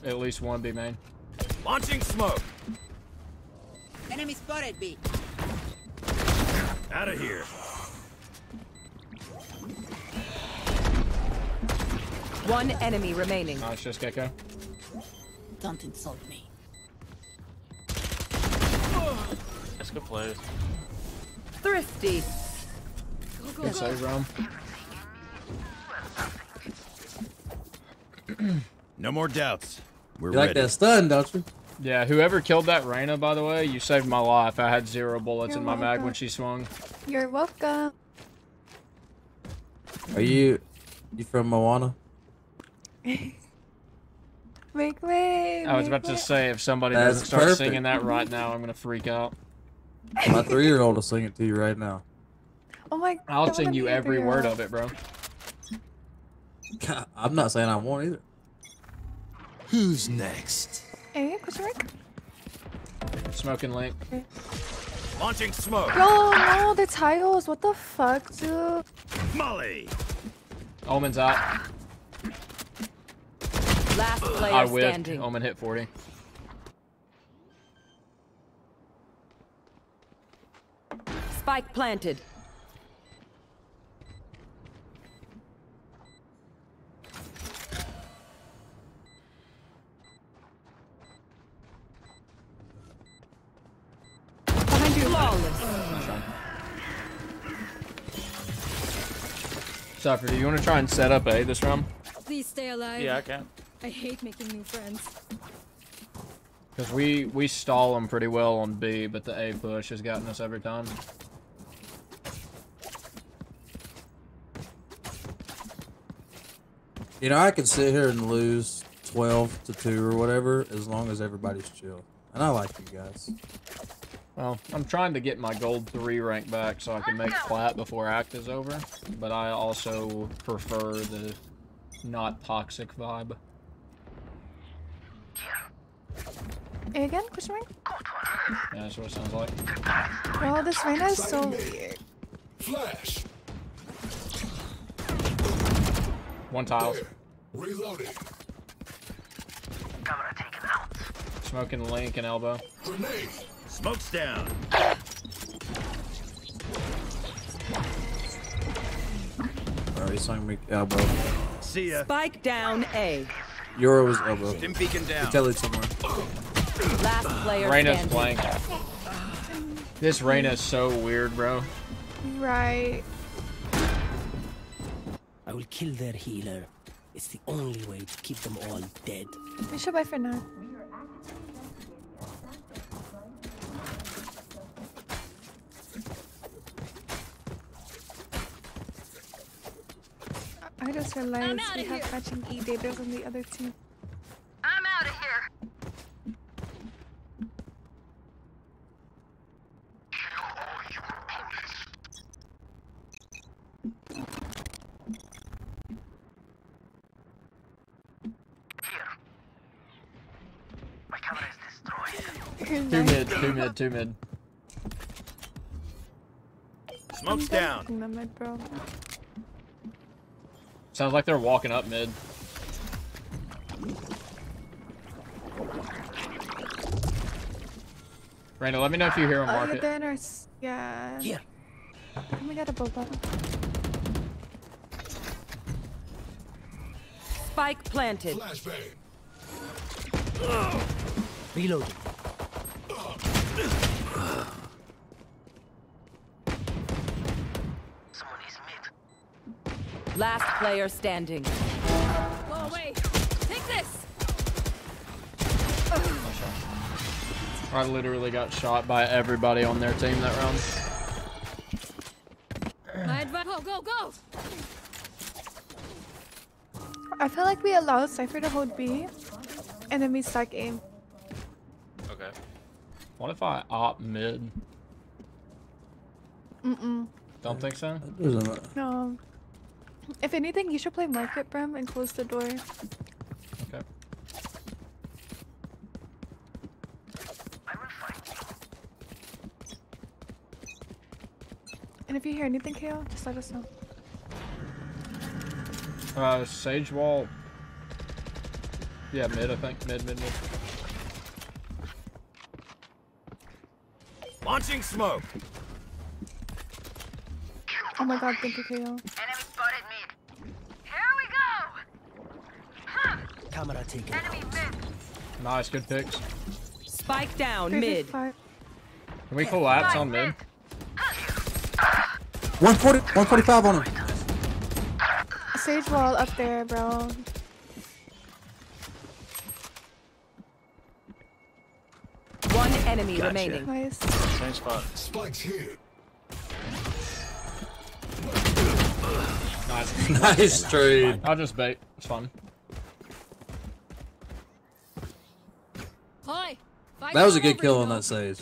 At least one B main. Launching smoke. Enemy spotted B. Out of here. One enemy remaining. Nice, just Gekko. Don't insult me. That's good plays. Thrifty. Go, Good save, Rom. No more doubts. We're You like ready. that stun, don't you? Yeah, whoever killed that Reyna, by the way, you saved my life. I had zero bullets You're in my mag when she swung. You're welcome. Are you you from Moana? Make way. I was make about to say, if somebody That's doesn't start perfect. singing that right now, I'm gonna freak out. My three year old will sing it to you right now. Oh my I'll sing you every word of it, bro. God, I'm not saying I won't either. Who's next? Hey, question mark? Smoking link. Launching smoke. Yo, no, the titles. What the fuck, dude? Molly. Omen's out. Last player I whiffed. standing. Omen hit 40. Spike planted. Behind you. Do you want to try and set up A this round? Please stay alive. Yeah, I can. I hate making new friends. Because we, we stall them pretty well on B, but the A push has gotten us every time. You know, I can sit here and lose 12 to 2 or whatever as long as everybody's chill. And I like you guys. Well, I'm trying to get my gold 3 rank back so I can make plat before act is over, but I also prefer the not toxic vibe. A again? Question mark? Yeah, that's what it sounds like. Bro, this Reyna is so weird. Flash. One tile. Reloading. Smoking link and elbow. Grenade. Smoke's down. Alright, he's on me elbow. See ya. Spike down A. Yoru was elbow. Stim beacon down. Tell it somewhere. Last player Reyna's standing. blank. This Reyna is so weird, bro. Right. I will kill their healer. It's the only way to keep them all dead. We should buy for now. I just realized we have matching E datas on the other team. I'm out of here. Two mid, two mid, two mid. Smoke's down. In the mid, bro. Sounds like they're walking up mid. Reyna, let me know if you hear a Oh, yeah, market. they're in our. s- Yeah. Oh my god, a boba. Spike planted. Flashbang. Reload. Uh. Last player standing. Go away. Take this. I literally got shot by everybody on their team that round. My advice. Go, go, go. I feel like we allow Cypher to hold B, and then we stack aim. Okay. What if I op mid? Mm-mm. Don't think so? No. If anything, you should play Market Brim and close the door. Okay. And if you hear anything, Kale, just let us know. Uh, Sage Wall. Yeah, mid, I think. Mid, mid, mid. Launching smoke. Oh my god, thank you, KO. Enemy spotted mid. Here we go. Huh. Camera taken. Enemy mid. Nice, good picks. Spike down Three, mid. five. Can we collapse on mid? 140, 145 on him. Sage wall up there, bro. One enemy Gotcha. remaining. Nice. Same spot. Spikes here. Nice. Nice trade. I'll just bait. It's fun. Hi. That was a good kill on that sage.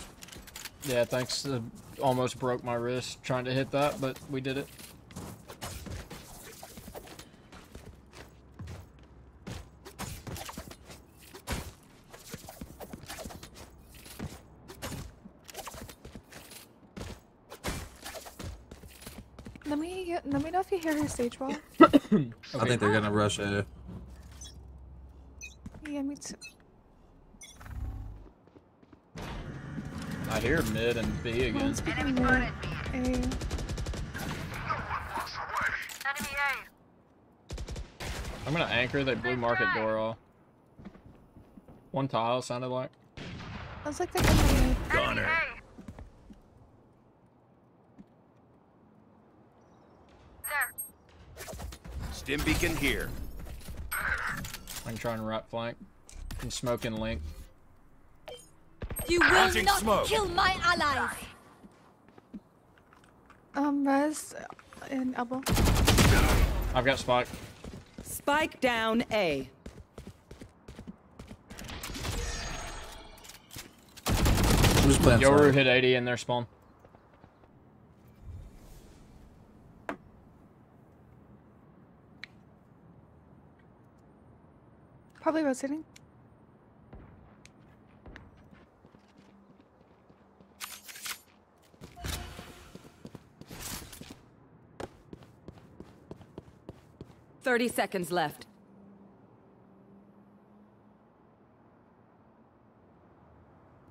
Yeah, thanks. Uh, almost broke my wrist trying to hit that, but we did it. Let me let me know if you hear her stage wall. I think they're gonna rush A. yeah, me too. Hear mid and B again. One's picking mid. A. Enemy A. I'm gonna anchor that blue market door off. One tile sounded like. I was like, they're coming mid. Goner. Stim beacon here. I can try and right flank. I'm smoking link. You will Launching not smoke. kill my allies. Um, Res and elbow. I've got spike. Spike down A. just playing. Yoru side. hit 80 in their spawn. Probably rotating. Thirty seconds left.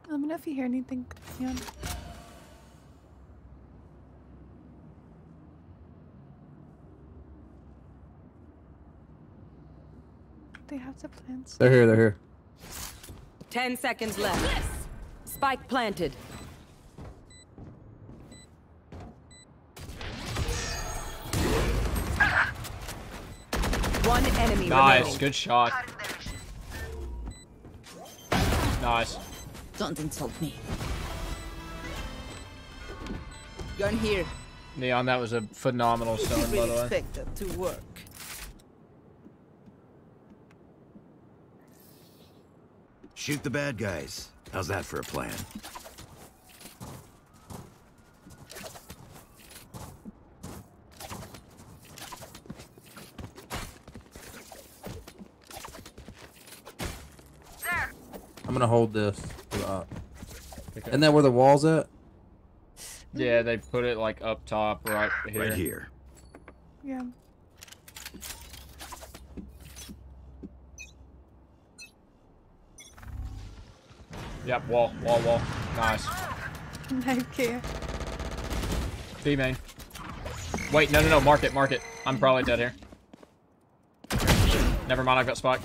Let me know if you hear anything. Yeah. They have the plans. They're here. They're here. Ten seconds left. Spike planted. One enemy Nice, remaining. good shot. Nice. Don't insult me. Gun here. Neon, that was a phenomenal You stone, by really the way. expect that to work. Shoot the bad guys. How's that for a plan? Gonna hold this. for the op. Isn't that where the wall's at? Yeah, they put it like up top right here. Right here. Yeah. Yep, wall, wall, wall. Nice. Okay. B main. Wait, no, no, no, mark it, mark it. I'm probably dead here. Never mind, I've got spike.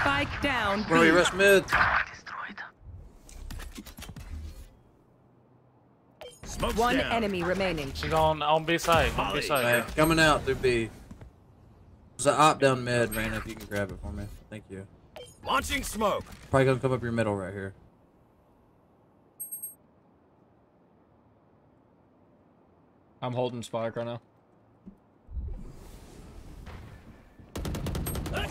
Spike down. Where are we B. rush mid? One enemy remaining. She's on on B side. On B side. Hey, coming out through B. There's an op down mid, Reyna, if you can grab it for me. Thank you. Launching smoke. Probably gonna come up your middle right here. I'm holding spike right now. Nice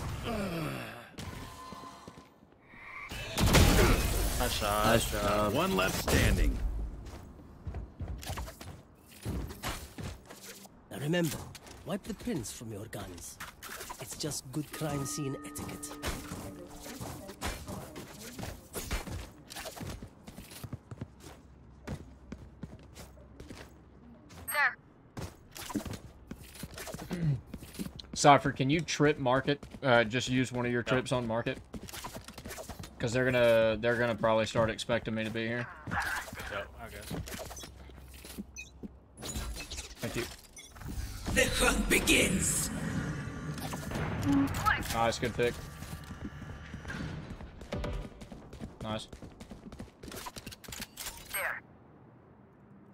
shot. Nice job. One left standing. Remember, wipe the prints from your guns. It's just good crime scene etiquette. Cypher, can you trip market? Uh, just use one of your trips on market. Cause they're gonna they're gonna probably start expecting me to be here. Yep, I guess. Thank you. The hunt begins. Nice, good pick. Nice.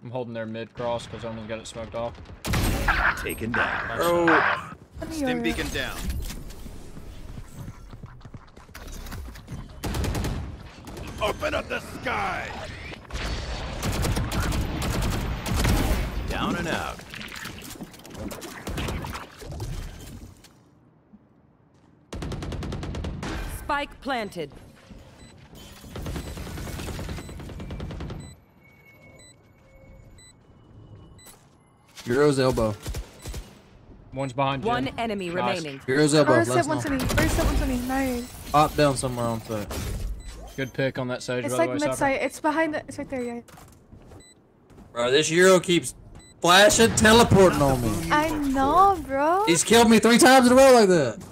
I'm holding their mid cross because I almost got it smoked off. Taken down. Oh. Stim beacon down. Open up the sky. Down and out. Spike planted. Hero's elbow. One's behind you. One enemy remaining. Hero's elbow. First hit Last 120. First hit 120. Nice. Op down somewhere on site. Good pick on that sage, It's by like way, mid Cypher. side. It's behind the. It's right there, yeah. Bro, this Yoru keeps flashing, teleporting on me. I know, bro. He's killed me three times in a row like that.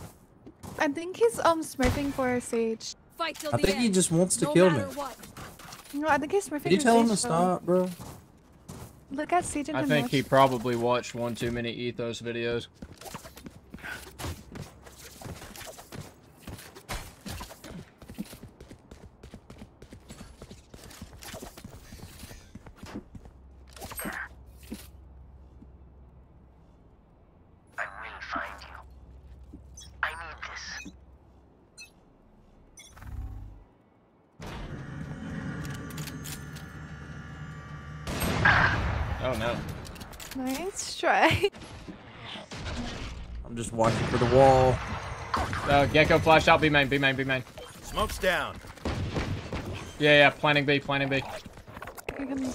I think he's um smurfing for a sage. Fight till I the think he just wants to no kill me. matter what. No, I think he's smurfing Can you tell him to stop, bro? Look at Sage and I think he probably watched one too many Ethos videos. I will find you. I need this. Oh no. Nice try. I'm just watching for the wall. Uh, Gekko flashed out. B main, B main, B main. Smoke's down. Yeah, yeah. Planning B, planning B. Okay, come here.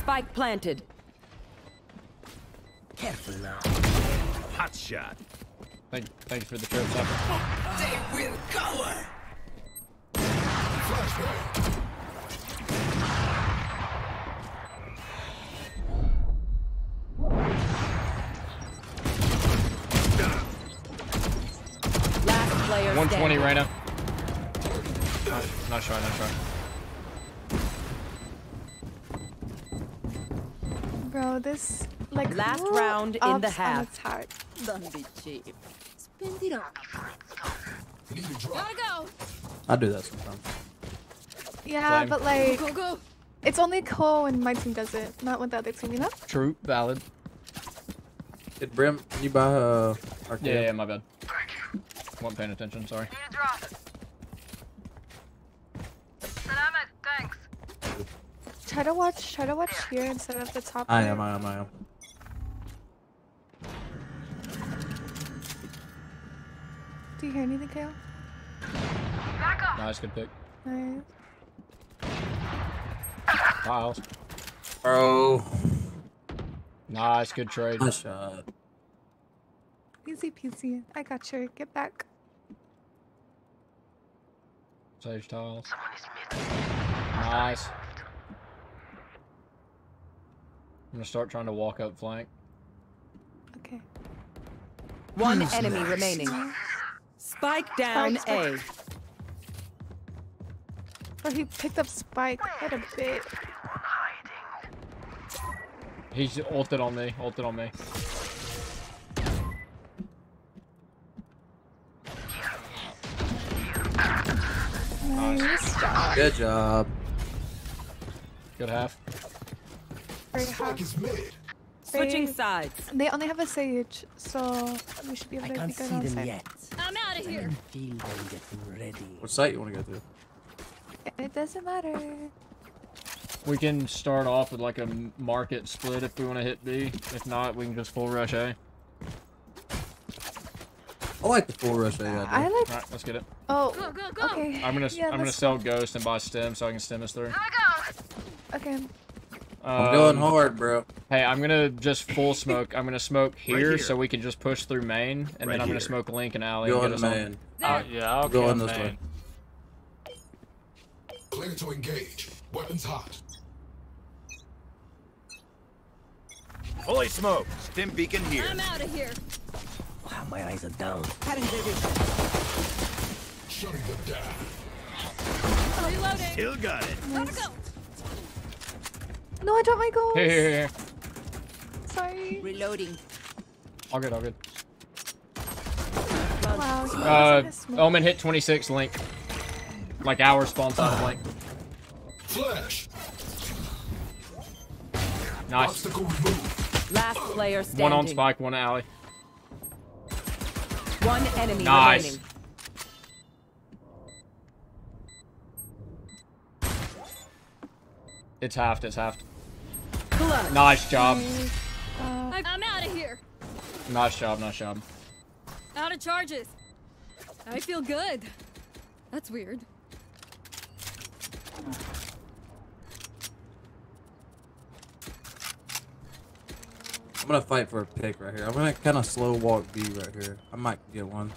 Spike planted. Careful now. Hot shot. Thank, thank you for the trip, Cypher. They will cover. Last player 120 standing. right now. Not, not sure, not sure. Bro, this like Last round in the ups on half. Don't be cheap. Spend it up. Gotta go. I do that sometimes. Yeah, Same. but like Go, go. it's only cool when my team does it, not when the other team, you know? True, valid. Did Brim, can you buy uh, arcade? Yeah, yeah, my bad. Wasn't paying attention, sorry. Salamat, thanks. Try to watch try to watch here instead of the top. I am, I am, I am. Do you hear anything, Kale? Nice, good pick. Nice. Miles. Bro. Nice, good trade. Nice shot. Easy peasy. I got you. Get back. Sage tiles. Nice. I'm gonna start trying to walk up flank. Okay. One Who's enemy next? remaining. Spike down Spike, A. spike. Oh, he picked up Spike quite a bit. He's ulted on me, ulted on me. Nice. Good job. Good half. Very hot. Switching sides. They only have a Sage, so we should be able I to can't see on them side. yet. I'm out of I here. can feel them getting ready. What site you want to go to? It doesn't matter. We can start off with like a market split if we want to hit B. If not, we can just full rush A. I like the full rush A idea. I like. Alright, let's get it. Oh, Go, go, go. okay. I'm gonna Yeah, I'm gonna let's- sell Ghost and buy Stem so I can stem us through. Okay. I'm going Um, hard, bro. Hey, I'm gonna just full smoke. I'm gonna smoke here, here. so we can just push through main, and Right then I'm here. gonna smoke Link and Alley. Going and get us man. On. Uh, yeah, I'll Going kill this main. way. Clear to engage. Weapons hot. Fully smoked. Stim beacon here. I'm out of here. Wow, my eyes are down. Shutting them down. Reloading. Still got it. Gotta go. No, I dropped my goals. Here, here, here. Sorry. Reloading. All good, all good. Wow. he Uh, was Omen hit 26 Link. Like our spawn side of Link. Flash. Nice. Obstacle removed. Last player standing. One on Spike, one Alley. One enemy Nice. remaining. It's halved, it's halved. Clutch. Nice job. I- I'm out of here. Nice job, nice job. Out of charges. I feel good. That's weird. I'm gonna fight for a pick right here. I'm gonna kind of slow walk B right here. I might get one.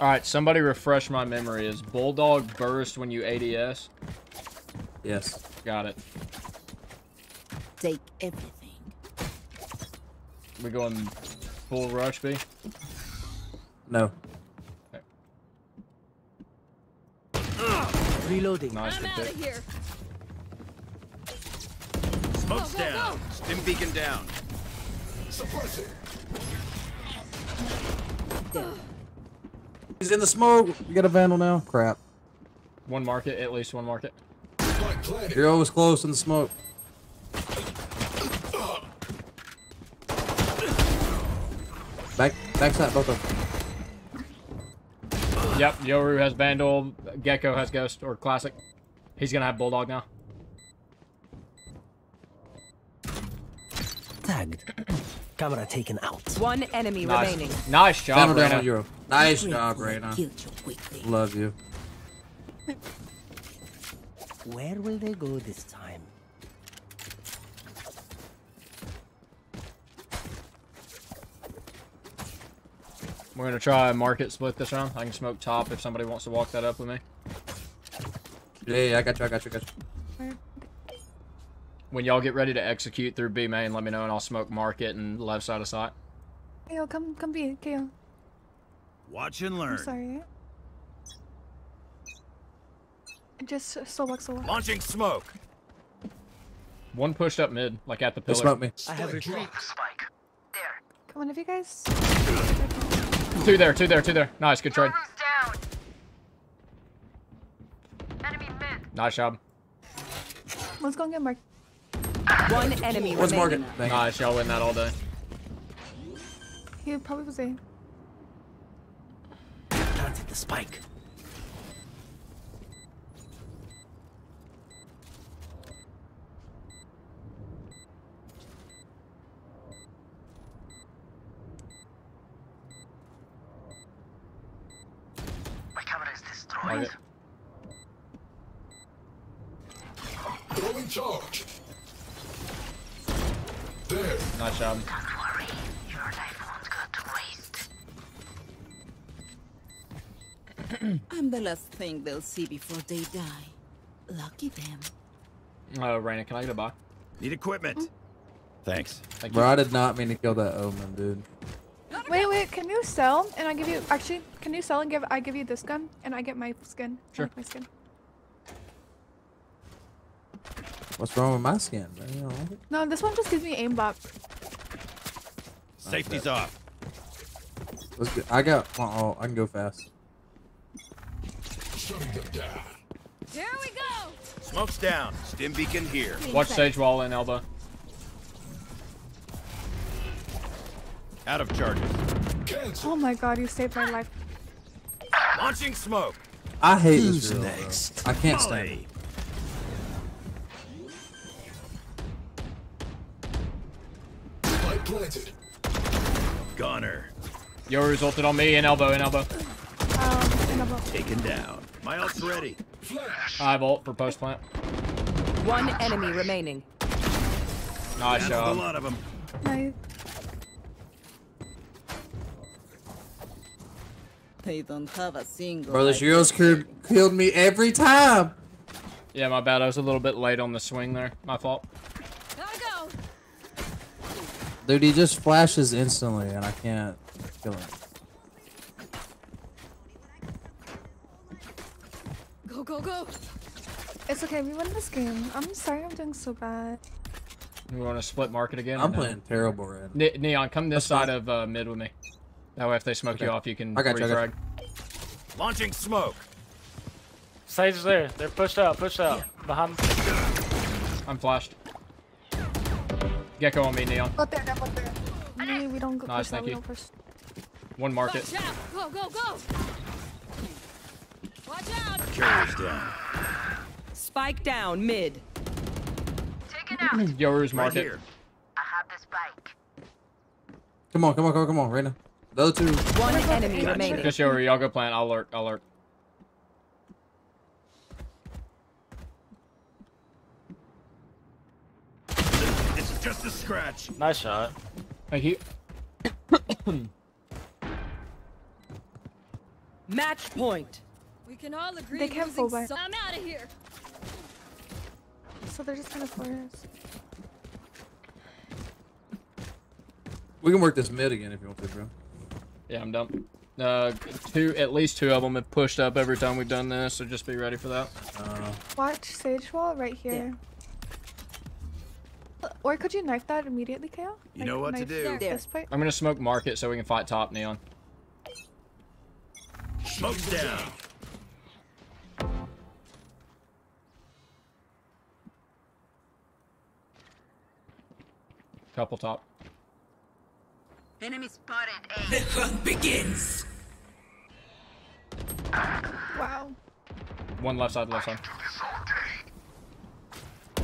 Alright, somebody refresh my memory. Is Bulldog burst when you ADS? Yes. Got it. Take everything. We going full rush B? No. Reloading. Nice, I'm out of here. Smoke's Go, go, down. go. Stim beacon down. Suppressing. He's in the smoke. You got a vandal now. Crap. One market, at least one market. You're always close in the smoke. Back, backside both of them. Yep, Yoru has Vandal, Gekko has Ghost, or Classic. He's gonna have Bulldog now. Tagged. Camera taken out. One enemy Nice. remaining. Nice job, Vandal down Reyna. on Yoru. Nice job, quick, Reyna. Killed you quickly. Love you. Where will they go this time? We're gonna try a market split this round. I can smoke top if somebody wants to walk that up with me. Yeah, yeah, I got you, I got you, I got you. When y'all get ready to execute through B main, let me know and I'll smoke market and left side of sight. KO, come, come be, KO. Watch and I'm learn. sorry. Just slow walk, slow walk. Launching smoke. One pushed up mid, like at the pillar. smoke me. I have retreat. Come on, if you guys. Two there, two there, two there. Nice, good trade. Nice job. Let's go and get marked. One enemy What's remaining. market? Nice, y'all win that all day. He probably was A. Planted the spike. My camera is destroyed. Market. Throwing charge. Nice job. I'm the last thing they'll see before they die. Lucky them. Oh, Reyna, can I get a box? Need equipment. Hmm? Thanks. Thank Bro, I did not mean to kill that omen, dude. Wait, wait, can you sell and I give you actually can you sell and give I give you this gun and I get my skin? Sure. my skin. What's wrong with my skin? Man? You don't like it? No, this one just gives me aimbot. Safety's off. Let's go. I got. Oh, I can go fast. Shutting them down. Here we go. Smoke's down. Stim beacon here. Watch stage wall in elbow. Out of charges. Oh my god, you saved my life. Launching smoke. I hate Who's this drill, bro. next? I can't stand it. Planted. Gunner. Yo resulted on me in elbow, in elbow. Um, and I'm Taken down. My ult's ready. I vault for post plant. One enemy remaining. Nice That's a lot of them. Nice. They don't have a single. Bro, this idea. Yoru's crew killed me every time. Yeah, my bad. I was a little bit late on the swing there. My fault. Gotta. Dude, he just flashes instantly, and I can't kill him. Go, go, go. It's okay, we won this game. I'm sorry I'm doing so bad. We want to split market again? I'm no? playing terrible right now. Ne- Neon, come this That's side fine. of uh, mid with me. That way, if they smoke Okay. you off, you can I got you, I got refrag. Launching smoke. Sage is there. They're pushed out, pushed out. Behind. I'm flashed. Gekko on me, Neon. Go there, go there. We, we don't go Nice, thank you. don't. One market. Watch. Go, go, go. Watch out. Carrier's down. Spike down mid. Yoru's Right market. here. Come on, come on, come on, come on, right now. The other two. One enemy Gotcha. remaining. Just Yoru, y'all go plant. I'll lurk. I'll lurk. It's just a scratch. Nice shot. Thank you. Match point. We can all agree. They can't losing full buy. so- I'm out of here. So they're just kind of us. We can work this mid again if you want to, bro. Yeah, I'm done. Uh, two, at least two of them have pushed up every time we've done this, so just be ready for that. Uh, Watch Sage Wall right here. Or could you knife that immediately, Kale? You know what to do. This part? I'm gonna smoke market so we can fight top Neon. Smoke's down. Couple top. Enemy spotted. A. The hunt begins. Wow. One left side, left side.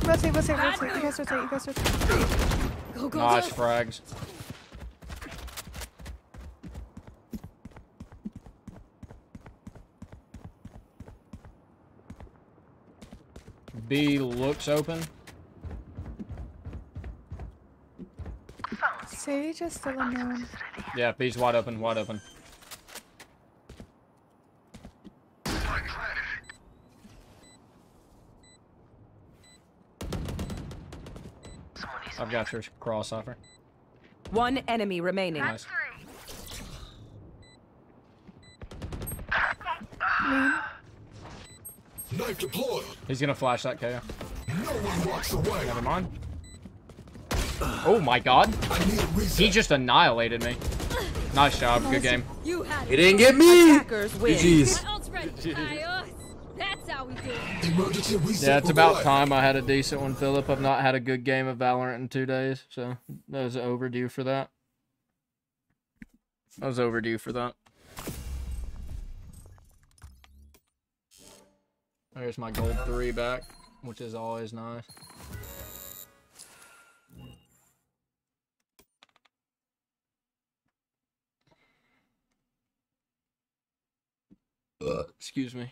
Rotate, rotate, rotate. You guys rotate, you guys rotate. Go, go, Nice go. frags. B looks open. Sage is still unknown. Yeah, B's wide open, wide open. I've got your cross offer. One enemy remaining. Nice. Knife deployed. He's gonna flash that KO. No one walks away. Never mind. Oh my god. He just annihilated me. Nice job. Good game. You had He didn't get me. Attackers. GG's. Yeah, it's about time I had a decent one, Philip. I've not had a good game of Valorant in two days, so that was overdue for that. I was overdue for that. There's my gold three back, which is always nice. Excuse me.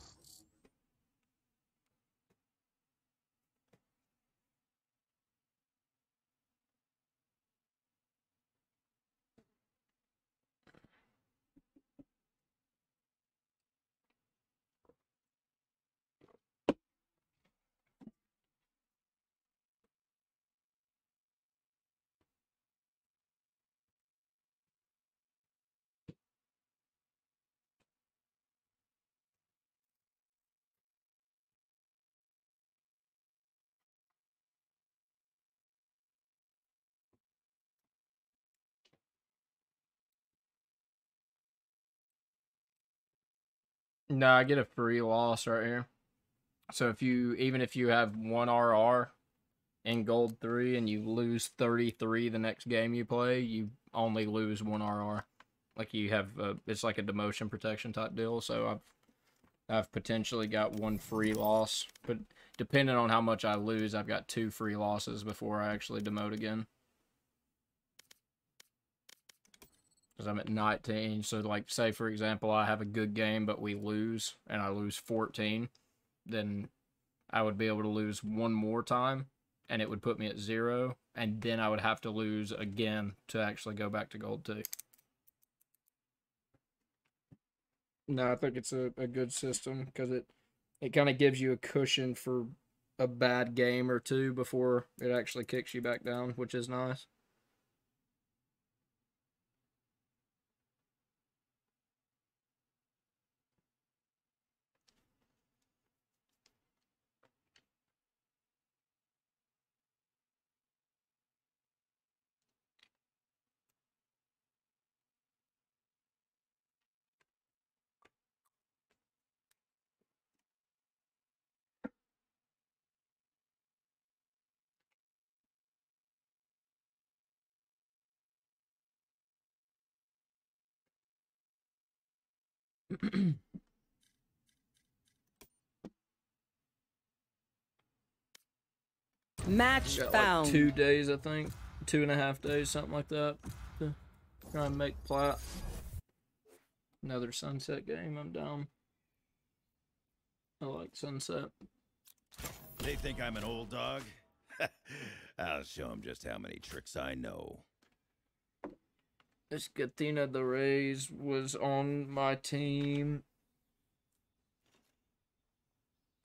No, I get a free loss right here. So if you even if you have one RR in gold three and you lose thirty three the next game you play, you only lose one RR. Like you have, uh, it's like a demotion protection type deal. So I've I've potentially got one free loss, but depending on how much I lose, I've got two free losses before I actually demote again. Because I'm at 19. So, like, say for example, I have a good game, but we lose, and I lose 14, then I would be able to lose one more time, and it would put me at zero, and then I would have to lose again to actually go back to gold two. No, I think it's a, a good system because it it kind of gives you a cushion for a bad game or two before it actually kicks you back down, which is nice. Match Got, like, found. two days, I think. Two and a half days, something like that. To try and make plat. Another sunset game, I'm down. I like sunset. They think I'm an old dog? I'll show them just how many tricks I know. This Katina the Rays was on my team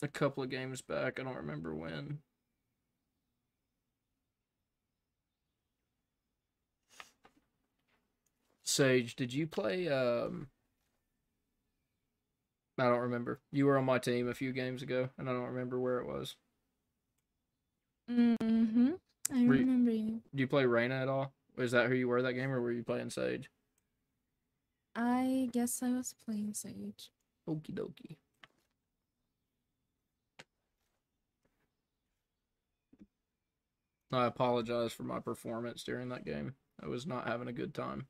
a couple of games back. I don't remember when. Sage, did you play um I don't remember. You were on my team a few games ago and I don't remember where it was. Mm-hmm. I remember you. Do you play Reyna at all? Was that who you were that game or were you playing Sage? I guess I was playing Sage. Okie dokie. I apologize for my performance during that game. I was not having a good time.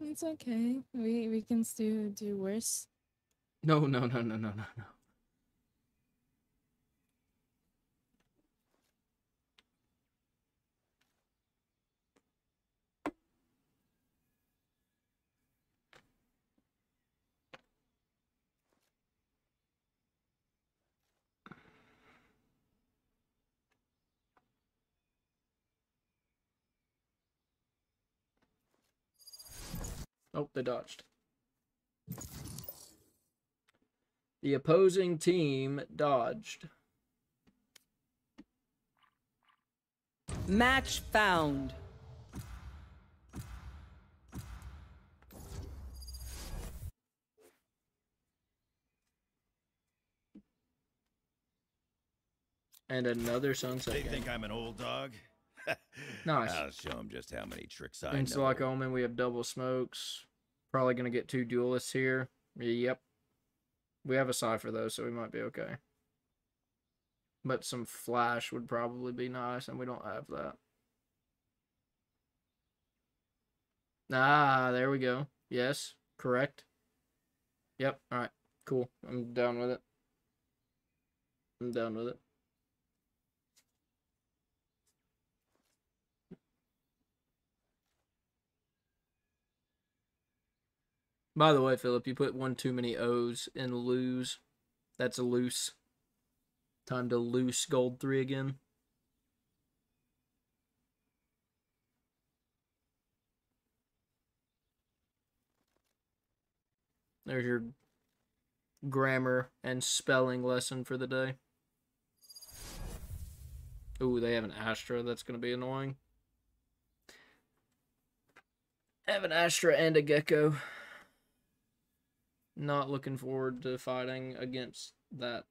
It's okay. We we can still do worse. No, no, no, no, no, no, no. Oh, they dodged. The opposing team dodged. Match found. And another sunset They game. think I'm an old dog? Nice. I'll show them just how many tricks I In know. Select Omen, we have double smokes. Probably going to get two duelists here. Yep. We have a Cypher, though, so we might be okay. But some flash would probably be nice, and we don't have that. Ah, there we go. Yes, correct. Yep, alright. Cool. I'm down with it. I'm down with it. By the way, Philip, you put one too many O's in lose. That's a loose. Time to loose gold three again. There's your grammar and spelling lesson for the day. Ooh, they have an Astra. That's going to be annoying. Have an Astra and a Gekko. Not looking forward to fighting against that.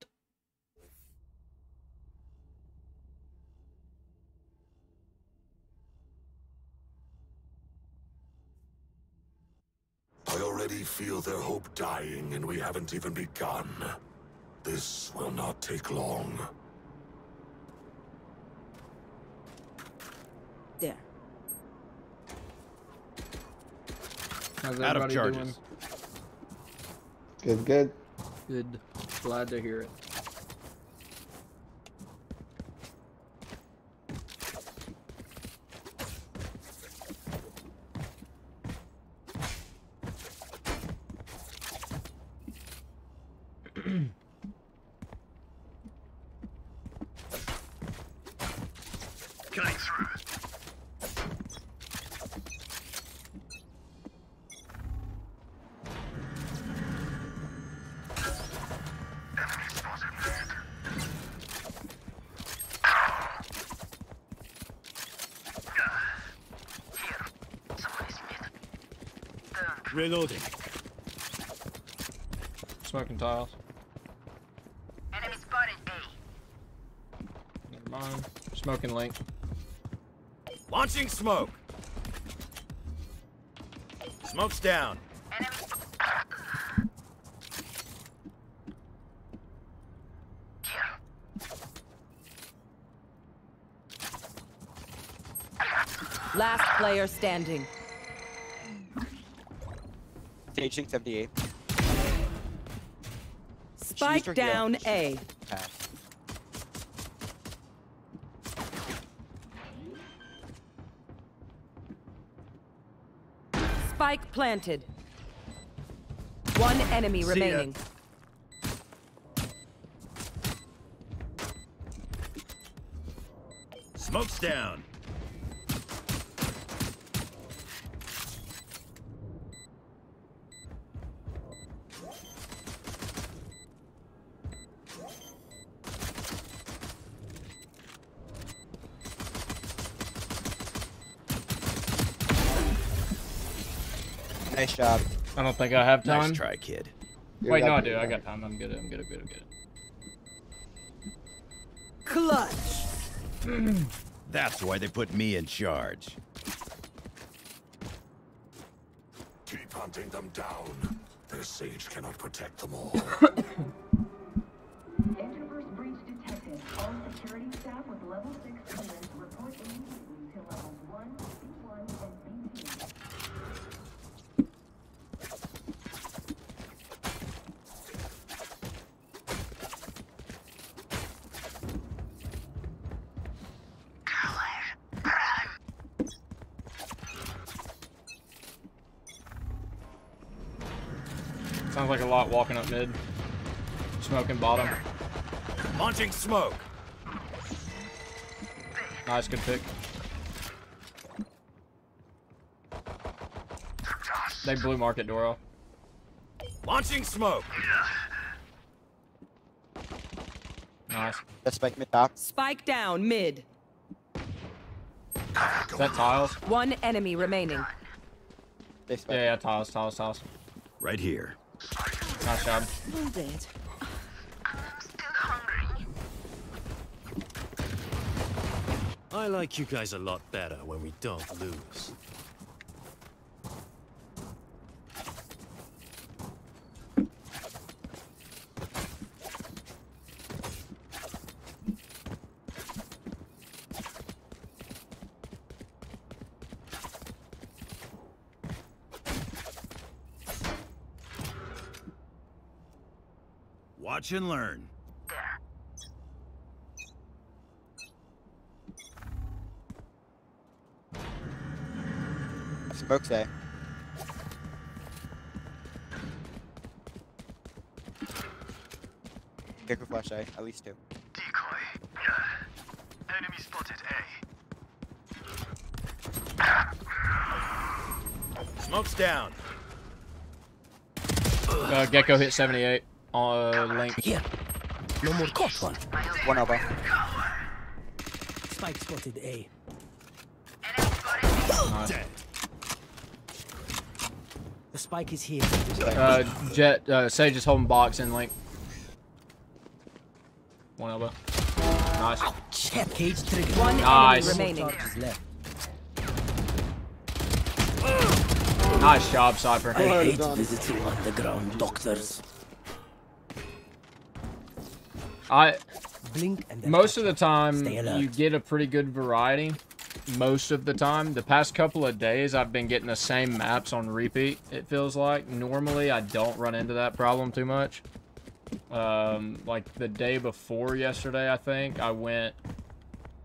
I already feel their hope dying, and we haven't even begun. This will not take long. There. How's Out of charges. doing? Good, good. Good. Glad to hear it. Reloading. Smoking tiles. Enemy spotted A. Never mind. Smoking link. Launching smoke. Smoke's down. Last player standing. Staging 78. Spike down heal. A. Pass. Spike planted. One enemy See ya. remaining. Smoke's down. Nice job. I don't think I have time. Nice try, kid. Wait, no, I do. I got time. I'm good. I'm good. I'm good. I'm good. Clutch. That's why they put me in charge. Keep hunting them down. Their sage cannot protect them all. Interverse breach detected. All security staff with level 6 clearance report immediately to levels 1, B1, and B2. Sounds like a lot walking up mid. Smoking bottom. Launching smoke. Nice, good pick. They blew market door off. Launching smoke. Nice. Let's spike mid top. Spike down mid. Is that tiles? One enemy remaining. Yeah, yeah, tiles, tiles, tiles. Right here. Nice job. I'm dead. I like you guys a lot better when we don't lose. Watch and learn. Smoke's A. Gekko flash A, at least two. Decoy. Enemy spotted A. Smoke's down. Uh, Gekko hit 78 on uh, link. Here. No more caught one. One elbow. Spike spotted A. Nice. The spike is here. Uh, Jett, uh, Sage is holding box in link. One elbow. Nice. Check. Cage trigger. One Nice. remaining. Left. Nice job, Cypher. I hate visiting underground doctors. I Blink and most of the time you get a pretty good variety. Most of the time, the past couple of days, I've been getting the same maps on repeat. It feels like normally I don't run into that problem too much. Um, like the day before yesterday, I think I went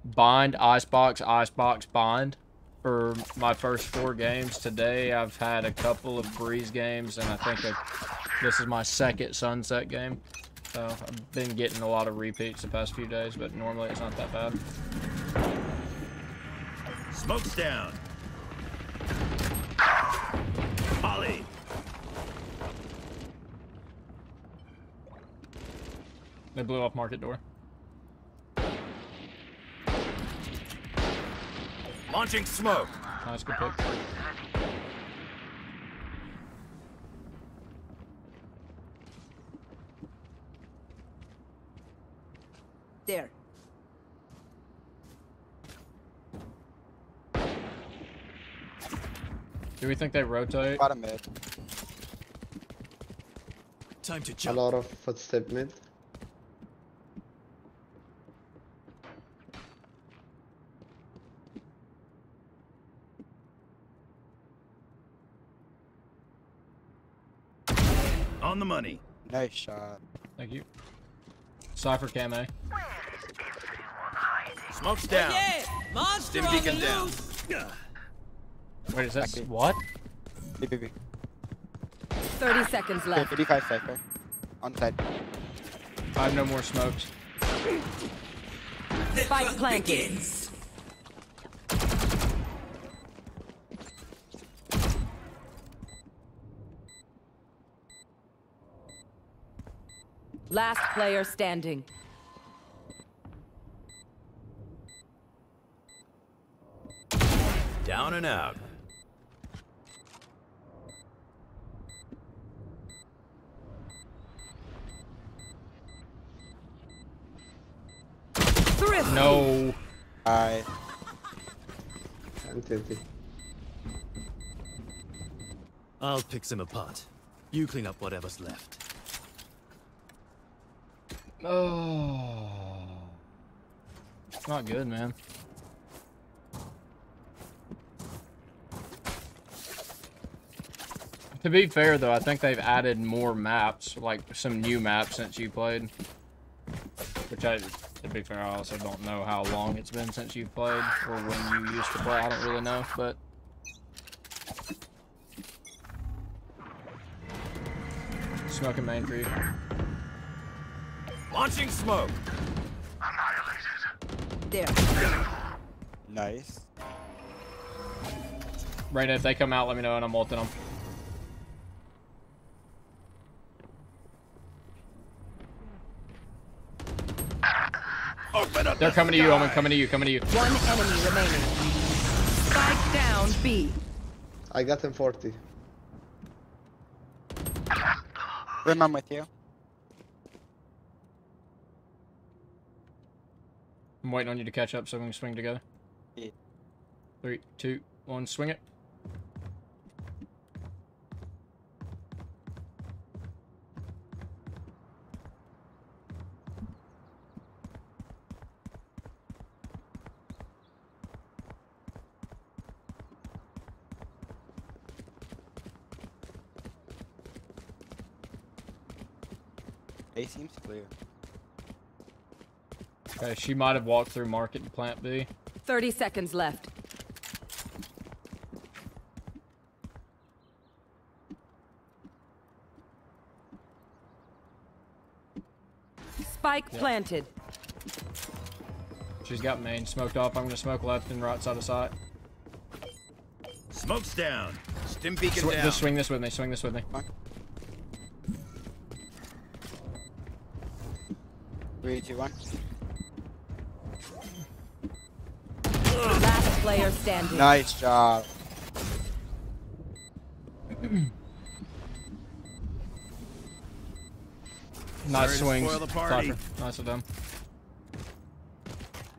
bind, icebox, icebox, bind for my first four games. Today, I've had a couple of breeze games, and I think a, this is my second sunset game. So I've been getting a lot of repeats the past few days, but normally it's not that bad. Smoke's down. Molly. They blew off market door. Launching smoke. Nice, good pick. There. Do we think they rotate? Bottom mid. Time to A lot of footstep mid. On the money. Nice shot. Thank you. Cypher cam A. Smoke's down. Monster Stim beacon down. Wait, is that Back B. what? BBB. 30 seconds left. 55 Cypher. On side. I have no more smokes. Spike planted. Last player standing. Down and out. Thrifty. No. Alright. I'm tilted. I'll pick them apart. You clean up whatever's left. Oh. It's not good, man. To be fair, though, I think they've added more maps, like some new maps since you played. Which I, to be fair, I also don't know how long it's been since you've played, or when you used to play. I don't really know, but smoking main for you. Launching smoke. Annihilated. There. Nice. Right, if they come out, let me know and I'm ulting them. They're coming to you, Omen. Coming to you. Coming to you. One enemy remaining. Spike down B. I got them 40. Rim, I'm with you. Waiting on you to catch up so we can swing together. Yeah. Three, two, one, swing it. A seems clear. Okay, she might have walked through market and plant B. 30 seconds left. Spike Yep. planted. She's got main smoked off. I'm gonna smoke left and right side of sight. Smoke's down. Stim beacon Sw- down. just swing this with me. Swing this with me. Three, two, one. Last player standing. Nice job. Nice Sorry swings. spoil the Nice of them.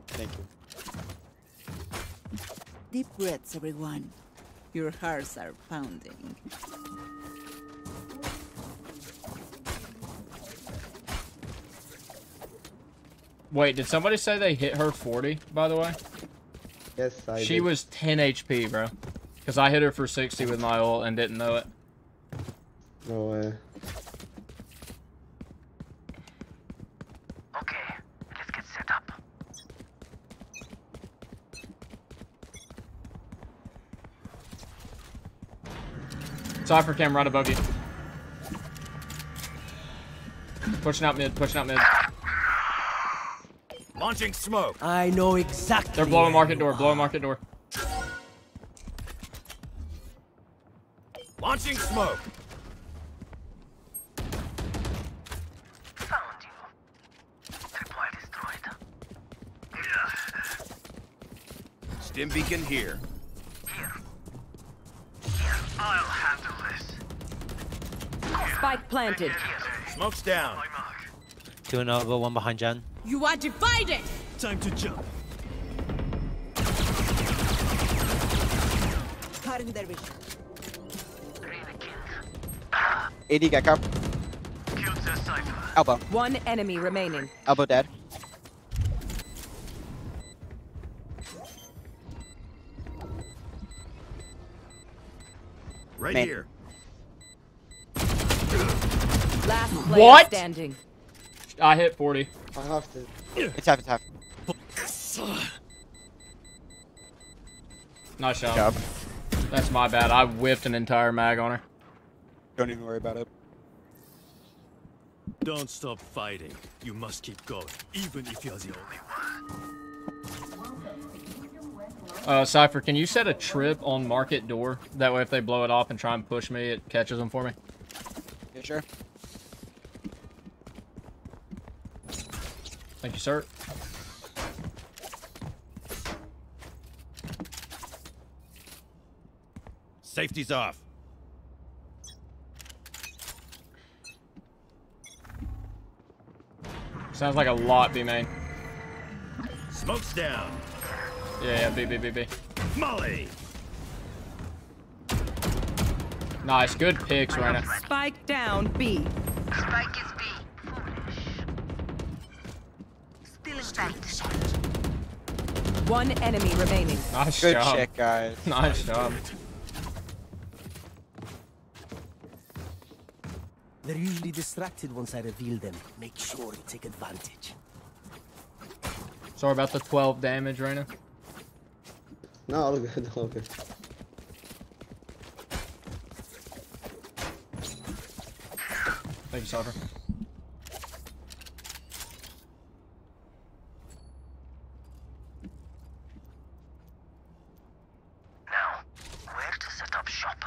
Thank you. Deep breaths, everyone. Your hearts are pounding. Wait, did somebody say they hit her 40, by the way? Yes, I she did. was 10 HP, bro. Because I hit her for 60 with my ult and didn't know it. No way. Uh, okay, let's get set up. Cypher cam right above you. Pushing out mid, pushing out mid. Launching smoke. I know exactly. They're blowing market door, blowing market door. Launching smoke. Found you. Tripwire destroyed. Stim beacon here. Here. Here, I'll handle this. Spike planted. Smoke's down. Two and go one behind Jen. You are divided! Time to jump. Cutting their vision. 80 Gekko. Killed their Cypher. Elbow. One enemy remaining. Elbow dead. Right Main. here. Last player What? standing. I hit 40. I have to. It's half, it's half. Nice job. Job. That's my bad. I whiffed an entire mag on her. Don't even worry about it. Don't stop fighting. You must keep going, even if you're the only one. Uh, Cypher, can you set a trip on market door? That way if they blow it off and try and push me, it catches them for me. Yeah, sure. Thank you, sir. Safety's off. Sounds like a lot, B main. Smoke's down. Yeah, yeah, B, B, B, B. Molly. Nice, good picks, Reyna. Spike down B. Spike is Foolish. Still in sight. One enemy remaining. Nice Good job. shit, guys. Nice job. They're usually distracted once I reveal them. Make sure you take advantage. Sorry about the 12 damage, Reyna. No, all good, all good. Thank you, Cypher. Now, where to set up shop?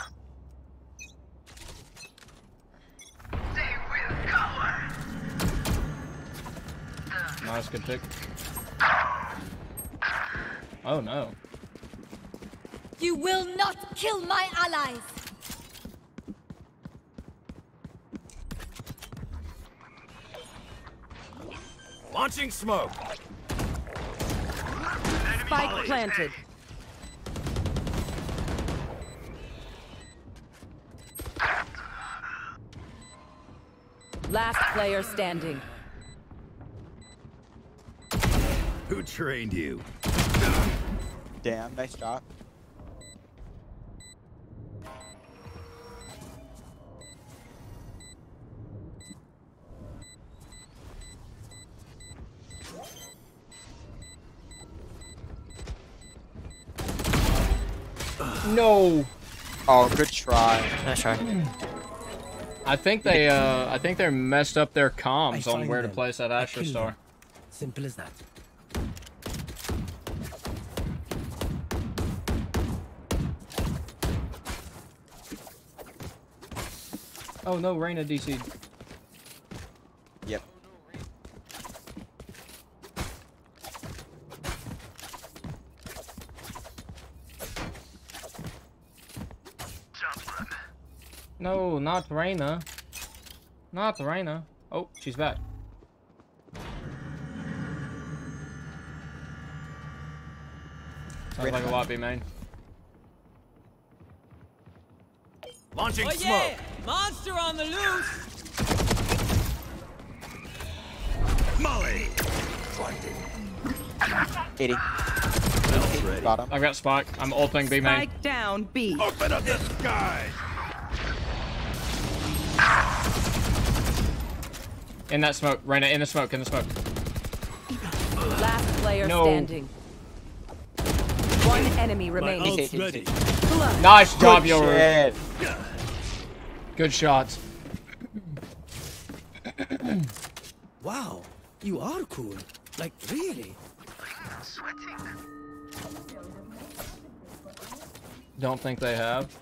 They will cower. Nice, good pick. Oh no. You will not kill my allies! Launching smoke. Spike planted. Last player standing. Who trained you? Damn, nice shot. Nice try. I think they uh I think they messed up their comms on find where to place that I Astra Star. Simple as that. Oh no, Reyna DC. Yep. No, not Reyna. Not Reyna. Oh, she's back. Sounds like a lot, B main. Launching oh smoke. yeah! Monster on the loose! Molly. 80. Got him. I've got Spike. I'm ulting B main. Spike down B. Open up the sky. In that smoke, Reyna, in the smoke, in the smoke. Last player No. standing. One enemy remaining. ult's ready. Nice job, Good Yoru. shit. Good shots. Wow, you are cool. Like, really? Don't think they have.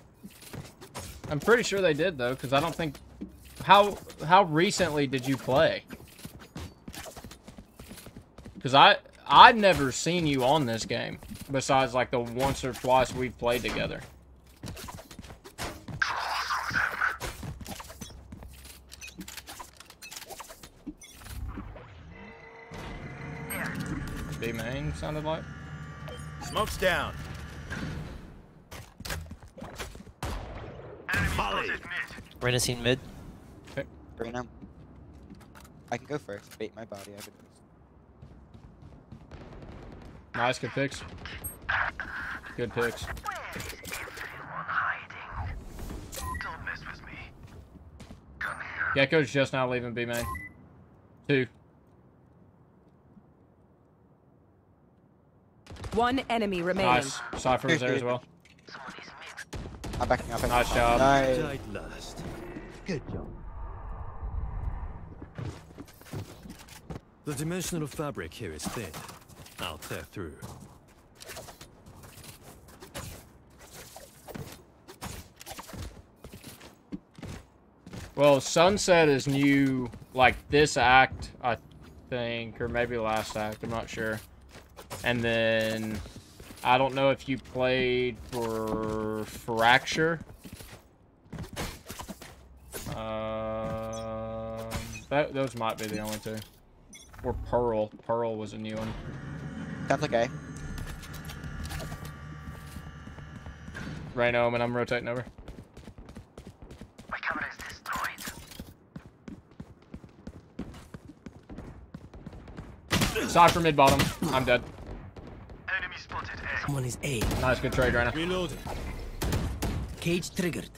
I'm pretty sure they did though, because I don't think. How how recently did you play? Because I I've never seen you on this game besides like the once or twice we've played together. B main sounded like. Smoke's down. Molly. Reyna seen mid. Reyna. I can go first. Bait my body. I can Nice, good picks. Good picks. Gekko's just now leaving B main. Two. One enemy remaining. Nice. Cypher was there as well. I'm backing up. Nice job. Nice. Good job. The dimensional fabric here is thin. I'll tear through. Well, Sunset is new, like this act, I think, or maybe last act, I'm not sure. And then, I don't know if you played for Fracture. Um, that, those might be the only two. Or Pearl. Pearl was a new one. That's okay. Rhino, and I'm rotating over. My camera is destroyed. Side for mid bottom. I'm dead. Someone is A. Nice, good trade, Rhino. Reloading. Cage triggered.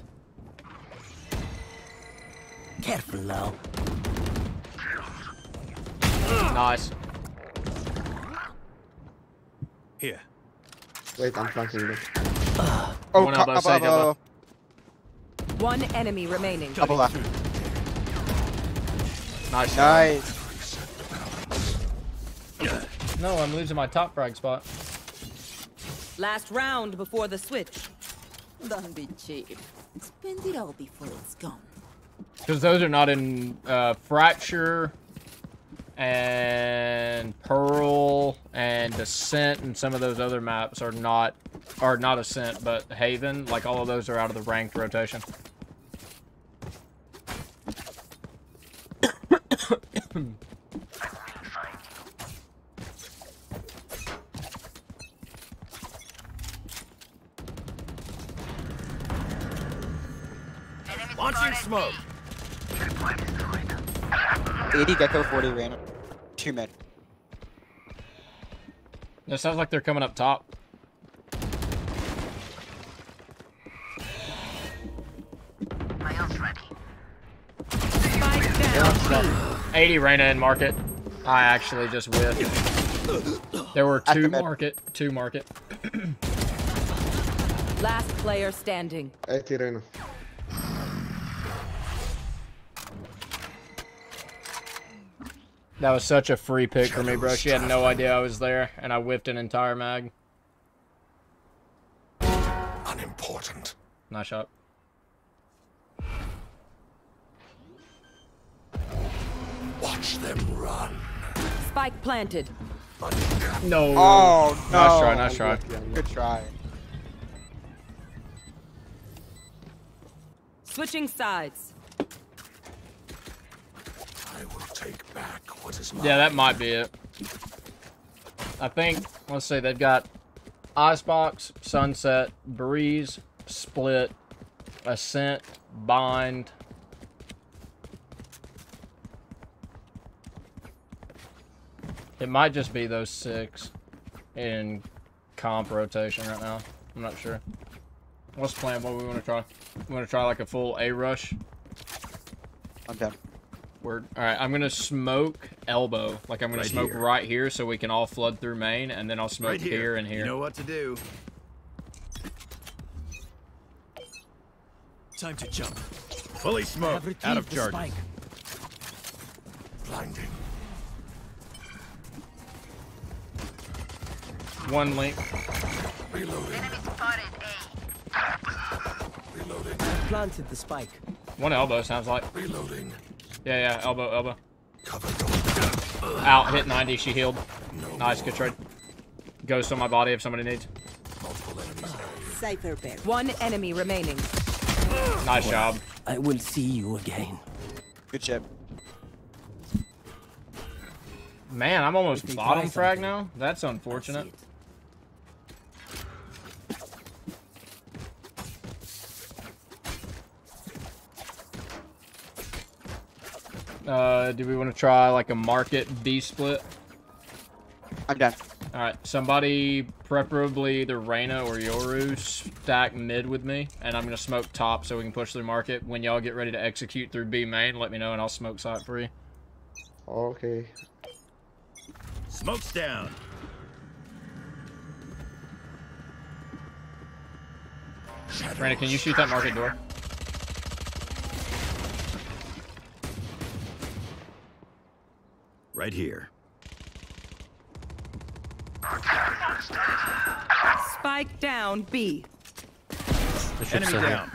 Careful now. Nice. Here. Wait, I'm flanking them. Oh, One co- elbow, up, side up, elbow. One enemy remaining. Couple left. Nice. Nice. No, I'm losing my top frag spot. Last round before the switch. Don't be cheap. Spend it all before it's gone. Because those are not in uh, Fracture and Pearl and Descent and some of those other maps are not, are not Ascent, but Haven. Like all of those are out of the ranked rotation. Launching smoke. 80 Gekko, 40 Random. Two mid. It sounds like they're coming up top. My Spike down. 80 Reyna in market. I actually just whiffed. There were two market, two market. Last player standing. 80 Reyna. That was such a free pick for me, bro. She had no idea I was there, and I whiffed an entire mag. Unimportant. Nice shot. Watch them run. Spike planted. No. Oh, no. Nice try, nice try. Good try. Switching sides. I will take back what is mine. Yeah, that might be it. I think, let's see, they've got Icebox, Sunset, Breeze, Split, Ascent, Bind. It might just be those six in comp rotation right now. I'm not sure. What's the plan? What do we want to try? We want to try like a full A rush? I'm down. Word. All right, I'm gonna smoke elbow. Like I'm gonna Right smoke here. right here, so we can all flood through main, and then I'll smoke Right here. here. and here. You know what to do. Time to jump. Fully smoked. Out of charge. Blinding. One link. Reloading. enemy spotted Reloading. Planted the spike. One elbow sounds like. Reloading. Yeah, yeah. Elbow, elbow. Out. Hit 90. She healed. Nice. Good trade. Ghost on my body if somebody needs. Cypher bear. One enemy remaining. Nice job. I will see you again. Good chip. Man, I'm almost bottom try frag now. That's unfortunate. Uh, do we want to try like a market B split? I'm done. All right, somebody, preferably either Reyna or Yoru, stack mid with me, and I'm gonna smoke top so we can push through market. When y'all get ready to execute through B main, let me know and I'll smoke side for you. Okay. Smoke's down. Reyna, can you shoot that market door? Right here. Spike down B. Enemy down.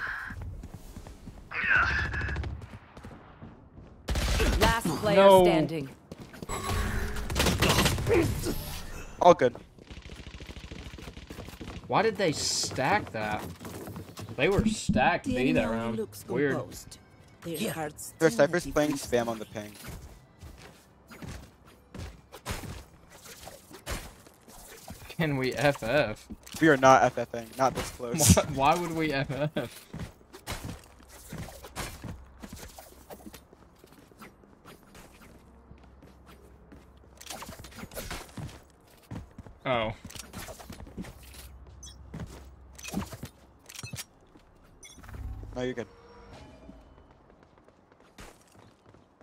Last player No. standing. All good. Why did they stack that? They were stacked The B that enemy round. Weird. composed. Their hearts Their still playing spam on the ping. Can we FF? We are not FFing. Not this close. Why, why would we FF? Oh. No, you're good.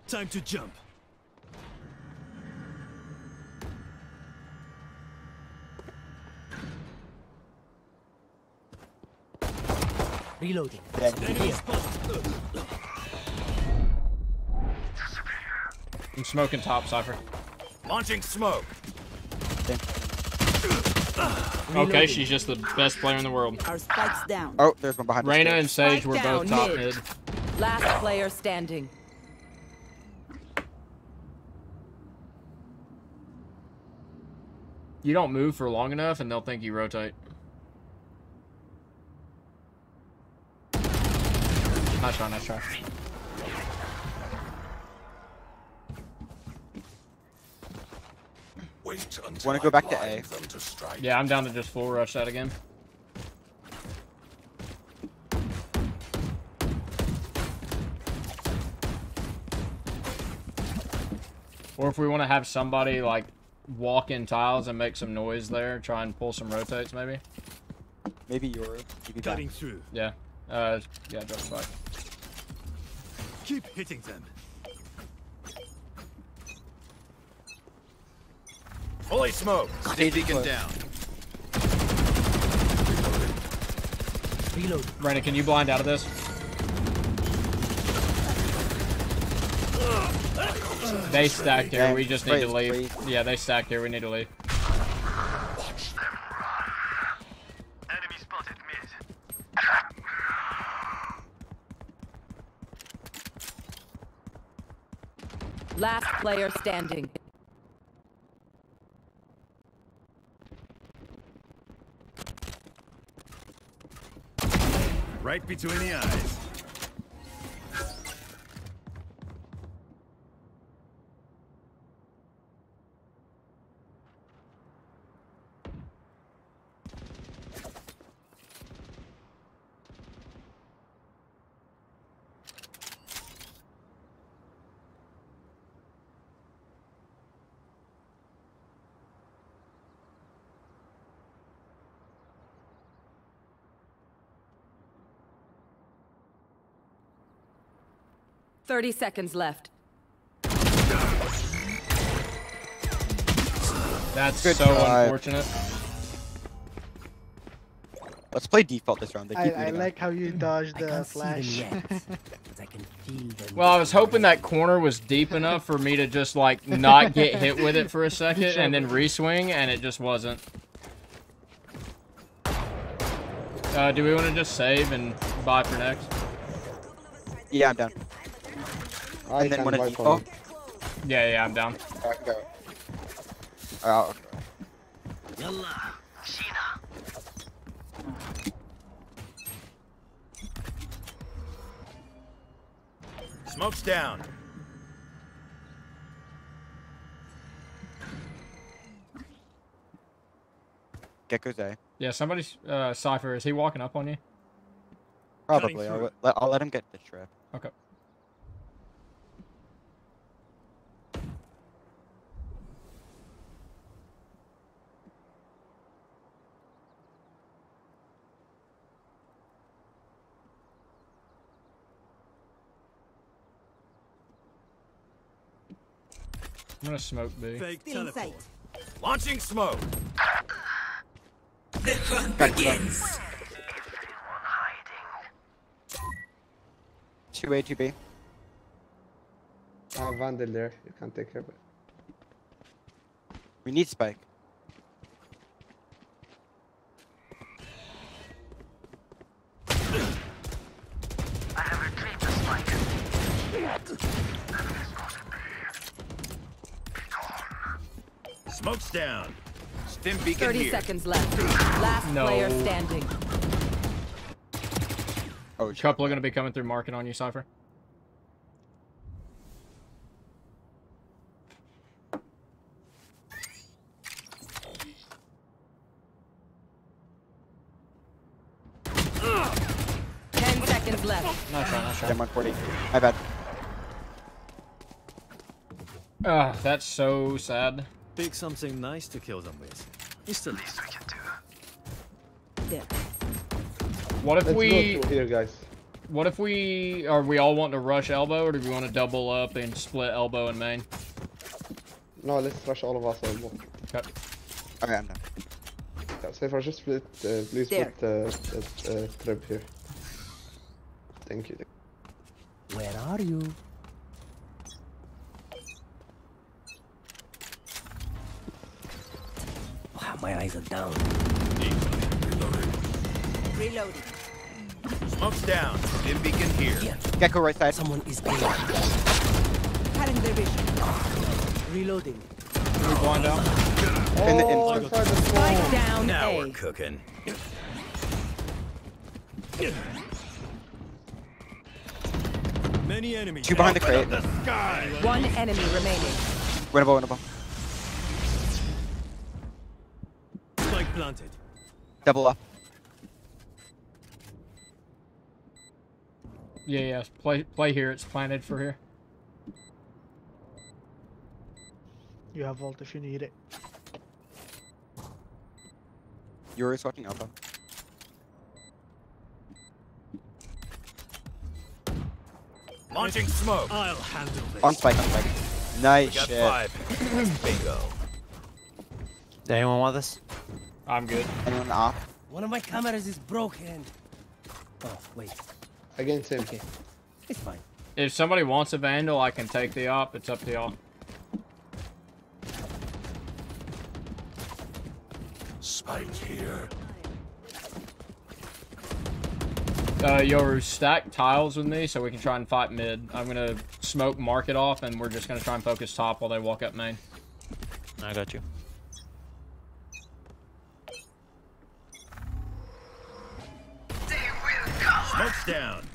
Time to jump. Reloading. Yeah. I'm smoking top, Cypher. Launching smoke. Okay, she's just the best player in the world. Our spikes down. Oh, there's one behind. the Reyna and Sage Spike were both top mid. mid. Last player standing. You don't move for long enough, and they'll think you rotate. Nice try, nice try. Wait until Want to go back to blind A? them to strike. Yeah, I'm down to just full rush that again. Or if we want to have somebody like walk in tiles and make some noise there, try and pull some rotates maybe. Maybe Yoru. Maybe back. Cutting through. Yeah. Uh, yeah, drop back. Keep hitting them. Fully smoked. Stay beacon close. down. Reload. Brandon, can you blind out of this? They stacked here. We just need to leave. Yeah, they stacked here. We need to leave. Player standing. Right between the eyes. Thirty seconds left. That's Good so try. unfortunate. Let's play default this round. They I, keep I leading like how you dodged I the can't see them flash. yet, but I can feel them. Well, I was hoping that corner was deep enough for me to just like not get hit with it for a second and then reswing, and it just wasn't. Uh, do we want to just save and buy for next? Yeah, I'm down. I and then can when buy it's for default. Yeah, yeah, I'm down. Alright, go. Oh, okay. Yalla. Smoke's down. Gekko's A. Yeah, somebody's uh, Cypher. Is he walking up on you? Probably. I'll, let- I'll let him get the trip. Okay. I'm gonna smoke B. Fake Stay in. Launching smoke. The hunt begins. Two A, two B. I have Vandal there. You can't take care of it. We need spike. Smoke's down. Stim beacon Thirty here. seconds left. Last No. player standing. Oh, Couple are gonna be coming through marking on you, Cypher. Ten seconds left. Nice try, nice try. I'm 140. My bad. Ah, that's so sad. Pick something nice to kill them with. It's the least we can do. Yeah. What if Let's we? go here, guys. What if we? Are we all want to rush elbow, or do we want to double up and split elbow and main? No, let's rush all of us. Elbow. Okay. Okay, I'm done. Yeah, I just split. Uh, please There. split uh, uh, uh, trip here. Thank you. Where are you? My eyes are down. Reloading. Smoke's down. Stim beacon here. Gekko right side. Someone is A. Cutting their vision. Reloading. We blind out. In the Oh, in- inside the Spike smoke. down Now A. we're cooking. Many enemies. Two behind the crate. The sky. One enemy remaining. Winnable, winnable. Planted. Double up. Yeah, yeah. Play, play here. It's planted for here. You have vault if you need it. Yuri's watching Alpha. Launching smoke. I'll handle this. On spike, on spike. Nice We got shit. five. Bingo. Does anyone want this? I'm good. Anyone off? One of my cameras is broken. Oh, wait. Against him. Okay. It's fine. If somebody wants a vandal, I can take the op. It's up to y'all. Spike here. Uh, Yoru, stack tiles with me so we can try and fight mid. I'm gonna smoke market off, and we're just gonna try and focus top while they walk up main. I got you. Smoke's down.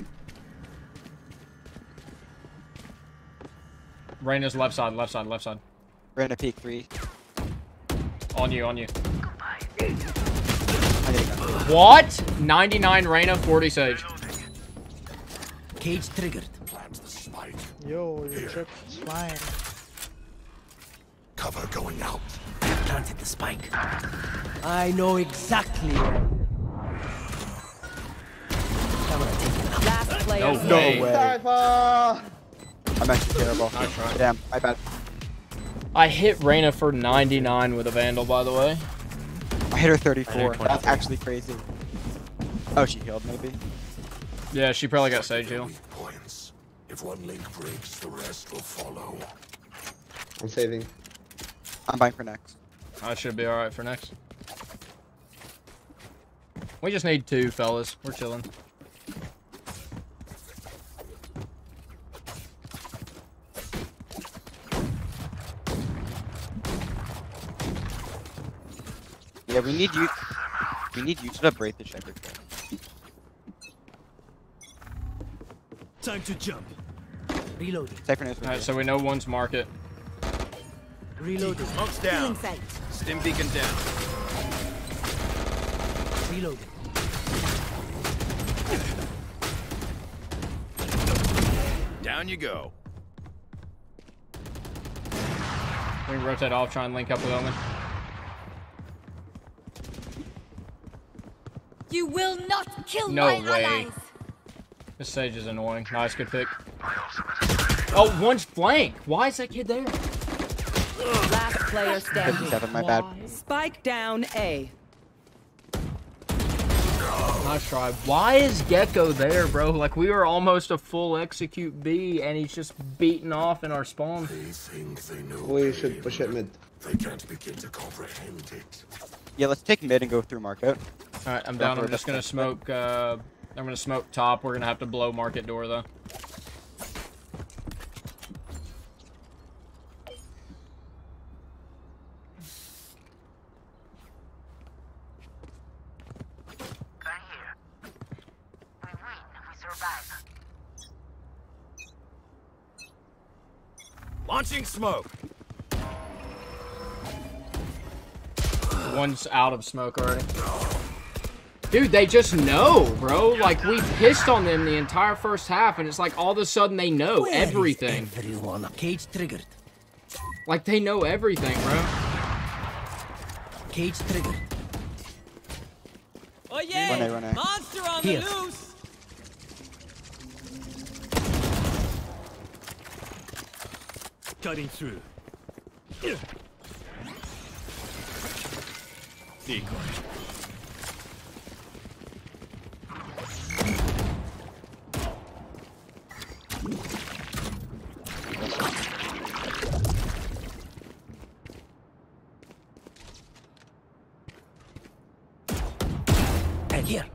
Reyna's left side, left side, left side. We're peak three. On you, on you. I need to go. What? 99 Reyna, 40 Sage. Cage triggered. Plant the spike. Yo, your trip is flying. Cover going out. I planted the spike. I know exactly where. Camera taken. Last player No standing. way. Cypher! I'm actually terrible. Damn, my bad. I hit Reyna for 99 with a Vandal, by the way. I hit her 34. hit her That's actually crazy. Oh, she healed maybe. Yeah, she probably got Sage heal. Weak points. If one link breaks, the rest will follow. I'm saving. I'm buying for next. I should be alright for next. We just need two, fellas. We're chilling. Yeah, we need you. We need you to break the shepherd. Time to jump. Reloading. Cypher knows what Alright, so we know one's market. Reloading. Smoke's down. sight. Stim beacon down. Reloading. Down you go. We can rotate off, try and link up with Omen. You will not kill No my way. allies. This Sage is annoying. Nice, good pick. Oh, one's flank. Why is that kid there? Last player standing. 57, my bad. Spike down A. Nice try. Why is Gekko there, bro? Like, we were almost a full execute B, and he's just beating off in our spawn. They think they know. We the should push it mid. They can't begin to comprehend it. Yeah, let's take mid and go through market. Alright, I'm down. for I'm just gonna smoke, uh... I'm gonna smoke top. We're gonna have to blow market door, though. Right here. We win, we survive. Launching smoke. One's out of smoke already. Dude, they just know, bro. Like, we pissed on them the entire first half, and it's like all of a sudden they know Where is everything. Everyone. Cage triggered. Like, they know everything, bro. Cage triggered. Oh yeah! A, run A. Monster on Here. the loose! Cutting through. Decoy. And here.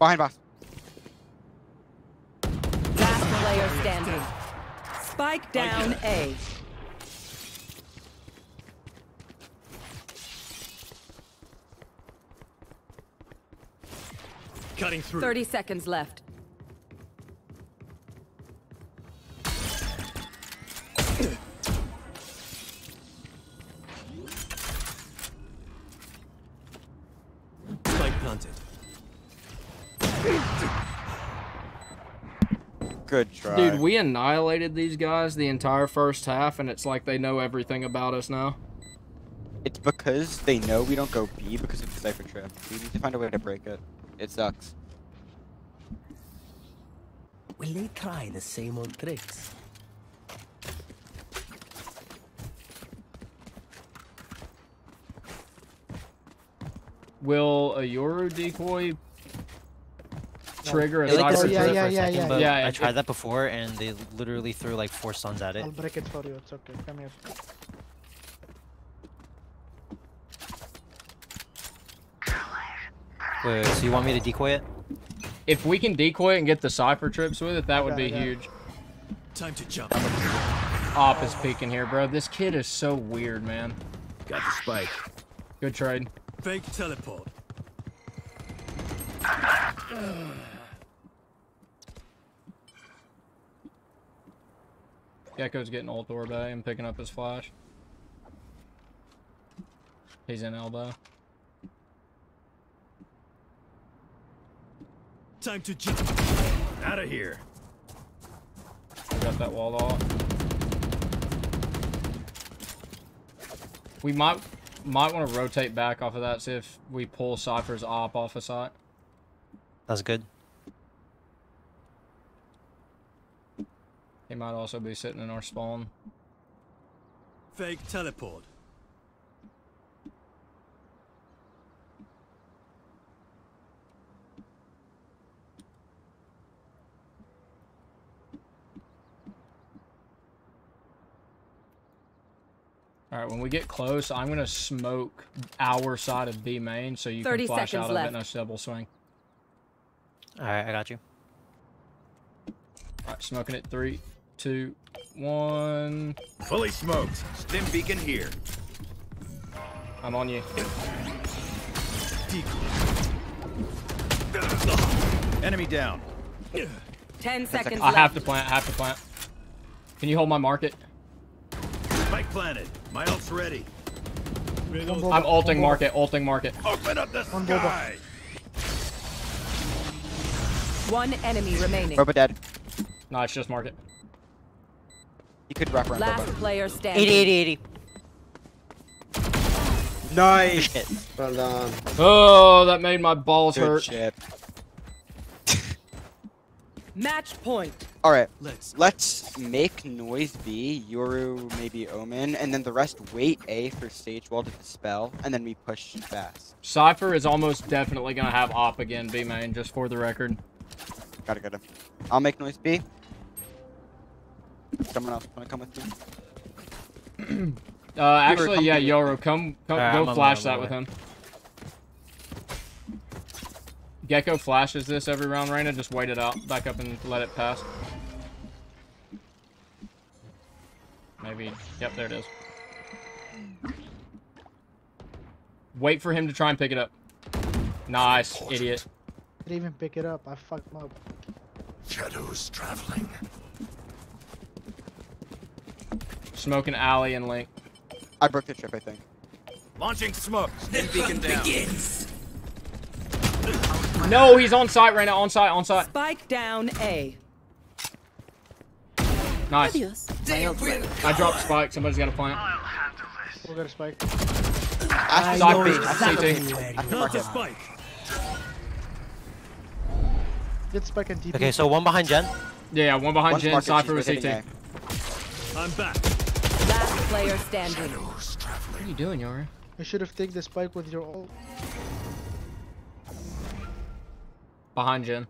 Behind boss. Last player standing. Spike down A. Cutting through. 30 seconds left. Good try. Dude, we annihilated these guys the entire first half, and it's like they know everything about us now. It's because they know we don't go B because of the Cypher trip. We need to find a way to break it. It sucks. Will they try the same old tricks? Will a Yoru decoy trigger a It, like, cypher disappeared trip? yeah, for a yeah, second, yeah. but Yeah, I tried it- that before, and they literally threw like four stuns at it. I'll break it for you. It's okay. Come here. Wait, wait, so you want me to decoy it? If we can decoy it and get the cypher trips with it, that would be it, huge. Time to jump. Op is peeking here, bro. This kid is so weird, man. Got the spike. Good trade. Fake teleport. Gekko's getting ult orb A and picking up his flash. He's in elbow. Time to jump. Out of here. We got that wall off. We might might want to rotate back off of that, see if we pull Cypher's op off a site. That's good. He might also be sitting in our spawn. Fake teleport. Alright, when we get close, I'm gonna smoke our side of B main so you can flash out of left. it and us double swing. Alright, I got you. Alright, smoking it. Three, two, one. Fully smoked. Stim beacon here. I'm on you. Enemy down. 10 seconds I have to plant, I have to plant. Can you hold my market? Spike planted. My ult's ready. I'm ulting market, ulting market. Open up the One boba. sky. One enemy remaining. Boba dead. No, it's just market. You could wrap around Last Boba. player standing. 80, 80, 80. Nice. Well done. Oh, that made my balls Good hurt. shit. Match point. All right. Let's. Let's make noise B, Yoru maybe Omen, and then the rest wait A for Sage Wall to dispel, and then we push fast. Cypher is almost definitely gonna have op again, B main, just for the record. Gotta gotta. I'll make noise B. Someone else wanna come with me? Uh, actually, yeah, get it. Yoru, come, come, Alright, go I'm flash that with him. Gekko flashes this every round, Reyna. Just wait it out, back up and let it pass. Maybe, yep, there it is. Wait for him to try and pick it up. Nice, idiot. Didn't even pick it up. I fucked him up. Shadows traveling. Smoking alley and link. I broke the trip, I think. Launching smoke. Stim beacon down. No, he's on site right now, on site, on site. Spike down A. Nice. I dropped spike, somebody's got a plant. We'll get a spike. Ashley, Side not B, B. Ashley, CT. Ashley, Not mark the it. spike. Get spike and TP. Okay, so one behind Jen. Yeah, yeah one behind One's Jen, market, Cypher she's with rotating CT. A. I'm back. Last player standing. What are you doing, Yoru? You should have taken the spike with your ult. Behind Jen.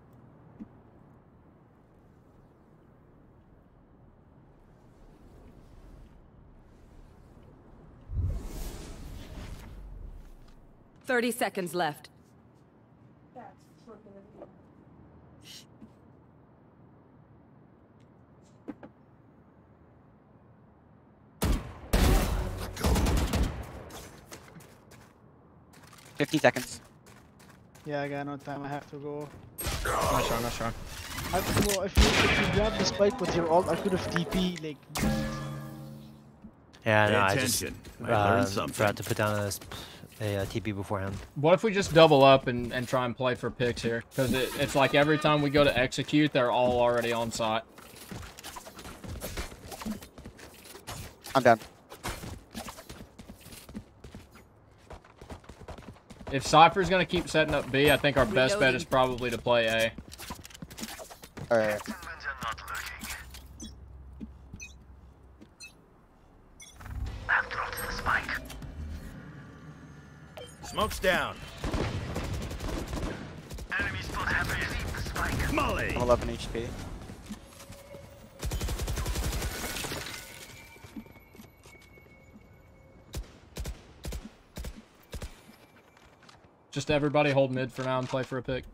Thirty seconds left. Fifteen seconds. Yeah, I got no time. I have to go. Nice try, nice try. I, well, if you if you grab the spike with your ult, I could have TP like. Yeah, Pay no, I just attention. I learned uh, something. forgot to put down a, s- a, uh TP beforehand. What if we just double up and, and try and play for picks here? Because it, it's like every time we go to execute, they're all already on site. I'm down. If Cypher's going to keep setting up B, I think our best bet is probably to play A. Alright. Smoke's down. Molly. I'm 11 HP. Just everybody hold mid for now and play for a pick.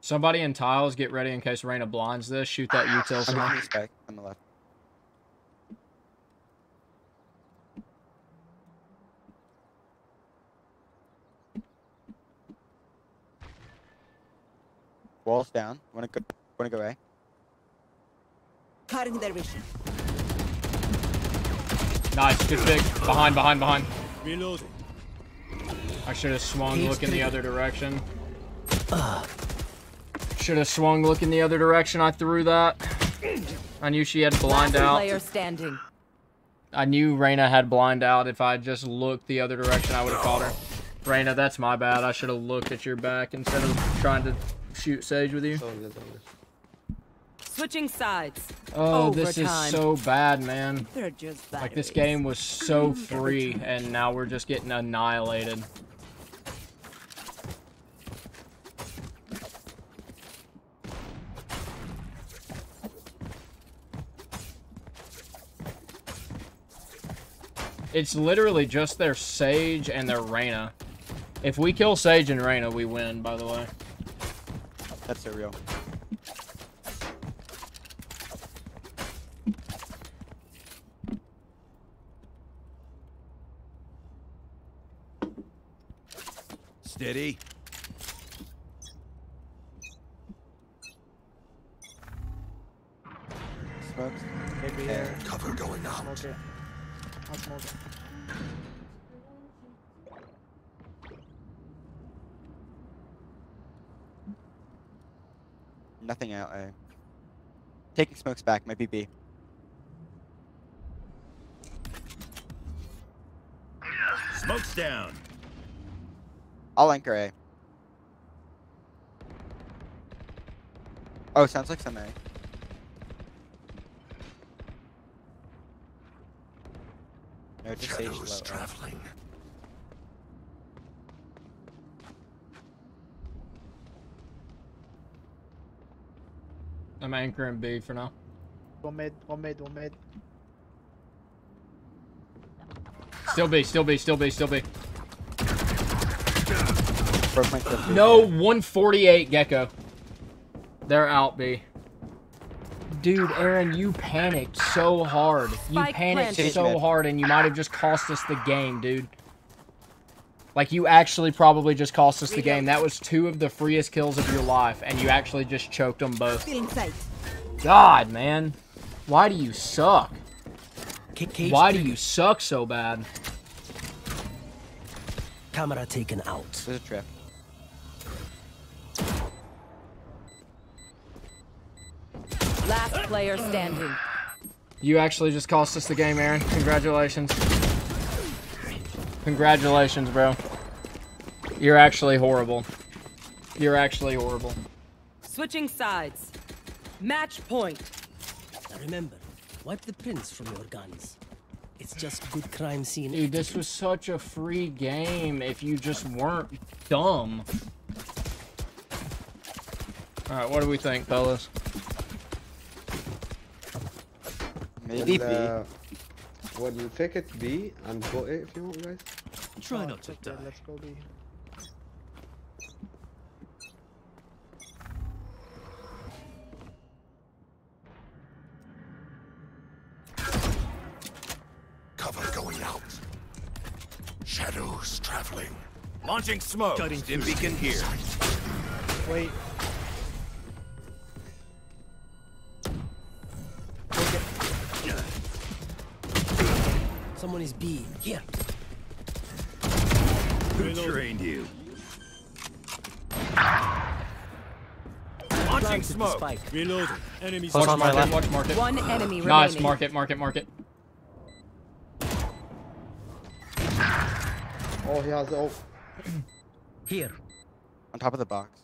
Somebody in tiles, get ready in case Reyna blinds this. Shoot that util I'm smoke. on back on the left. Walls down. Wanna go? Wanna go A? Cutting their vision. Nice, good pick. Behind, behind, behind. Reloading. I should have swung Cage looking the other direction. Should have swung looking the other direction. I threw that. I knew she had blind Last out. player standing. I knew Reyna had blind out. If I had just looked the other direction, I would have caught her. Reyna, that's my bad. I should have looked at your back instead of trying to shoot Sage with you. Switching sides. Oh, this is so bad, man. They're just Like, this game was so free, and now we're just getting annihilated. It's literally just their Sage and their Reyna. If we kill Sage and Reyna, we win, by the way. That's so real. Steady. Smokes. Maybe Yeah. uh, Cover going out. smoke it. I'll smoke it. Nothing out A. Taking smokes back. Might be B. Smoke's down. I'll anchor A. Oh, sounds like some A. No, just Sage Shadows low. traveling. I'm anchoring B for now. One mid, one mid, one mid. Still B, still B, still B, still B. Broke my clip. No, 148 Gekko. They're out, B. Dude, Aaron, you panicked so hard. You panicked so hard, and you might have just cost us the game, dude. Like, you actually probably just cost us the game. That was two of the freest kills of your life, and you actually just choked them both. Still in. God, man. Why do you suck? Why do you suck so bad? Camera taken out. There's a trip. Last player standing. You actually just cost us the game, Aaron. Congratulations. Congratulations, bro. You're actually horrible. You're actually horrible. Switching sides. Match point. Now remember, wipe the prints from your guns. It's just good crime scene. Dude, this was such a free game if you just weren't dumb. Alright, what do we think, fellas? Maybe Well, B. uh, well, take it B and go A if you want, guys. Try Oh, not to okay, die. Let's go B. Cover going out. Shadows traveling. Launching smoke. Cutting Stim through. beacon here. Wait. Someone is B. Here. Who trained you? Launching smoke. spike. Reloading. Enemies Watch on my market, left. watch market. One enemy Nice, market, market, market. Oh, he has oh. the ult. Here. On top of the box.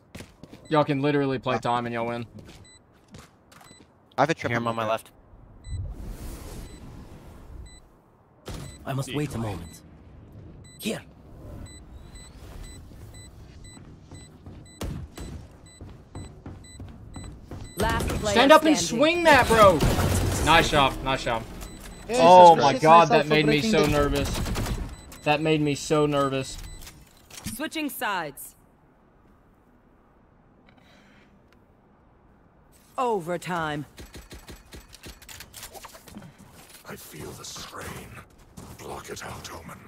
Y'all can literally play time and y'all win. I have a I trip hear him on my left. I must wait a moment. Here. Last player Stand up and swing that, bro. Nice job, nice job. Jesus Oh my god, that made me so nervous. That made me so nervous. Switching sides. Overtime. I feel the strain. Block it out, Omen.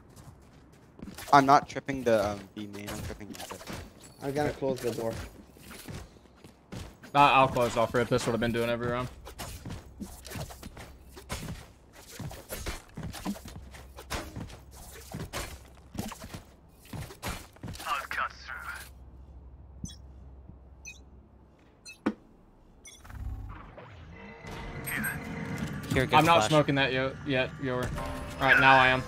I'm not tripping the um, B main. I'm tripping the I'm gonna close the door. I- I'll close off rip. That's what I've been doing every round. Here, get I'm not flash. smoking that yo yet, Yor. Alright, now I am.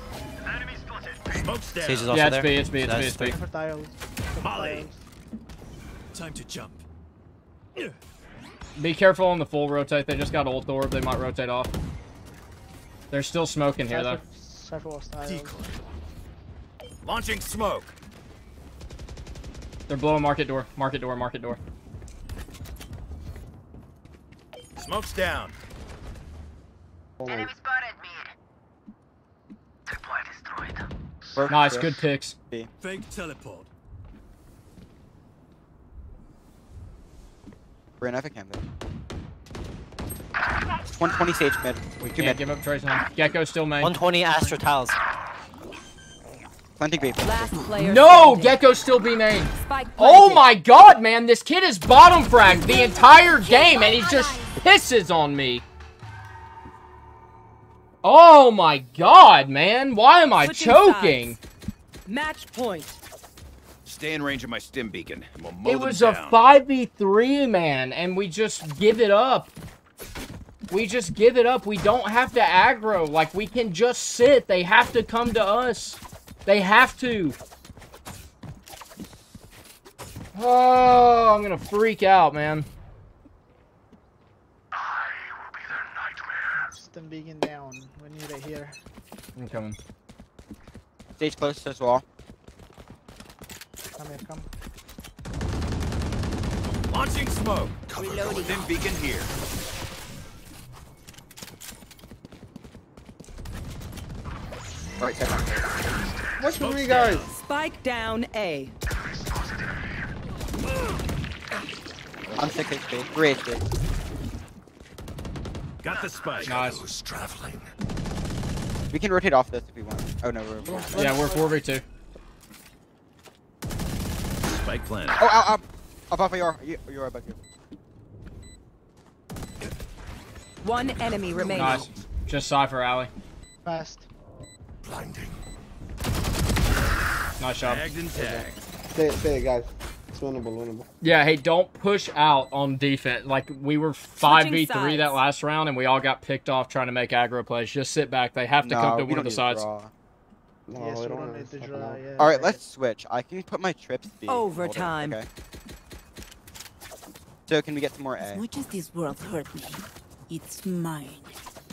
Enemy spotted. Smoke's down. Sage is also Yeah, it's there. B, it's B, it's So B, it's B. For tiles. Molly. Time to jump. Be careful on the full rotate. They just got ult orb. They might rotate off. They're still smoking here, though. Cypher. Decoy. Launching smoke. They're blowing market door. Market door, market door. Smoke's down. Oh. Enemy spotted mid. Supply destroyed. Work, Nice, good picks. Fake teleport. We're in epic cam though. 120 sage mid. We Two can't mid. give up Trace now. Gekko still main. 120 Astra tiles. Planting B. No! Gekko still be main. Oh my god, man. This kid is bottom frag the entire game, and he just pisses on me. Oh my god, man. Why am I Switching choking? sides. Match point. Stay in range of my stim beacon, we'll It was a 5v3, man, and we just give it up. We just give it up. We don't have to aggro. Like, we can just sit. They have to come to us. They have to. Oh, I'm gonna freak out, man. Stim beacon down. We need it here. I'm coming. Stage close as well. Come here, come. Launching smoke. Reloading. Stim beacon here. Right side. Watch for me, guys. Spike down A. I'm 6 HP. 3 HP. Got the spike. Nice. Who's traveling? We can rotate off this if we want. Oh no, we're. we're Yeah, we're 4v2. Spike planted. Oh, ow, ow. Up off of your. You, you're above you. One enemy remaining. Nice. Just Cypher Alley. Fast. Blinding. Nice job. Tagged and tagged. Stay, stay, guys. It's winnable, winnable. Yeah, hey, don't push out on defense. Like, we were 5v3 sides. that last round, and we all got picked off trying to make aggro plays. Just sit back. They have to no, come to one of the sides. draw. No, yes, we we don't don't need to draw. Yeah, All right, right. let's switch. I can put my trips B. Hold on, Overtime. Okay. So can we get some more As A? much as this world hurt me, it's mine,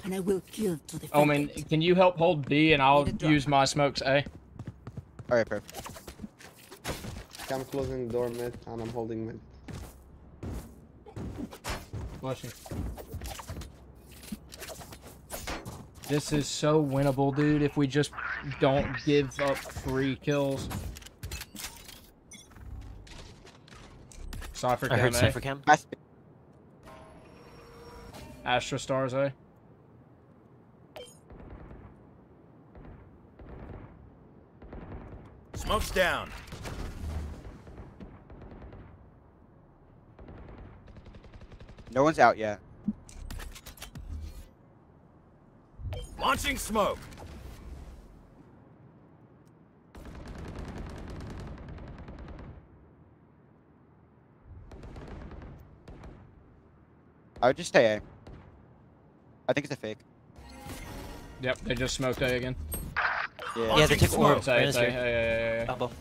and I will kill to defend Oh, man, can you help hold B, and I'll Need a drop. use my smokes A? All right, perfect. I'm closing the door mid, and I'm holding mid. Bless you. This is so winnable, dude, if we just don't give up free kills. Cypher I heard cam A. Cypher eh? cam. Astra Stars A. Eh? Smoke's down. No one's out yet. Launching smoke. I would just stay A. I think it's a fake. Yep, they just smoked A again. Yeah. Yeah, they took orb. It's A, Right it's A, here. yeah, yeah, yeah, yeah. Elbow.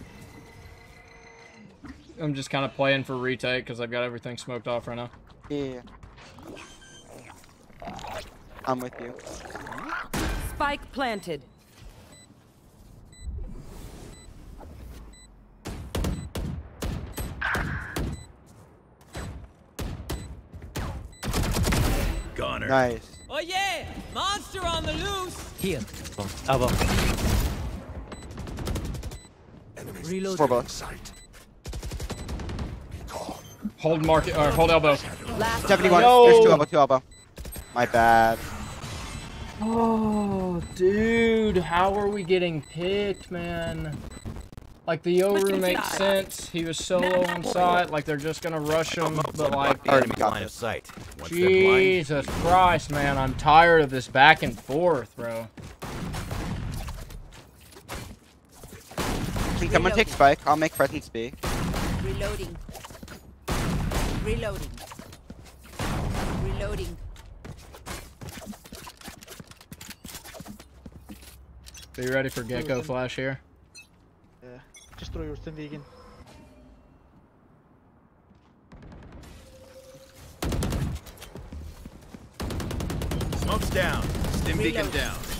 I'm just kind of playing for retake because I've got everything smoked off right now. Yeah. I'm with you. Spike planted. Goner. Nice. Oh yeah! Monster on the loose! Here. Elbow. Reload. Four bullets. Hold market or uh, hold elbow. Last 71. No. There's two elbow, two elbow. My bad. Oh, dude, how are we getting picked, man? Like the Yoru makes sense. He was solo on site. Like they're just gonna rush him, but like, The enemy line of sight. Once they're blind, Jesus Christ, man, I'm tired of this back and forth, bro. Can someone take spike? I'll make presence B. Reloading. Reloading. Reloading. Are you ready for Gekko Flash here? Yeah. Just throw your Stindy again. Smoke's down. Stim beacon down.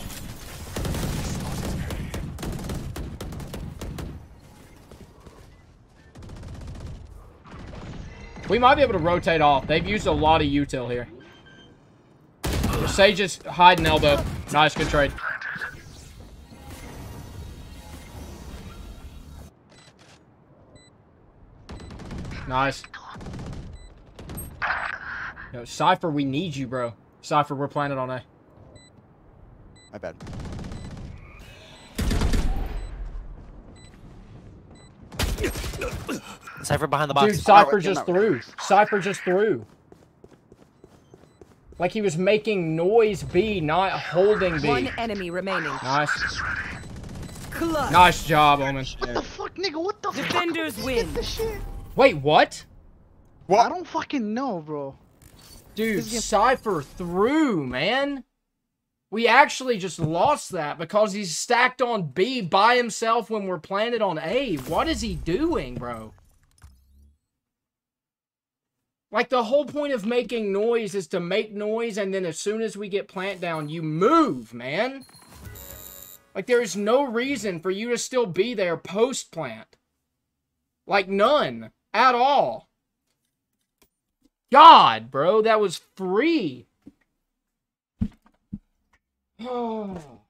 We might be able to rotate off. They've used a lot of util here. Sage is hiding elbow. Nice, good trade. Nice. Yo, Cypher, we need you, bro. Cypher, we're planted on A. My bad. Cypher behind the box. Dude, Cypher Not just working, not threw. Cypher just threw. Like he was making noise B, not holding B. One enemy remaining. Nice. Clutch. Nice job, Omen. What the fuck, nigga? What the fuck? Defenders fuck? win. the shit? Wait, what? What? I don't fucking know, bro. Dude, Cypher threw, man. We actually just lost that because he's stacked on B by himself when we're planted on A. What is he doing, bro? Like, the whole point of making noise is to make noise, and then as soon as we get plant down, you move, man. Like, there is no reason for you to still be there post plant. Like, none at all. God, bro, that was free. Oh.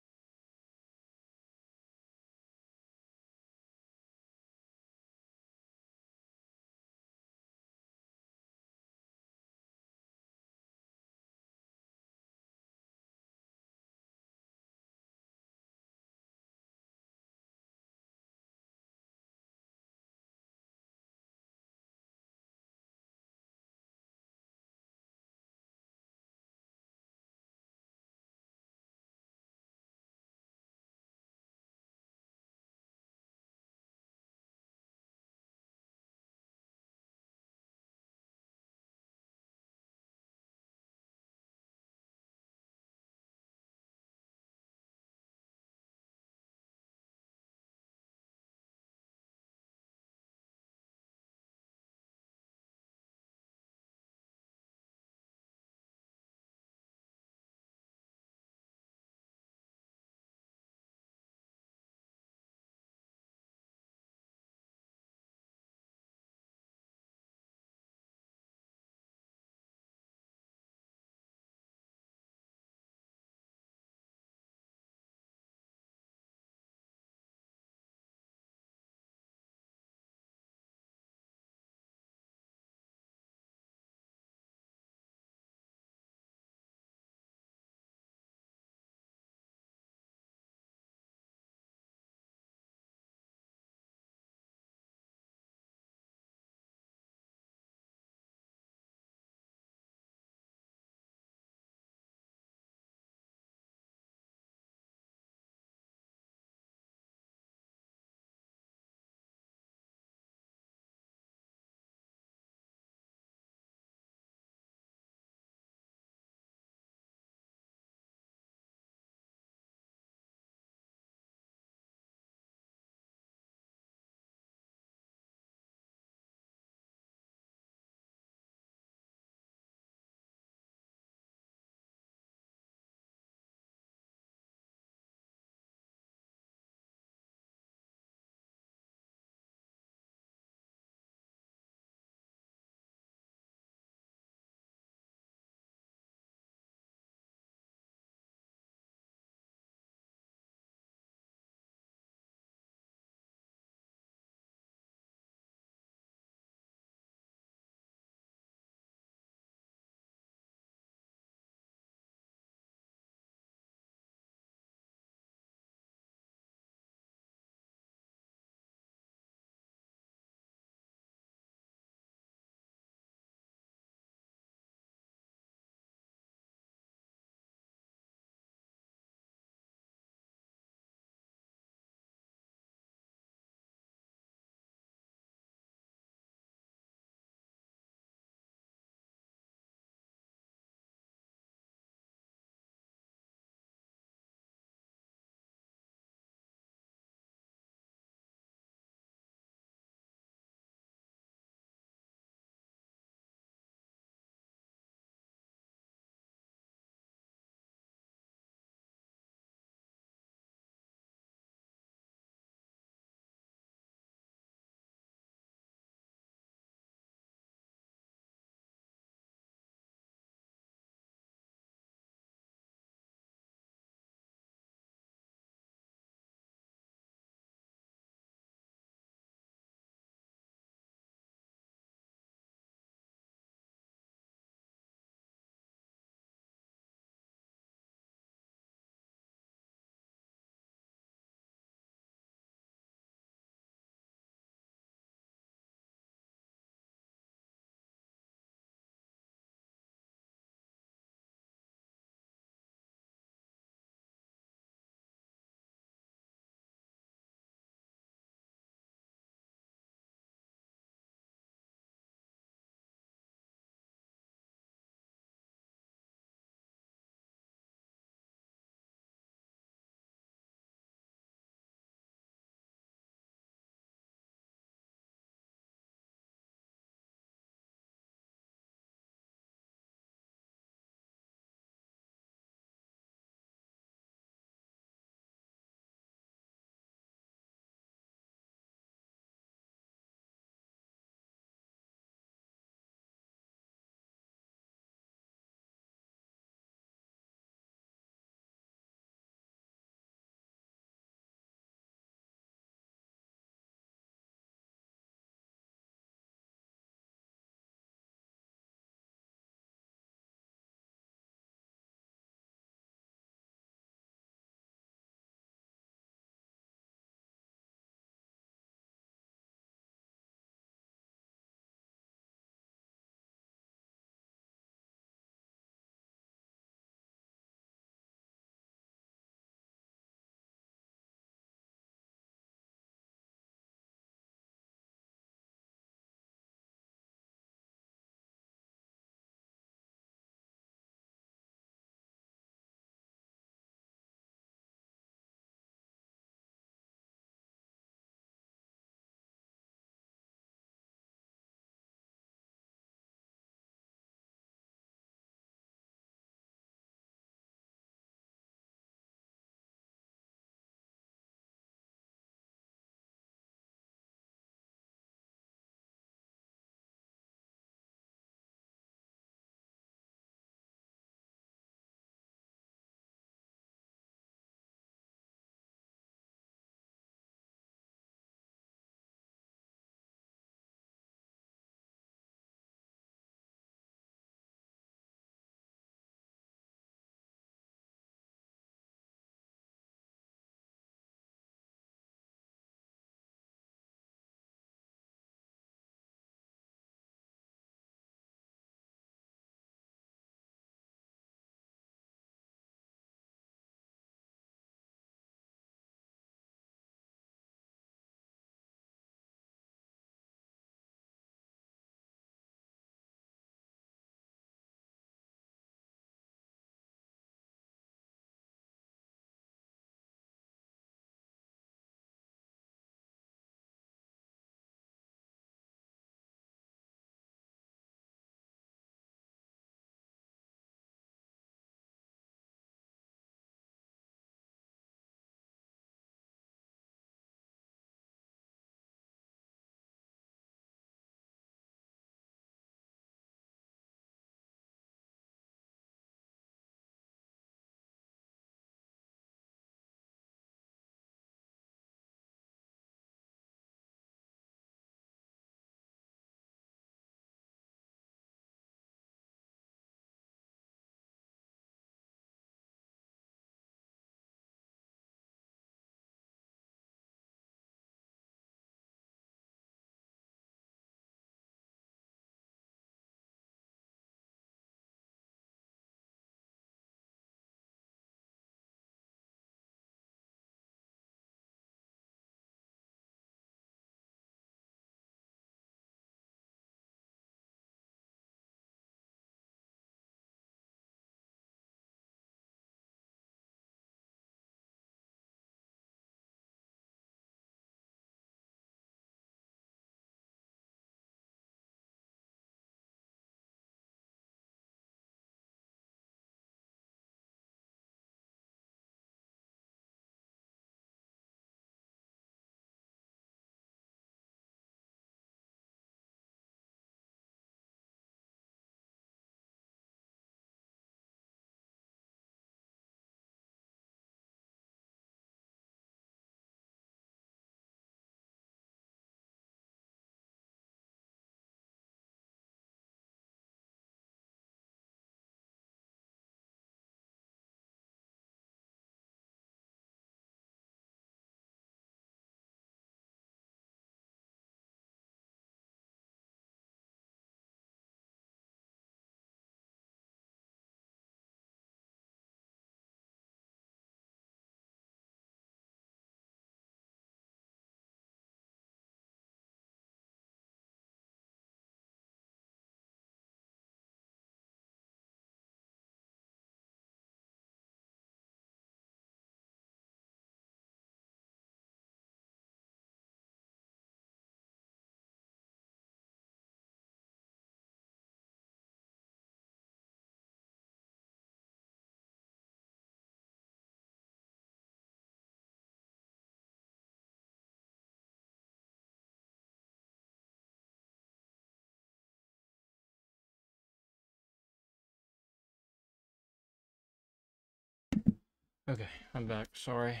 Okay, I'm back. Sorry.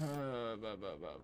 Uh, ba, ba, ba,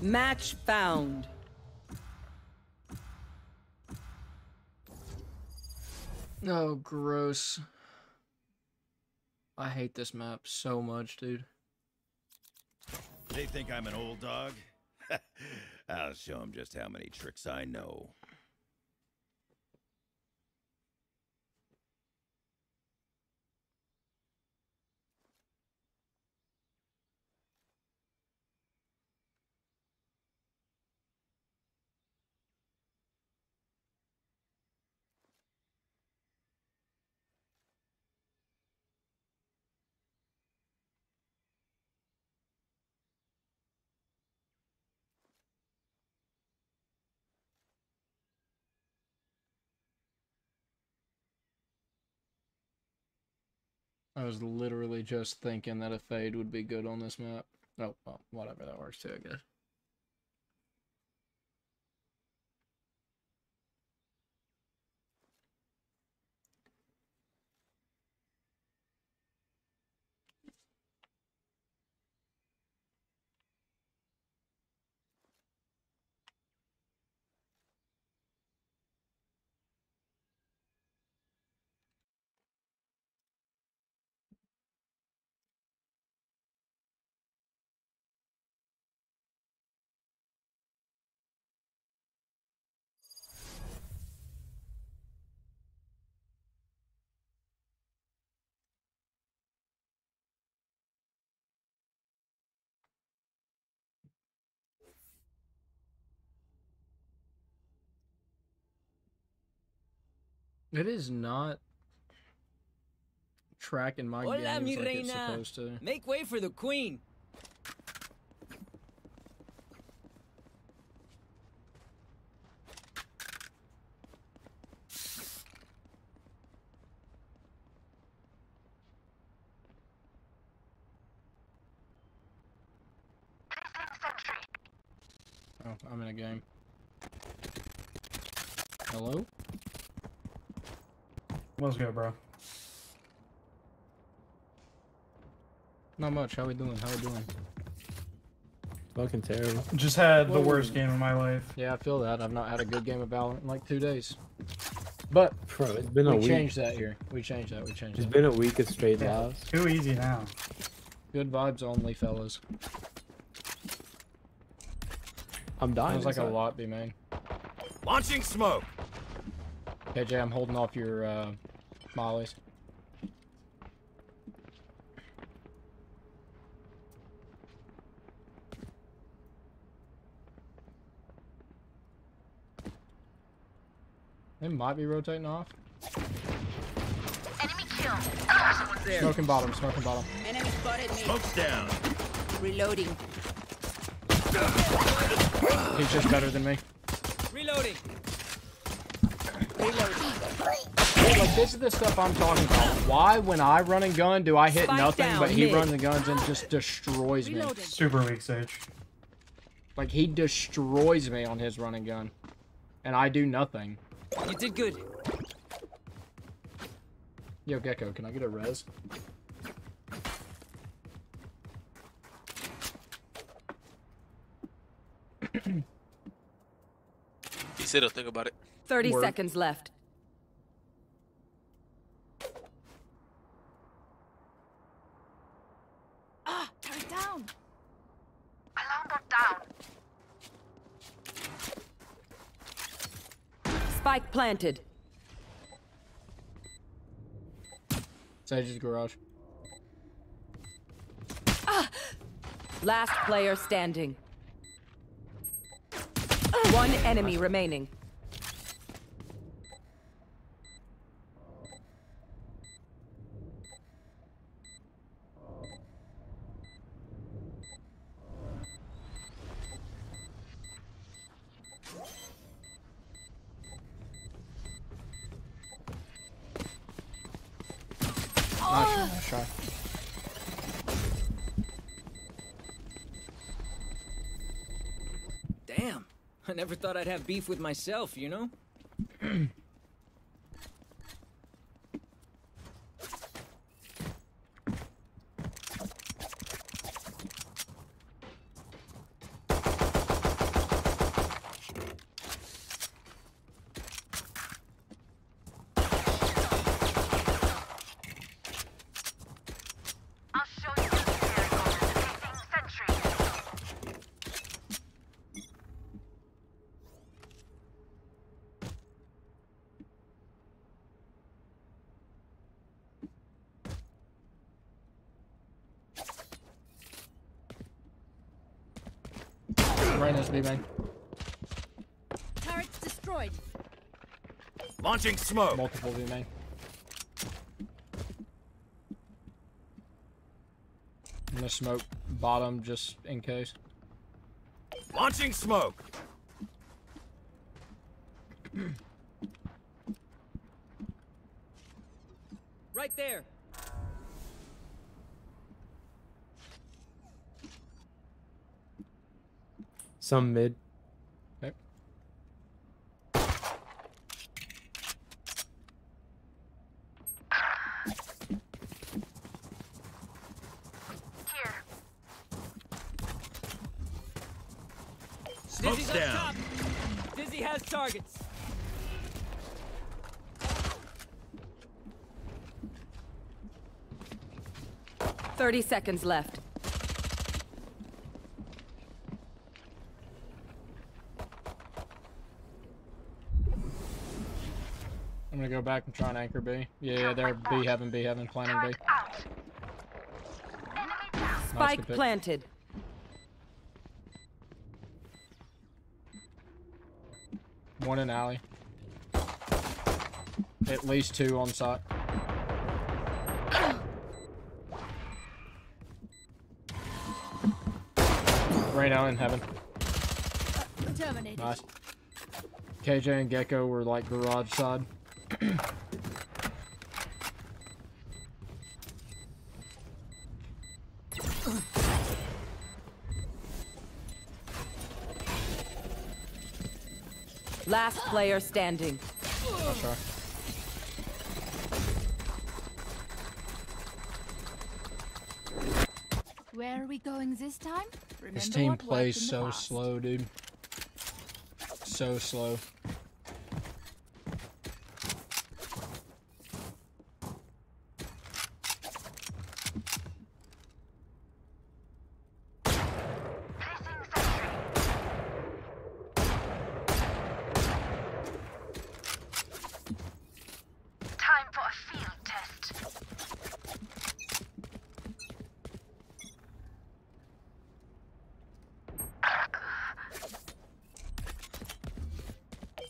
Match found. Oh, gross. I hate this map so much, dude. They think I'm an old dog? I'll show them just how many tricks I know. I was literally just thinking that a fade would be good on this map. Oh, well, whatever, that works too, I guess. It is not tracking my Hola, games like it's supposed to. Make way for the queen. Oh, I'm in a game. Hello? Let's go, bro. Not much. How we doing? How we doing? Fucking terrible. Just had the Whoa. worst game of my life. Yeah, I feel that. I've not had a good game of Valorant in like two days. But Bro, it's been a we week. changed that here. We changed that. We changed It's that. been a week of straight Yeah, lives. Too easy now. Good vibes only, fellas. I'm dying. Sounds like a lot, be main. Launching smoke. KJ, I'm holding off your uh, mollies. They might be rotating off. Enemy kill. Someone's there. Smoking bottom, smoking bottom. Enemy spotted me. Smoke's down. Reloading. He's just better than me. Reloading. Reloading. Hey, like this is the stuff I'm talking about. Why, when I run and gun, do I hit Spike nothing, down but he mid. runs and guns and just destroys me? Super weak Sage. Like he destroys me on his run and gun, and I do nothing. You did good. Yo, Gekko, can I get a res? He said he'll think about it. 30 Word. seconds left. Ah, turn it down. Alarm bot down. Spike planted. Sage's garage. Last player standing. One enemy remaining. Never thought I'd have beef with myself, you know? I'll show you the Placing sentry. Reyna's B main. Turrets destroyed. Launching smoke. Multiple B main. I'm gonna smoke bottom just in case. Launching smoke. Right there. Some mid. Okay. Here. Smoke's Dizzy's up down. top. Dizzy has targets. Thirty seconds left. I'm gonna go back and try and anchor B. Yeah, yeah, they're B heaven, B heaven, planning B. Out. Enemy down. Nice, Spike planted. One in alley. At least two on site. Right now in heaven. Terminated. Nice. KJ and Gekko were like garage side. Last player standing. Oh, sorry. Where are we going this time? Remember This team plays so past. slow, dude. So slow.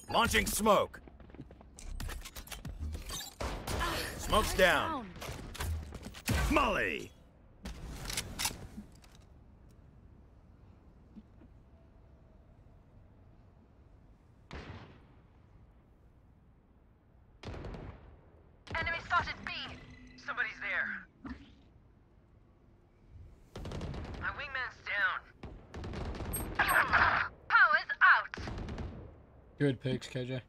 Placing sentry. Launching smoke. Smoke's down. Molly. Enemy spotted B. Somebody's there. My wingman's down. Power's out. Good picks, KJ.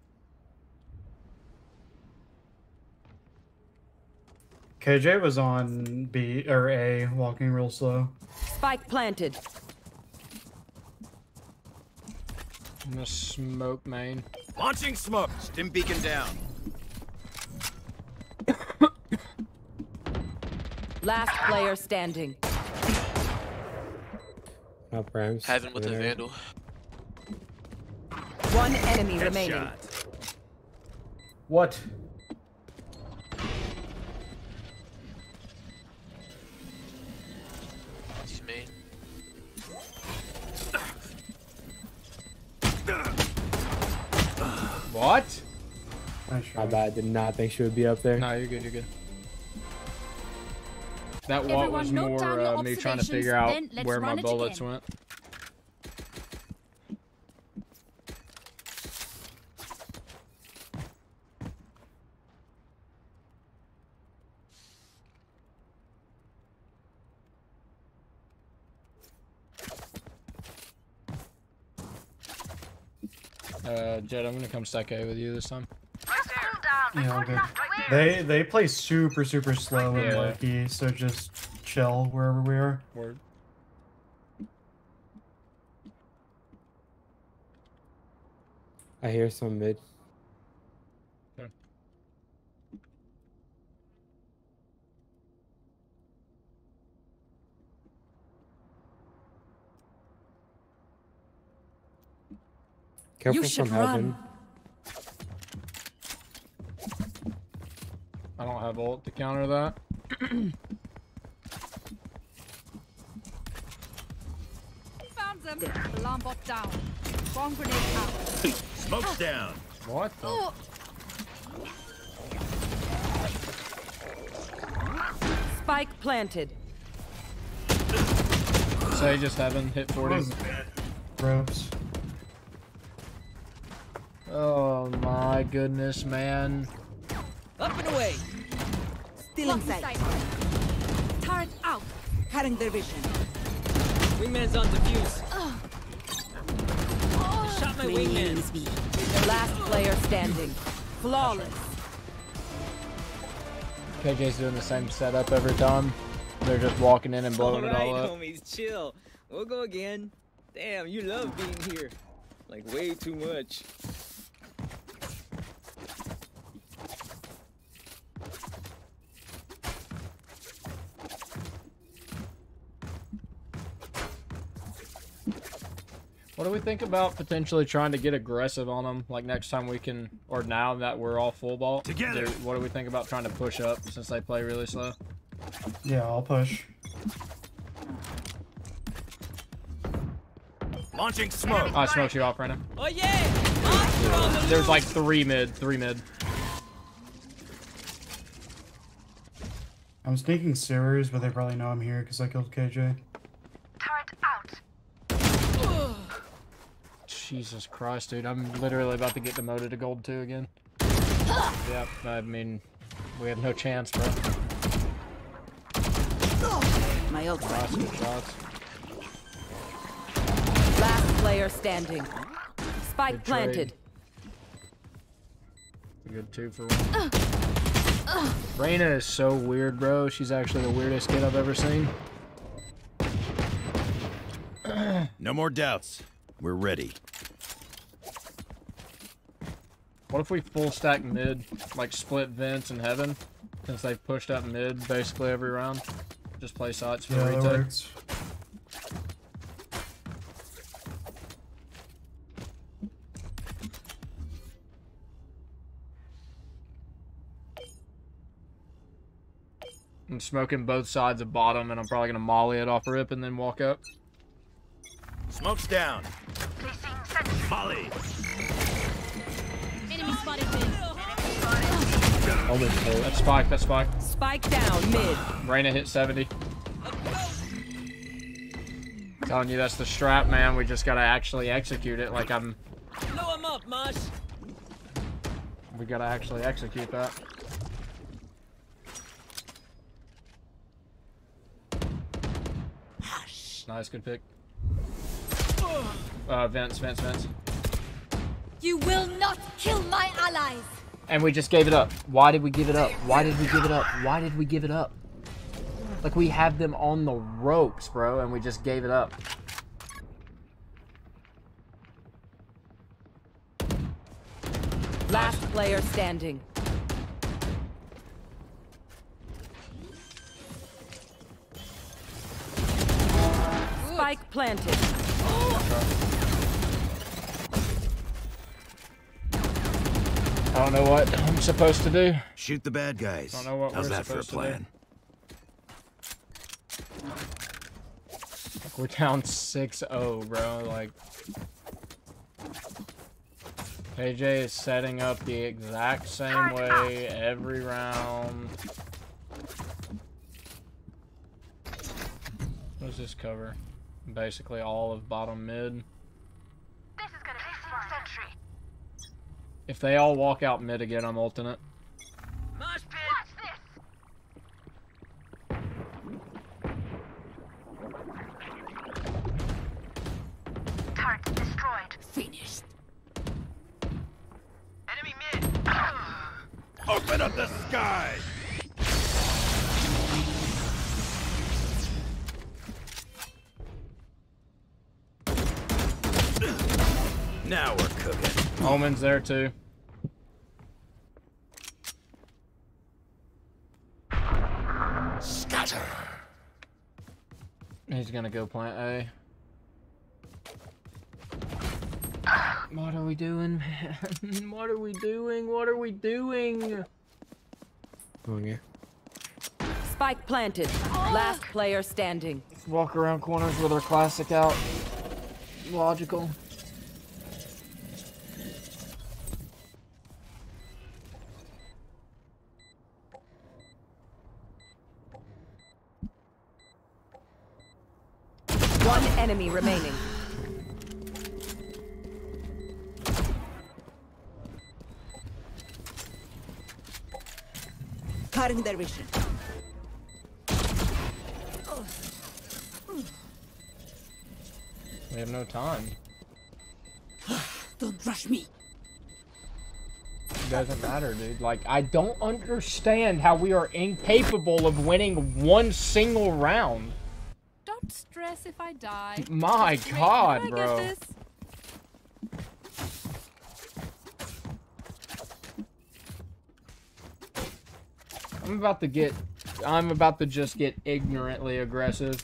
KJ was on B or A, walking real slow. Spike planted. I'm gonna smoke main. Launching smoke. Stim beacon down. Last player standing. Up Rams. Heaven with the Winner. Vandal. One enemy remaining. What? He's main. What? My bad. Did not think she would be up there. No, you're good. You're good. That what Everyone was more down uh, me trying to figure out where my bullets again. went. Uh, Jett, I'm gonna come stack A with you this time. Yeah, all good. They they play super super slow and Yeah. lucky, so just chill wherever we are. Word. I hear some mid. Careful should from heaven. run. I don't have ult to counter that. Found them. Alarm bot down. Bomb grenade out. Smoke's ah. down. What the? Oh, Spike planted. Say just heaven hit 40. Ropes. Oh my goodness, man. Up and away. Still in block sight. sight. Turret out. Cutting their vision. Wingman's on defuse. Shot my wingman. Praise. Last player standing. Flawless. KJ's doing the same setup every time. They're just walking in and blowing it all Alright, up. homies, chill. We'll go again. Damn, you love being here. Like, way too much. Do we think about potentially trying to get aggressive on them? Like next time we can, or now that we're all full ball Together. do- What do we think about trying to push up since they play really slow? Yeah, I'll push. Launching smoke. I smoked you off right now. Oh yeah! Monster on the There's like three mid, three mid. I'm sneaking sewers, but they probably know I'm here because I killed KJ. Turret out. Jesus Christ, dude! I'm literally about to get demoted to gold two again. Yep, I mean, we have no chance, bro. My ult. Nice shots. Last player standing. Spike Good planted. A good two for one. Reyna is so weird, bro. She's actually the weirdest kid I've ever seen. No more doubts. We're ready. What if we full stack mid, like split Vince and Heaven, since they've pushed up mid basically every round? Just play sides for Yeah, that retake. works. I'm smoking both sides of bottom, and I'm probably gonna molly it off rip and then walk up. Smoke's down. Molly. Enemy spotted mid. Oh, Almost cold. Oh, that's spike, that's spike. Spike down mid. Reyna hit 70. Telling you that's the strap, man. We just gotta actually execute it like I'm... Blow him up, Mosh. We gotta actually execute that. Nice, good pick. Uh, Vince, Vince, Vince. You will not kill my allies. And we just gave it up. Why did we give it up? Why did we give it up? Why did we give it up? Like, we have them on the ropes, bro, and we just gave it up. Last player standing. Spike planted. I don't know what I'm supposed to do. Shoot the bad guys. I don't know what How's we're that for a supposed to do. plan? We're down 6-0, bro. Like, KJ is setting up the exact same way every round. What does this cover? Basically all of bottom mid. This is gonna be fun. Sentry. If they all walk out mid again, I'm ulting it. Mosh pit. Watch this. Target destroyed. Finished. Enemy mid. Open up the sky! Now we're cooking. Omen's there too. Scatter. He's gonna go plant A. What are we doing, man? What are we doing? What are we doing? Oh, yeah. Spike planted. Last player standing. Walk around corners with our classic out. Logical. One enemy remaining. Cutting their vision. We have no time. Don't rush me. It doesn't matter, dude. Like, I don't understand how we are incapable of winning one single round. Don't stress if I die. My Just God, bro. I'm about to get... I'm about to just get ignorantly aggressive.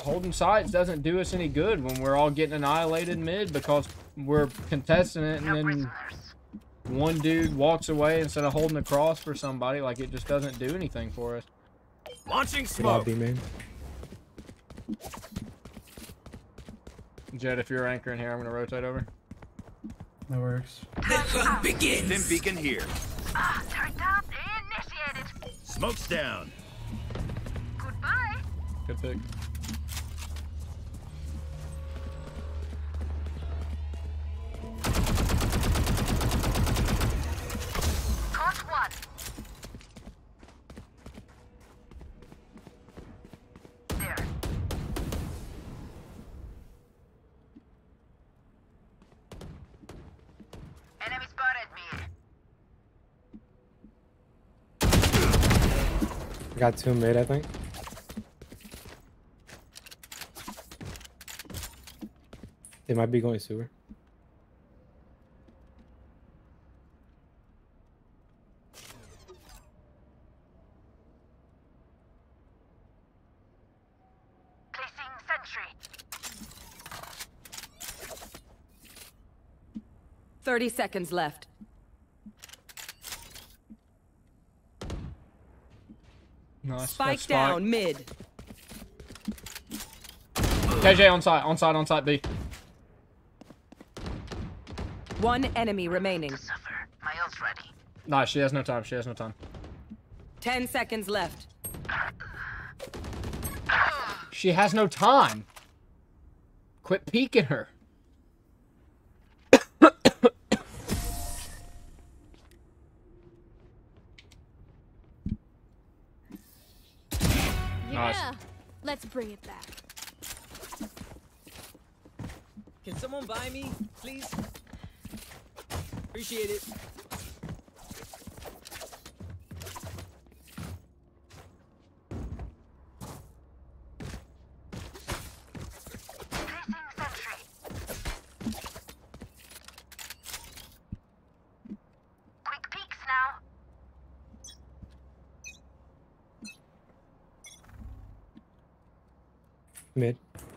Holding sides doesn't do us any good when we're all getting annihilated mid because we're contesting it and then one dude walks away instead of holding the cross for somebody. Like, it just doesn't do anything for us. Launching Lobby, man. Jett, if you're anchoring here, I'm going to rotate over. That works. Stim beacon here. Ah, turret down. Initiated. Smoke's down. Goodbye. Good pick. Got two mid, I think. They might be going sewer. Placing sentry. 30 seconds left. Nice. Spike That's down mid. KJ on site, on site, on site B. One enemy remaining. My ult's. Nah, she has no time. She has no time. Ten seconds left. She has no time. Quit peeking her. Let's bring it back. Can someone buy me, please? Appreciate it.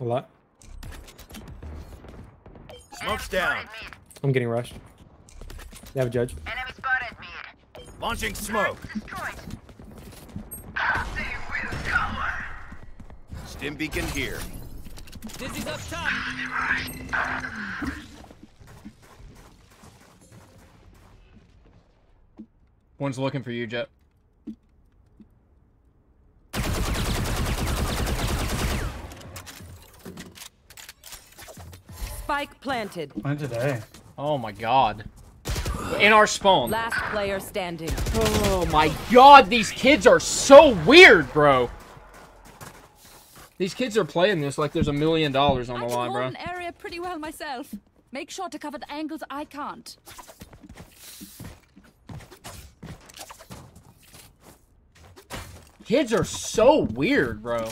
A lot. Smoke's down. I'm getting rushed. They have a judge. Enemy spotted mid. Launching smoke. Destroyed. They will cover. Stim beacon here. Dizzy's up top. One's looking for you, Jett. Spike planted. When today? Oh my god. In our spawn. Last player standing. Oh my god, these kids are so weird, bro. These kids are playing this like there's a million dollars on the I can line, hold bro. an area pretty well myself. Make sure to cover the angles I can't. Kids are so weird, bro.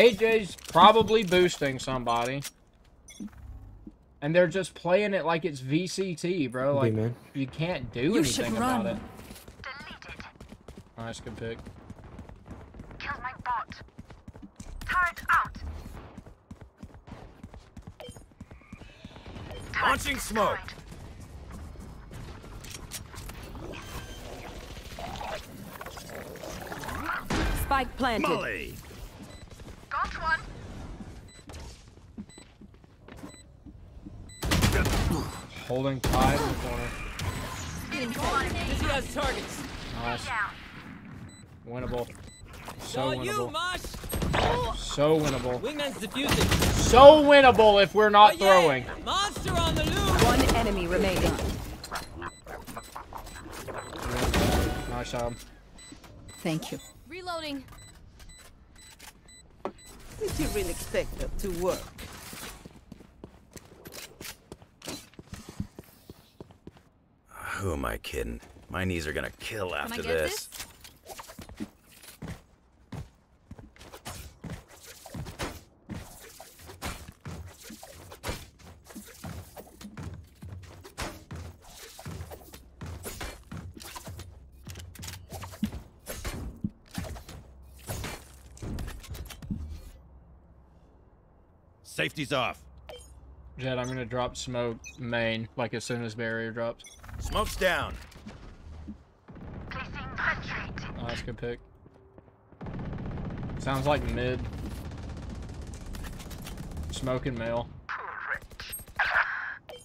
KJ's probably boosting somebody. And they're just playing it like it's VCT, bro. Like, man. you can't do You anything about run. it. Nice, good pick. Killed my bot. Turret out. Launching smoke. Spike planted. Molly. Holding tight in the corner. Dizzy has targets. Nice. Winnable. So winnable. So winnable. Wingman's defusing. So winnable if we're not Oh, throwing. Monster on the loose. One enemy remaining. Nice job. Thank you. Reloading. Did you really expect that to work? Who am I kidding? My knees are gonna kill after this. this? Safety's off. Jett, I'm gonna drop smoke main, like as soon as barrier drops. Smoke's down. Placing penetrate. Oh, nice, good pick. Sounds like mid. Smoking mail.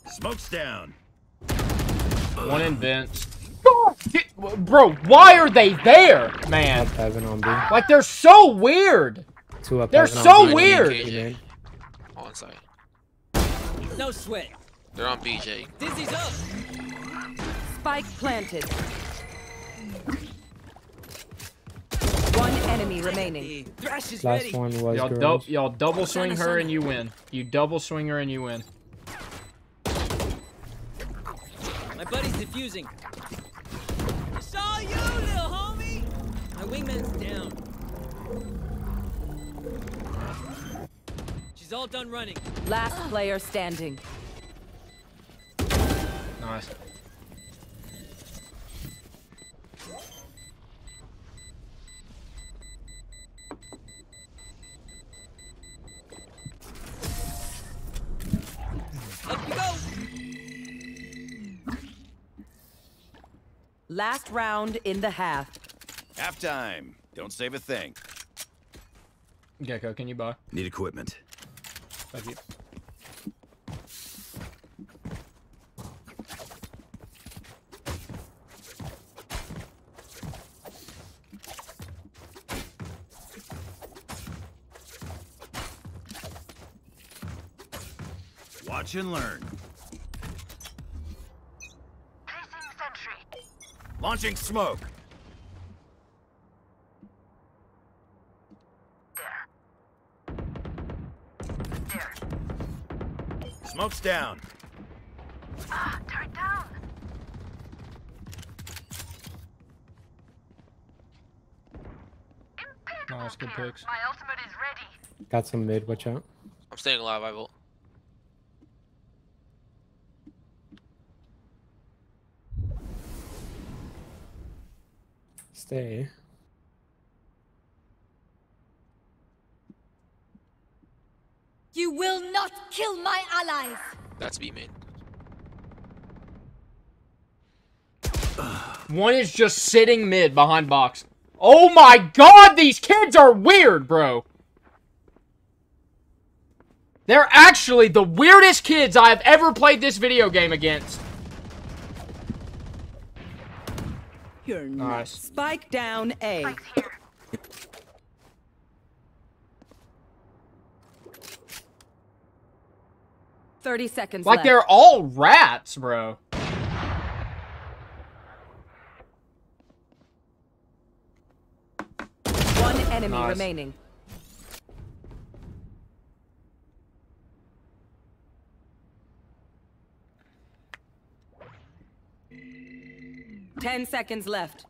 Smoke's down. One in vents. Get- Bro, why are they there, man? Heaven on B. Like they're so weird. Two up. They're so on weird. On site. No sweat. They're on BJ. Dizzy's up. Spike planted. One enemy remaining. Last one was Y'all, dou girls. y'all double swing her and you win. You double swing her and you win. My buddy's defusing. Saw you, little homie. My wingman's down. She's all done running. Last player standing. Nice. Last round in the half. Half time. Don't save a thing. Gekko, can you buy? Need equipment. Thank you. Watch and learn. Placing sentry. Launching smoke. Smoke's down. Ah, turret down. Nice, good picks. My ultimate is ready. Got some mid. Watch out. I'm staying alive, I will. Stay. You will not kill my allies! That's me, main. One is just sitting mid behind box. Oh my god, these kids are weird, bro. They're actually the weirdest kids I have ever played this video game against. You're Nice. Spike down A. Thirty seconds Like left. they're all rats, bro. One enemy Nice. remaining. Ten seconds left.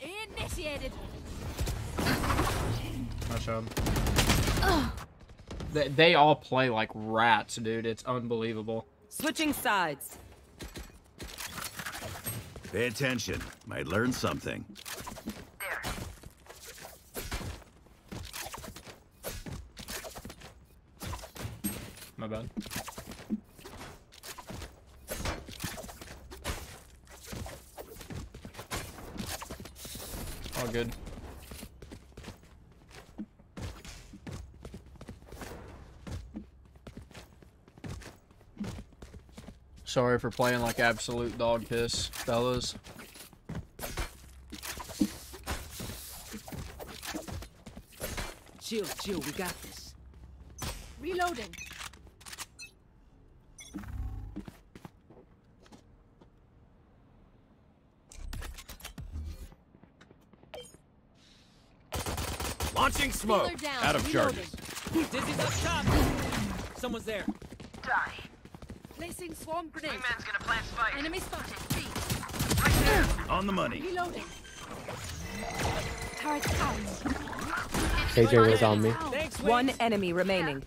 Initiated. Nice job. They, they all play like rats, dude. It's unbelievable. Switching sides. Pay attention. Might learn something. Bad. All good. Sorry for playing like absolute dog piss, fellas. Chill, chill. We got this. Reloading. Launching smoke. Down. Out of charges. Dizzy's up top. Someone's there. Die. Placing swarm grenade. Man's gonna plant spike. Enemy spotted. B. On the money. Reloading. Turret out. KJ was on me. One enemy remaining.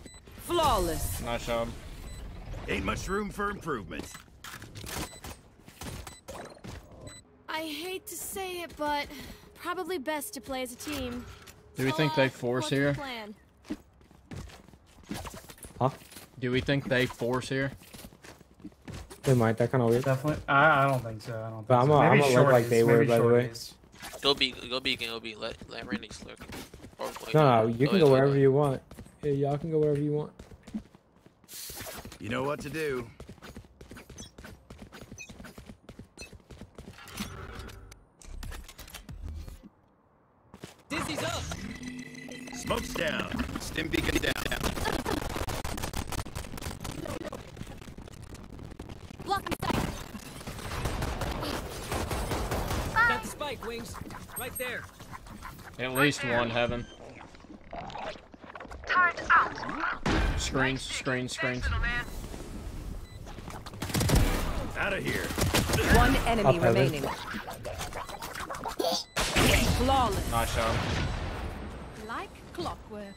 Flawless. Nice job. Ain't much room for improvement. I hate to say it, but probably best to play as a team. Do we think they force here? Huh? Do we think they force here? They might. That kind of weird. Definitely. I, I don't think so. I don't think But I'm so. a, I'm a look like they were, maybe by the way. shorties. Go B, go B, go B. Let, let Randy's lurking. No, no, you can go wherever you want. Yeah, y'all can go wherever you want. You know what to do. Dizzy's up. Smoke's down. Stim beacon down. Blocking sight. Got the spike, Wings. Right there. At least one heaven. Turret out. Screens, screens, screens. Out of here. One enemy Up heaven. remaining. Flawless. Nice job. Clockwork.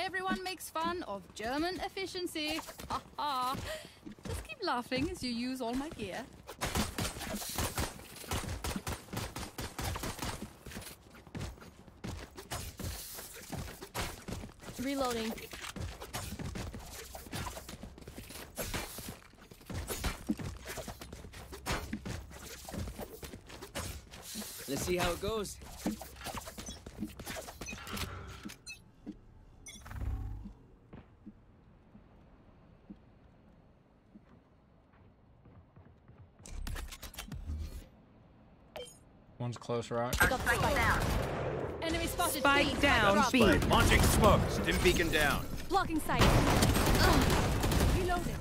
Everyone makes fun of German efficiency. Ha ha. Just keep laughing as you use all my gear. Reloading. See how it goes. One's close, right? Enemy spotted. Spike B. down, Drop. B. Launching smoke. Stim beacon down. Blocking sight. Reloading.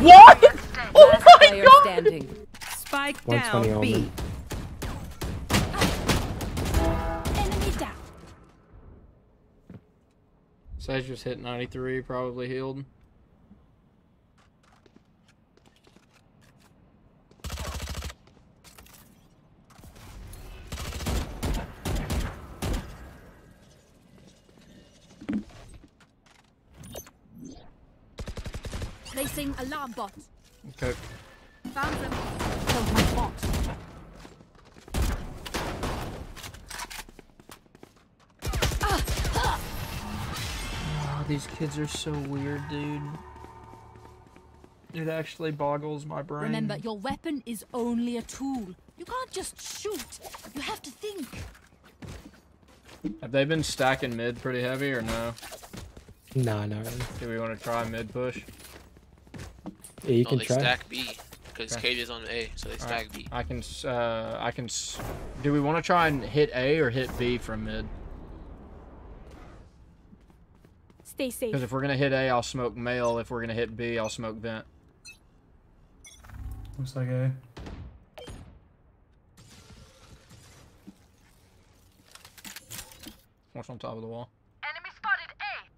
What? Oh my god! standing. Spike 120 down, B. Omen. Enemy down. Sage just hit 93, probably healed. Placing alarm bot. Okay. These kids are so weird, dude. It actually boggles my brain. Remember, your weapon is only a tool. You can't just shoot. You have to think. Have they been stacking mid pretty heavy or no? Nah, not really. Do we want to try mid push? Yeah, you no, can they try. stack B because Okay. Cage is on A, so they Alright, stack B. I can, s- uh, I can. s- Do we want to try and hit A or hit B from mid? Stay safe. Because if we're gonna hit A, I'll smoke mail. If we're gonna hit B, I'll smoke vent. Looks like a. What's on top of the wall? Enemy spotted A.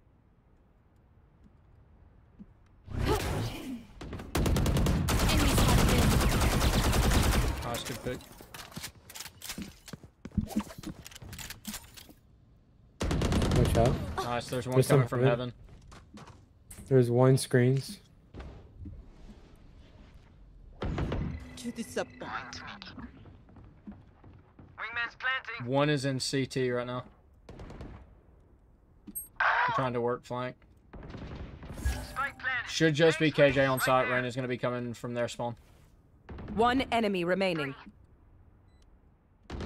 Enemy spotted Nice, good pick. Watch out. Nice. There's one There's coming from heaven. There's one screens. To disappoint me. Wingman's planting. One is in CT right now. I'm trying to work flank. Should just be KJ on site. Rain is going to be coming from their spawn. One enemy remaining.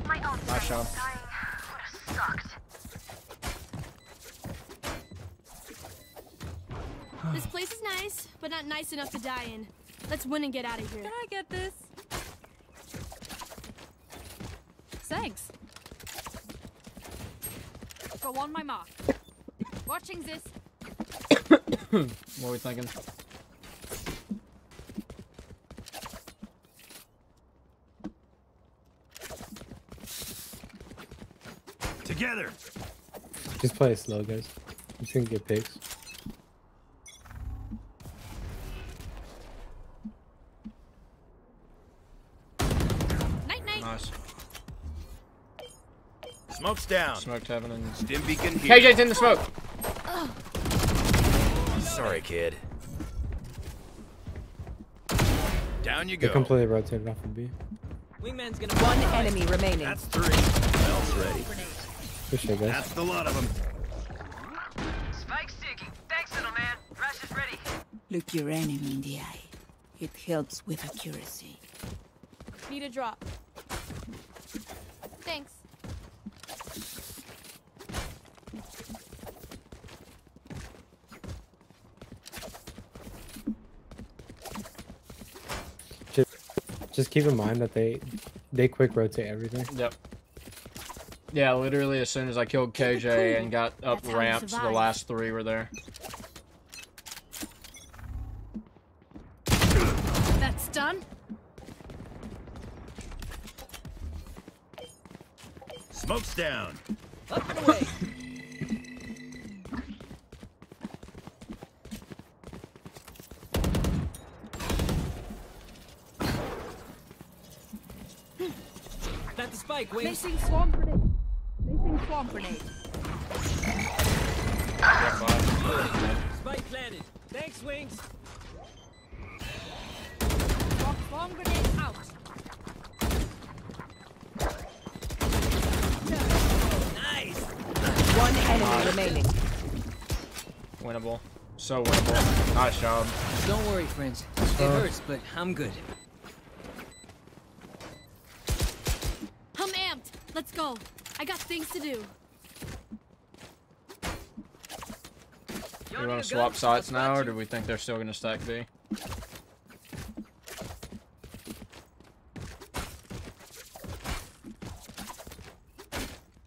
My own Nice job. dying would have sucked. This place is nice, but not nice enough to die in. Let's win and get out of here. Can I get this? Thanks. Go on my mark. Watching this. what are we thinking? Together. Just play slow, guys. I'm just gonna get picks. Smoke's down. Smoked heaven and Stim beacon here. KJ's in the smoke. Sorry, kid. Down you They go. completely rotated off of B. Wingman's gonna One enemy remaining. That's three. Belt's ready. Good shit, guys. That's the lot of them. Spike sticking. Thanks, little man. Rush is ready. Look your enemy in the eye. It helps with accuracy. Need a drop. Thanks. Just, just keep in mind that they they quick rotate everything. Yep. Yeah, literally as soon as I killed KJ and got up That's ramps, the last three were there. That's done. Smoke's down. Up and away. Plant the spike, Wings. Placing swarm grenade. Placing swarm grenade. Spike planted. Thanks, Wings. Swarm, swarm grenade out. Nice. One One enemy remaining. Winnable. So winnable. Nice job. Don't worry, friends. It Uh. hurts, but I'm good. I'm amped. Let's go. I got things to do. You want to swap sites now, or do we think they're still going to stack B?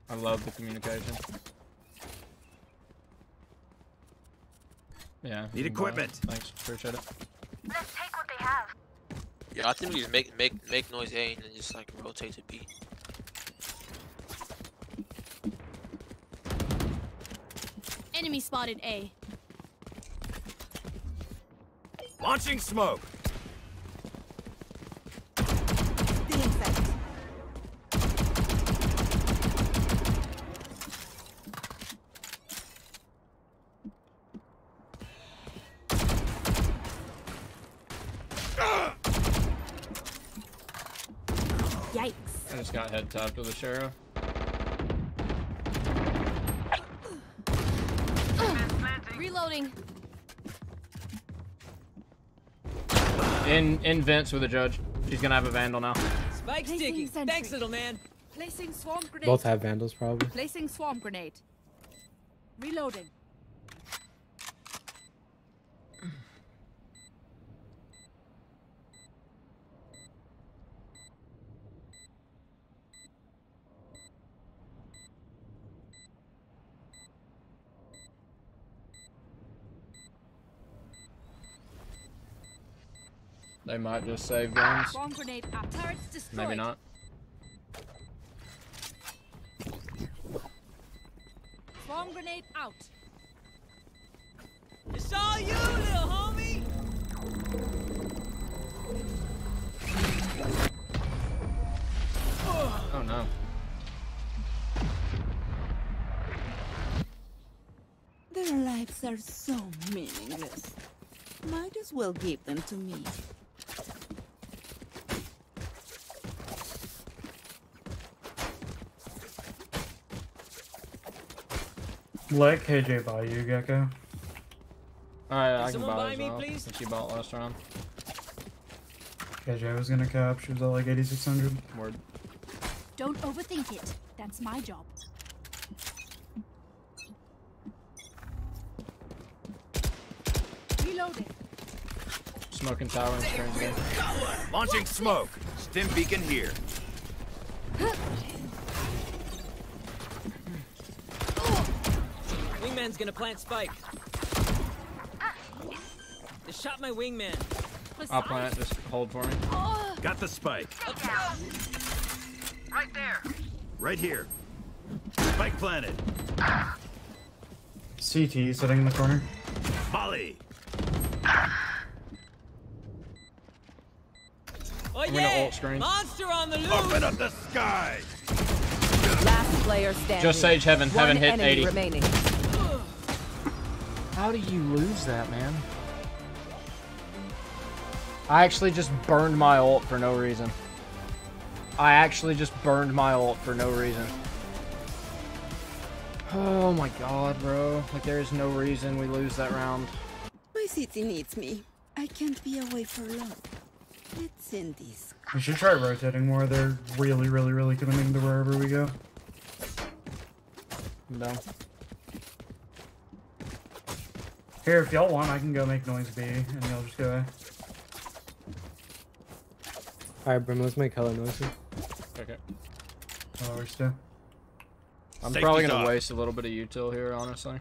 I love the communication. Yeah. Need you buy equipment. Thanks, appreciate it. Let's take what they have. Yeah, I think we just make make make noise A and then just like rotate to B. Enemy spotted A. Launching smoke. Yikes. I just got head tapped with a sheriff. Reloading. In in vents with a judge. She's gonna have a vandal now. Spike sticky. Thanks, little man. Placing swarm grenade. Both have vandals probably. Placing swarm grenade. Reloading. They might just save guns. Swarm grenade up. Turrets destroyed. Maybe not. Swarm grenade out. It's all you, little homie. Oh no. Their lives are so meaningless. Might as well give them to me. Let KJ buy you, Gekko. Alright, I can buy buy as me, well. please? Since you bought last round. KJ was gonna cap. She was at like 8600. Word. Don't overthink it. That's my job. Reloading. Smoking tower and screens again. Launching smoke. Stim beacon here. Wingman's gonna plant spike. Just shot my wingman. I'll plant. Just hold for me. Got the spike. Right there. Right here. Spike planted. CT sitting in the corner. Molly. Oh I'm yeah! Monster on the loose! Open up the sky. Last player standing. Just Sage Heaven. One Heaven hit 80. remaining. How do you lose that, man? I actually just burned my ult for no reason. I actually just burned my ult for no reason. Oh my god, bro. Like, there is no reason we lose that round. My city needs me. I can't be away for long. Let's end this. We should try rotating more. They're really, really, really committing to wherever we go. No. Here, if y'all want, I can go make noise B, and y'all just go A. Alright, Brim, let's make hella noises. Okay. Oh, we're still. I'm Safety's probably gonna up. waste a little bit of util here, honestly.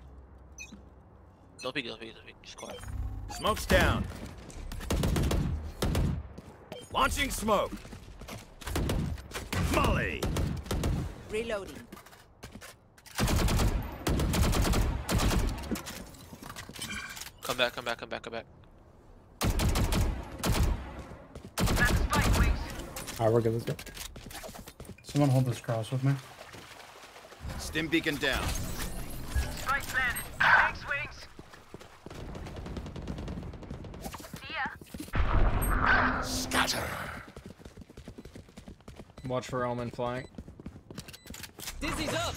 Don't peek, don't peek, don't peek. Just quiet. Smoke's down. Launching smoke. Molly. Reloading. Come back, come back, come back, come back. Alright, we're good, let's go. Someone hold this cross with me. Stim beacon down. Spike planted. Thanks, wings. See ya. Scatter. Watch for Omen flank. Dizzy's up!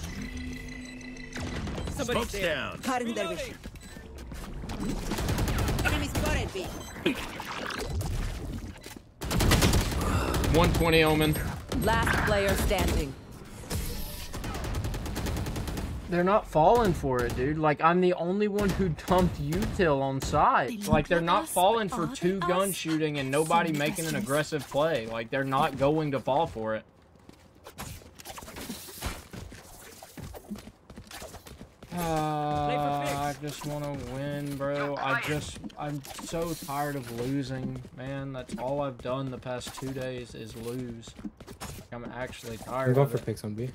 Somebody's Smoke's there. down. Cutting their vision. Enemy spotted B. 120 Omen. Last player standing. They're not falling for it, dude. Like, I'm the only one who dumped util on side. Like, they're not falling for two gun shooting and nobody making an aggressive play. Like, they're not going to fall for it. Uh, I just want to win, bro. I just, I'm so tired of losing, man. That's all I've done the past two days is lose. I'm actually I'm tired going of for it. picks on B.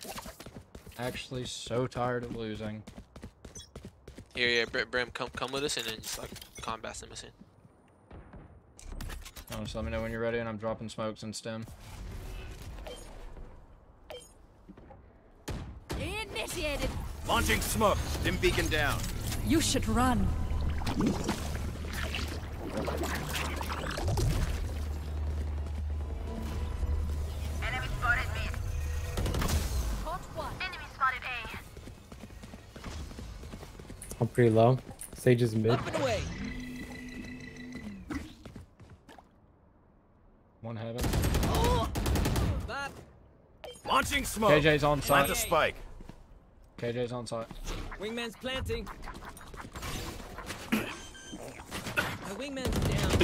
Actually, so tired of losing. Here, yeah, Brim, Brim, come come with us and then just like combat them us in. Oh, just let me know when you're ready, and I'm dropping smokes and stem. Initiated. Launching smoke. Stim beacon down. You should run. Enemy spotted mid. Enemy spotted A. I'm pretty low. Sage is mid. Up and away. One heaven. Oh, Bop. Launching smoke. KJ's on Plant site. the spike. KJ's on site. Wingman's planting. My wingman's down.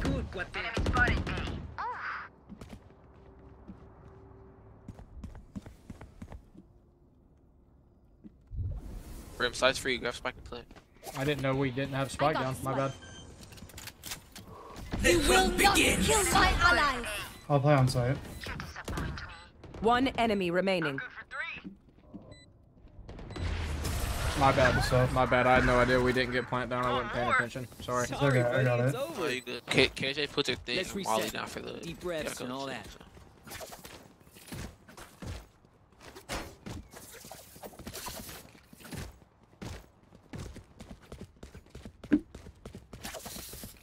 Good, cuate. Enemy spotted B. Brim, size free. Grab spike and play. I didn't know we didn't have spike got down. My bad. You will not kill my allies. I'll play on site. One enemy remaining. My bad. My bad. I had no idea we didn't get plant down. I wasn't paying attention. Sorry. okay, I got it. Oh, K KJ put their thing Let's and Wally reset. down for the Deep breaths and all that.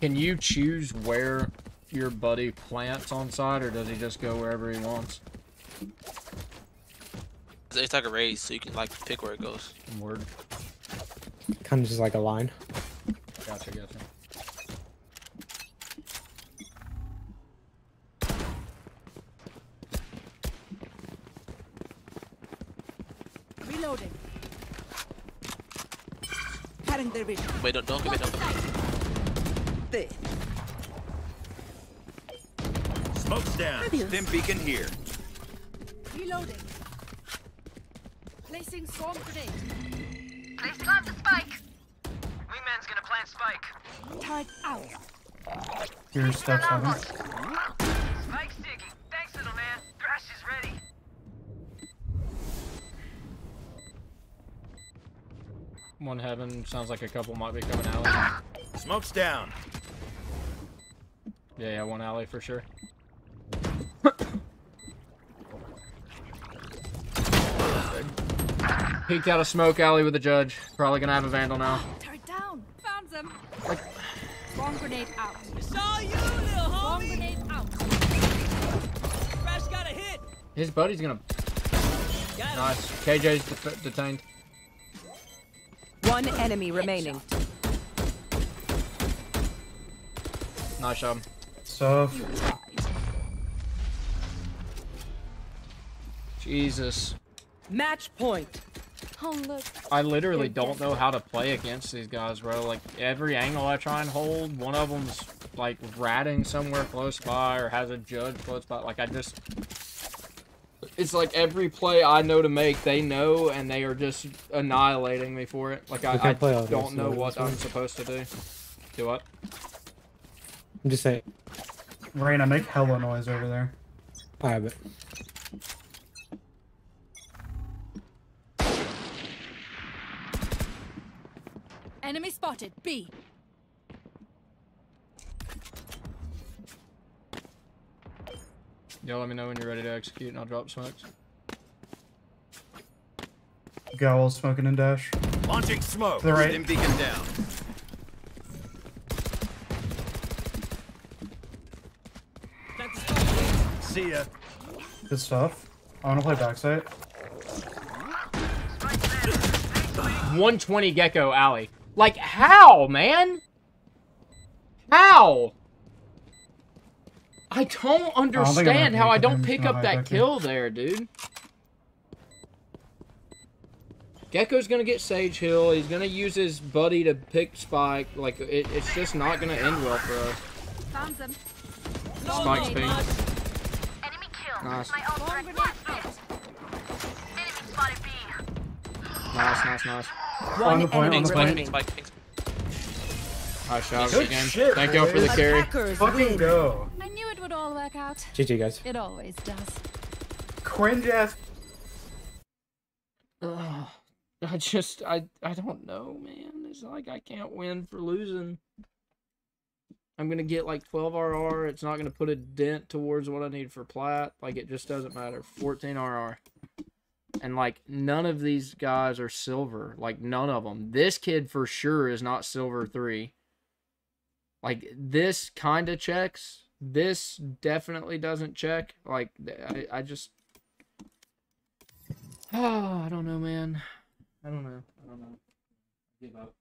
Can you choose where your buddy plants on site, or does he just go wherever he wants? It's- It's like a raise, so you can like pick where it goes. Word. Kind of just like a line. Gotcha, gotcha. Reloading. Cutting their vision. Wait, don't don't give it. Don't give it. There. Smoke's down. Stim beacon here. Reloading. Placing swarm grenade. Please plant the spike. Wingman's gonna plant spike. Turret out. Here's steps heaven. Spike's digging. Thanks, little man. Thrash is ready. One heaven. Sounds like a couple might be coming alley. Smoke's down. Yeah, yeah, one alley for sure. Peeked out a smoke alley with the judge. Probably gonna have a vandal now. Turret down. Found them. Swarm grenade out. It's all you, little Swarm homie. grenade out. Crash got a hit. His buddy's gonna. Got him. Nice. KJ's det detained. One enemy remaining. Nice job. Stuff. Jesus. Match point. Oh, look. I literally don't know how to play against these guys, bro. Like, every angle I try and hold, one of them's, like, ratting somewhere close by or has a judge close by. Like, I just... It's like every play I know to make, they know, and they are just annihilating me for it. Like, I, can't I play don't this, know what. I'm supposed to do. Do what? I'm just saying. Rain, I make hella noise over there. I have Enemy spotted. B. Yo, let me know when you're ready to execute, and I'll drop smokes. Gowl smoking and dash. Launching smoke. To the right. Stim beacon down. Plant the spike. See ya. Good stuff. I wanna play backside. 120 Gekko Alley. Like, how, man? How? I don't think I'm gonna understand how I don't pick up that kill there, dude. Gekko's gonna get Sage Hill. He's gonna use his buddy to pick Spike. Like, it, it's just not gonna end well for us. Found them. Spike's ping. Enemy. Nice. My ult threat blast Enemy spotted B. Nice, nice, nice. On the point, on Pink the point. pink spike. Nice shot Good again. shit, Thank y'all for the carry. Attackers Fucking win. go. I knew it would all work out. GG guys. It always does. Cringe ass. Ugh. I just, I, I don't know, man. It's like I can't win for losing. I'm gonna get like 12 RR. It's not gonna put a dent towards what I need for plat. Like it just doesn't matter. 14 RR. And like none of these guys are silver. Like none of them. This kid for sure is not silver three. Like this kind of checks. This definitely doesn't check. Like I, I just. Oh, I don't know, man. I don't know. I don't know. Give up.